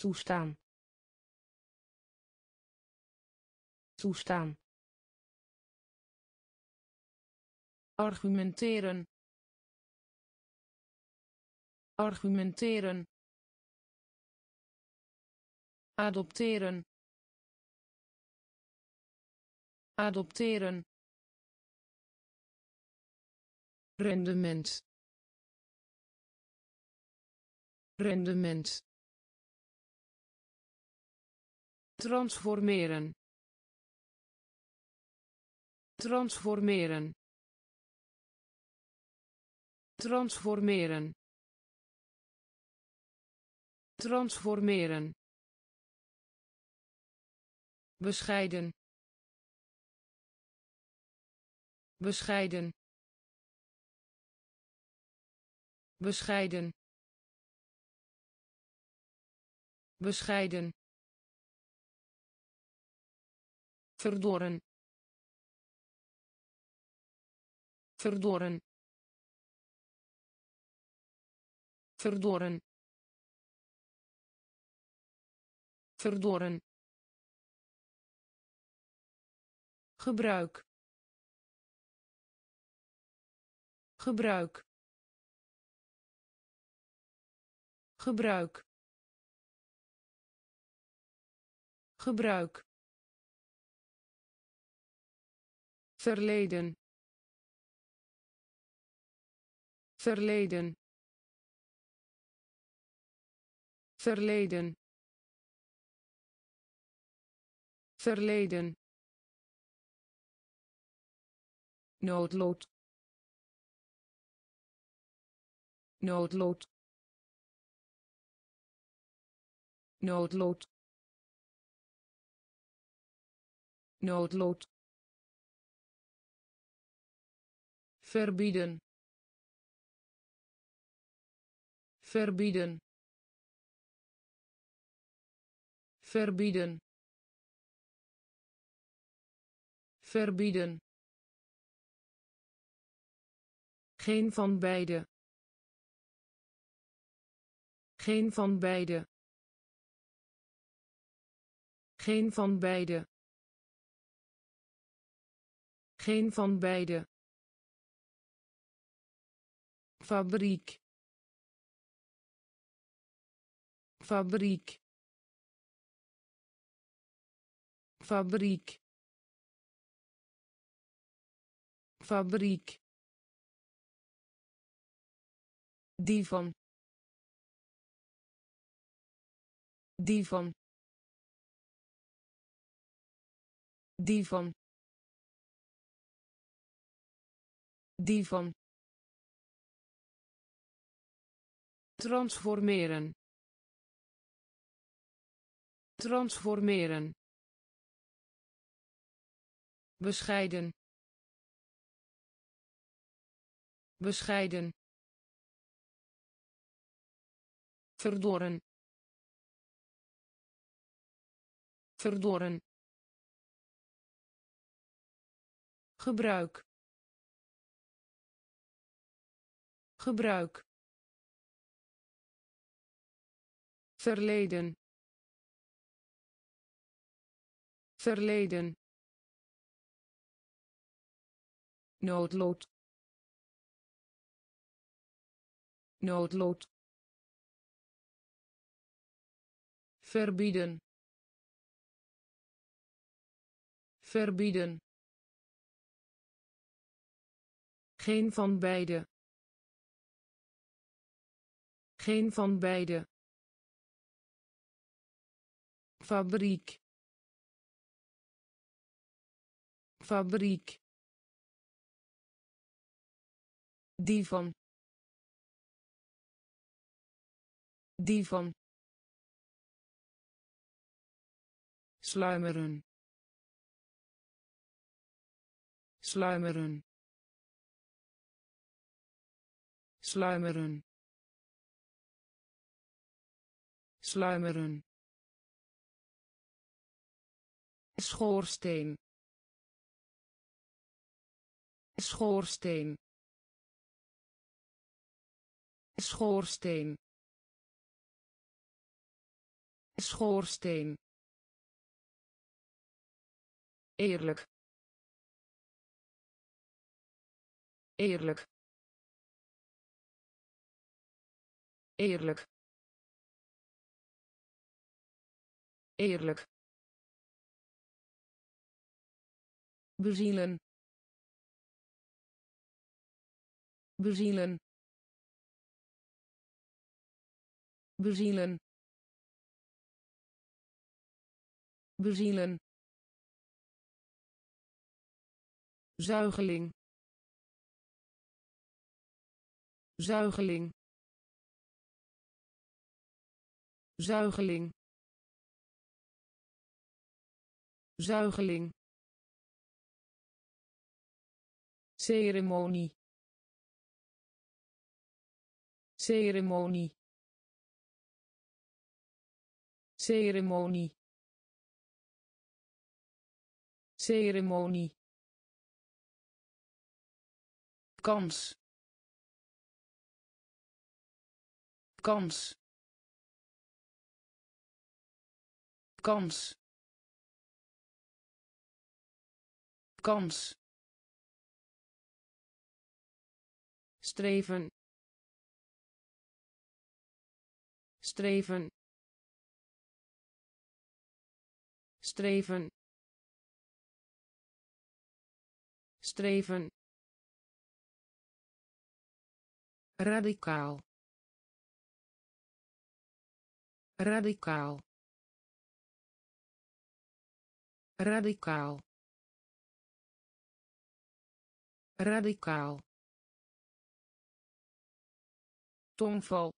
Toestaan. Toestaan argumenteren. Argumenteren. Adopteren. Adopteren. Rendement. Rendement. Transformeren. Transformeren transformeren. Transformeren. Bescheiden. Bescheiden. Bescheiden. Bescheiden. Verdorren verdorren verdorren verdorren gebruik. Gebruik. Gebruik. Gebruik. Verleden. Verleden verleden. Verleden. Noodlot. Noodlot. Noodlot. Noodlot. Verbieden. Verbieden verbieden. Verbieden. Geen van beide. Geen van beide. Geen van beide. Geen van beide. Fabriek. Fabriek fabriek. Fabriek. Die van. Die van. Die van. Die van. Transformeren. Transformeren bescheiden. Bescheiden. Verdorren verdorren gebruik. Gebruik. Verleden. Verleden noodlot. Noodlot. Verbieden. Verbieden. Geen van beide. Geen van beide. Fabriek. Fabriek die van. Die van. Sluimeren. Sluimeren. Sluimeren. Sluimeren. Schoorsteen. Schoorsteen schoorsteen. Schoorsteen. Eerlijk. Eerlijk. Eerlijk. Eerlijk. Bezielen. Bezielen bezielen. Bezielen. Zuigeling. Zuigeling. Zuigeling. Zuigeling. Ceremonie. Ceremonie ceremonie. Ceremonie. Kans. Kans. Kans. Kans. Streven. Streven streven. Streven. Radicaal. Radicaal. Radicaal. Radicaal. Tongval.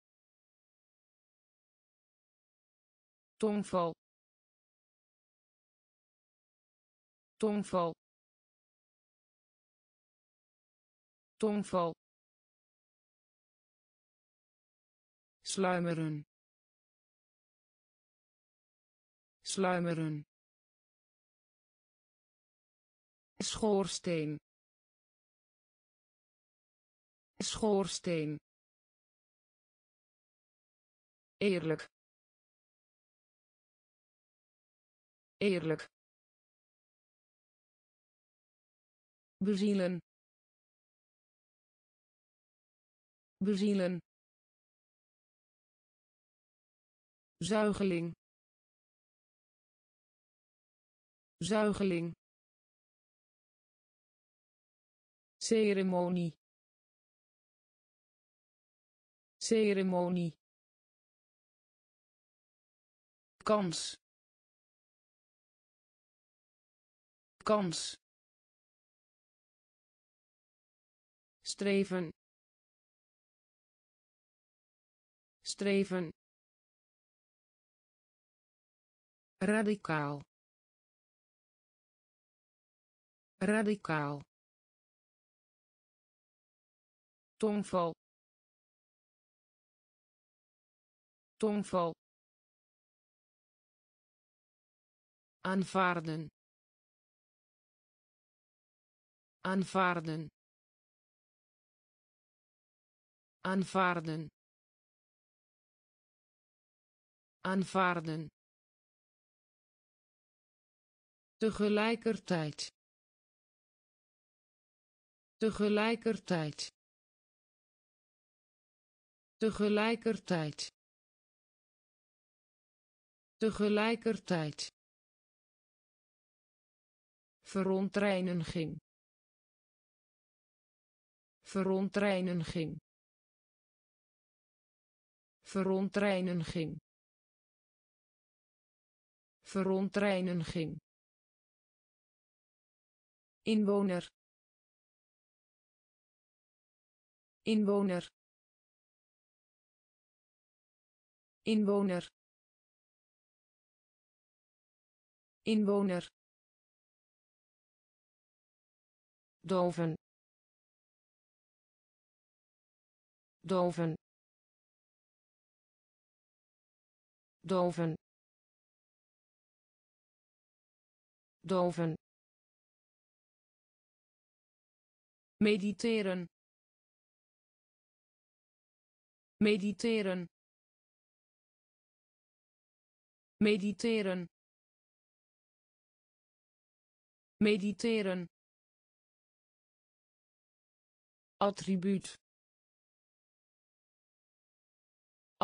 Tongval tongval tongval sluimeren sluimeren schoorsteen schoorsteen eerlijk eerlijk bezielen. Bezielen. Zuigeling. Zuigeling. Ceremonie. Ceremonie. Kans. Kans streven. Streven. Radicaal. Radicaal. Tongval. Tongval. Aanvaarden. Aanvaarden aanvaarden. Tegelijkertijd. Tegelijkertijd. Tegelijkertijd. Tegelijkertijd. Verontreiniging. Verontreiniging verontreiniging verontreiniging inwoner. Inwoner. Inwoner. Inwoner. Doven. Doven doven doven mediteren mediteren mediteren mediteren attribuut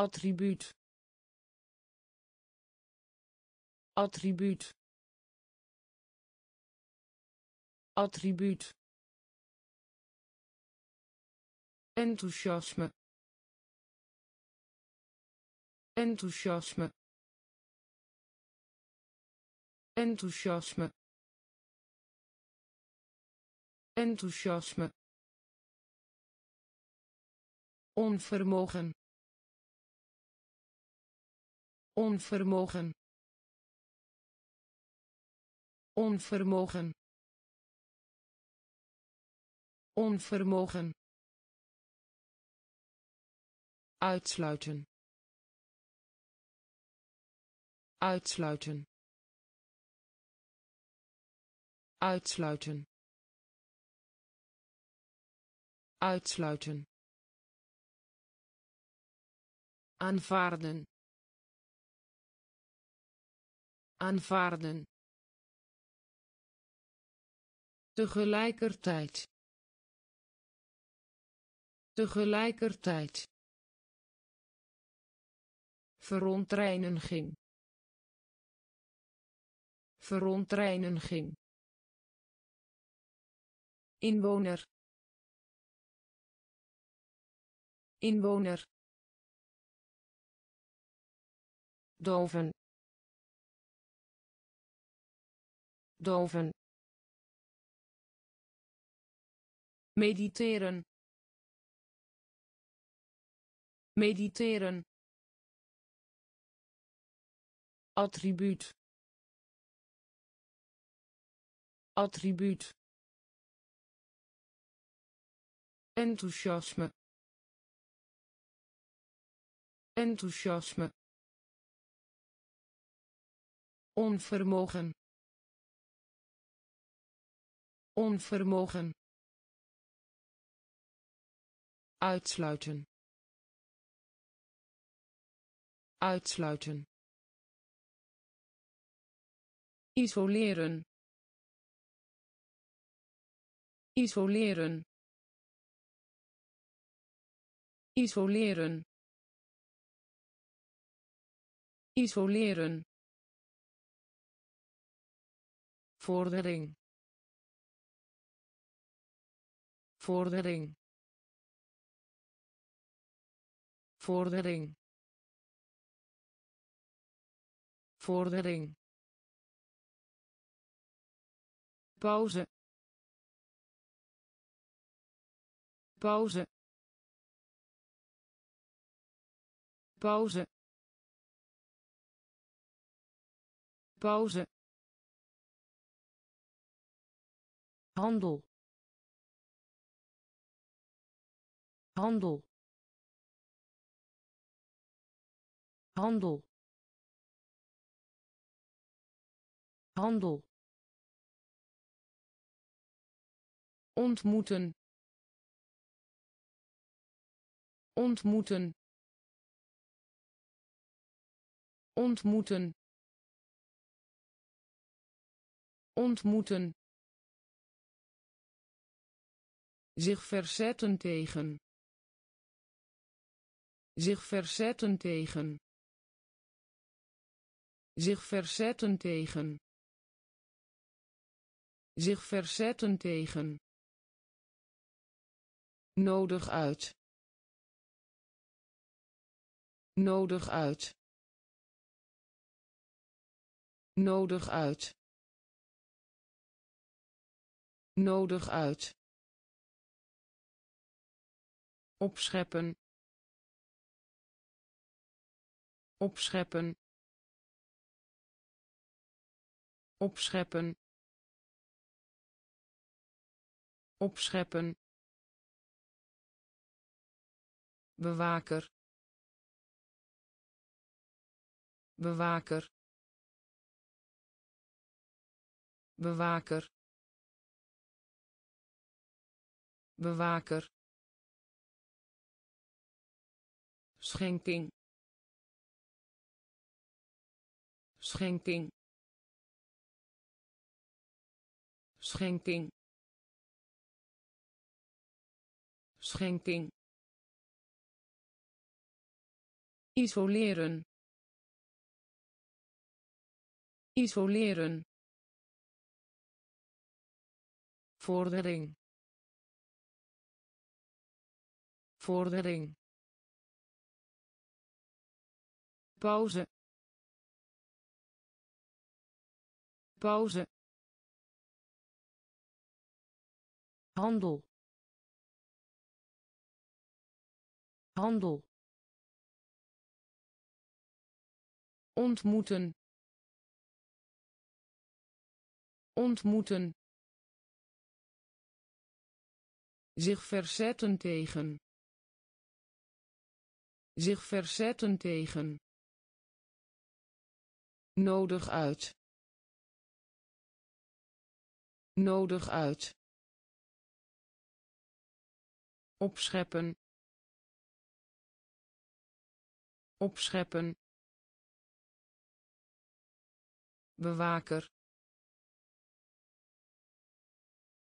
attribuut attribuut. Attribuut. Enthousiasme. Enthousiasme. Enthousiasme. Enthousiasme. Onvermogen. Onvermogen onvermogen. Onvermogen. Uitsluiten. Uitsluiten. Uitsluiten. Uitsluiten. Aanvaarden. Aanvaarden tegelijkertijd. Tegelijkertijd. Verontreiniging. Verontreiniging. Inwoner. Inwoner. Doven. Doven mediteren. Mediteren. Attribuut. Attribuut. Enthousiasme. Enthousiasme. Onvermogen. Onvermogen uitsluiten. Uitsluiten. Isoleren. Isoleren. Isoleren. Isoleren. Vordering. Vordering vordering. Vordering. Pauze. Pauze. Pauze. Pauze. Handel. Handel handel. Handel. Ontmoeten. Ontmoeten. Ontmoeten. Ontmoeten. Zich verzetten tegen. Zich verzetten tegen zich verzetten tegen. Zich verzetten tegen. Nodig uit. Nodig uit. Nodig uit. Nodig uit. Opscheppen. Opscheppen opscheppen. Opscheppen. Bewaker. Bewaker. Bewaker. Bewaker. Schenking. Schenking schenking. Schenking. Isoleren. Isoleren. Vordering. Vordering. Pauze. Pauze handel. Handel. Ontmoeten. Ontmoeten. Zich verzetten tegen. Zich verzetten tegen. Nodig uit. Nodig uit opscheppen. Opscheppen. Bewaker.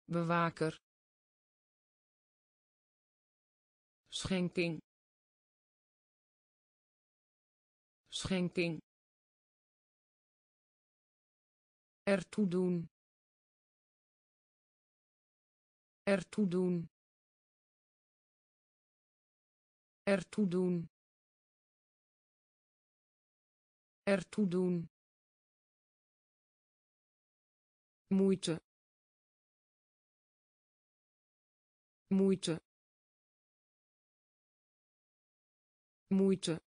Bewaker. Schenking. Schenking. Ertoe doen. Ertoe doen ertoe doen. Ertoe doen. Moeite. Moeite. Moeite.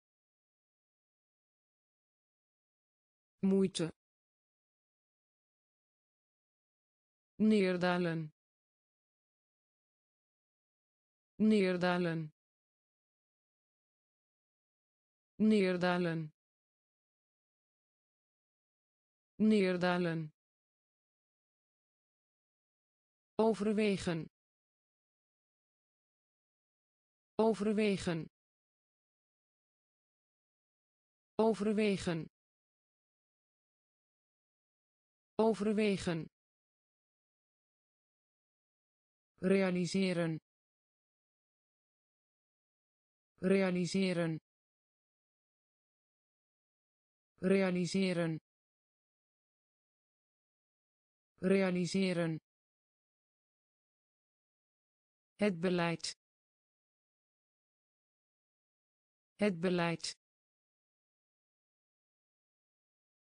Moeite. Neerdalen. Neerdalen neerdalen. Neerdalen. Overwegen. Overwegen. Overwegen. Overwegen. Realiseren. Realiseren realiseren. Realiseren. Het beleid. Het beleid.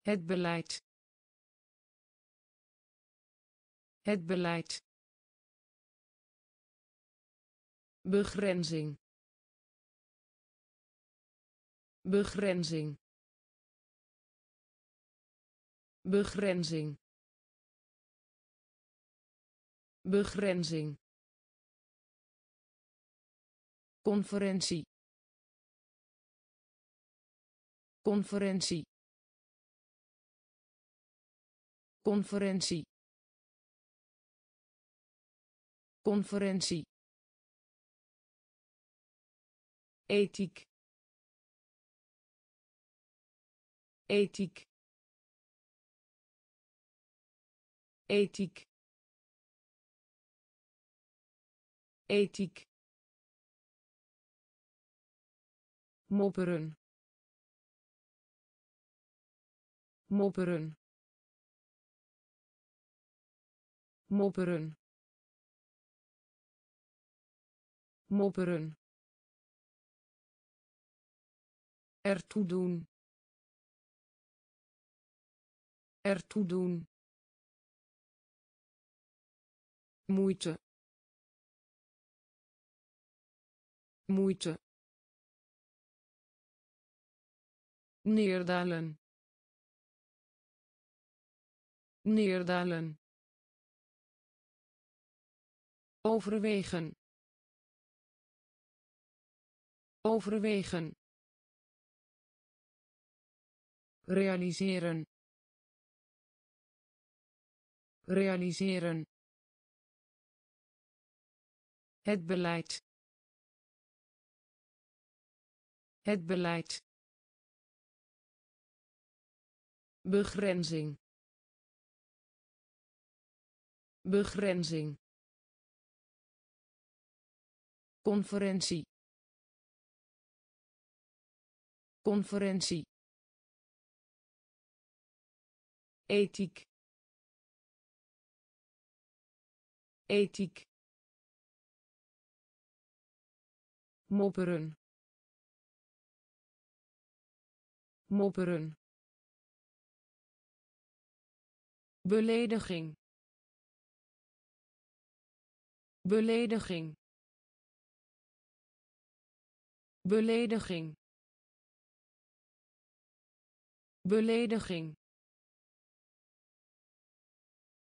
Het beleid. Het beleid. Begrenzing. Begrenzing begrenzing. Begrenzing. Conferentie. Conferentie. Conferentie. Conferentie. Ethiek. Ethiek ethiek. Ethiek. Mopperen. Mopperen. Mopperen. Mopperen. Ertoe doen. Ertoe doen moeite moeite neerdalen. Neerdalen. Overwegen. Overwegen. Realiseren. Realiseren het beleid. Het beleid. Begrenzing. Begrenzing. Conferentie. Conferentie. Ethiek. Ethiek mopperen. Mopperen. Belediging. Belediging. Belediging. Belediging.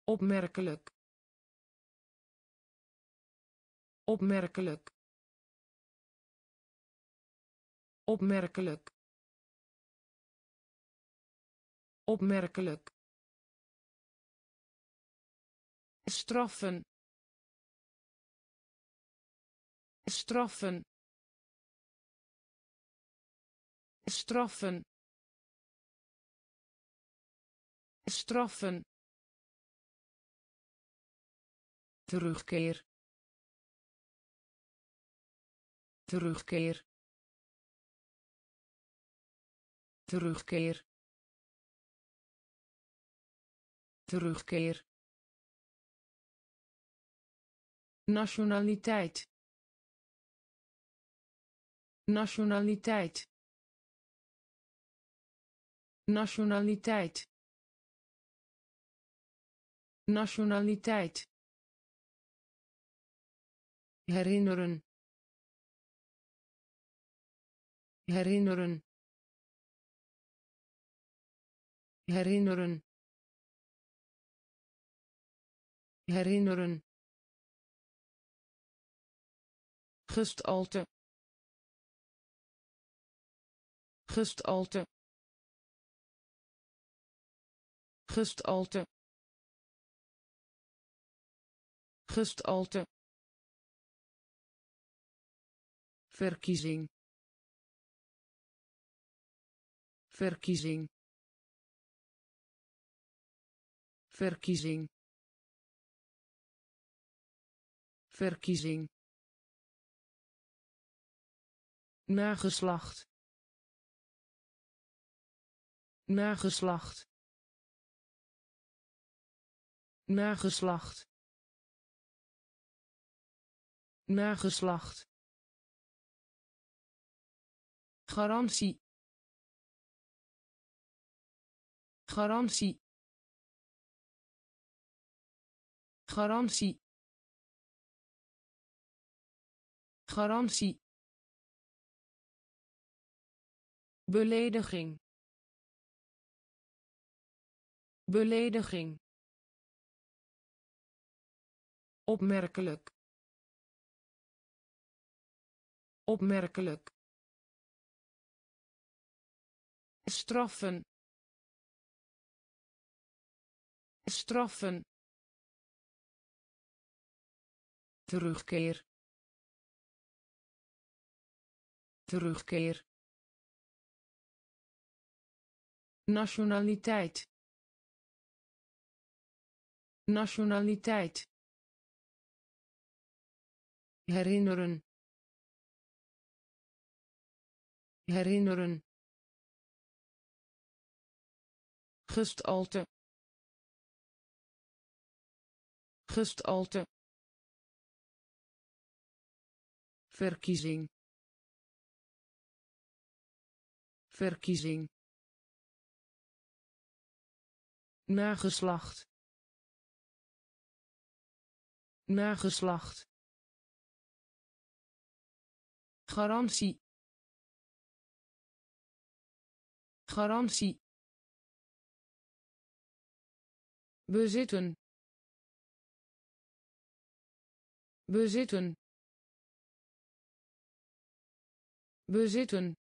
Opmerkelijk. Opmerkelijk opmerkelijk. Opmerkelijk. Straffen. Straffen. Straffen. Straffen. Terugkeer. Terugkeer terugkeer. Terugkeer. Nationaliteit. Nationaliteit. Nationaliteit. Nationaliteit. Herinneren. Herinneren herinneren. Herinneren. Gestalte. Gestalte. Gestalte. Gestalte. Verkiezing. Verkiezing verkiezing. Verkiezing. Nageslacht. Nageslacht. Nageslacht. Nageslacht. Garantie. Garantie garantie. Garantie. Belediging. Belediging. Opmerkelijk. Opmerkelijk. Straffen. Straffen terugkeer. Terugkeer. Nationaliteit. Nationaliteit. Herinneren. Herinneren. Gestalte. Gestalte verkiezing. Verkiezing. Nageslacht. Nageslacht. Garantie. Garantie. Bezitten. Bezitten bezitten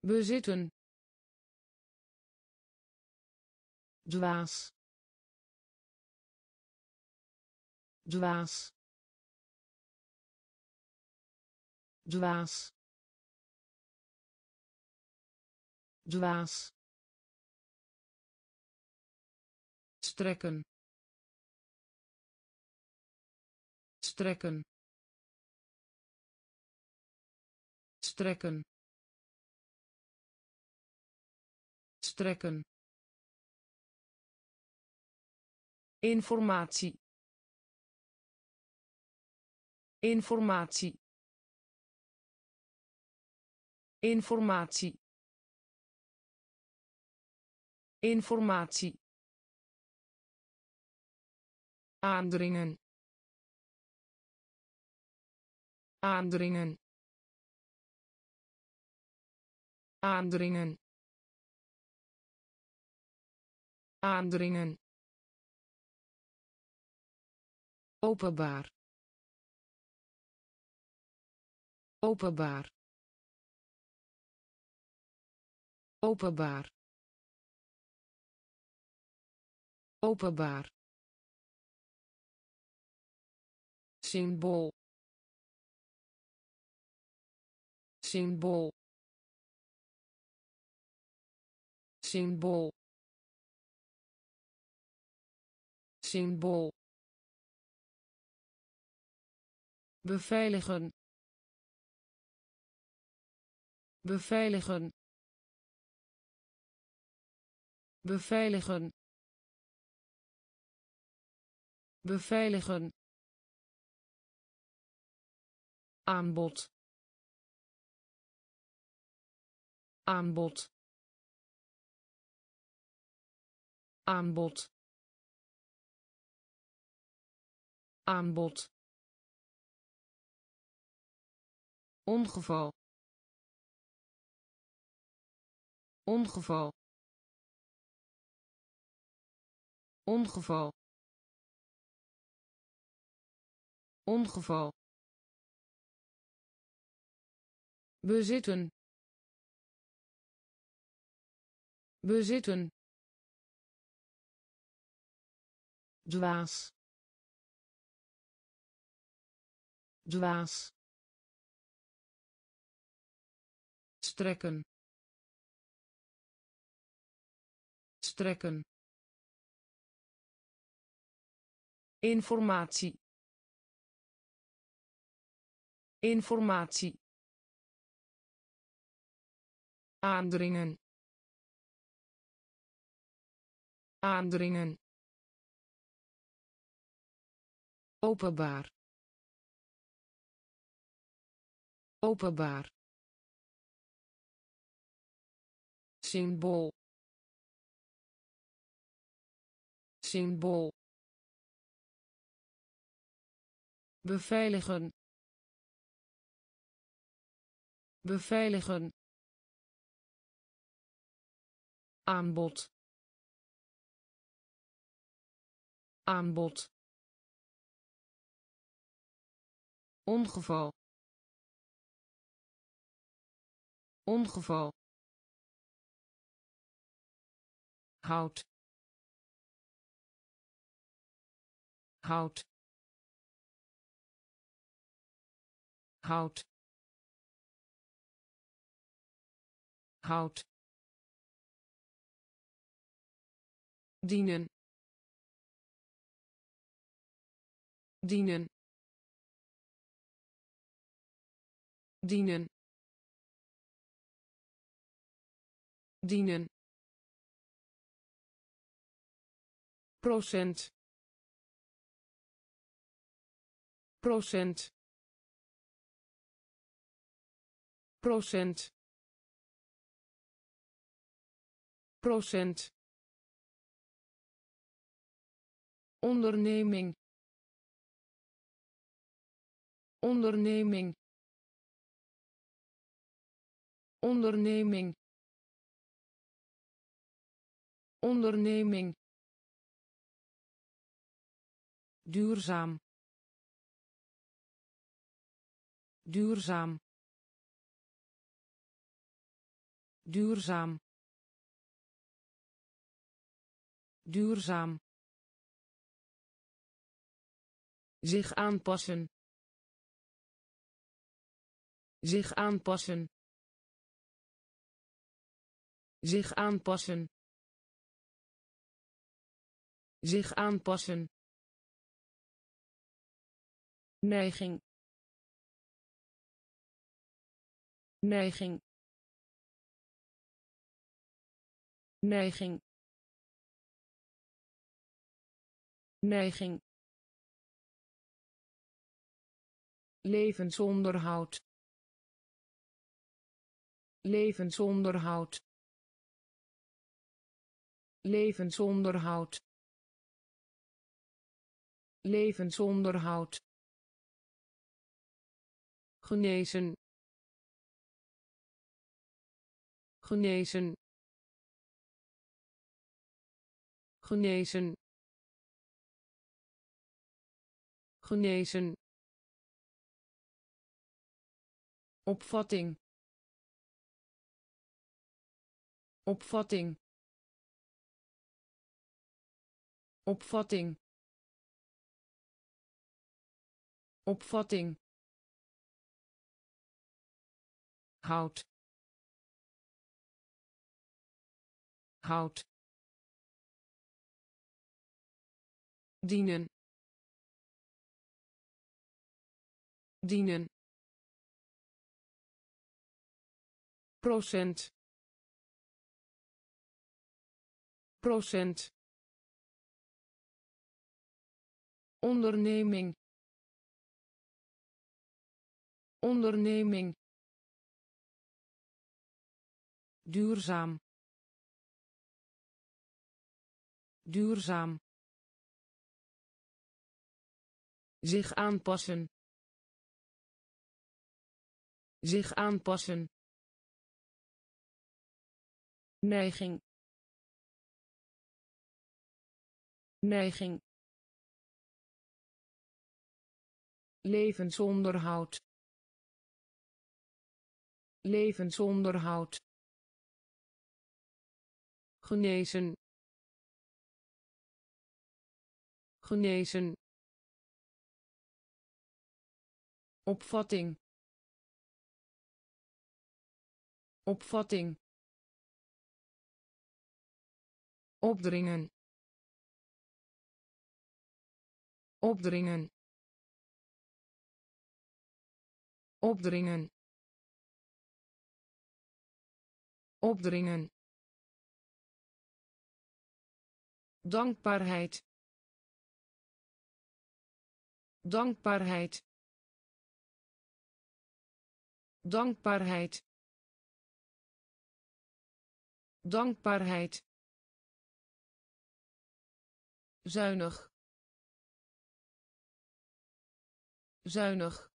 bezitten dwaas. Dwaas. Dwaas. Dwaas. Strekken. Strekken strekken. Strekken. Informatie. Informatie. Informatie. Informatie. Aandringen. Aandringen aandringen aandringen openbaar openbaar openbaar openbaar symbool symbool symbool. Symbool. Beveiligen. Beveiligen. Beveiligen. Beveiligen. Aanbod. Aanbod aanbod. Aanbod. Ongeval. Ongeval. Ongeval. Ongeval. Bezitten. Bezitten dwaas. Dwaas. Strekken. Strekken. Informatie. Informatie. Aandringen. Aandringen openbaar. Openbaar. Symbool. Symbool. Beveiligen. Beveiligen. Aanbod. Aanbod ongeval ongeval hout hout hout hout. Dienen. Dienen dienen. Dienen. Procent. Procent. Procent. Procent. Onderneming. Onderneming onderneming. Onderneming. Duurzaam. Duurzaam. Duurzaam. Duurzaam. Zich aanpassen. Zich aanpassen zich aanpassen. Zich aanpassen. Neiging. Neiging. Neiging. Neiging. Levensonderhoud. Levensonderhoud levensonderhoud. Levensonderhoud. Genezen. Genezen. Genezen. Genezen. Opvatting. Opvatting opvatting. Opvatting. Hout hout dienen. Dienen. Procent. Procent onderneming. Onderneming. Duurzaam. Duurzaam. Zich aanpassen. Zich aanpassen. Neiging. Neiging levensonderhoud. Levensonderhoud. Genezen. Genezen. Opvatting. Opvatting. Opdringen. Opdringen opdringen opdringen dankbaarheid dankbaarheid dankbaarheid dankbaarheid zuinig zuinig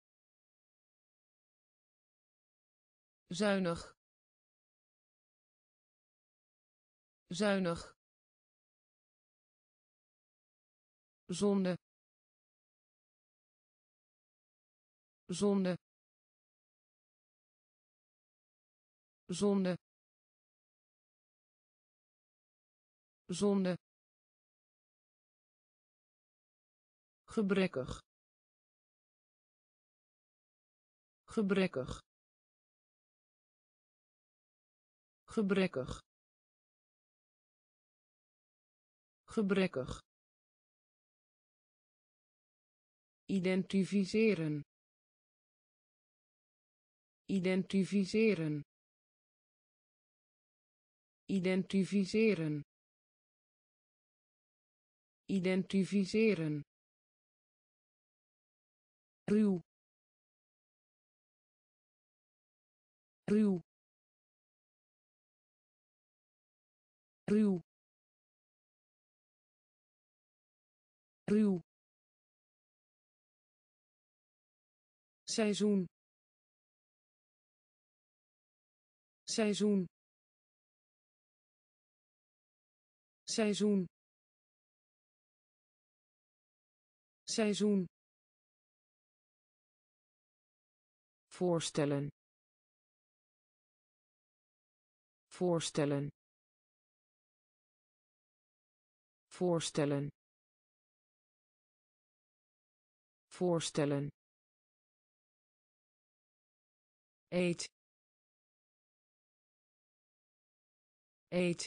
zuinig. Zuinig. Zonde. Zonde. Zonde. Zonde. Gebrekkig. Gebrekkig gebrekkig. Gebrekkig. Identificeren. Identificeren. Identificeren. Identificeren. Ruw ruw ruw seizoen seizoen seizoen seizoen. Voorstellen. Voorstellen voorstellen. Voorstellen. Eet. Eet.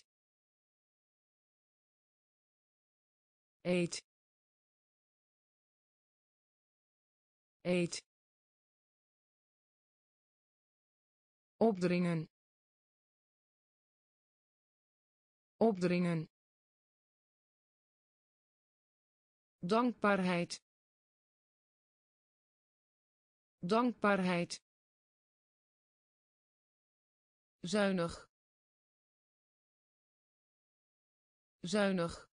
Eet. Eet. Opdringen. Opdringen dankbaarheid. Dankbaarheid. Zuinig. Zuinig.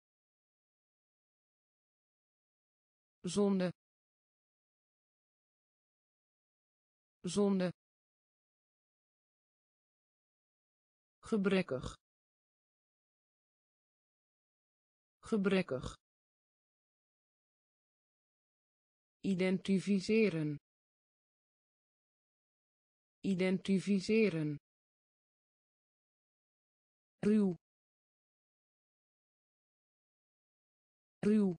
Zonde. Zonde. Gebrekkig. Gebrekkig identificeren. Identificeren. Ruw. Ruw.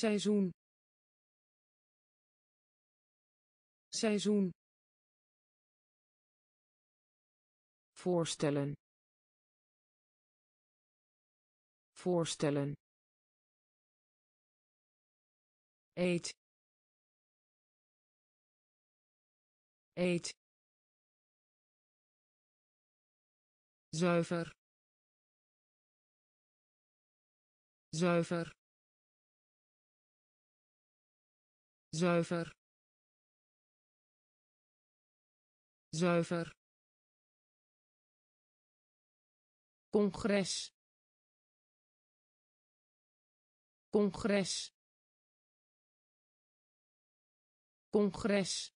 Seizoen. Seizoen. Voorstellen. Voorstellen eet. Eet. Zuiver. Zuiver. Zuiver. Zuiver. Congres. Congres congres.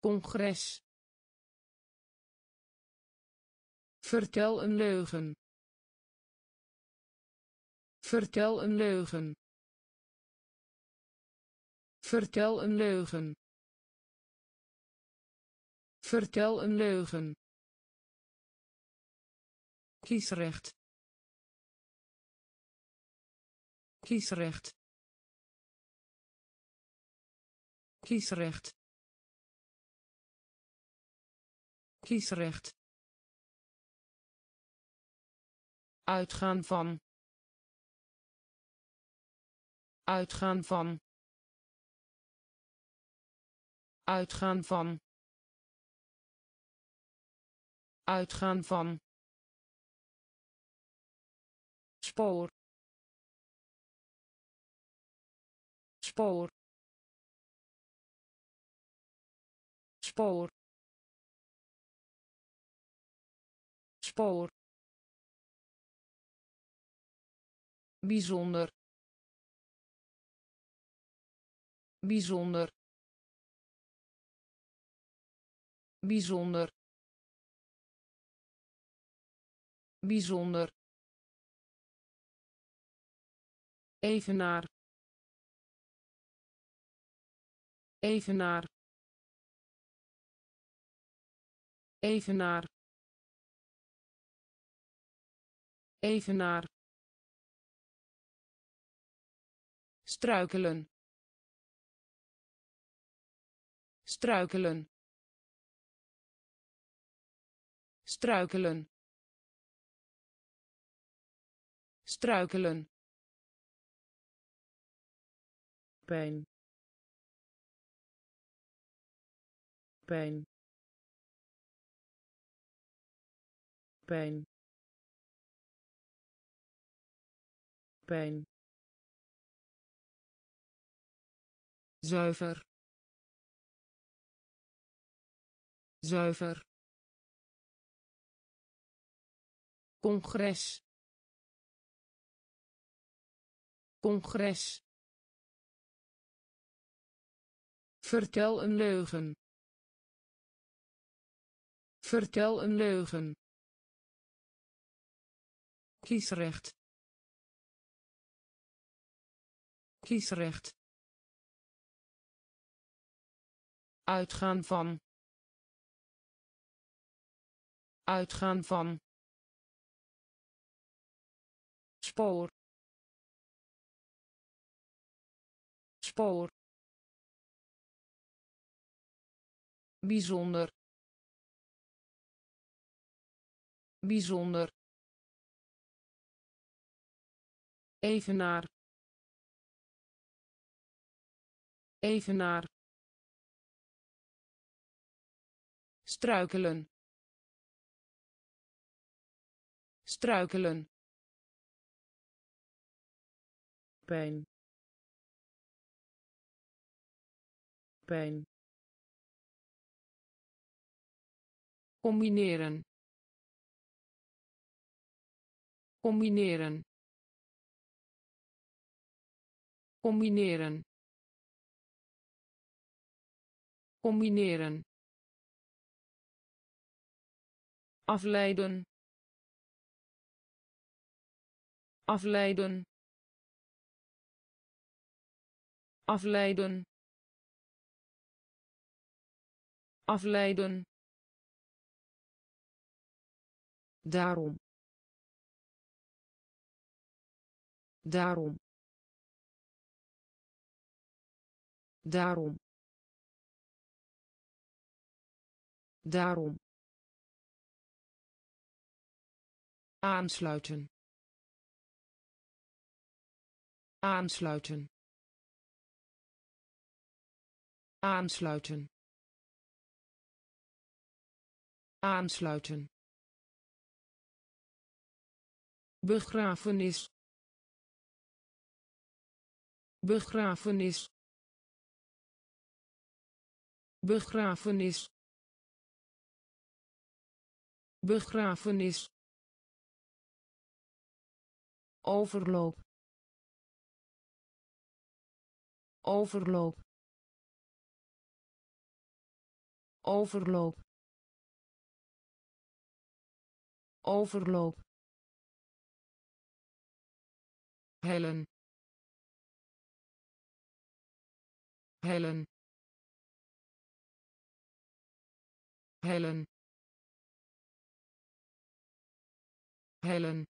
Congres. Vertel een leugen. Vertel een leugen. Vertel een leugen. Vertel een leugen. Kiesrecht. Kiesrecht kiesrecht. Kiesrecht. Uitgaan van. Uitgaan van. Uitgaan van. Uitgaan van. Spoor. Spoor spoor. Spoor. Bijzonder. Bijzonder. Bijzonder. Bijzonder. Evenaar. Evenaar evenaar. Evenaar. Struikelen. Struikelen. Struikelen. Struikelen. Pijn. Pijn pijn. Pijn. Zuiver. Zuiver. Congres. Congres. Vertel een leugen. Vertel een leugen kiesrecht. Kiesrecht. Uitgaan van. Uitgaan van. Spoor. Spoor. Bijzonder. Bijzonder evenaar evenaar struikelen. Struikelen. Pijn. Pijn. Combineren. Combineren combineren. Combineren. Afleiden. Afleiden. Afleiden. Afleiden. Daarom. Daarom daarom. Daarom. Aansluiten. Aansluiten. Aansluiten. Aansluiten. Begrafenis. Begrafenis begrafenis begrafenis overloop overloop overloop overloop. Hellen. Hellen hellen. Hellen.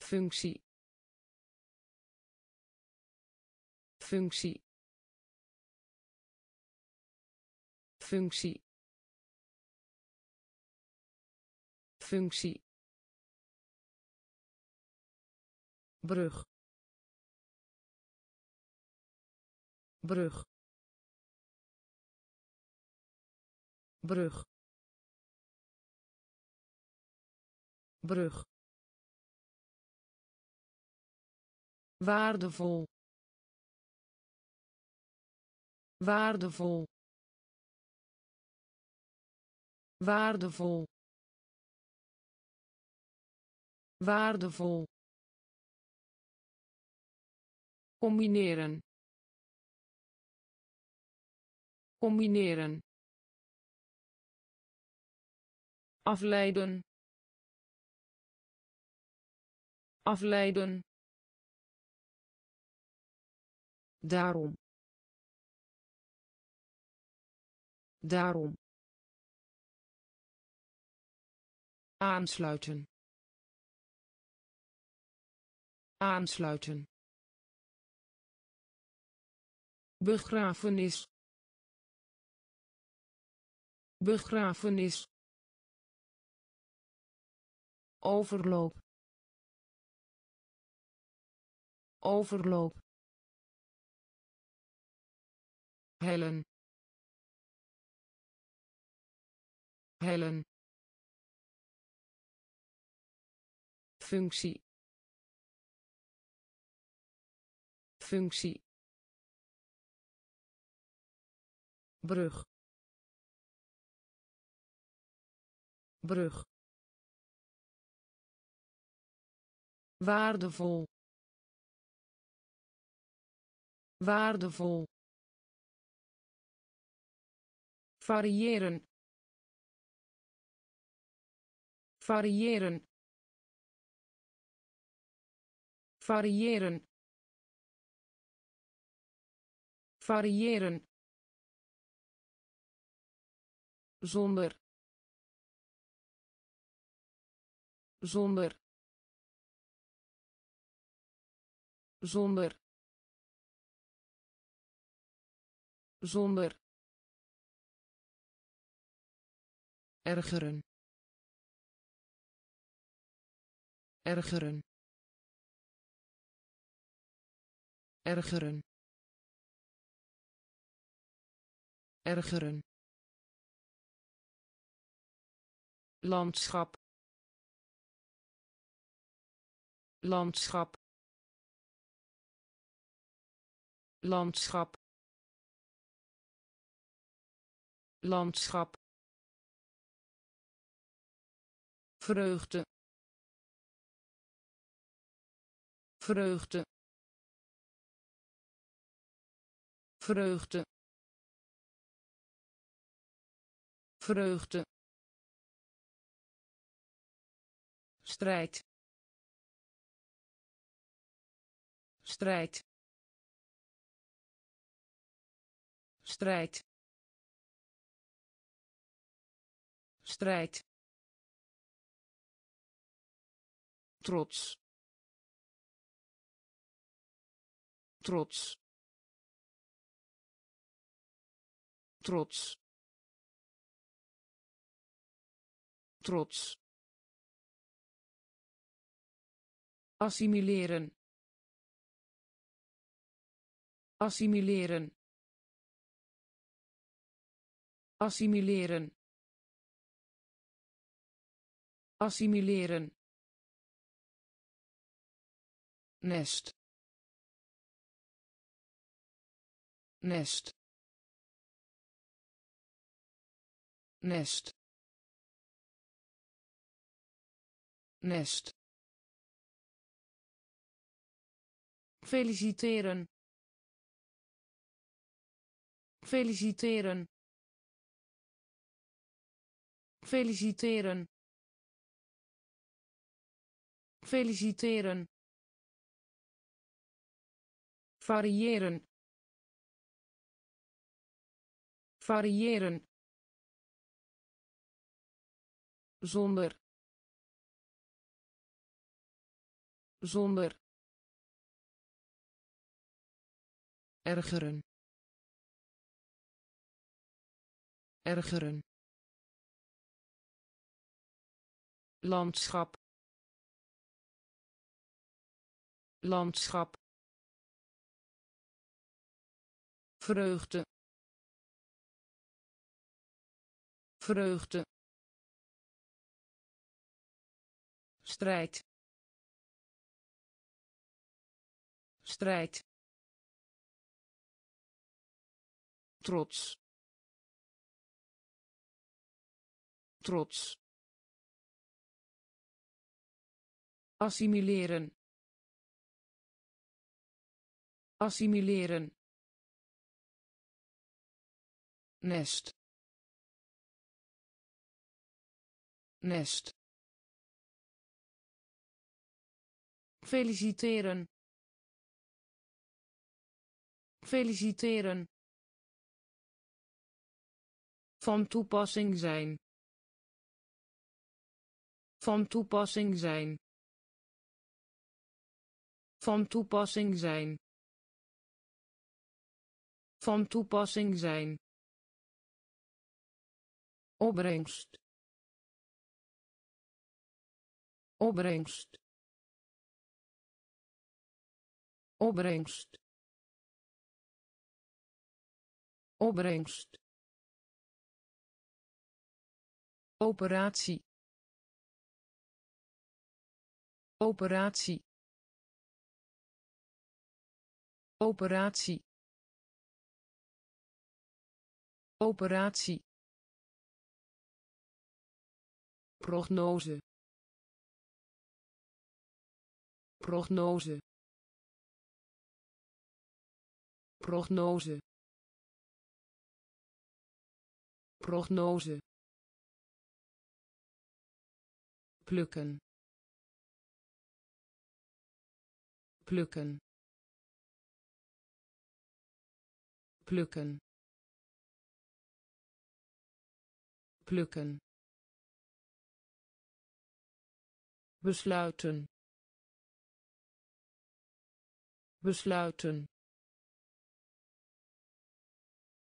Functie. Functie. Functie. Functie. Brug. Brug brug. Brug. Waardevol. Waardevol. Waardevol. Waardevol. Combineren. Combineren afleiden. Afleiden. Daarom. Daarom. Aansluiten. Aansluiten. Begrafenis. Begrafenis overloop. Overloop. Hellen. Hellen. Functie. Functie. Brug. Brug waardevol. Waardevol. Variëren. Variëren. Variëren. Variëren. Zonder. Zonder zonder. Zonder. Ergeren. Ergeren. Ergeren. Ergeren. Landschap. Landschap landschap landschap vreugde vreugde vreugde vreugde. Strijd. Strijd strijd. Strijd. Trots. Trots. Trots. Trots. Assimileren. Assimileren assimileren. Assimileren. Nest. Nest. Nest. Nest. Feliciteren. Feliciteren feliciteren. Feliciteren. Variëren. Variëren. Zonder. Zonder. Ergeren. Ergeren landschap landschap vreugde vreugde strijd strijd trots trots assimileren. Assimileren. Nest. Nest. Feliciteren. Feliciteren. Van toepassing zijn. Van toepassing zijn. Van toepassing zijn. Van toepassing zijn. Opbrengst. Opbrengst. Opbrengst. Opbrengst. Operatie. Operatie. Operatie. Operatie. Prognose. Prognose. Prognose. Prognose. plukken plukken plukken. Plukken. Besluiten. Besluiten.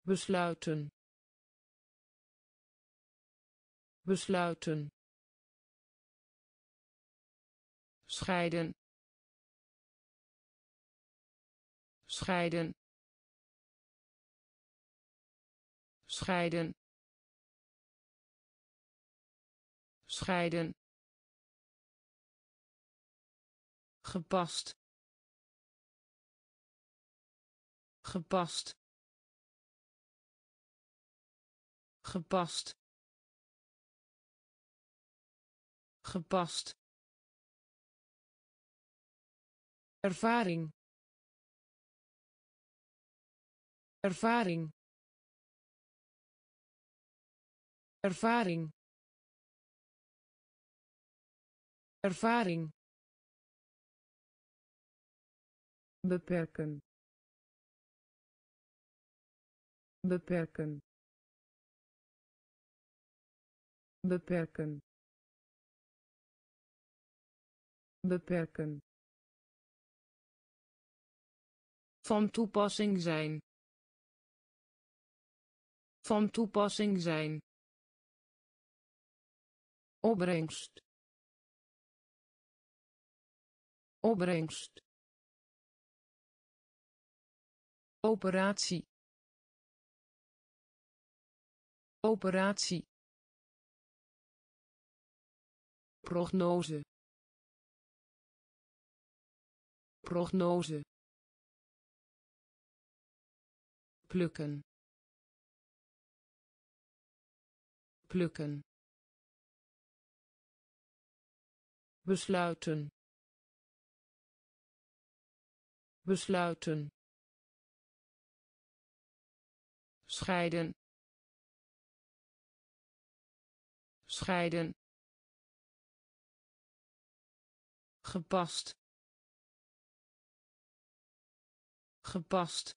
Besluiten. Besluiten. Scheiden. Scheiden scheiden. Scheiden. Gepast. Gepast. Gepast. Gepast. Ervaring. Ervaring ervaring. Ervaring. Beperken. Beperken. Beperken. Beperken. Van toepassing zijn. Van toepassing zijn. Opbrengst. Opbrengst. Operatie. Operatie. Prognose. Prognose. plukken plukken besluiten. Besluiten. Scheiden. Scheiden. Gepast. Gepast.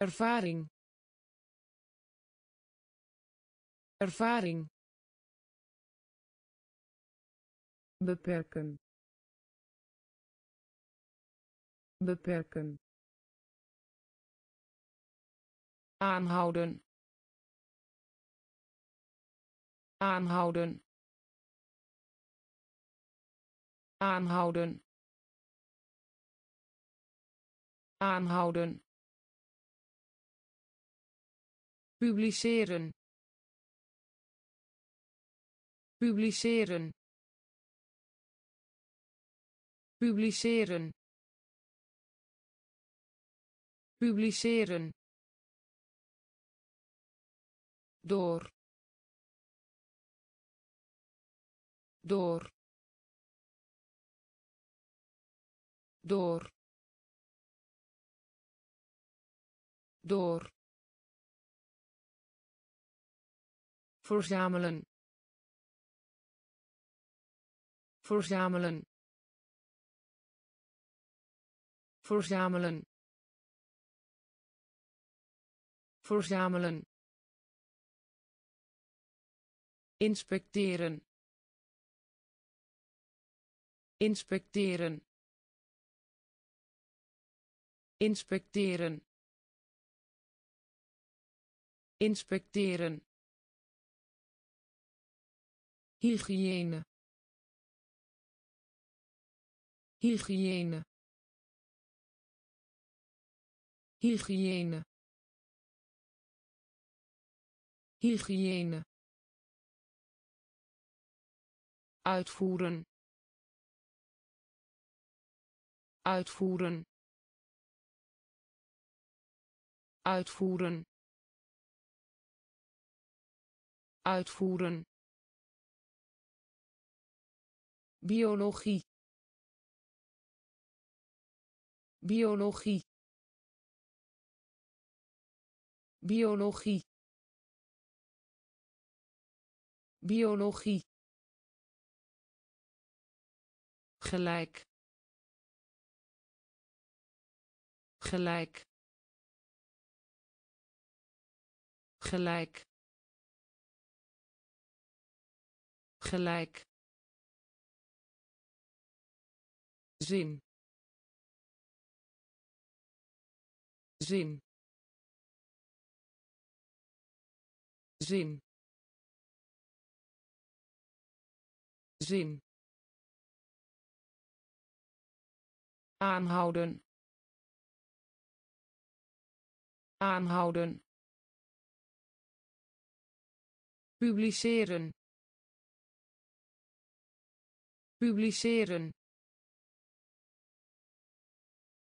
Ervaring. Ervaring beperken. Beperken. Aanhouden. Aanhouden. Aanhouden. Aanhouden. Publiceren. Publiceren publiceren. Publiceren. Door. Door. Door. Door. Verzamelen. Verzamelen verzamelen. Verzamelen. Inspecteren. Inspecteren. Inspecteren. Inspecteren. Hygiëne. Hygiëne hygiëne. Hygiëne. Uitvoeren. Uitvoeren. Uitvoeren. Uitvoeren. Biologie. Biologie biologie. Biologie. Gelijk. Gelijk. Gelijk. Gelijk. Zin. Zin zin. Zin. Aanhouden. Aanhouden. Publiceren. Publiceren.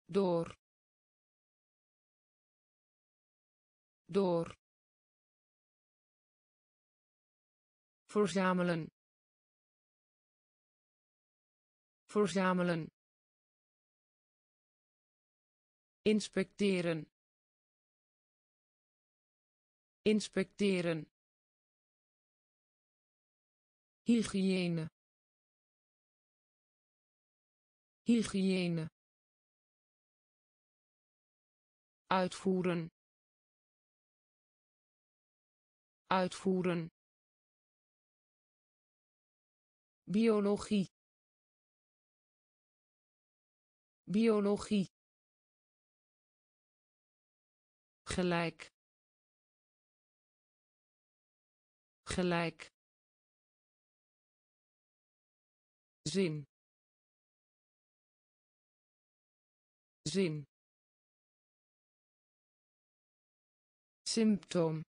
Door. Door verzamelen. Verzamelen. Inspecteren. Inspecteren. Hygiëne. Hygiëne. Uitvoeren. Uitvoeren biologie. Biologie. Gelijk. Gelijk. Zin. Zin. Symptoom.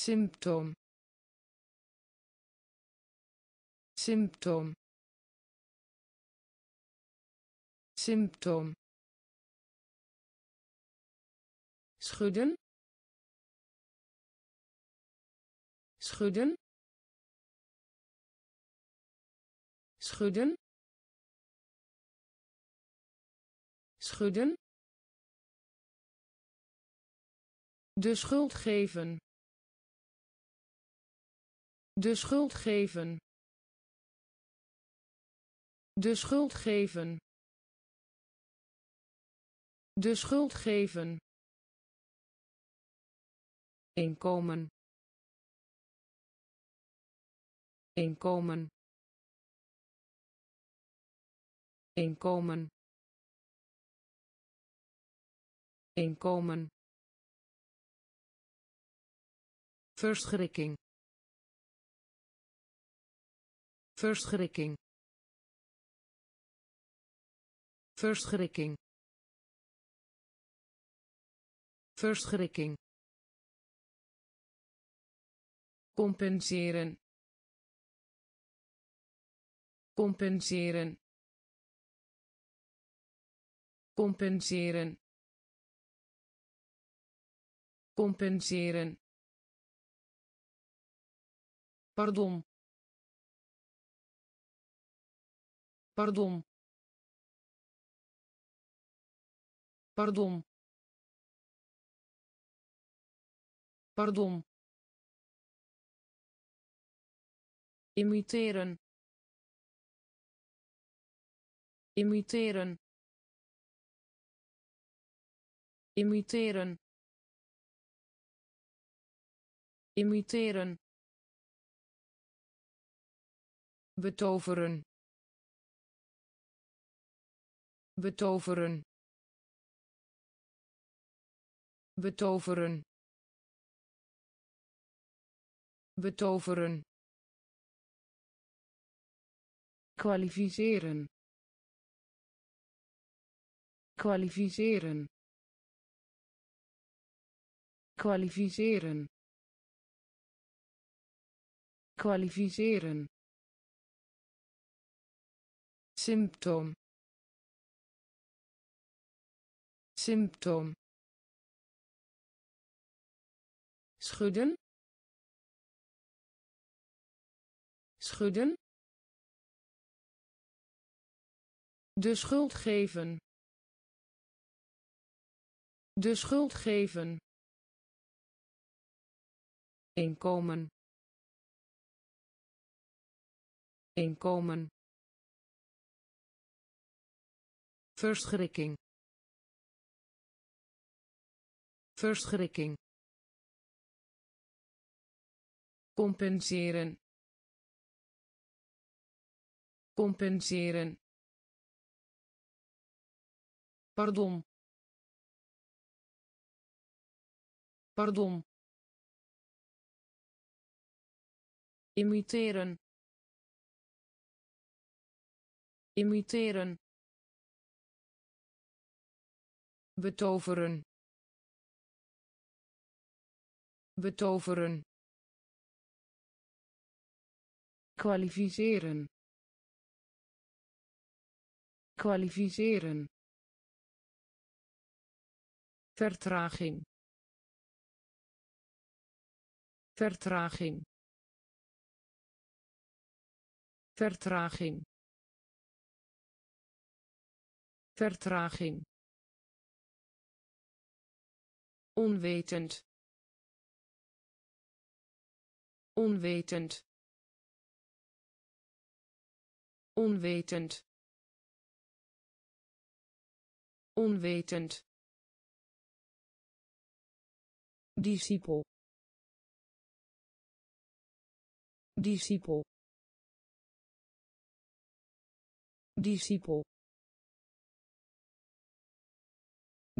Symptoom symptoom symptoom schudden. Schudden. Schudden. Schudden. De schuld geven. De schuld geven de schuld geven. De schuld geven. Inkomen. Inkomen. Inkomen. Inkomen. Verschrikking. Verschrikking verschrikking. Verschrikking. Compenseren. Compenseren. Compenseren. Compenseren. Pardon. Pardon pardon. Pardon. Imiteren. Imiteren. Imiteren. Imiteren. Betoveren. Betoveren betoveren. Betoveren. Kwalificeren. Kwalificeren. Kwalificeren. Kwalificeren. Symptoom. Symptoom schudden. Schudden. De schuld geven. De schuld geven. Inkomen. Inkomen. Verschrikking. Verschrikking compenseren. Compenseren. Pardon. Pardon. Imiteren. Imiteren. Betoveren. Betoveren kwalificeren. Kwalificeren. Vertraging. Vertraging. Vertraging. Vertraging. Onwetend. Onwetend onwetend. Onwetend. Discipel. Discipel. Discipel.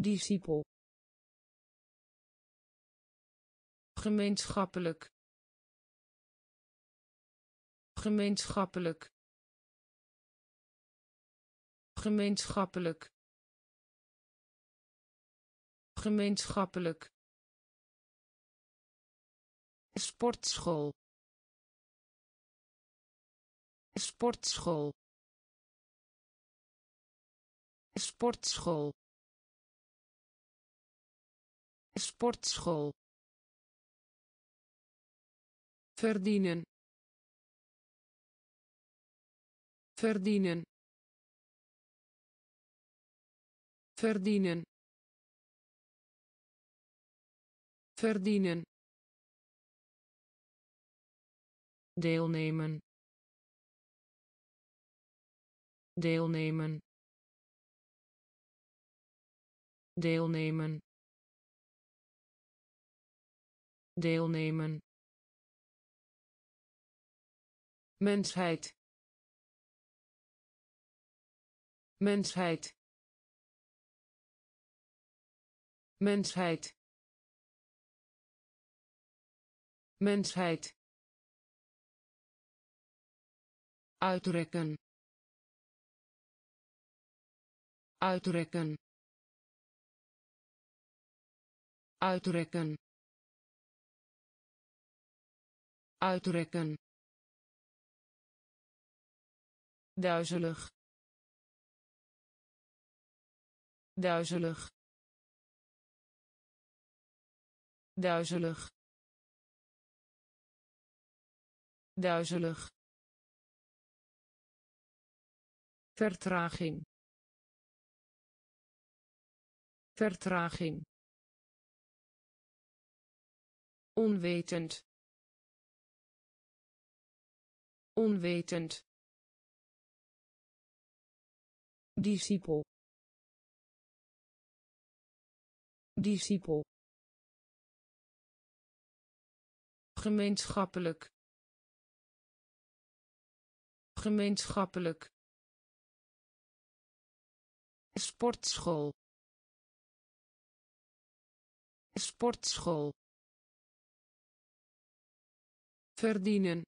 Discipel. Gemeenschappelijk. Gemeenschappelijk gemeenschappelijk. Gemeenschappelijk. Sportschool. Sportschool. Sportschool. Sportschool. Verdienen. Verdienen verdienen. Verdienen. Deelnemen. Deelnemen. Deelnemen. Deelnemen. Mensheid. Mensheid mensheid. Mensheid. Uitrekken. Uitrekken. Uitrekken. Uitrekken. Duizelig. Duizelig duizelig. Duizelig. Vertraging. Vertraging. Onwetend. Onwetend. Discipel. Discipel gemeenschappelijk. Gemeenschappelijk. Sportschool. Sportschool. Verdienen.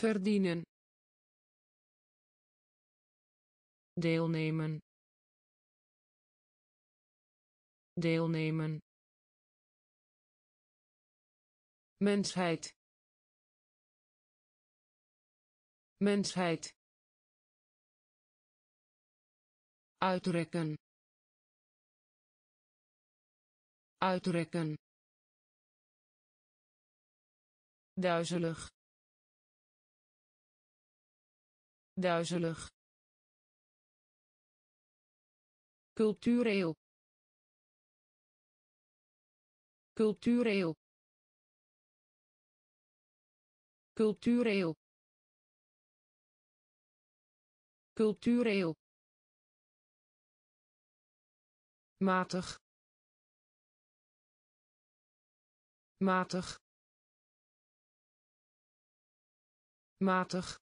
Verdienen. Deelnemen. Deelnemen mensheid. Mensheid. Uitrekken. Uitrekken. Duizelig. Duizelig. Cultureel. Cultureel cultureel. Cultureel. Matig. Matig. Matig.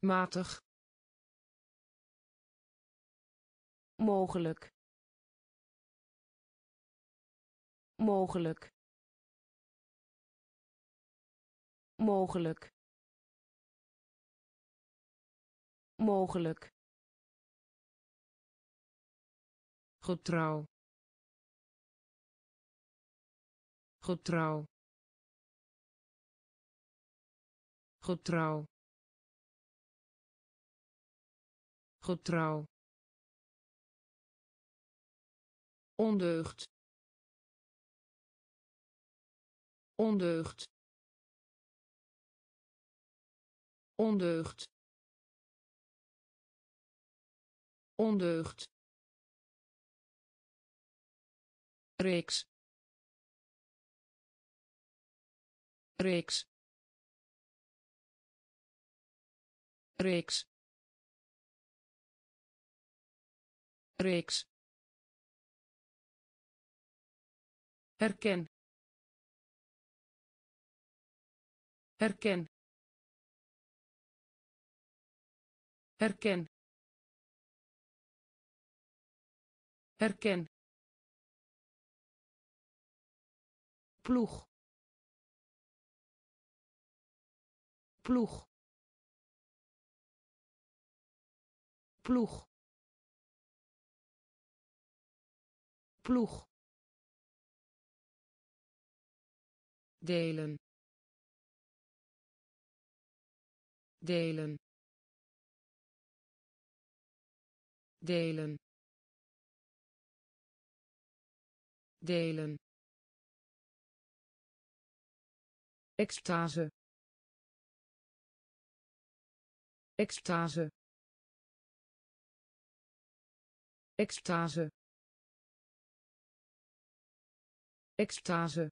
Matig. Mogelijk. Mogelijk mogelijk. Mogelijk. Getrouw. Getrouw. Getrouw. Getrouw. Ondeugd. Ondeugd ondeugd. Ondeugd. Reeks. Reeks. Reeks. Reeks. Herken. Herken herken herken ploeg. Ploeg. Ploeg. Ploeg. Delen. Delen delen. Delen. Extase. Extase. Extase. Extase.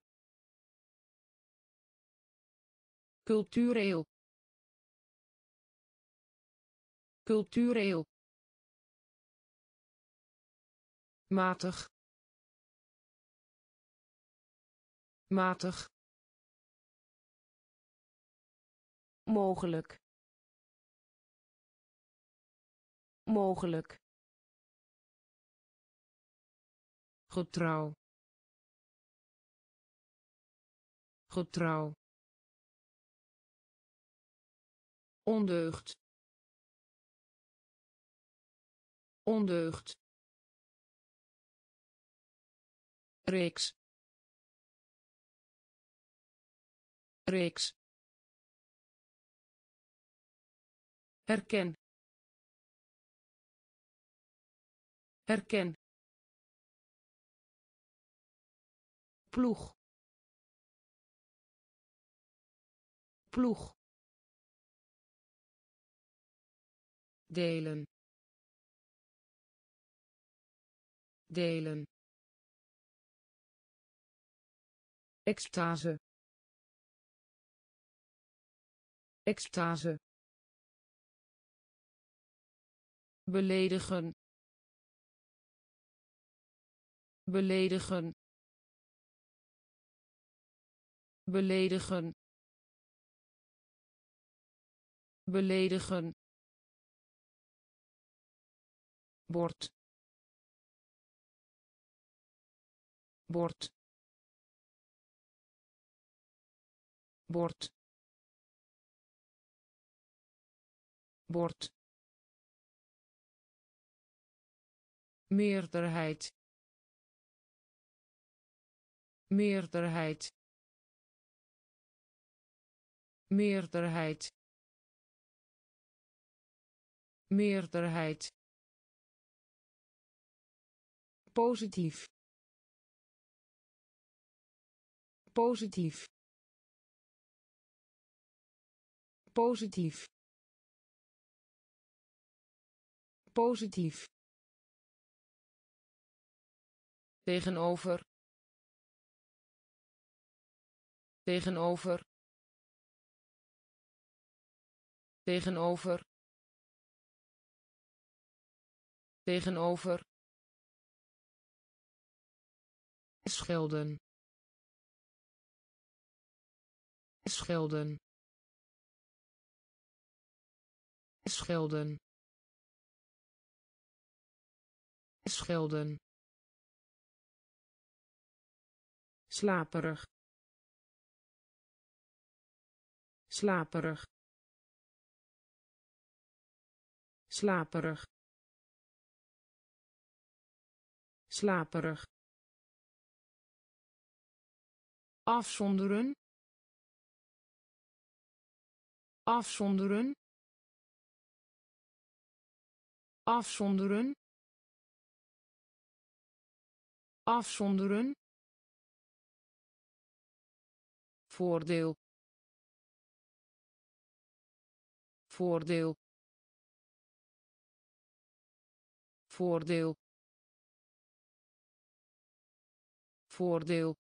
Cultureel. Cultureel matig. Matig. Mogelijk. Mogelijk. Getrouw. Getrouw. Ondeugd. Ondeugd reeks. Reeks. Herken. Herken. Ploeg. Ploeg. Delen. Delen extase. Extase. Beledigen. Beledigen. Beledigen. Beledigen. Bord. Bord bord. Bord. Meerderheid. Meerderheid. Meerderheid. Meerderheid. Positief. Positief positief. Positief. Tegenover. Tegenover. Tegenover. Tegenover. Schelden. Schelden schelden. Schelden. Slaperig. Slaperig. Slaperig. Slaperig. Afzonderen. Afzonderen afzonderen afzonderen voordeel voordeel voordeel voordeel.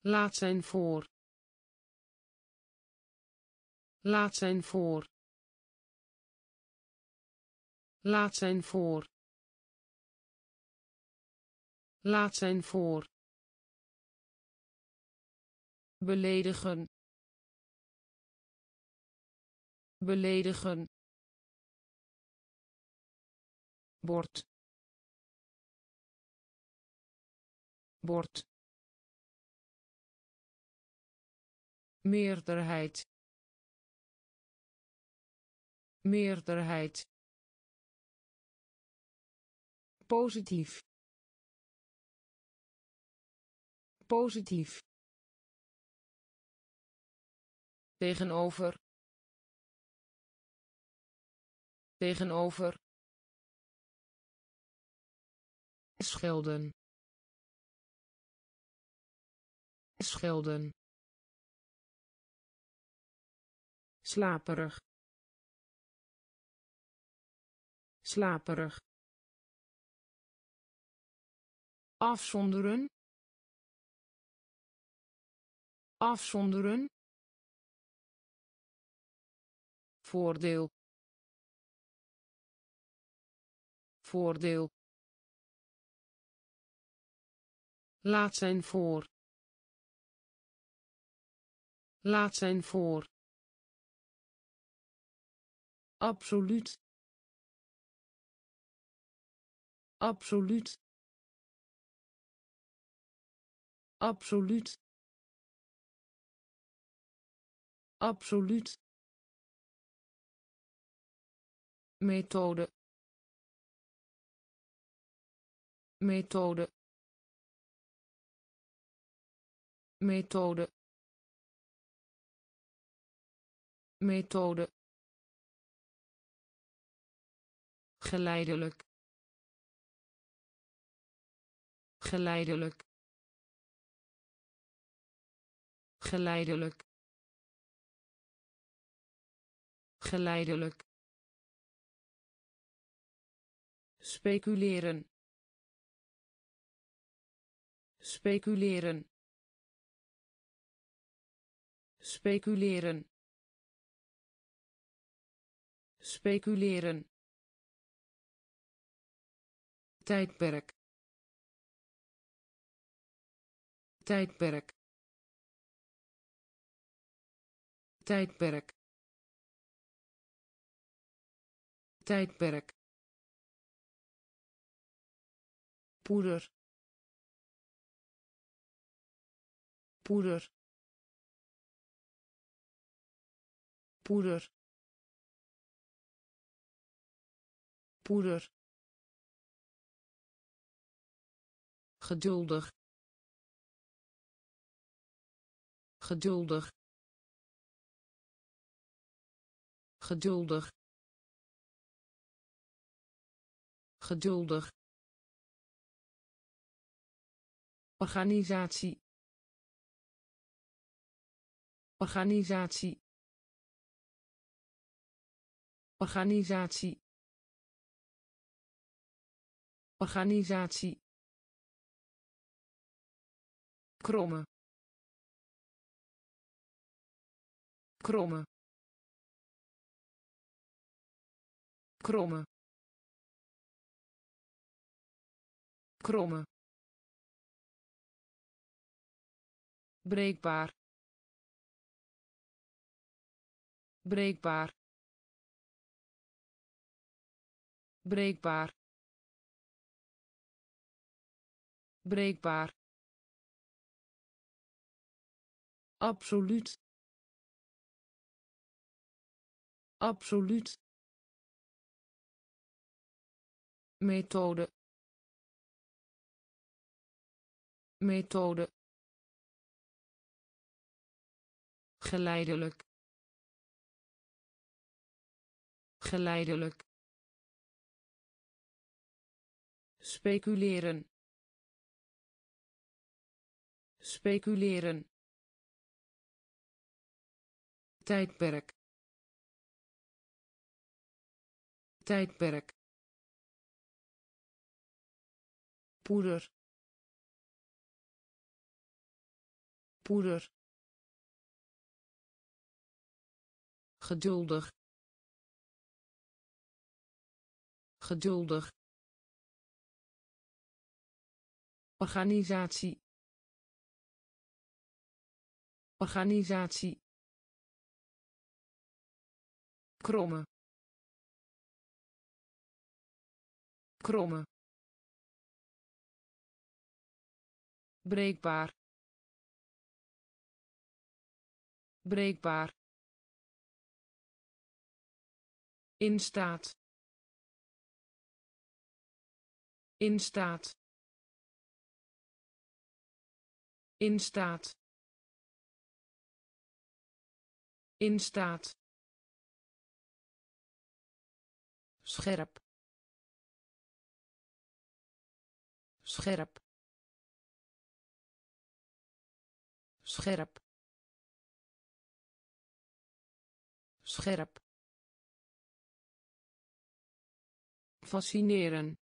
Laat zijn voor. Laat zijn voor laat zijn voor. Laat zijn voor. Beledigen. Beledigen. Bord. Bord. Meerderheid. Meerderheid positief. Positief. Tegenover. Tegenover. Schelden. Schelden. Slaperig. Slaperig afzonderen afzonderen voordeel voordeel laat zijn voor laat zijn voor absoluut absoluut absoluut. Absoluut. Methode. Methode. Methode. Methode. Geleidelijk. Geleidelijk geleidelijk geleidelijk. Speculeren. Speculeren. Speculeren. Speculeren. Tijdperk. Tijdperk tijdperk. Tijdperk. Poeder. Poeder. Poeder. Poeder. Geduldig. Geduldig geduldig. Geduldig. Organisatie. Organisatie. Organisatie. Organisatie. Kromme. Kromme kromme. Kromme. Breekbaar. Breekbaar. Breekbaar. Breekbaar. Absoluut. Absoluut methode. Methode. Geleidelijk. Geleidelijk. Speculeren. Speculeren. Tijdperk. Tijdperk poeder. Poeder. Geduldig. Geduldig. Organisatie. Organisatie. Kromme. Kromme breekbaar. Breekbaar. In staat. In staat. In staat. In staat. Scherp. Scherp scherp. Scherp. Fascineren.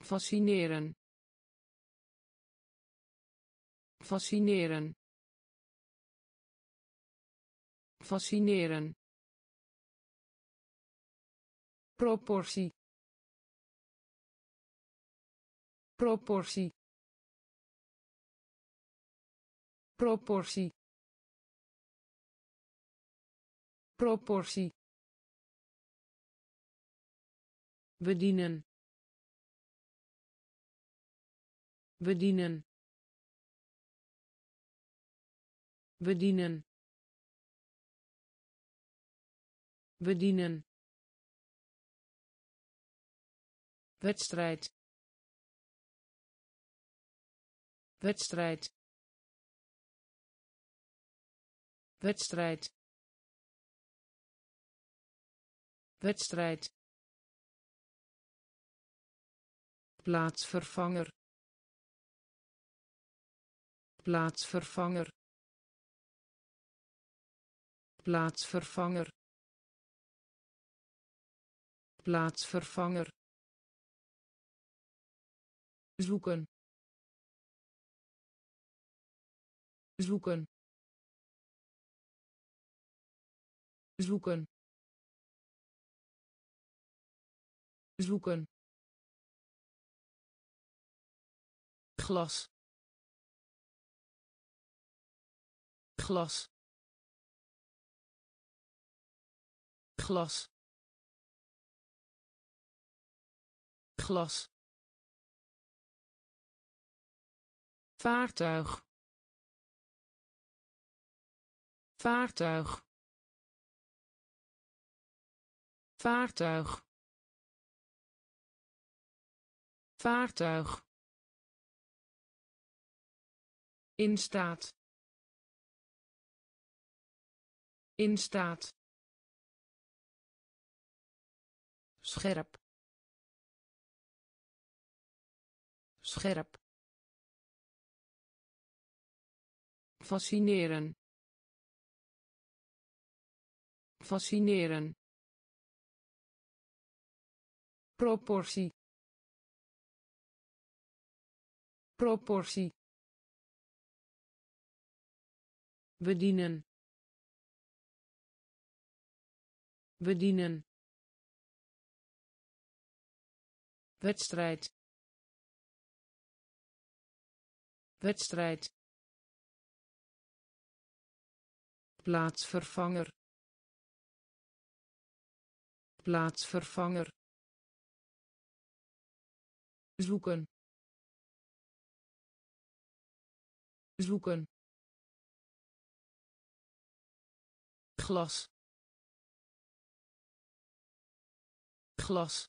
Fascineren. Fascineren. Fascineren. Proportie. Proportie proportie. Proportie. Bedienen. Bedienen. Bedienen. Bedienen. Wedstrijd. Wedstrijd wedstrijd wedstrijd plaatsvervanger plaatsvervanger plaatsvervanger plaatsvervanger. Zoeken. Zoeken zoeken. Zoeken. Glas. Glas. Glas. Glas. Vaartuig. Vaartuig vaartuig. Vaartuig. In staat. In staat. Scherp. Scherp. Fascineren. Fascineren proportie. Proportie. Bedienen. Bedienen. Wedstrijd. Wedstrijd. Plaatsvervanger. Plaatsvervanger zoeken. Zoeken. Glas. Glas.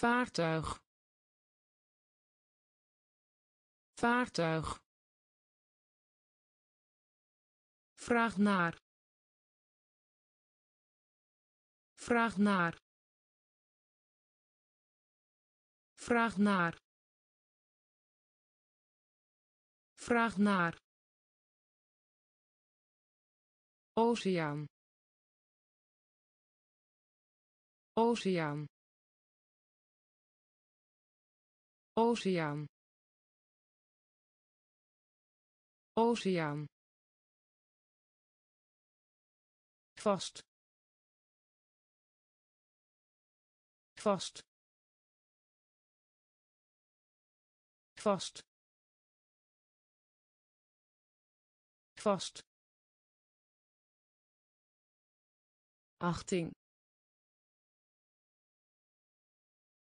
Vaartuig. Vaartuig. Vraag naar. Vraag naar. Vraag naar. Vraag naar. Oceaan. Oceaan. Oceaan. Oceaan. vast vast vast. Vast. Achting.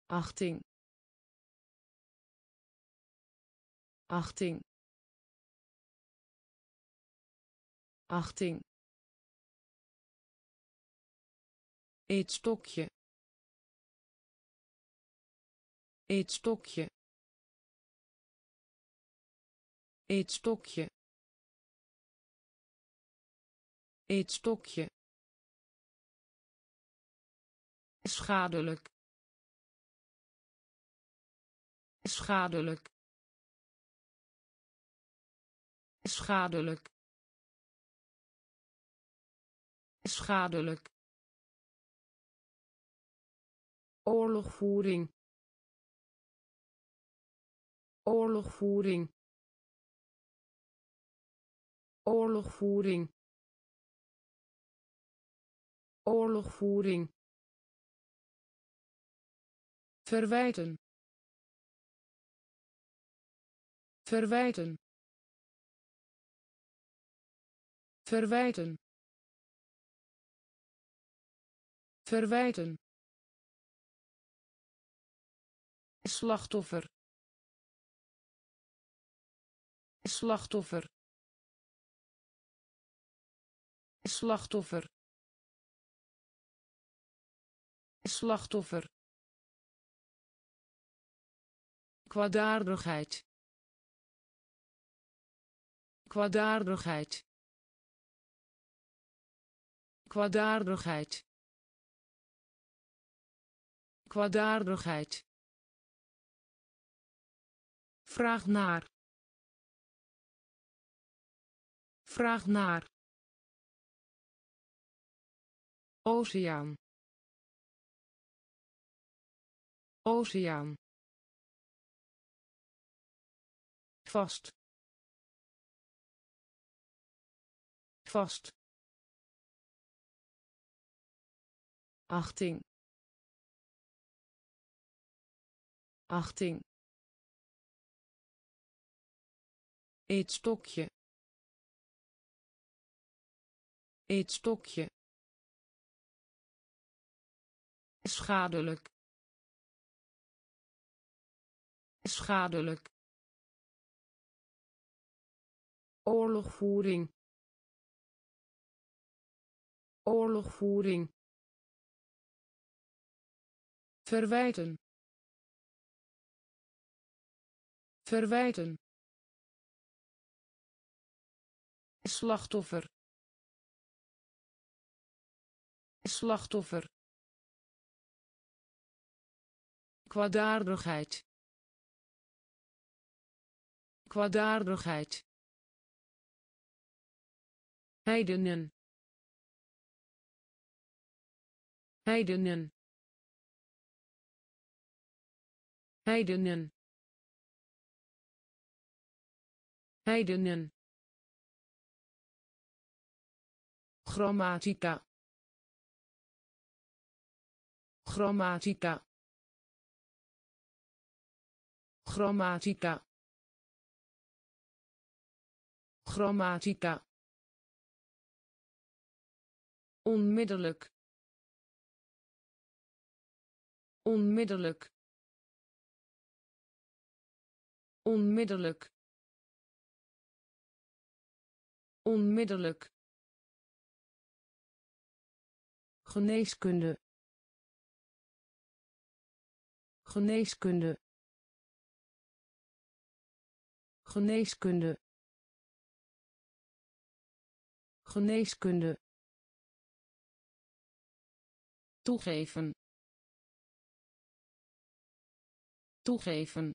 Achting. Achting. Achting. Eetstokje eetstokje eetstokje eetstokje schadelijk. Schadelijk. Schadelijk. Schadelijk. Oorlogvoering. Oorlogvoering oorlogvoering oorlogvoering verwijten verwijten verwijten verwijten slachtoffer slachtoffer slachtoffer. Slachtoffer. Kwaadaardigheid. Kwaadaardigheid. Kwaadaardigheid. Kwaadaardigheid. Vraag naar. Vraag naar. Oceaan. Oceaan. Vast. vast achting achting eetstokje eetstokje schadelijk. Schadelijk. Oorlogvoering. Oorlogvoering. Verwijten. Verwijten. Slachtoffer. Slachtoffer kwaadaardigheid. Kwaadaardigheid. Heidenen. Heidenen. Heidenen. Heidenen. Grammatica. Grammatica grammatica. Grammatica. Onmiddellijk. Onmiddellijk. Onmiddellijk. Onmiddellijk. Geneeskunde. Geneeskunde geneeskunde. Geneeskunde. Toegeven. Toegeven.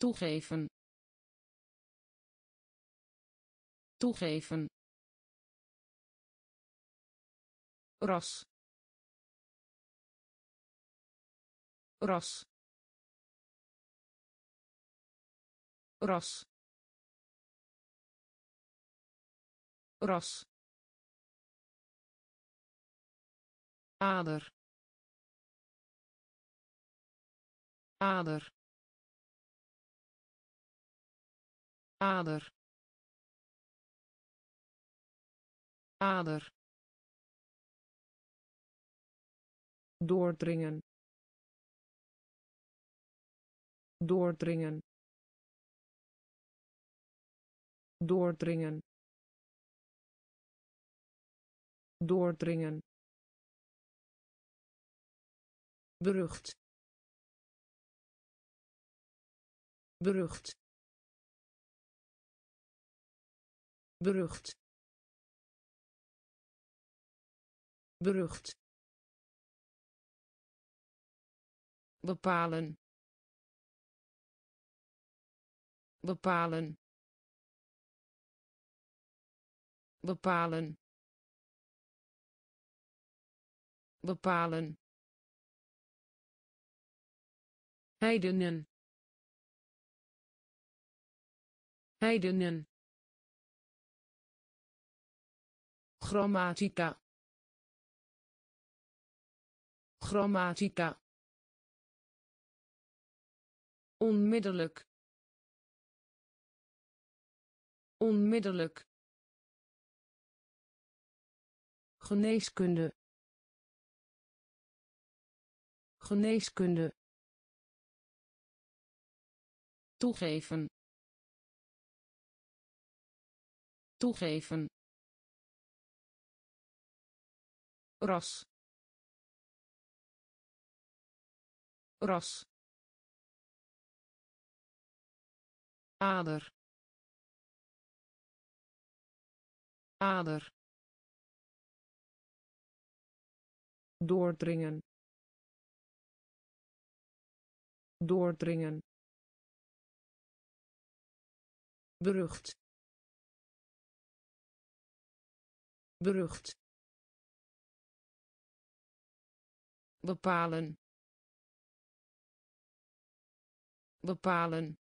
Toegeven. Toegeven. Ras. Ras ras. Ras. Ader. Ader. Ader. Ader. Doordringen. Doordringen doordringen. Doordringen. Berucht. Berucht. Berucht. Berucht. Bepalen. Bepalen bepalen. Bepalen. Heidenen. Heidenen. Grammatica. Grammatica. Onmiddellijk. Onmiddellijk geneeskunde. Geneeskunde. Toegeven. Toegeven. Ras. Ras. Ader. Ader doordringen. Doordringen. Berucht. Berucht. Bepalen. Bepalen